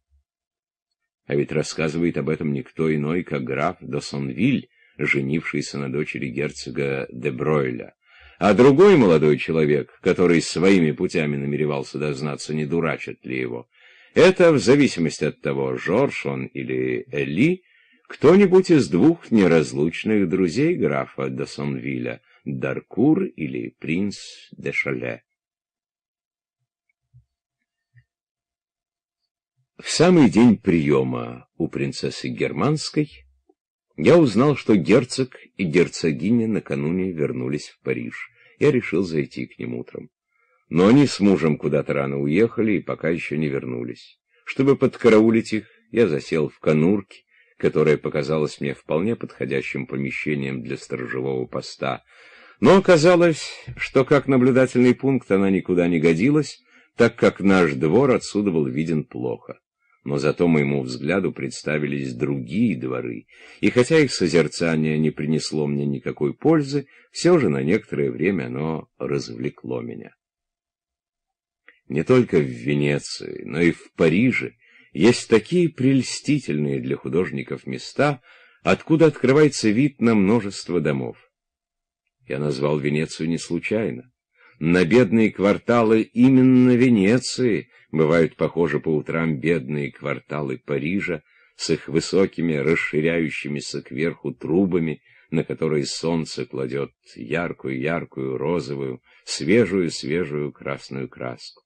А ведь рассказывает об этом никто иной, как граф Досонвиль, женившийся на дочери герцога де Бройля. А другой молодой человек, который своими путями намеревался дознаться, не дурачат ли его, это в зависимости от того, Жорж он или Эли, кто-нибудь из двух неразлучных друзей графа де Сонвиля, Даркур или принц де Шале. В самый день приема у принцессы Германской я узнал, что герцог и герцогиня накануне вернулись в Париж. Я решил зайти к ним утром. Но они с мужем куда-то рано уехали и пока еще не вернулись. Чтобы подкараулить их, я засел в конурке, которое показалось мне вполне подходящим помещением для сторожевого поста. Но оказалось, что как наблюдательный пункт она никуда не годилась, так как наш двор отсюда был виден плохо. Но зато моему взгляду представились другие дворы, и хотя их созерцание не принесло мне никакой пользы, все же на некоторое время оно развлекло меня. Не только в Венеции, но и в Париже есть такие прельстительные для художников места, откуда открывается вид на множество домов. Я назвал Венецию не случайно. На бедные кварталы именно Венеции бывают похожи по утрам бедные кварталы Парижа с их высокими, расширяющимися кверху трубами, на которые солнце кладет яркую-яркую розовую, свежую-свежую красную краску.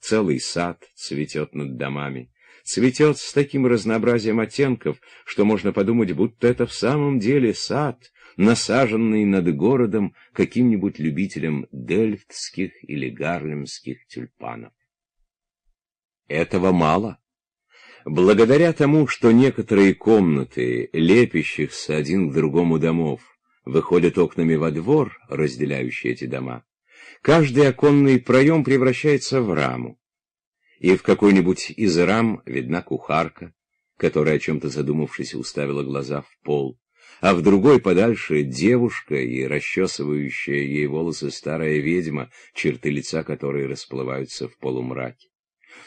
Целый сад цветет над домами. Цветет с таким разнообразием оттенков, что можно подумать, будто это в самом деле сад, насаженный над городом каким-нибудь любителем дельфтских или гарлемских тюльпанов. Этого мало. Благодаря тому, что некоторые комнаты, лепящихся один к другому домов, выходят окнами во двор, разделяющий эти дома, Каждый оконный проем превращается в раму, и в какой-нибудь из рам видна кухарка, которая, о чем-то задумавшись, уставила глаза в пол, а в другой подальше девушка и расчесывающая ей волосы старая ведьма, черты лица которой расплываются в полумраке.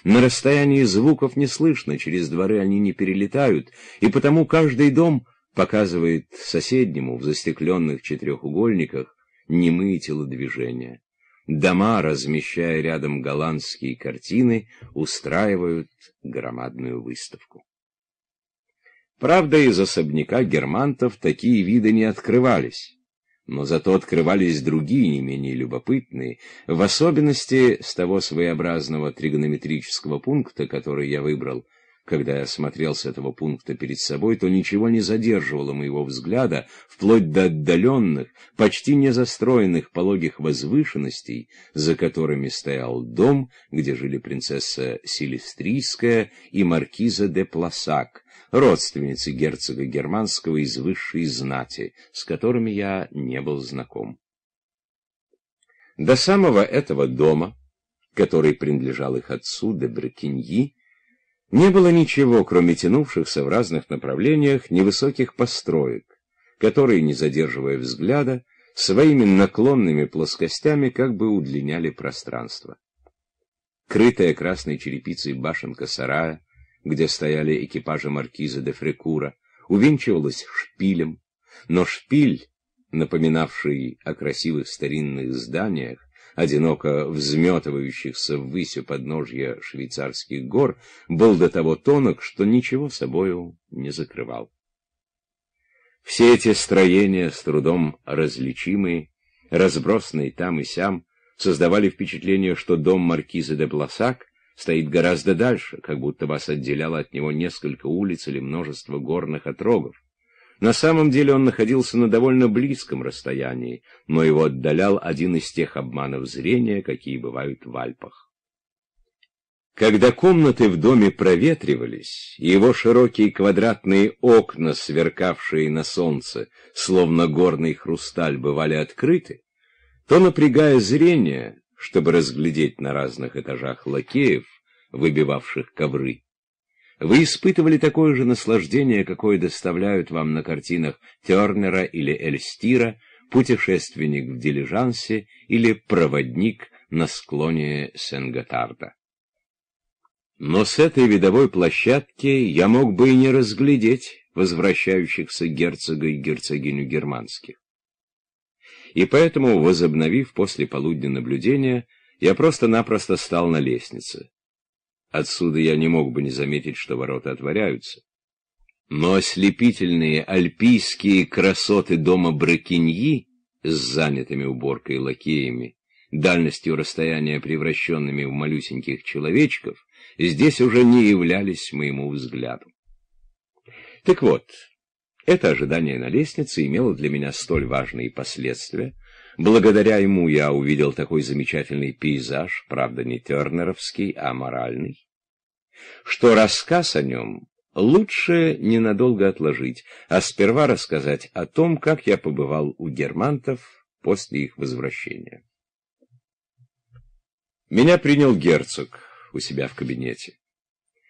На расстоянии звуков не слышно, через дворы они не перелетают, и потому каждый дом показывает соседнему в застекленных четырехугольниках немые телодвижения. Дома, размещая рядом голландские картины, устраивают громадную выставку. Правда, из особняка германтов такие виды не открывались, но зато открывались другие, не менее любопытные, в особенности с того своеобразного тригонометрического пункта, который я выбрал — когда я смотрел с этого пункта перед собой, то ничего не задерживало моего взгляда, вплоть до отдаленных, почти не застроенных пологих возвышенностей, за которыми стоял дом, где жили принцесса Силистрийская и маркиза де Пласак, родственницы герцога германского из высшей знати, с которыми я не был знаком. До самого этого дома, который принадлежал их отцу де Брекиньи, не было ничего, кроме тянувшихся в разных направлениях невысоких построек, которые, не задерживая взгляда, своими наклонными плоскостями как бы удлиняли пространство. Крытая красной черепицей башенка сарая, где стояли экипажи маркиза де Фрекура, увенчивалась шпилем, но шпиль, напоминавший о красивых старинных зданиях, одиноко взметывающихся ввысь у подножья швейцарских гор, был до того тонок, что ничего собою не закрывал. Все эти строения, с трудом различимые, разбросанные там и сям, создавали впечатление, что дом маркиза де Бласак стоит гораздо дальше, как будто вас отделяло от него несколько улиц или множество горных отрогов. На самом деле он находился на довольно близком расстоянии, но его отдалял один из тех обманов зрения, какие бывают в Альпах. Когда комнаты в доме проветривались, и его широкие квадратные окна, сверкавшие на солнце, словно горный хрусталь, бывали открыты, то, напрягая зрение, чтобы разглядеть на разных этажах лакеев, выбивавших ковры, вы испытывали такое же наслаждение, какое доставляют вам на картинах Тернера или Эльстира, путешественник в дилижансе или проводник на склоне Сен-Готарда. Но с этой видовой площадки я мог бы и не разглядеть возвращающихся герцога и герцогиню германских. И поэтому, возобновив после полудня наблюдения, я просто-напросто стал на лестнице. Отсюда я не мог бы не заметить, что ворота отворяются. Но ослепительные альпийские красоты дома Бракиньи с занятыми уборкой лакеями, дальностью расстояния превращенными в малюсеньких человечков, здесь уже не являлись моему взгляду. Так вот, это ожидание на лестнице имело для меня столь важные последствия. Благодаря ему я увидел такой замечательный пейзаж, правда не тернеровский, а моральный, что рассказ о нем лучше ненадолго отложить, а сперва рассказать о том, как я побывал у германтов после их возвращения. Меня принял герцог у себя в кабинете.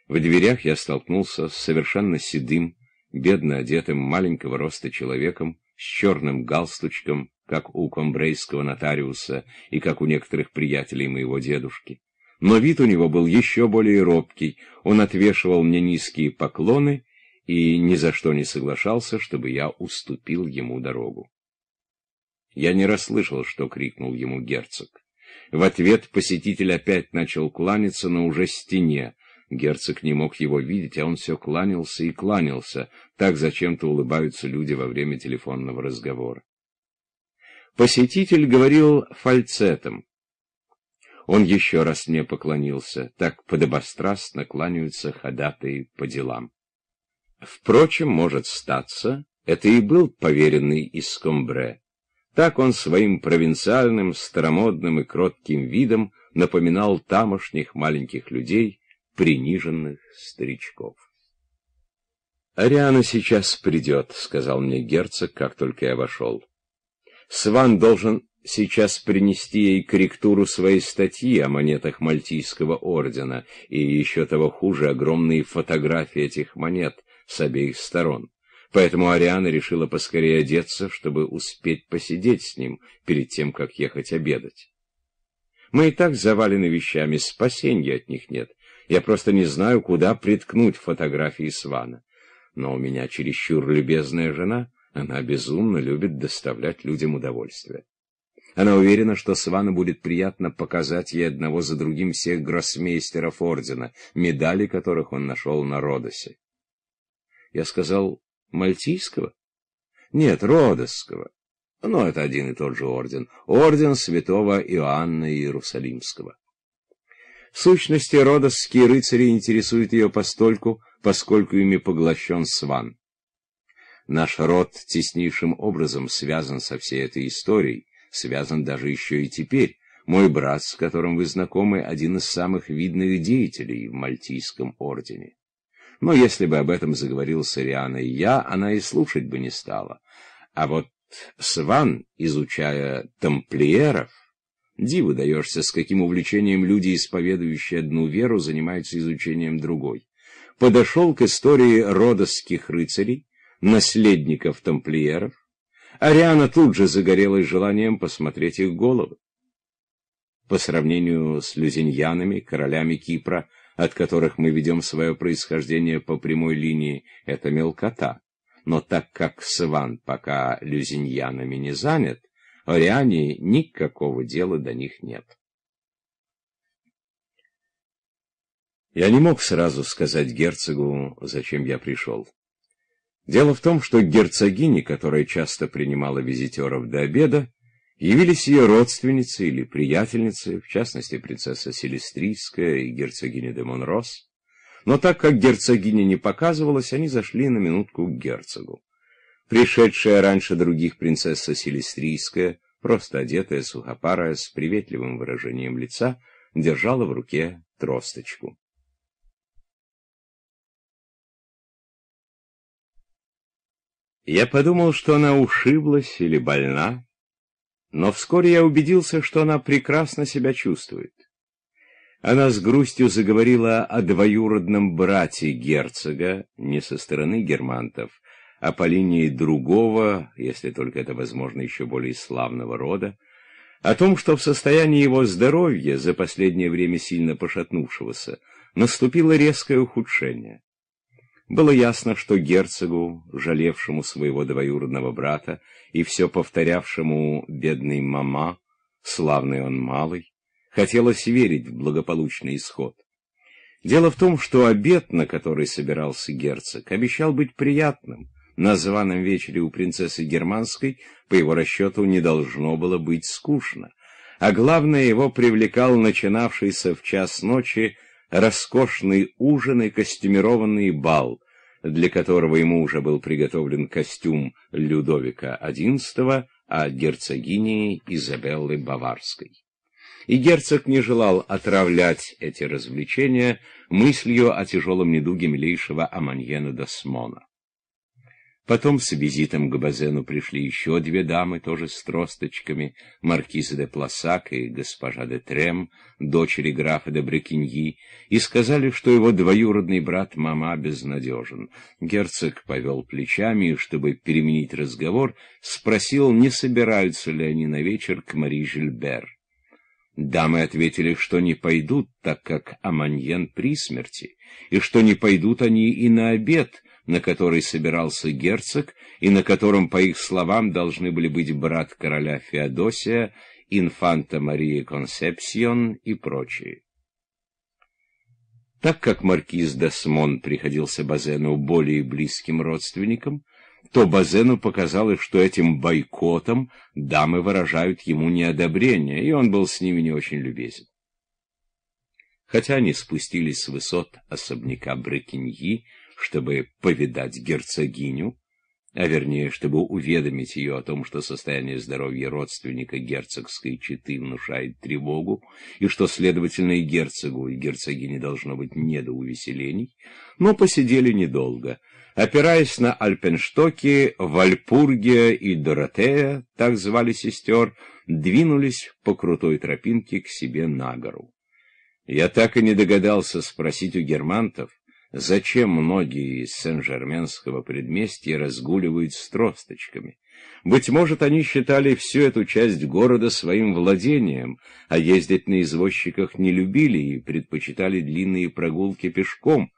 В дверях я столкнулся с совершенно седым, бедно одетым маленького роста человеком с черным галстучком, как у комбрейского нотариуса и как у некоторых приятелей моего дедушки. Но вид у него был еще более робкий, он отвешивал мне низкие поклоны и ни за что не соглашался, чтобы я уступил ему дорогу. Я не расслышал, что крикнул ему герцог. В ответ посетитель опять начал кланяться, но уже стене. Герцог не мог его видеть, а он все кланялся и кланялся. Так зачем-то улыбаются люди во время телефонного разговора. Посетитель говорил фальцетом. Он еще раз мне поклонился, так подобострастно кланяются ходатые по делам. Впрочем, может статься, это и был поверенный из Скомбре. Так он своим провинциальным, старомодным и кротким видом напоминал тамошних маленьких людей, приниженных старичков. «Ариана сейчас придет», — сказал мне герцог, как только я вошел. «Сван должен сейчас принести ей корректуру своей статьи о монетах Мальтийского ордена, и еще того хуже огромные фотографии этих монет с обеих сторон. Поэтому Ариана решила поскорее одеться, чтобы успеть посидеть с ним перед тем, как ехать обедать. Мы и так завалены вещами, спасения от них нет. Я просто не знаю, куда приткнуть фотографии Свана. Но у меня чересчур любезная жена, она безумно любит доставлять людям удовольствие. Она уверена, что Свану будет приятно показать ей одного за другим всех гроссмейстеров ордена, медали которых он нашел на Родосе. Я сказал, Мальтийского? Нет, Родосского. Но это один и тот же орден. Орден святого Иоанна Иерусалимского. Сущности, родосские рыцари интересуют ее постольку, поскольку ими поглощен сван. Наш род теснейшим образом связан со всей этой историей, связан даже еще и теперь. Мой брат, с которым вы знакомы, один из самых видных деятелей в Мальтийском ордене. Но если бы об этом заговорил с Ирианой я, она и слушать бы не стала. А вот Сван, изучая тамплиеров, диву даешься, с каким увлечением люди, исповедующие одну веру, занимаются изучением другой. Подошел к истории родосских рыцарей, наследников тамплиеров. Ариана тут же загорелась желанием посмотреть их головы. По сравнению с люзиньянами, королями Кипра, от которых мы ведем свое происхождение по прямой линии, это мелкота. Но так как Сван пока люзиньянами не занят, Ориане никакого дела до них нет. Я не мог сразу сказать герцогу, зачем я пришел. Дело в том, что герцогиня, которая часто принимала визитеров до обеда, Явились ее родственницы или приятельницы, в частности, принцесса Селестрийская и герцогиня де Монрос. Но так как герцогиня не показывалась, они зашли на минутку к герцогу. Пришедшая раньше других принцесса Селестрийская, просто одетая, сухопарая, с приветливым выражением лица, держала в руке тросточку. Я подумал, что она ушиблась или больна, но вскоре я убедился, что она прекрасно себя чувствует. Она с грустью заговорила о двоюродном брате герцога, не со стороны германтов, а по линии другого, если только это возможно, еще более славного рода, о том, что в состоянии его здоровья, за последнее время сильно пошатнувшегося, наступило резкое ухудшение. Было ясно, что герцогу, жалевшему своего двоюродного брата и все повторявшему бедный мама, славный он малый, хотелось верить в благополучный исход. Дело в том, что обед, на который собирался герцог, обещал быть приятным. На званом вечере у принцессы Германской, по его расчету, не должно было быть скучно. А главное, его привлекал начинавшийся в час ночи роскошный ужин и костюмированный бал, для которого ему уже был приготовлен костюм Людовика XI, а герцогини Изабеллы Баварской. И герцог не желал отравлять эти развлечения мыслью о тяжелом недуге милейшего Аманьена Досмона. Потом с визитом к Базену пришли еще две дамы, тоже с тросточками, маркиза де Пласак и госпожа де Трем, дочери графа де Брекиньи, и сказали, что его двоюродный брат Мама безнадежен. Герцог повел плечами и, чтобы переменить разговор, спросил, не собираются ли они на вечер к Мари Жильбер. Дамы ответили, что не пойдут, так как Аманьен при смерти, и что не пойдут они и на обед, на который собирался герцог, и на котором, по их словам, должны были быть брат короля Феодосия, инфанта Мария Консепсион и прочие. Так как маркиз Десмон приходился Базену более близким родственником, то Базену показалось, что этим бойкотом дамы выражают ему неодобрение, и он был с ними не очень любезен. Хотя они спустились с высот особняка Брекиньи, чтобы повидать герцогиню, а вернее, чтобы уведомить ее о том, что состояние здоровья родственника герцогской четы внушает тревогу, и что, следовательно, и герцогу, и герцогине должно быть не до увеселений, но посидели недолго. Опираясь на Альпенштоки, Вальпургия и Доротея, так звали сестер, двинулись по крутой тропинке к себе на гору. Я так и не догадался спросить у германтов, зачем многие из Сен-Жерменского предместья разгуливают с тросточками. Быть может, они считали всю эту часть города своим владением, а ездить на извозчиках не любили и предпочитали длинные прогулки пешком.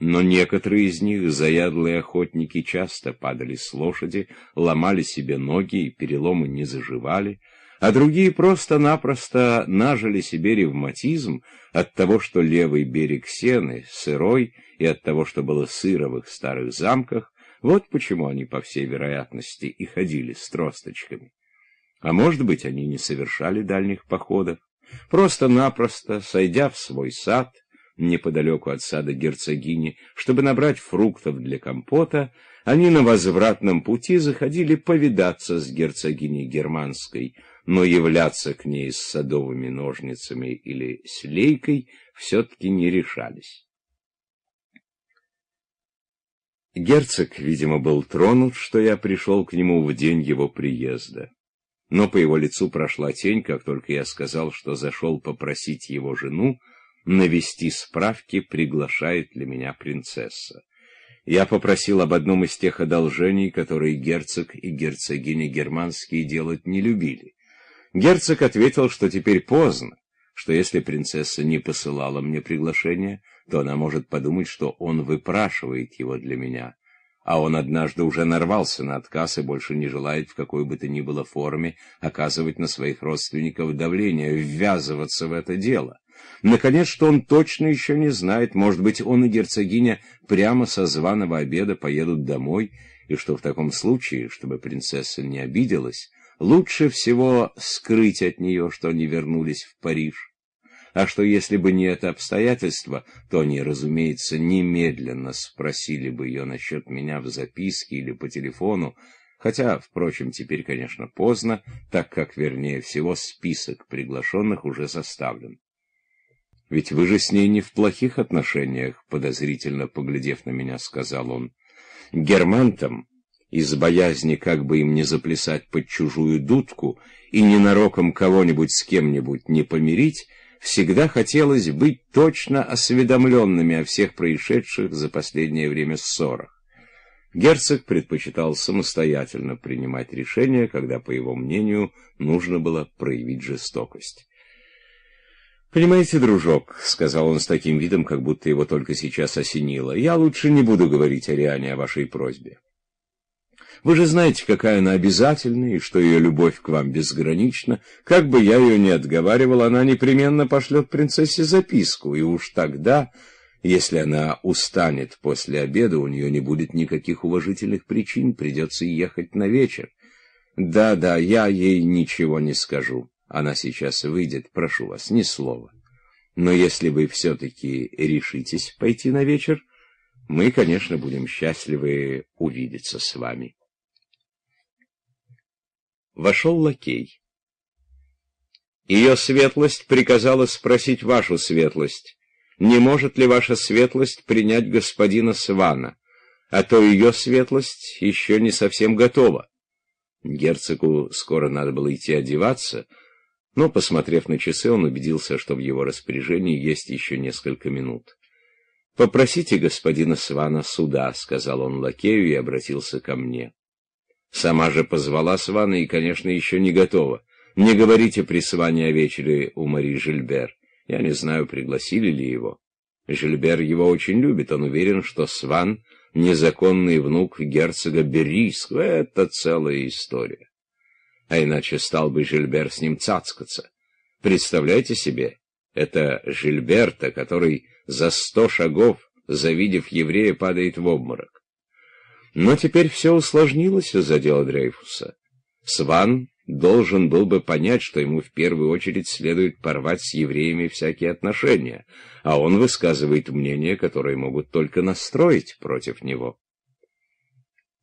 Но некоторые из них, заядлые охотники, часто падали с лошади, ломали себе ноги и переломы не заживали, а другие просто-напросто нажили себе ревматизм от того, что левый берег Сены сырой, и от того, что было сыро в их старых замках, вот почему они, по всей вероятности, и ходили с тросточками. А может быть, они не совершали дальних походов, просто-напросто, сойдя в свой сад, неподалеку от сада герцогини, чтобы набрать фруктов для компота, они на возвратном пути заходили повидаться с герцогиней германской, но являться к ней с садовыми ножницами или с лейкой все-таки не решались. Герцог, видимо, был тронут, что я пришел к нему в день его приезда. Но по его лицу прошла тень, как только я сказал, что зашел попросить его жену навести справки, приглашает ли меня принцесса. Я попросил об одном из тех одолжений, которые герцог и герцогиня германские делать не любили. Герцог ответил, что теперь поздно, что если принцесса не посылала мне приглашение, то она может подумать, что он выпрашивает его для меня. А он однажды уже нарвался на отказ и больше не желает в какой бы то ни было форме оказывать на своих родственников давление, ввязываться в это дело. Наконец, что он точно еще не знает, может быть, он и герцогиня прямо со званого обеда поедут домой, и что в таком случае, чтобы принцесса не обиделась, лучше всего скрыть от нее, что они вернулись в Париж. а что если бы не это обстоятельство, то они, разумеется, немедленно спросили бы ее насчет меня в записке или по телефону, хотя, впрочем, теперь, конечно, поздно, так как, вернее всего, список приглашенных уже составлен. «Ведь вы же с ней не в плохих отношениях», — подозрительно поглядев на меня, сказал он. «Германтам, из боязни, как бы им не заплясать под чужую дудку и ненароком кого-нибудь с кем-нибудь не помирить, всегда хотелось быть точно осведомленными о всех происшедших за последнее время ссорах. Герцог предпочитал самостоятельно принимать решения, когда, по его мнению, нужно было проявить жестокость. «Понимаете, дружок», — сказал он с таким видом, как будто его только сейчас осенило, — «я лучше не буду говорить Ариане о вашей просьбе. Вы же знаете, какая она обязательная, и что ее любовь к вам безгранична. Как бы я ее ни отговаривал, она непременно пошлет принцессе записку, и уж тогда если она устанет после обеда, у нее не будет никаких уважительных причин, придется ехать на вечер. Да-да, я ей ничего не скажу. Она сейчас выйдет, прошу вас, ни слова. Но если вы все-таки решитесь пойти на вечер, мы, конечно, будем счастливы увидеться с вами. Вошел лакей. Ее светлость приказала спросить вашу светлость, не может ли ваша светлость принять господина Свана, а то ее светлость еще не совсем готова. Герцогу скоро надо было идти одеваться, но, посмотрев на часы, он убедился, что в его распоряжении есть еще несколько минут. «Попросите господина Свана сюда», — сказал он лакею и обратился ко мне. Сама же позвала Свана и, конечно, еще не готова. Не говорите при Сване о вечере у Мари Жильбер. Я не знаю, пригласили ли его. Жильбер его очень любит, он уверен, что Сван — незаконный внук герцога Берийского. Это целая история. А иначе стал бы Жильбер с ним цацкаться. Представляете себе, это Жильберта, который за сто шагов, завидев еврея, падает в обморок. Но теперь все усложнилось из-за дела Дрейфуса. Сван должен был бы понять, что ему в первую очередь следует порвать с евреями всякие отношения, а он высказывает мнения, которые могут только настроить против него.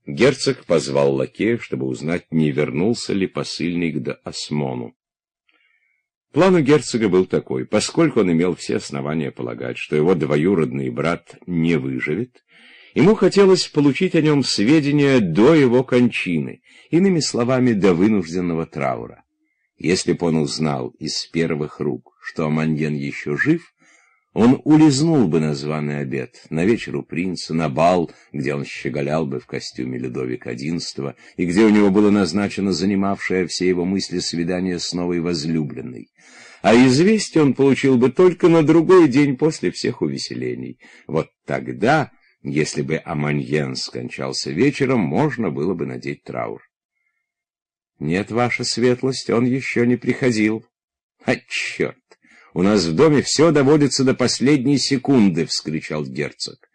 Герцог позвал лакеев, чтобы узнать, не вернулся ли посыльный к Осмону. План у герцога был такой, поскольку он имел все основания полагать, что его двоюродный брат не выживет, Ему хотелось получить о нем сведения до его кончины, иными словами, до вынужденного траура. Если бы он узнал из первых рук, что Аманьен еще жив, он улизнул бы на званый обед, на вечер у принца, на бал, где он щеголял бы в костюме Людовика XI, и где у него было назначено занимавшее все его мысли свидание с новой возлюбленной. А известие он получил бы только на другой день после всех увеселений. Вот тогда если бы Аманьен скончался вечером, можно было бы надеть траур. Нет, ваша светлость, он еще не приходил. А черт! У нас в доме все доводится до последней секунды, — вскричал герцог.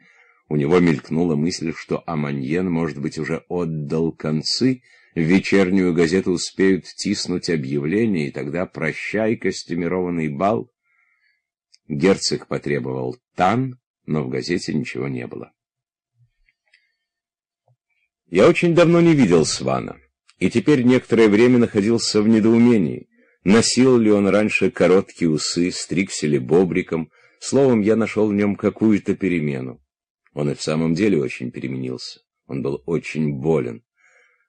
У него мелькнула мысль, что Аманьен, может быть, уже отдал концы, в вечернюю газету успеют тиснуть объявление, и тогда прощай костюмированный бал. Герцог потребовал тан, но в газете ничего не было. Я очень давно не видел Свана, и теперь некоторое время находился в недоумении. Носил ли он раньше короткие усы, стригся ли бобриком, словом, я нашел в нем какую-то перемену. Он и в самом деле очень переменился, он был очень болен.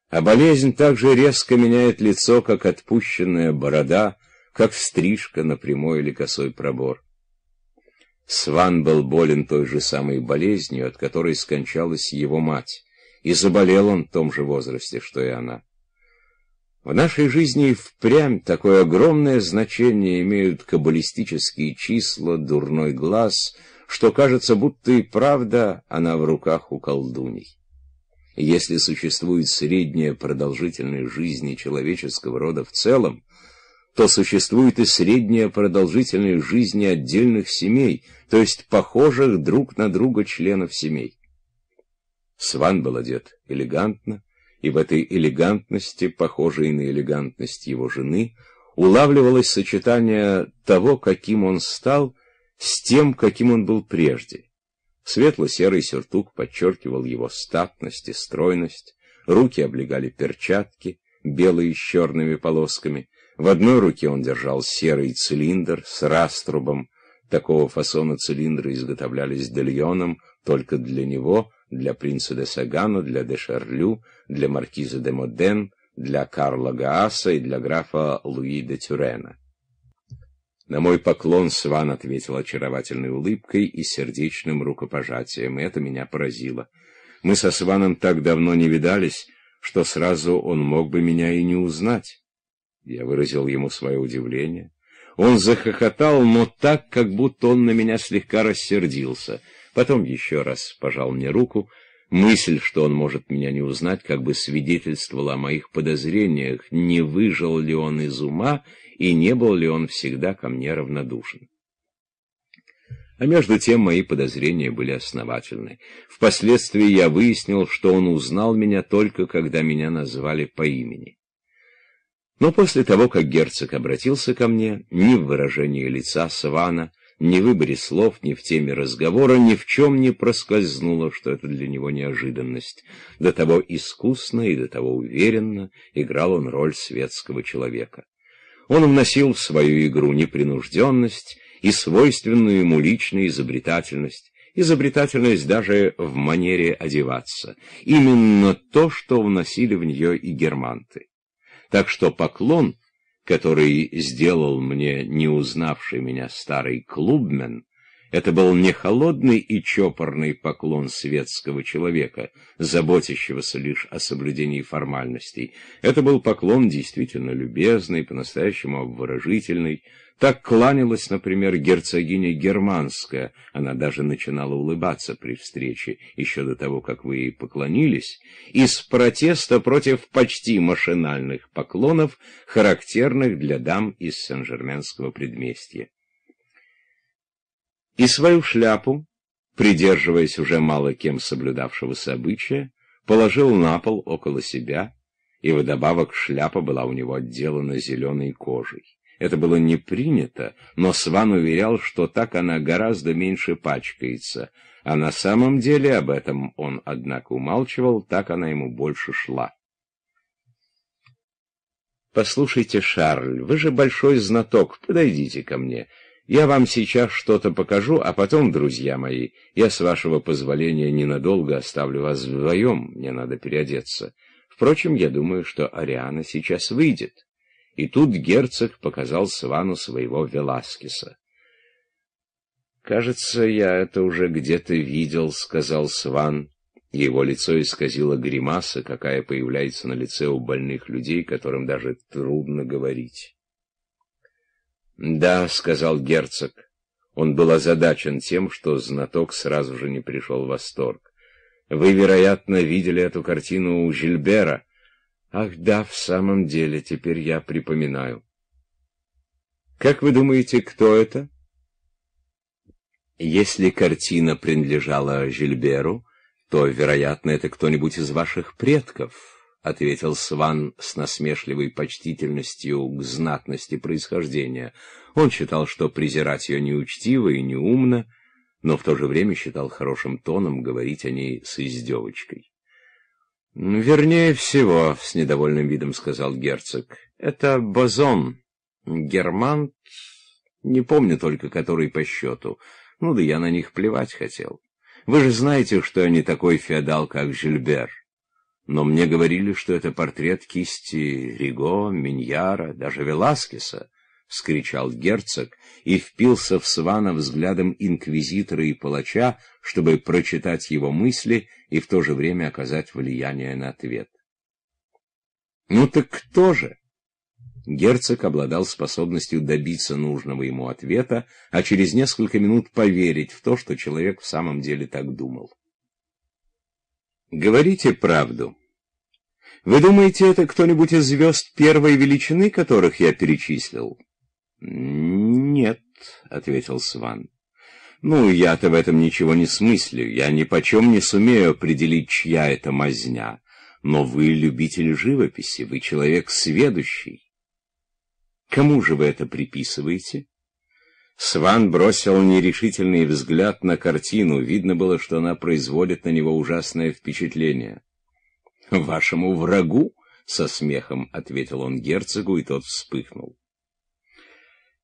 А болезнь также резко меняет лицо, как отпущенная борода, как стрижка на прямой или косой пробор. Сван был болен той же самой болезнью, от которой скончалась его мать и заболел он в том же возрасте, что и она. В нашей жизни впрямь такое огромное значение имеют каббалистические числа, дурной глаз, что кажется, будто и правда она в руках у колдуней. Если существует средняя продолжительность жизни человеческого рода в целом, то существует и средняя продолжительность жизни отдельных семей, то есть похожих друг на друга членов семей. Сван был одет элегантно, и в этой элегантности, похожей на элегантность его жены, улавливалось сочетание того, каким он стал, с тем, каким он был прежде. Светло-серый сюртук подчеркивал его статность и стройность, руки облегали перчатки, белые с черными полосками. В одной руке он держал серый цилиндр с раструбом. Такого фасона цилиндры изготовлялись дельоном только для него, для принца де Сагана, для де Шарлю, для маркиза де Моден, для Карла Гааса и для графа Луи де Тюрена. На мой поклон Сван ответил очаровательной улыбкой и сердечным рукопожатием, и это меня поразило. Мы со Сваном так давно не видались, что сразу он мог бы меня и не узнать. Я выразил ему свое удивление. Он захохотал, но так, как будто он на меня слегка рассердился. Потом еще раз пожал мне руку. Мысль, что он может меня не узнать, как бы свидетельствовала о моих подозрениях, не выжил ли он из ума и не был ли он всегда ко мне равнодушен. А между тем мои подозрения были основательны. Впоследствии я выяснил, что он узнал меня только, когда меня назвали по имени. Но после того, как герцог обратился ко мне, ни в выражении лица Свана, ни в выборе слов, ни в теме разговора, ни в чем не проскользнуло, что это для него неожиданность. До того искусно и до того уверенно играл он роль светского человека. Он вносил в свою игру непринужденность и свойственную ему личную изобретательность, изобретательность даже в манере одеваться, именно то, что вносили в нее и германты. Так что поклон, который сделал мне не узнавший меня старый клубмен, это был не холодный и чопорный поклон светского человека, заботящегося лишь о соблюдении формальностей. Это был поклон действительно любезный, по-настоящему обворожительный. Так кланялась, например, герцогиня Германская. Она даже начинала улыбаться при встрече, еще до того, как вы ей поклонились, из протеста против почти машинальных поклонов, характерных для дам из Сен-Жерменского предместья. И свою шляпу, придерживаясь уже мало кем соблюдавшегося обычая, положил на пол около себя, и вдобавок шляпа была у него отделана зеленой кожей. Это было не принято, но Сван уверял, что так она гораздо меньше пачкается, а на самом деле об этом он, однако, умалчивал, так она ему больше шла. «Послушайте, Шарль, вы же большой знаток, подойдите ко мне». Я вам сейчас что-то покажу, а потом, друзья мои, я, с вашего позволения, ненадолго оставлю вас вдвоем, мне надо переодеться. Впрочем, я думаю, что Ариана сейчас выйдет. И тут герцог показал Свану своего Веласкеса. «Кажется, я это уже где-то видел», — сказал Сван. Его лицо исказило гримаса, какая появляется на лице у больных людей, которым даже трудно говорить. «Да», — сказал герцог. Он был озадачен тем, что знаток сразу же не пришел в восторг. «Вы, вероятно, видели эту картину у Жильбера?» «Ах да, в самом деле, теперь я припоминаю». «Как вы думаете, кто это?» «Если картина принадлежала Жильберу, то, вероятно, это кто-нибудь из ваших предков». — ответил Сван с насмешливой почтительностью к знатности происхождения. Он считал, что презирать ее неучтиво и неумно, но в то же время считал хорошим тоном говорить о ней с издевочкой. «Вернее всего», — с недовольным видом сказал герцог, — «это Бозон, Германт, не помню только, который по счету. Ну да я на них плевать хотел. Вы же знаете, что я не такой феодал, как Жильбер». Но мне говорили, что это портрет кисти Риго, Миньяра, даже Веласкеса, — вскричал герцог и впился в Свана взглядом инквизитора и палача, чтобы прочитать его мысли и в то же время оказать влияние на ответ. «Ну так кто же?» Герцог обладал способностью добиться нужного ему ответа, а через несколько минут поверить в то, что человек в самом деле так думал. Говорите правду. Вы думаете, это кто-нибудь из звезд первой величины, которых я перечислил? Нет, — ответил Сван. Ну, я-то в этом ничего не смыслю. Я ни почем не сумею определить, чья это мазня. Но вы любитель живописи, вы человек сведущий. Кому же вы это приписываете? Сван бросил нерешительный взгляд на картину. Видно было, что она производит на него ужасное впечатление. «Вашему врагу?» — со смехом ответил он герцогу, и тот вспыхнул.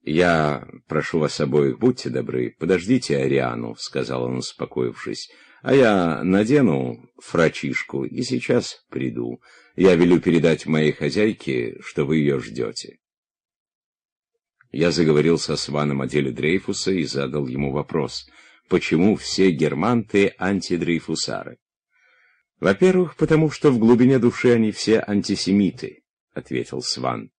«Я прошу вас обоих, будьте добры, подождите Ариану», — сказал он, успокоившись, — «а я надену фрачишку и сейчас приду. Я велю передать моей хозяйке, что вы ее ждете». Я заговорил со Сваном о деле Дрейфуса и задал ему вопрос, почему все германты антидрейфусары? «Во-первых, потому что в глубине души они все антисемиты», — ответил Сван.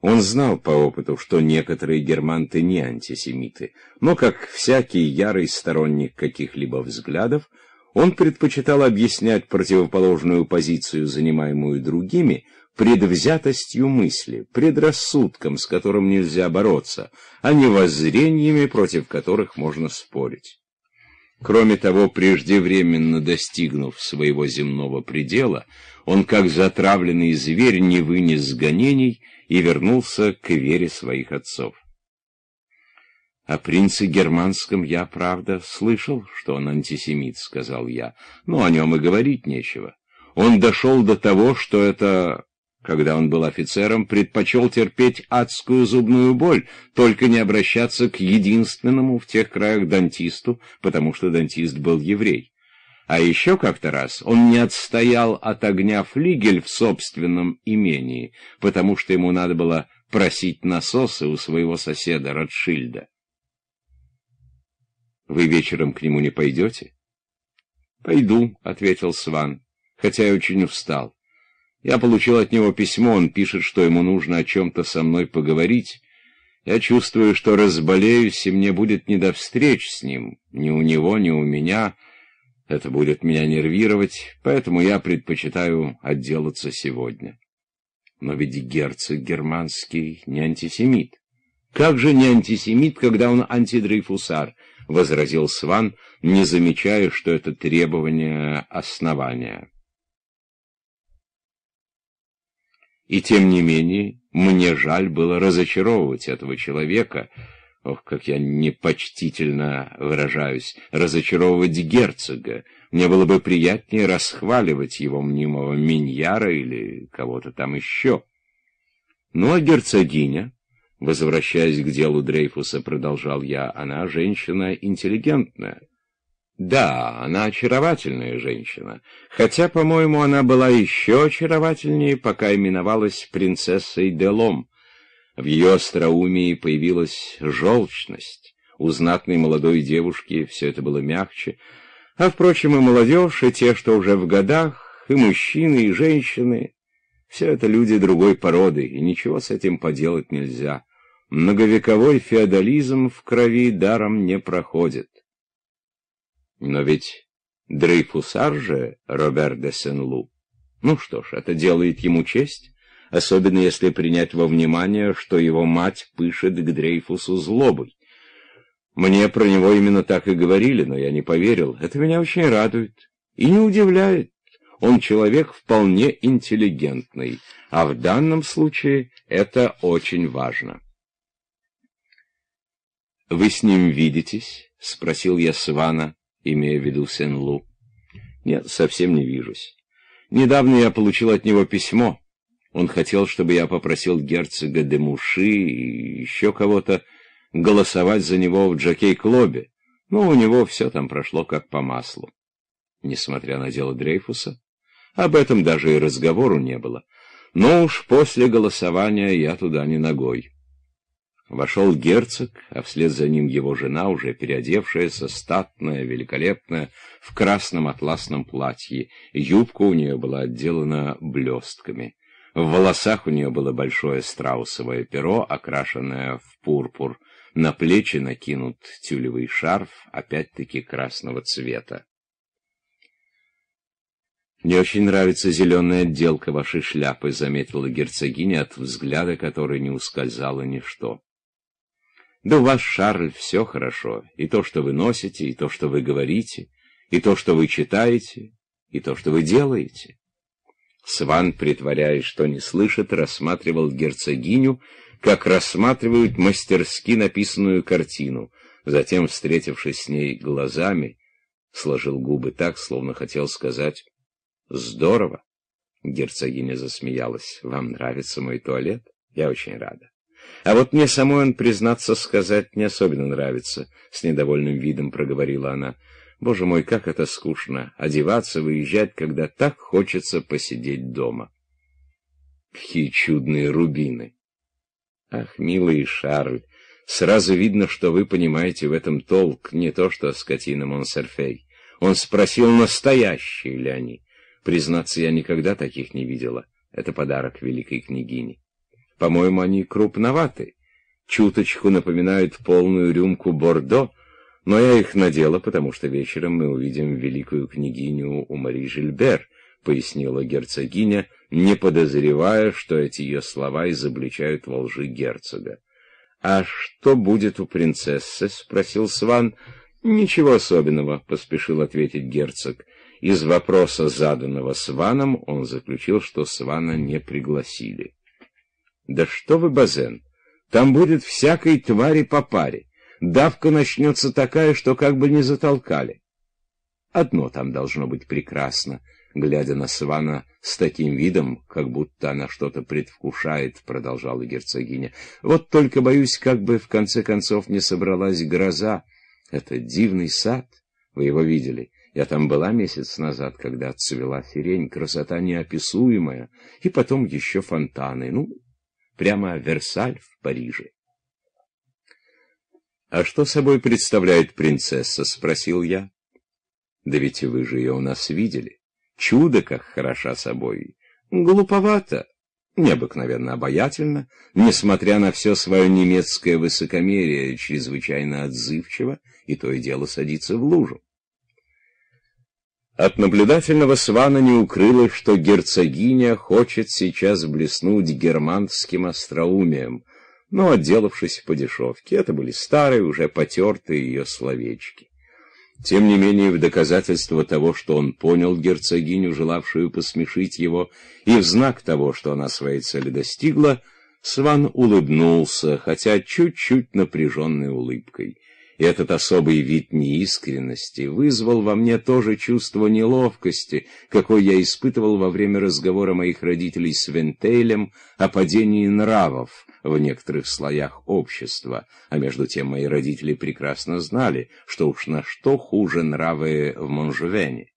Он знал по опыту, что некоторые германты не антисемиты, но, как всякий ярый сторонник каких-либо взглядов, он предпочитал объяснять противоположную позицию, занимаемую другими, предвзятостью мысли, предрассудком, с которым нельзя бороться, а не воззрениями, против которых можно спорить. Кроме того, преждевременно достигнув своего земного предела, он, как затравленный зверь, не вынес гонений и вернулся к вере своих отцов. «О принце германском я, правда, слышал, что он антисемит», — сказал я, — «но о нем и говорить нечего. Он дошел до того, что это когда он был офицером, предпочел терпеть адскую зубную боль, только не обращаться к единственному в тех краях дантисту, потому что дантист был еврей. А еще как-то раз он не отстоял от огня флигель в собственном имении, потому что ему надо было просить насосы у своего соседа Ротшильда. «Вы вечером к нему не пойдете?» «Пойду», — ответил Сван, — «хотя я очень устал. Я получил от него письмо, он пишет, что ему нужно о чем-то со мной поговорить. Я чувствую, что разболеюсь, и мне будет не до встреч с ним, ни у него, ни у меня. Это будет меня нервировать, поэтому я предпочитаю отделаться сегодня. Но ведь герцог германский не антисемит. Как же не антисемит, когда он антидрейфусар? — возразил Сван, не замечая, что это требование основания. И тем не менее, мне жаль было разочаровывать этого человека, ох, как я непочтительно выражаюсь, разочаровывать герцога. Мне было бы приятнее расхваливать его мнимого миньяра или кого-то там еще. Ну, а герцогиня, возвращаясь к делу Дрейфуса, продолжал я, она женщина интеллигентная. Да, она очаровательная женщина, хотя, по-моему, она была еще очаровательнее, пока именовалась принцессой Делом. В ее остроумии появилась желчность. У знатной молодой девушки все это было мягче. А, впрочем, и молодежь, и те, что уже в годах, и мужчины, и женщины — все это люди другой породы, и ничего с этим поделать нельзя. Многовековой феодализм в крови даром не проходит. Но ведь Дрейфусар же Робер де Сен-Лу. Ну что ж, это делает ему честь, особенно если принять во внимание, что его мать пышет к Дрейфусу злобой. Мне про него именно так и говорили, но я не поверил. Это меня очень радует и не удивляет. Он человек вполне интеллигентный, а в данном случае это очень важно. «Вы с ним видитесь?» — спросил я Свана имея в виду Сен-Лу. Нет, совсем не вижусь. Недавно я получил от него письмо. Он хотел, чтобы я попросил герцога де Муши и еще кого-то голосовать за него в Джокей-клубе. Но у него все там прошло как по маслу. Несмотря на дело Дрейфуса, об этом даже и разговору не было. Но уж после голосования я туда не ногой. Вошел герцог, а вслед за ним его жена, уже переодевшаяся, статная, великолепная, в красном атласном платье. Юбка у нее была отделана блестками. В волосах у нее было большое страусовое перо, окрашенное в пурпур. На плечи накинут тюлевый шарф, опять-таки красного цвета. «Мне очень нравится зеленая отделка вашей шляпы», — заметила герцогиня, от взгляда которой не ускользало ничто. Да у вас, Шарль, все хорошо. И то, что вы носите, и то, что вы говорите, и то, что вы читаете, и то, что вы делаете. Сван, притворяясь, что не слышит, рассматривал герцогиню, как рассматривают мастерски написанную картину. Затем, встретившись с ней глазами, сложил губы так, словно хотел сказать «Здорово». Герцогиня засмеялась. «Вам нравится мой туалет? Я очень рада. А вот мне самой он, признаться сказать, не особенно нравится», — с недовольным видом проговорила она. «Боже мой, как это скучно! Одеваться, выезжать, когда так хочется посидеть дома». Какие чудные рубины! Ах, милый Шарль, сразу видно, что вы понимаете в этом толк, не то что скотина Монсерфей. Он спросил, настоящие ли они. Признаться, я никогда таких не видела. Это подарок великой княгине. По-моему, они крупноваты. Чуточку напоминают полную рюмку Бордо, но я их надела, потому что вечером мы увидим великую княгиню у Мари Жильбер, — пояснила герцогиня, не подозревая, что эти ее слова изобличают во лжи герцога. — А что будет у принцессы? — спросил Сван. — Ничего особенного, — поспешил ответить герцог. Из вопроса, заданного Сваном, он заключил, что Свана не пригласили. — Да что вы, Базен, там будет всякой твари по паре. Давка начнется такая, что как бы не затолкали. Одно там должно быть прекрасно — глядя на Свана с таким видом, как будто она что-то предвкушает, — продолжала герцогиня. Вот только боюсь, как бы в конце концов не собралась гроза. Это дивный сад, вы его видели. Я там была месяц назад, когда отцвела сирень, красота неописуемая, и потом еще фонтаны. Ну, прямо Версаль в Париже. — А что собой представляет принцесса? — спросил я. — Да ведь вы же ее у нас видели. Чудо, как хороша собой. Глуповато, необыкновенно обаятельно, несмотря на все свое немецкое высокомерие, чрезвычайно отзывчиво, и то и дело садится в лужу. От наблюдательного свана не укрылось, что герцогиня хочет сейчас блеснуть германским остроумием, но, отделавшись по дешевке, это были старые, уже потертые ее словечки. Тем не менее, в доказательство того, что он понял герцогиню, желавшую посмешить его, и в знак того, что она своей цели достигла, Сван улыбнулся, хотя чуть-чуть напряженной улыбкой. И этот особый вид неискренности вызвал во мне тоже чувство неловкости, какое я испытывал во время разговора моих родителей с Вентейлем о падении нравов, в некоторых слоях общества, а между тем мои родители прекрасно знали, что уж на что хуже нравы в Монжевене.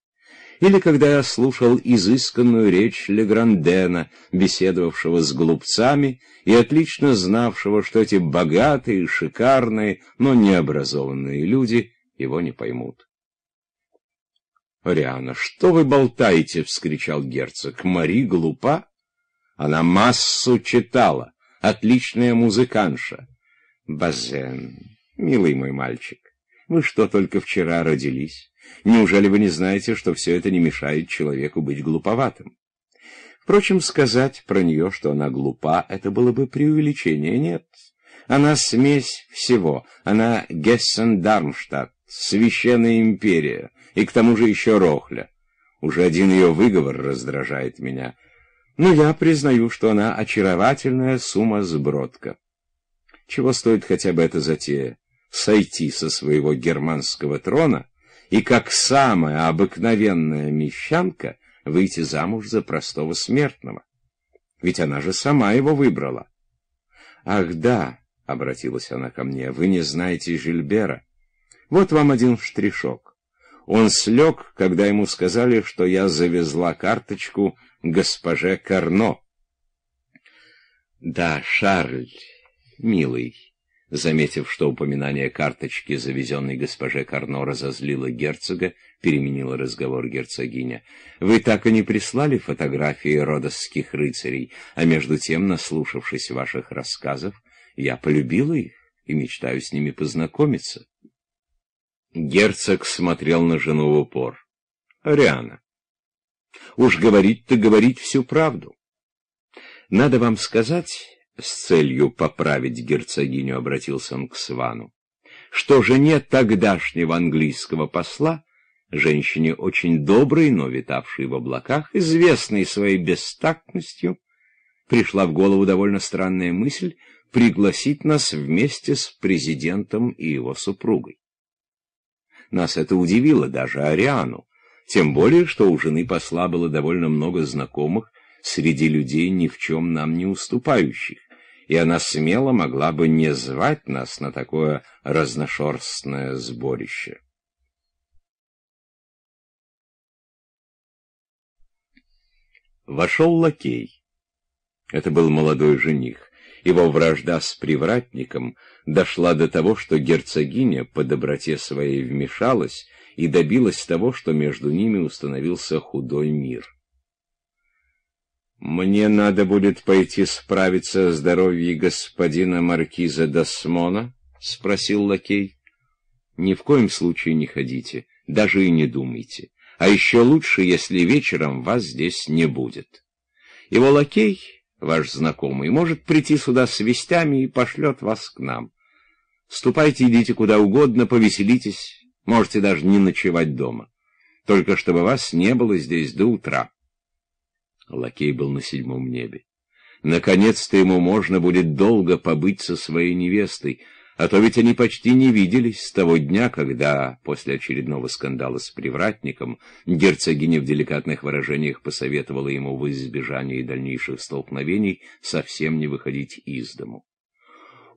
Или когда я слушал изысканную речь Леграндена, беседовавшего с глупцами и отлично знавшего, что эти богатые, шикарные, но необразованные люди его не поймут. «Риана, что вы болтаете?» — вскричал герцог. «Мари глупа? Она массу читала отличная музыканша. Базен, милый мой мальчик, вы что, только вчера родились? Неужели вы не знаете, что все это не мешает человеку быть глуповатым? Впрочем, сказать про нее, что она глупа, это было бы преувеличение, нет. Она смесь всего, она Гессен-Дармштадт, священная империя, и к тому же еще Рохля. Уже один ее выговор раздражает меня — но я признаю, что она очаровательная сумасбродка. Чего стоит хотя бы эта затея? Сойти со своего германского трона и, как самая обыкновенная мещанка, выйти замуж за простого смертного. Ведь она же сама его выбрала. «Ах, да», — обратилась она ко мне, — «вы не знаете Жильбера. Вот вам один штришок. Он слег, когда ему сказали, что я завезла карточку госпоже Карно. Да, Шарль, милый, заметив, что упоминание карточки, завезенной госпоже Карно, разозлило герцога, переменила разговор герцогиня. Вы так и не прислали фотографии родосских рыцарей, а между тем, наслушавшись ваших рассказов, я полюбила их и мечтаю с ними познакомиться. Герцог смотрел на жену в упор. Ариана, Уж говорить-то говорить всю правду. Надо вам сказать, с целью поправить герцогиню обратился он к Свану, что жене тогдашнего английского посла, женщине очень доброй, но витавшей в облаках, известной своей бестактностью, пришла в голову довольно странная мысль пригласить нас вместе с президентом и его супругой. Нас это удивило, даже Ариану, тем более, что у жены посла было довольно много знакомых среди людей, ни в чем нам не уступающих, и она смело могла бы не звать нас на такое разношерстное сборище. Вошел лакей. Это был молодой жених. Его вражда с привратником дошла до того, что герцогиня по доброте своей вмешалась и добилась того, что между ними установился худой мир. «Мне надо будет пойти справиться о здоровье господина маркиза Досмона?» — спросил лакей. «Ни в коем случае не ходите, даже и не думайте. А еще лучше, если вечером вас здесь не будет. Его лакей, ваш знакомый, может прийти сюда с вестями и пошлет вас к нам. Ступайте, идите куда угодно, повеселитесь, можете даже не ночевать дома. Только чтобы вас не было здесь до утра». Лакей был на седьмом небе. Наконец-то ему можно будет долго побыть со своей невестой, а то ведь они почти не виделись с того дня, когда, после очередного скандала с привратником, герцогиня в деликатных выражениях посоветовала ему в избежании дальнейших столкновений совсем не выходить из дому.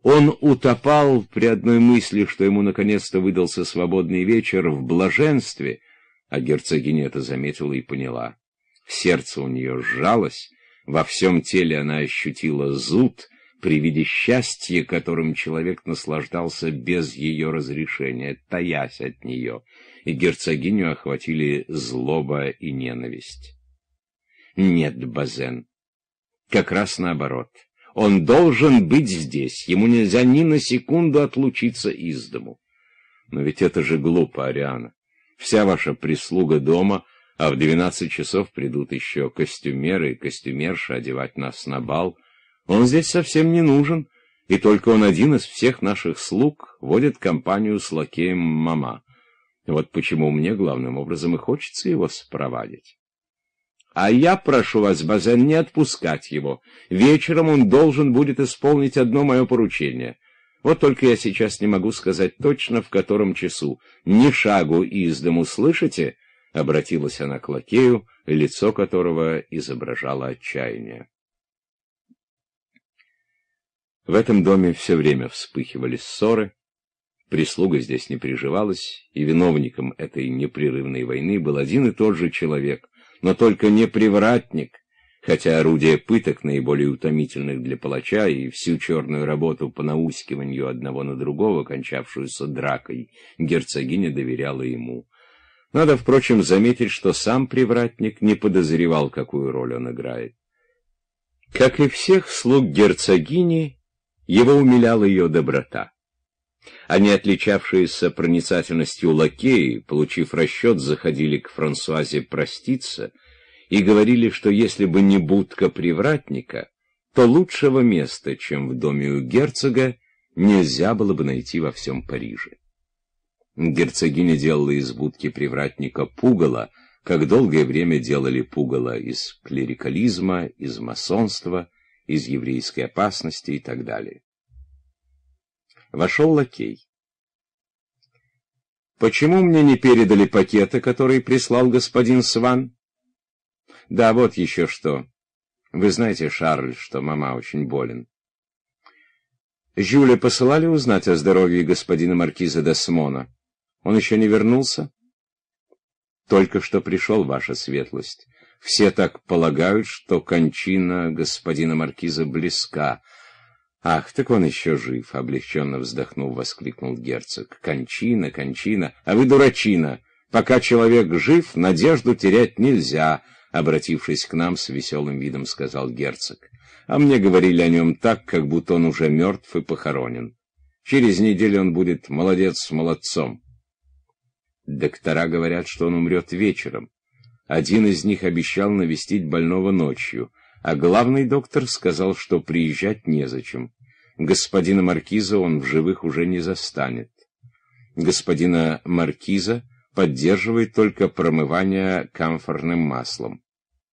Он утопал при одной мысли, что ему наконец-то выдался свободный вечер в блаженстве, а герцогиня это заметила и поняла. Сердце у нее сжалось, во всем теле она ощутила зуд при виде счастья, которым человек наслаждался без ее разрешения, таясь от нее, и герцогиню охватили злоба и ненависть. Нет, Базен, как раз наоборот. Он должен быть здесь, ему нельзя ни на секунду отлучиться из дому. Но ведь это же глупо, Ариана. Вся ваша прислуга дома — а в двенадцать часов придут еще костюмеры и костюмерши одевать нас на бал. Он здесь совсем не нужен, и только он один из всех наших слуг водит компанию с лакеем мама. Вот почему мне главным образом и хочется его спровадить. А я прошу вас, Базен, не отпускать его. Вечером он должен будет исполнить одно мое поручение. Вот только я сейчас не могу сказать точно, в котором часу. Ни шагу из дому, слышите? — обратилась она к лакею, лицо которого изображало отчаяние. В этом доме все время вспыхивали ссоры, прислуга здесь не приживалась, и виновником этой непрерывной войны был один и тот же человек, но только не привратник, хотя орудие пыток, наиболее утомительных для палача, и всю черную работу по наускиванию одного на другого, кончавшуюся дракой, герцогиня доверяла ему. Надо, впрочем, заметить, что сам привратник не подозревал, какую роль он играет. Как и всех слуг герцогини, его умиляла ее доброта. Они, отличавшиеся проницательностью лакеи, получив расчет, заходили к Франсуазе проститься и говорили, что если бы не будка привратника, то лучшего места, чем в доме у герцога, нельзя было бы найти во всем Париже. Герцогиня делала из будки привратника пугало, как долгое время делали пугало из клерикализма, из масонства, из еврейской опасности и так далее. Вошел лакей. «Почему мне не передали пакеты, которые прислал господин Сван?» «Да, вот еще что. Вы знаете, Шарль, что мама очень болен». «Жюля посылали узнать о здоровье господина маркиза Десмона?» Он еще не вернулся? Только что пришел, ваша светлость. Все так полагают, что кончина господина маркиза близка. Ах, так он еще жив, облегченно вздохнув, воскликнул герцог. Кончина, кончина, а вы дурачина. Пока человек жив, надежду терять нельзя, обратившись к нам с веселым видом, сказал герцог. А мне говорили о нем так, как будто он уже мертв и похоронен. Через неделю он будет молодец с молодцом. Доктора говорят, что он умрет вечером. Один из них обещал навестить больного ночью, а главный доктор сказал, что приезжать незачем. Господина Маркиза он в живых уже не застанет. Господина Маркиза поддерживает только промывание камфорным маслом.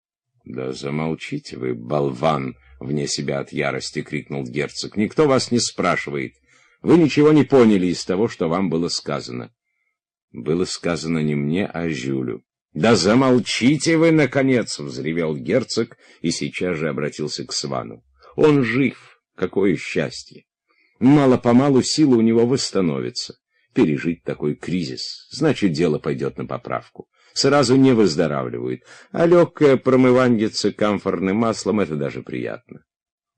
— Да замолчите вы, болван! —— вне себя от ярости крикнул герцог. «Никто вас не спрашивает. Вы ничего не поняли из того, что вам было сказано». Было сказано не мне, а Жюлю. «Да замолчите вы, наконец!» — взревел герцог и сейчас же обратился к Свану. «Он жив! Какое счастье! Мало-помалу сила у него восстановится. Пережить такой кризис, значит, дело пойдет на поправку. Сразу не выздоравливает, а легкое промываньице камфорным маслом — это даже приятно.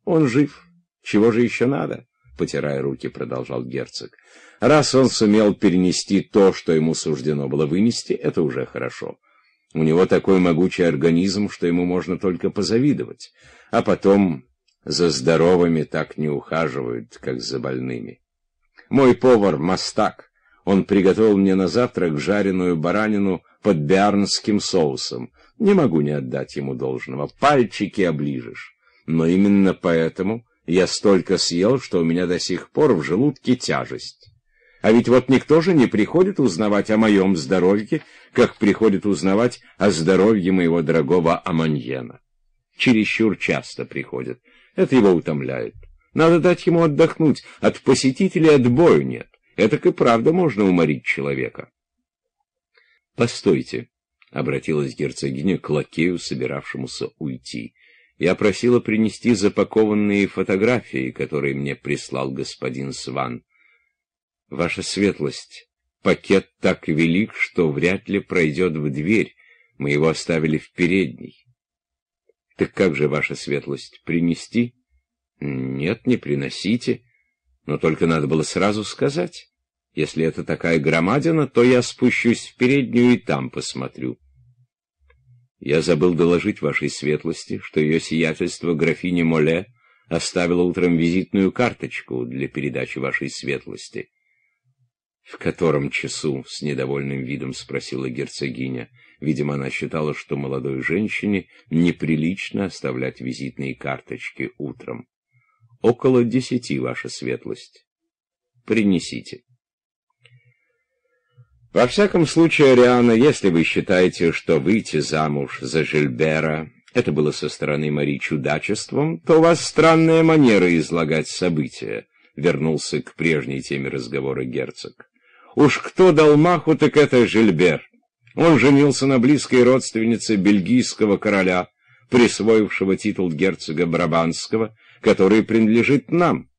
Он жив. Чего же еще надо?» — потирая руки, продолжал герцог. Раз он сумел перенести то, что ему суждено было вынести, это уже хорошо. У него такой могучий организм, что ему можно только позавидовать. А потом за здоровыми так не ухаживают, как за больными. Мой повар — мастак. Он приготовил мне на завтрак жареную баранину под биарнским соусом. Не могу не отдать ему должного. Пальчики оближешь. Но именно поэтому я столько съел, что у меня до сих пор в желудке тяжесть. А ведь вот никто же не приходит узнавать о моем здоровье, как приходит узнавать о здоровье моего дорогого Аманьена. Чересчур часто приходит. Это его утомляет. Надо дать ему отдохнуть. От посетителей отбою нет. Это и правда можно уморить человека. — Постойте, — обратилась герцогиня к лакею, собиравшемуся уйти. Я просила принести запакованные фотографии, которые мне прислал господин Сван. Ваша светлость, пакет так велик, что вряд ли пройдет в дверь. Мы его оставили в передней. Так как же, ваша светлость, принести? Нет, не приносите. Но только надо было сразу сказать. Если это такая громадина, то я спущусь в переднюю и там посмотрю. Я забыл доложить вашей светлости, что ее сиятельство графиня Моле оставила утром визитную карточку для передачи вашей светлости. «В котором часу?» — с недовольным видом спросила герцогиня. Видимо, она считала, что молодой женщине неприлично оставлять визитные карточки утром. «Около десяти, ваша светлость. Принесите». Во всяком случае, Ариана, если вы считаете, что выйти замуж за Жильбера — это было со стороны Мари чудачеством, то у вас странная манера излагать события, — вернулся к прежней теме разговора герцог. Уж кто дал маху, так это Жильбер. Он женился на близкой родственнице бельгийского короля, присвоившего титул герцога Брабанского, который принадлежит нам.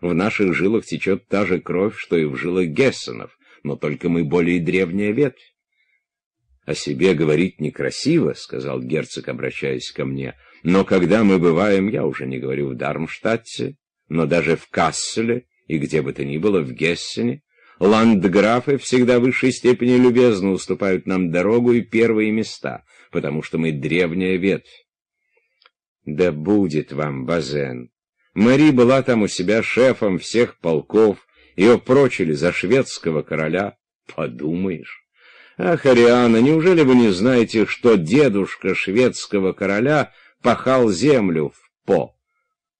В наших жилах течет та же кровь, что и в жилах Гессенов, но только мы более древняя ветвь. — О себе говорить некрасиво, — сказал герцог, обращаясь ко мне, — но когда мы бываем, я уже не говорю в Дармштадте, но даже в Касселе и где бы то ни было в Гессене, Ландграфы всегда в высшей степени любезно уступают нам дорогу и первые места, потому что мы древняя ветвь. Да будет вам, Базен! Мари была там у себя шефом всех полков, ее прочили за шведского короля. Подумаешь! Ах, Ариана, неужели вы не знаете, что дедушка шведского короля пахал землю в По?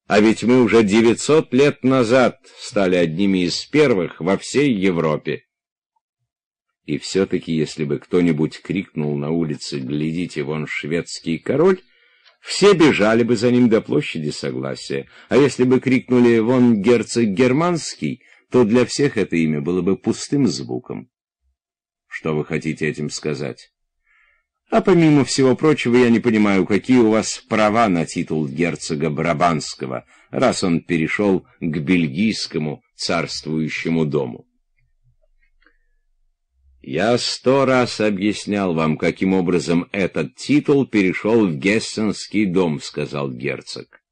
А ведь мы уже 900 лет назад стали одними из первых во всей Европе. И все-таки, если бы кто-нибудь крикнул на улице «Глядите, вон шведский король!», все бежали бы за ним до площади Согласия. А если бы крикнули «Вон герцог германский!», то для всех это имя было бы пустым звуком. Что вы хотите этим сказать? А помимо всего прочего, я не понимаю, какие у вас права на титул герцога Брабанского, раз он перешел к бельгийскому царствующему дому. Я сто раз объяснял вам, каким образом этот титул перешел в Гессенский дом, — сказал герцог.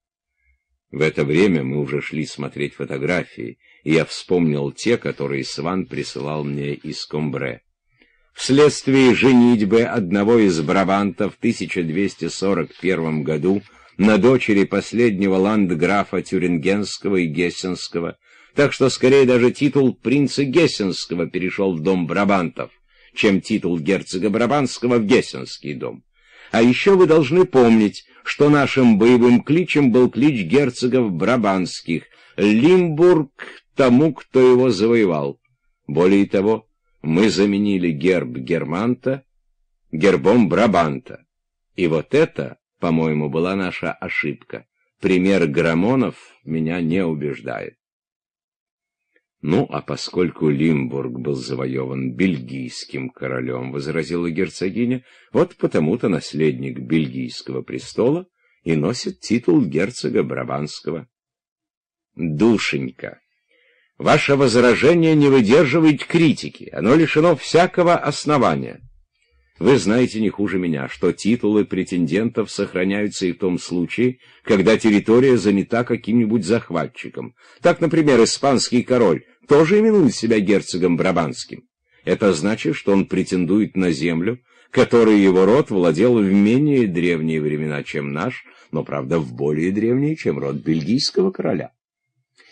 В это время мы уже шли смотреть фотографии, и я вспомнил те, которые Сван присылал мне из Комбре. Вследствие женитьбы одного из Брабантов в 1241 году на дочери последнего ландграфа Тюрингенского и Гессенского, так что скорее даже титул принца Гессенского перешел в дом Брабантов, чем титул герцога Брабанского в Гессенский дом. А еще вы должны помнить, что нашим боевым кличем был клич герцогов Брабанских — Лимбург тому, кто его завоевал. Более того, мы заменили герб Германта гербом Брабанта. И вот это, по-моему, была наша ошибка. пример Грамонов меня не убеждает. «Ну, а поскольку Лимбург был завоеван бельгийским королем, — возразила герцогиня, — вот потому-то наследник бельгийского престола и носит титул герцога Брабанского». «Душенька, ваше возражение не выдерживает критики, оно лишено всякого основания». Вы знаете не хуже меня, что титулы претендентов сохраняются и в том случае, когда территория занята каким-нибудь захватчиком. Так, например, испанский король тоже именует себя герцогом Брабанским. Это значит, что он претендует на землю, которой его род владел в менее древние времена, чем наш, но, правда, в более древние, чем род бельгийского короля.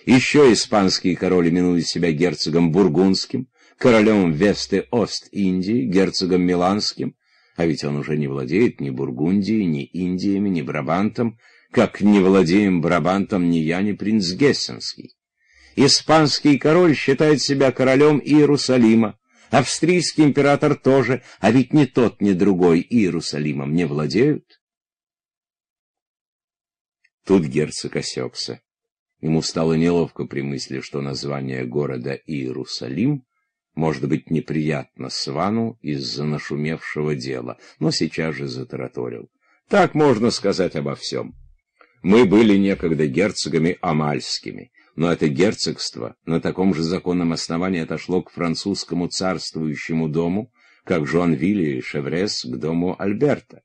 Еще испанский король именует себя герцогом Бургундским, королем Весты-Ост-Индии, герцогом Миланским, а ведь он уже не владеет ни Бургундией, ни Индиями, ни Брабантом, как не владеем Брабантом ни я, ни принц Гессенский. Испанский король считает себя королем Иерусалима, австрийский император тоже, а ведь ни тот, ни другой Иерусалимом не владеют. Тут герцог осекся. Ему стало неловко при мысли, что название города Иерусалим может быть неприятно Свану из-за нашумевшего дела, но сейчас же затараторил. Так можно сказать обо всем. Мы были некогда герцогами амальскими, но это герцогство на таком же законном основании отошло к французскому царствующему дому, как Жуанвиль и Шеврес к дому Альберта.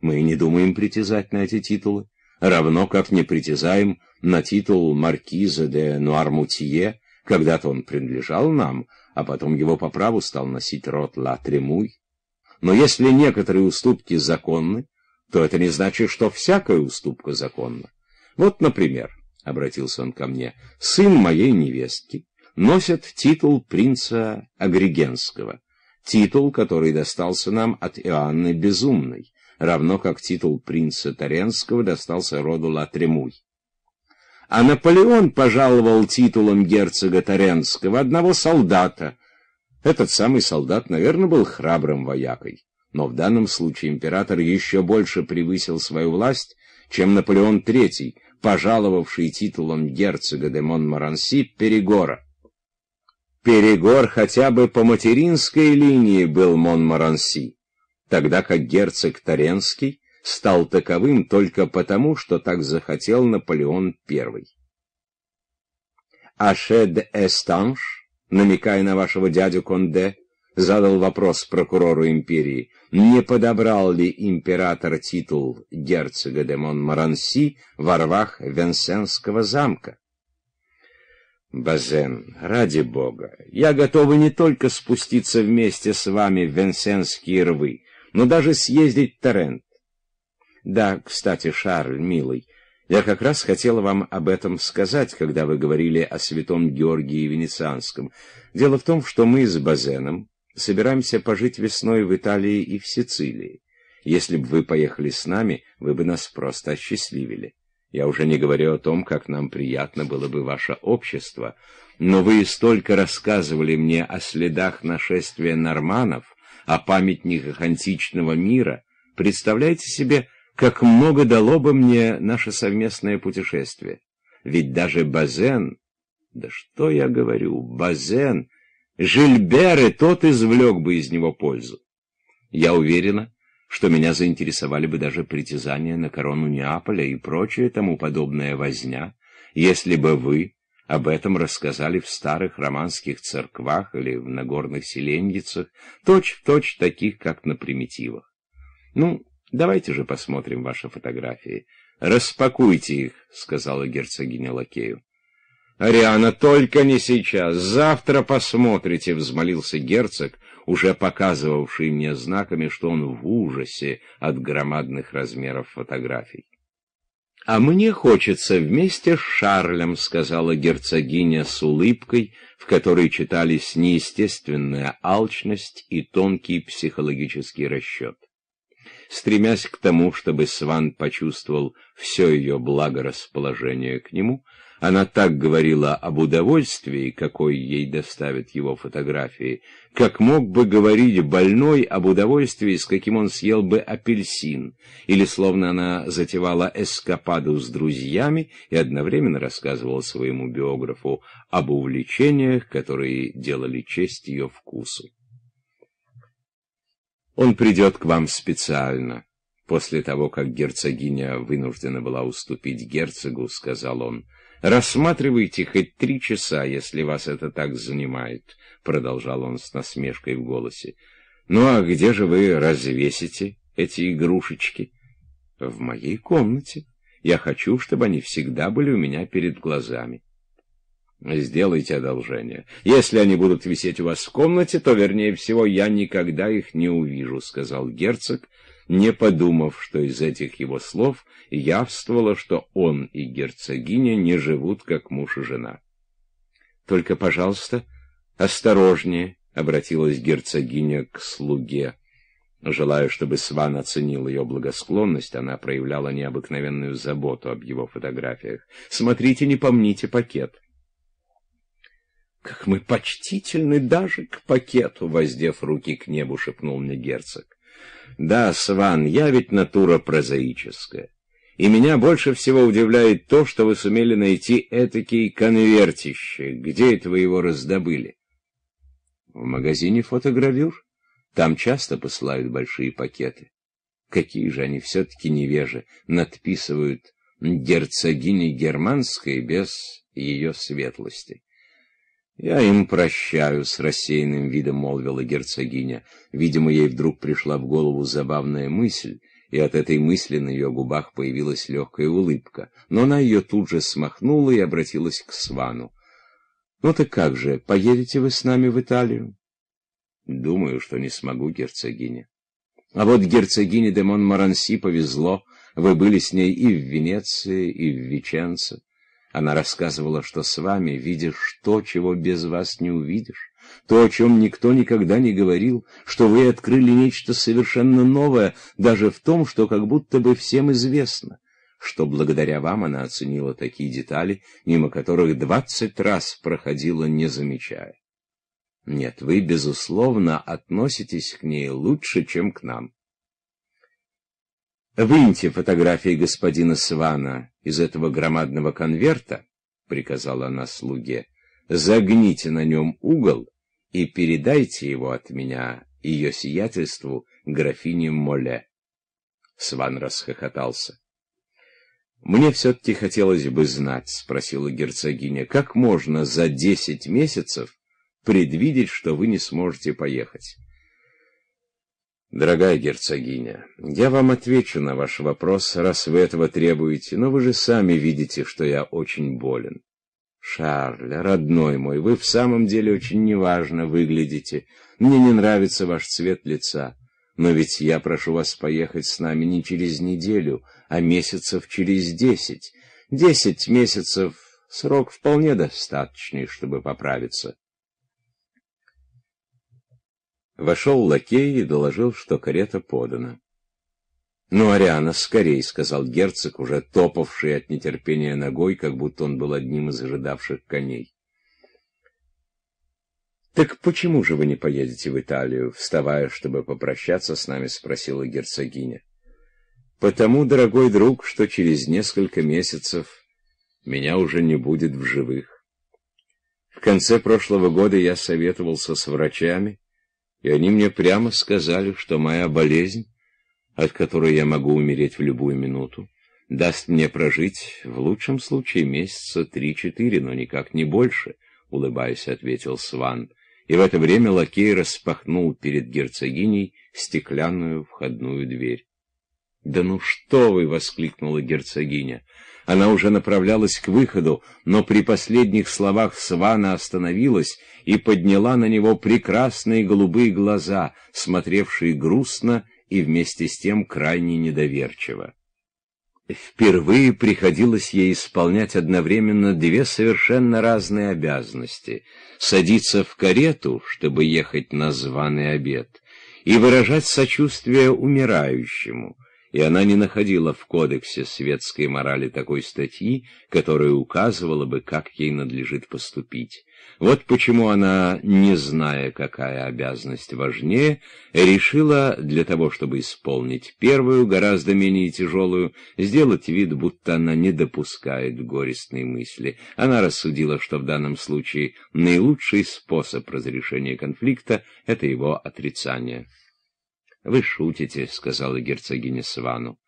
Мы не думаем притязать на эти титулы, равно как не притязаем на титул маркиза де Нуармутье, когда-то он принадлежал нам, а потом его по праву стал носить род Ла Тремуй. Но если некоторые уступки законны, то это не значит, что всякая уступка законна. Вот, например, — обратился он ко мне, — сын моей невестки носит титул принца Агригенского, титул, который достался нам от Иоанны Безумной, равно как титул принца Таренского достался роду Ла Тремуй. А Наполеон пожаловал титулом герцога Таренского одного солдата. Этот самый солдат, наверное, был храбрым воякой. Но в данном случае император еще больше превысил свою власть, чем Наполеон III, пожаловавший титулом герцога де Монмаранси Перегора. Перегор хотя бы по материнской линии был Монмаранси, тогда как герцог Таренский стал таковым только потому, что так захотел Наполеон I. Аше де Эстанж, намекая на вашего дядю Конде, задал вопрос прокурору империи, не подобрал ли император титул герцога де Монмаранси в рвах Венсенского замка. Базен, ради бога, я готова не только спуститься вместе с вами в Венсенские рвы, но даже съездить в Торрент. Да, кстати, Шарль, милый, я как раз хотела вам об этом сказать, когда вы говорили о святом Георгии Венецианском. Дело в том, что мы с Базеном собираемся пожить весной в Италии и в Сицилии. Если бы вы поехали с нами, вы бы нас просто осчастливили. Я уже не говорю о том, как нам приятно было бы ваше общество. Но вы столько рассказывали мне о следах нашествия норманов, о памятниках античного мира. Представляете себе, как много дало бы мне наше совместное путешествие. Ведь даже Базен, да что я говорю, Базен, Жильбер и тот извлек бы из него пользу. Я уверена, что меня заинтересовали бы даже притязания на корону Неаполя и прочее тому подобное возня, если бы вы об этом рассказали в старых романских церквах или в нагорных селенницах, точь-в-точь точь таких, как на примитивах. Ну, Давайте же посмотрим ваши фотографии. Распакуйте их, — сказала герцогиня лакею. «Ариана, только не сейчас. Завтра посмотрите», — взмолился герцог, уже показывавший мне знаками, что он в ужасе от громадных размеров фотографий. «А мне хочется вместе с Шарлем», — сказала герцогиня с улыбкой, в которой читались неестественная алчность и тонкий психологический расчет стремясь к тому, чтобы Сван почувствовал все ее благорасположение к нему, Она так говорила об удовольствии, какой ей доставят его фотографии, как мог бы говорить больной об удовольствии, с каким он съел бы апельсин, или словно она затевала эскападу с друзьями и одновременно рассказывала своему биографу об увлечениях, которые делали честь ее вкусу. Он придет к вам специально. После того, как герцогиня вынуждена была уступить герцогу, сказал он, «Рассматривайте хоть три часа, если вас это так занимает», — продолжал он с насмешкой в голосе. «Ну а где же вы развесите эти игрушечки?» «В моей комнате. Я хочу, чтобы они всегда были у меня перед глазами». Сделайте одолжение. Если они будут висеть у вас в комнате, то, вернее всего, я никогда их не увижу, — сказал герцог, не подумав, что из этих его слов явствовало, что он и герцогиня не живут как муж и жена. — Только, пожалуйста, осторожнее, — обратилась герцогиня к слуге. Желая, чтобы Сван оценил ее благосклонность, она проявляла необыкновенную заботу об его фотографиях. — Смотрите, не помните пакет. «Как мы почтительны даже к пакету!» — воздев руки к небу, шепнул мне герцог. «Да, Сван, я ведь натура прозаическая. И меня больше всего удивляет то, что вы сумели найти этакий конвертище. Где это вы его раздобыли?» «В магазине фотогравюр. Там часто посылают большие пакеты. Какие же они все-таки невежи, надписывают «герцогини германской» без ее светлости. «Я им прощаю», — с рассеянным видом молвила герцогиня. Видимо, ей вдруг пришла в голову забавная мысль, и от этой мысли на ее губах появилась легкая улыбка. Но она ее тут же смахнула и обратилась к Свану. «Ну так как же, поедете вы с нами в Италию?» «Думаю, что не смогу, герцогиня». «А вот герцогине де Монмаранси повезло. Вы были с ней и в Венеции, и в Веченце». Она рассказывала, что с вами видишь то, чего без вас не увидишь, то, о чем никто никогда не говорил, что вы открыли нечто совершенно новое, даже в том, что как будто бы всем известно, что благодаря вам она оценила такие детали, мимо которых двадцать раз проходила, не замечая. Нет, вы, безусловно, относитесь к ней лучше, чем к нам. «Выньте фотографии господина Свана из этого громадного конверта», — приказала она слуге, — «загните на нем угол и передайте его от меня ее сиятельству графине Моле». Сван расхохотался. «Мне все-таки хотелось бы знать», — спросила герцогиня, — «как можно за десять месяцев предвидеть, что вы не сможете поехать?» Дорогая герцогиня, я вам отвечу на ваш вопрос, раз вы этого требуете, но вы же сами видите, что я очень болен. Шарль, родной мой, вы в самом деле очень неважно выглядите. Мне не нравится ваш цвет лица. Но ведь я прошу вас поехать с нами не через неделю, а месяцев через десять. Десять месяцев — срок вполне достаточный, чтобы поправиться. Вошел лакей и доложил, что карета подана. «Ну, Ариана, скорей!» — сказал герцог, уже топавший от нетерпения ногой, как будто он был одним из ожидавших коней. «Так почему же вы не поедете в Италию?» — вставая, чтобы попрощаться с нами, спросила герцогиня. «Потому, дорогой друг, что через несколько месяцев меня уже не будет в живых. В конце прошлого года я советовался с врачами, и они мне прямо сказали, что моя болезнь, от которой я могу умереть в любую минуту, даст мне прожить в лучшем случае месяца три-четыре, но никак не больше, — улыбаясь, ответил Сван. И в это время лакей распахнул перед герцогиней стеклянную входную дверь. — Да ну что вы! — воскликнула герцогиня. Она уже направлялась к выходу, но при последних словах Свана остановилась и подняла на него прекрасные голубые глаза, смотревшие грустно и вместе с тем крайне недоверчиво. Впервые приходилось ей исполнять одновременно две совершенно разные обязанности — садиться в карету, чтобы ехать на званый обед, и выражать сочувствие умирающему — и она не находила в кодексе светской морали такой статьи, которая указывала бы, как ей надлежит поступить. Вот почему она, не зная, какая обязанность важнее, решила для того, чтобы исполнить первую, гораздо менее тяжелую, сделать вид, будто она не допускает горестной мысли. Она рассудила, что в данном случае наилучший способ разрешения конфликта — это его отрицание. — Вы шутите, — сказала герцогиня Свану.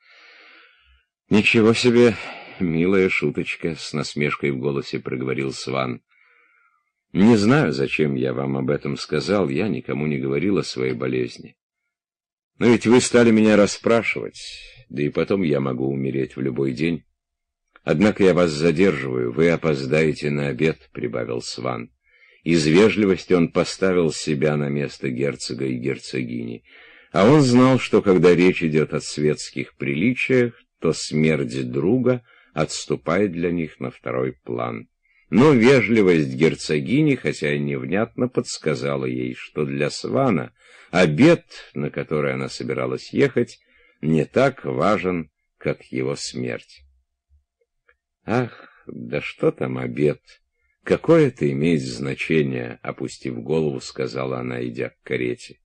— Ничего себе, милая шуточка, — с насмешкой в голосе проговорил Сван. — Не знаю, зачем я вам об этом сказал, я никому не говорил о своей болезни. Но ведь вы стали меня расспрашивать, да и потом я могу умереть в любой день. Однако я вас задерживаю, вы опоздаете на обед, — прибавил Сван. Из вежливости он поставил себя на место герцога и герцогини. А он знал, что когда речь идет о светских приличиях, то смерть друга отступает для них на второй план. Но вежливость герцогини, хотя и невнятно, подсказала ей, что для Свана обед, на который она собиралась ехать, не так важен, как его смерть. Ах, да что там обед? Какое это имеет значение, опустив голову, сказала она, идя к карете.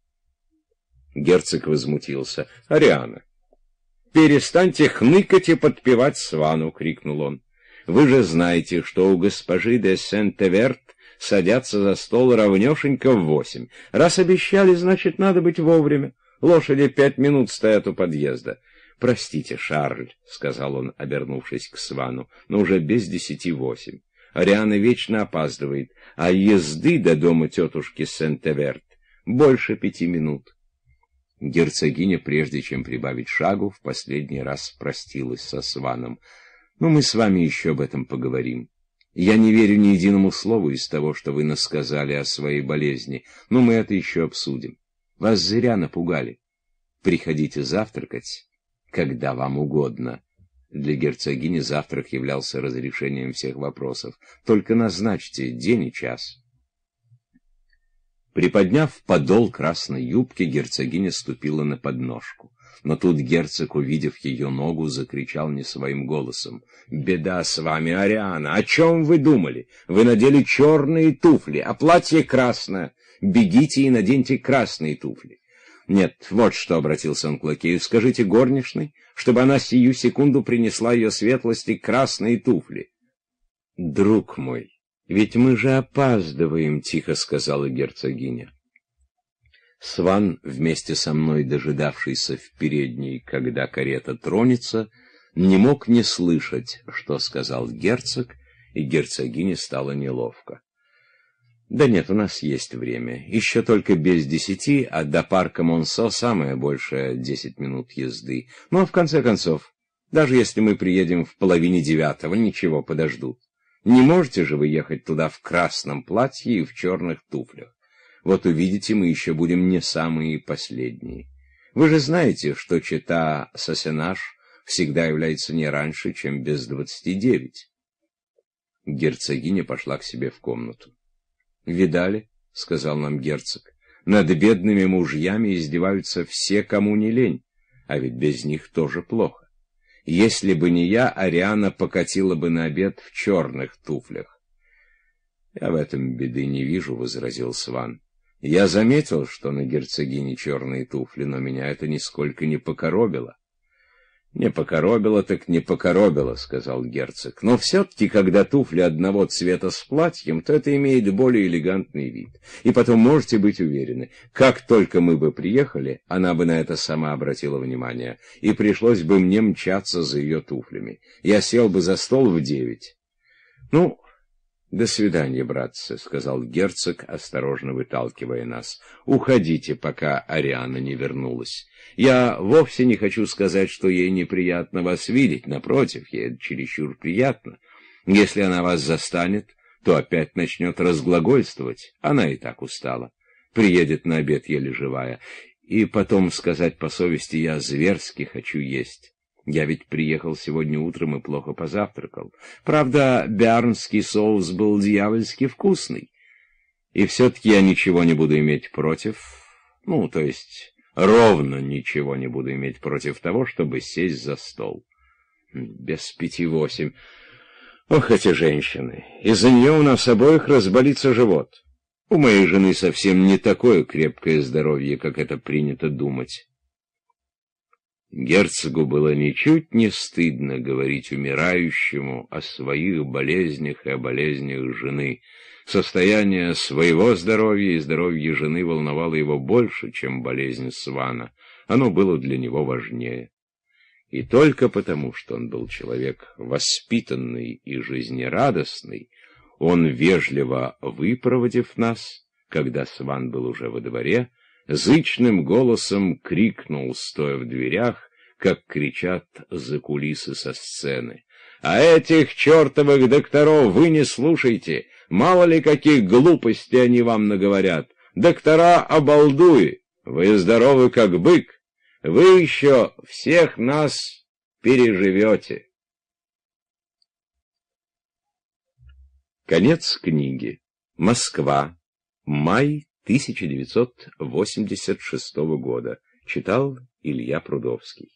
Герцог возмутился. — Ариана, перестаньте хныкать и подпевать свану! — крикнул он. — Вы же знаете, что у госпожи де Сент-Эверт садятся за стол равнешенько в восемь. Раз обещали, значит, надо быть вовремя. Лошади пять минут стоят у подъезда. — Простите, Шарль, — сказал он, обернувшись к свану, — но уже без десяти восемь. Ариана вечно опаздывает, а езды до дома тетушки Сент-Эверт больше пяти минут. Герцогиня, прежде чем прибавить шагу, в последний раз простилась со Сваном. «Ну, мы с вами еще об этом поговорим. Я не верю ни единому слову из того, что вы насказали о своей болезни, но мы это еще обсудим. Вас зря напугали. Приходите завтракать, когда вам угодно». Для герцогини завтрак являлся разрешением всех вопросов. «Только назначьте день и час». Приподняв подол красной юбки, герцогиня ступила на подножку. Но тут герцог, увидев ее ногу, закричал не своим голосом. «Беда с вами, Ариана! О чем вы думали? Вы надели черные туфли, а платье красное. Бегите и наденьте красные туфли». «Нет, вот что», — обратился он к лакею, — «скажите горничной, чтобы она сию секунду принесла ее светлости красные туфли». «Друг мой», «Ведь мы же опаздываем», — тихо сказала герцогиня. Сван, вместе со мной дожидавшийся в передней, когда карета тронется, не мог не слышать, что сказал герцог, и герцогине стало неловко. «Да нет, у нас есть время. Еще только без десяти, а до парка Монсо самое большее десять минут езды. Ну, а в конце концов, даже если мы приедем в половине девятого, ничего, подождут. Не можете же вы ехать туда в красном платье и в черных туфлях. Вот увидите, мы еще будем не самые последние. Вы же знаете, что чита Сосенаж всегда является не раньше, чем без двадцати девять. Герцогиня пошла к себе в комнату. «Видали?» — сказал нам герцог. «Над бедными мужьями издеваются все, кому не лень, а ведь без них тоже плохо. Если бы не я, Ариана покатила бы на обед в черных туфлях. — Я в этом беды не вижу, — возразил Сван. — Я заметил, что на герцогине черные туфли, но меня это нисколько не покоробило. «Не покоробило, так не покоробило», — сказал герцог. «Но все-таки, когда туфли одного цвета с платьем, то это имеет более элегантный вид. И потом можете быть уверены, как только мы бы приехали, она бы на это сама обратила внимание, и пришлось бы мне мчаться за ее туфлями. Я сел бы за стол в девять. Ну, «До свидания, братцы», — сказал герцог, осторожно выталкивая нас. «Уходите, пока Ариана не вернулась. Я вовсе не хочу сказать, что ей неприятно вас видеть. Напротив, ей чересчур приятно. Если она вас застанет, то опять начнет разглагольствовать. Она и так устала. Приедет на обед еле живая. И потом, сказать по совести, я зверски хочу есть». Я ведь приехал сегодня утром и плохо позавтракал. Правда, биарнский соус был дьявольски вкусный. И все-таки я ничего не буду иметь против, ну, то есть ровно ничего не буду иметь против того, чтобы сесть за стол. Без пяти восемь. Ох, эти женщины! Из-за нее у нас обоих разболится живот. У моей жены совсем не такое крепкое здоровье, как это принято думать. Герцогу было ничуть не стыдно говорить умирающему о своих болезнях и о болезнях жены. Состояние своего здоровья и здоровья жены волновало его больше, чем болезнь Свана. Оно было для него важнее. И только потому, что он был человек воспитанный и жизнерадостный, он, вежливо выпроводив нас, когда Сван был уже во дворе, зычным голосом крикнул, стоя в дверях, как кричат за кулисы со сцены. «А этих чертовых докторов вы не слушайте! Мало ли каких глупостей они вам наговорят! Доктора обалдуи! Вы здоровы, как бык! Вы еще всех нас переживете!» Конец книги. Москва. Май 1986 года. Читал Илья Прудовский.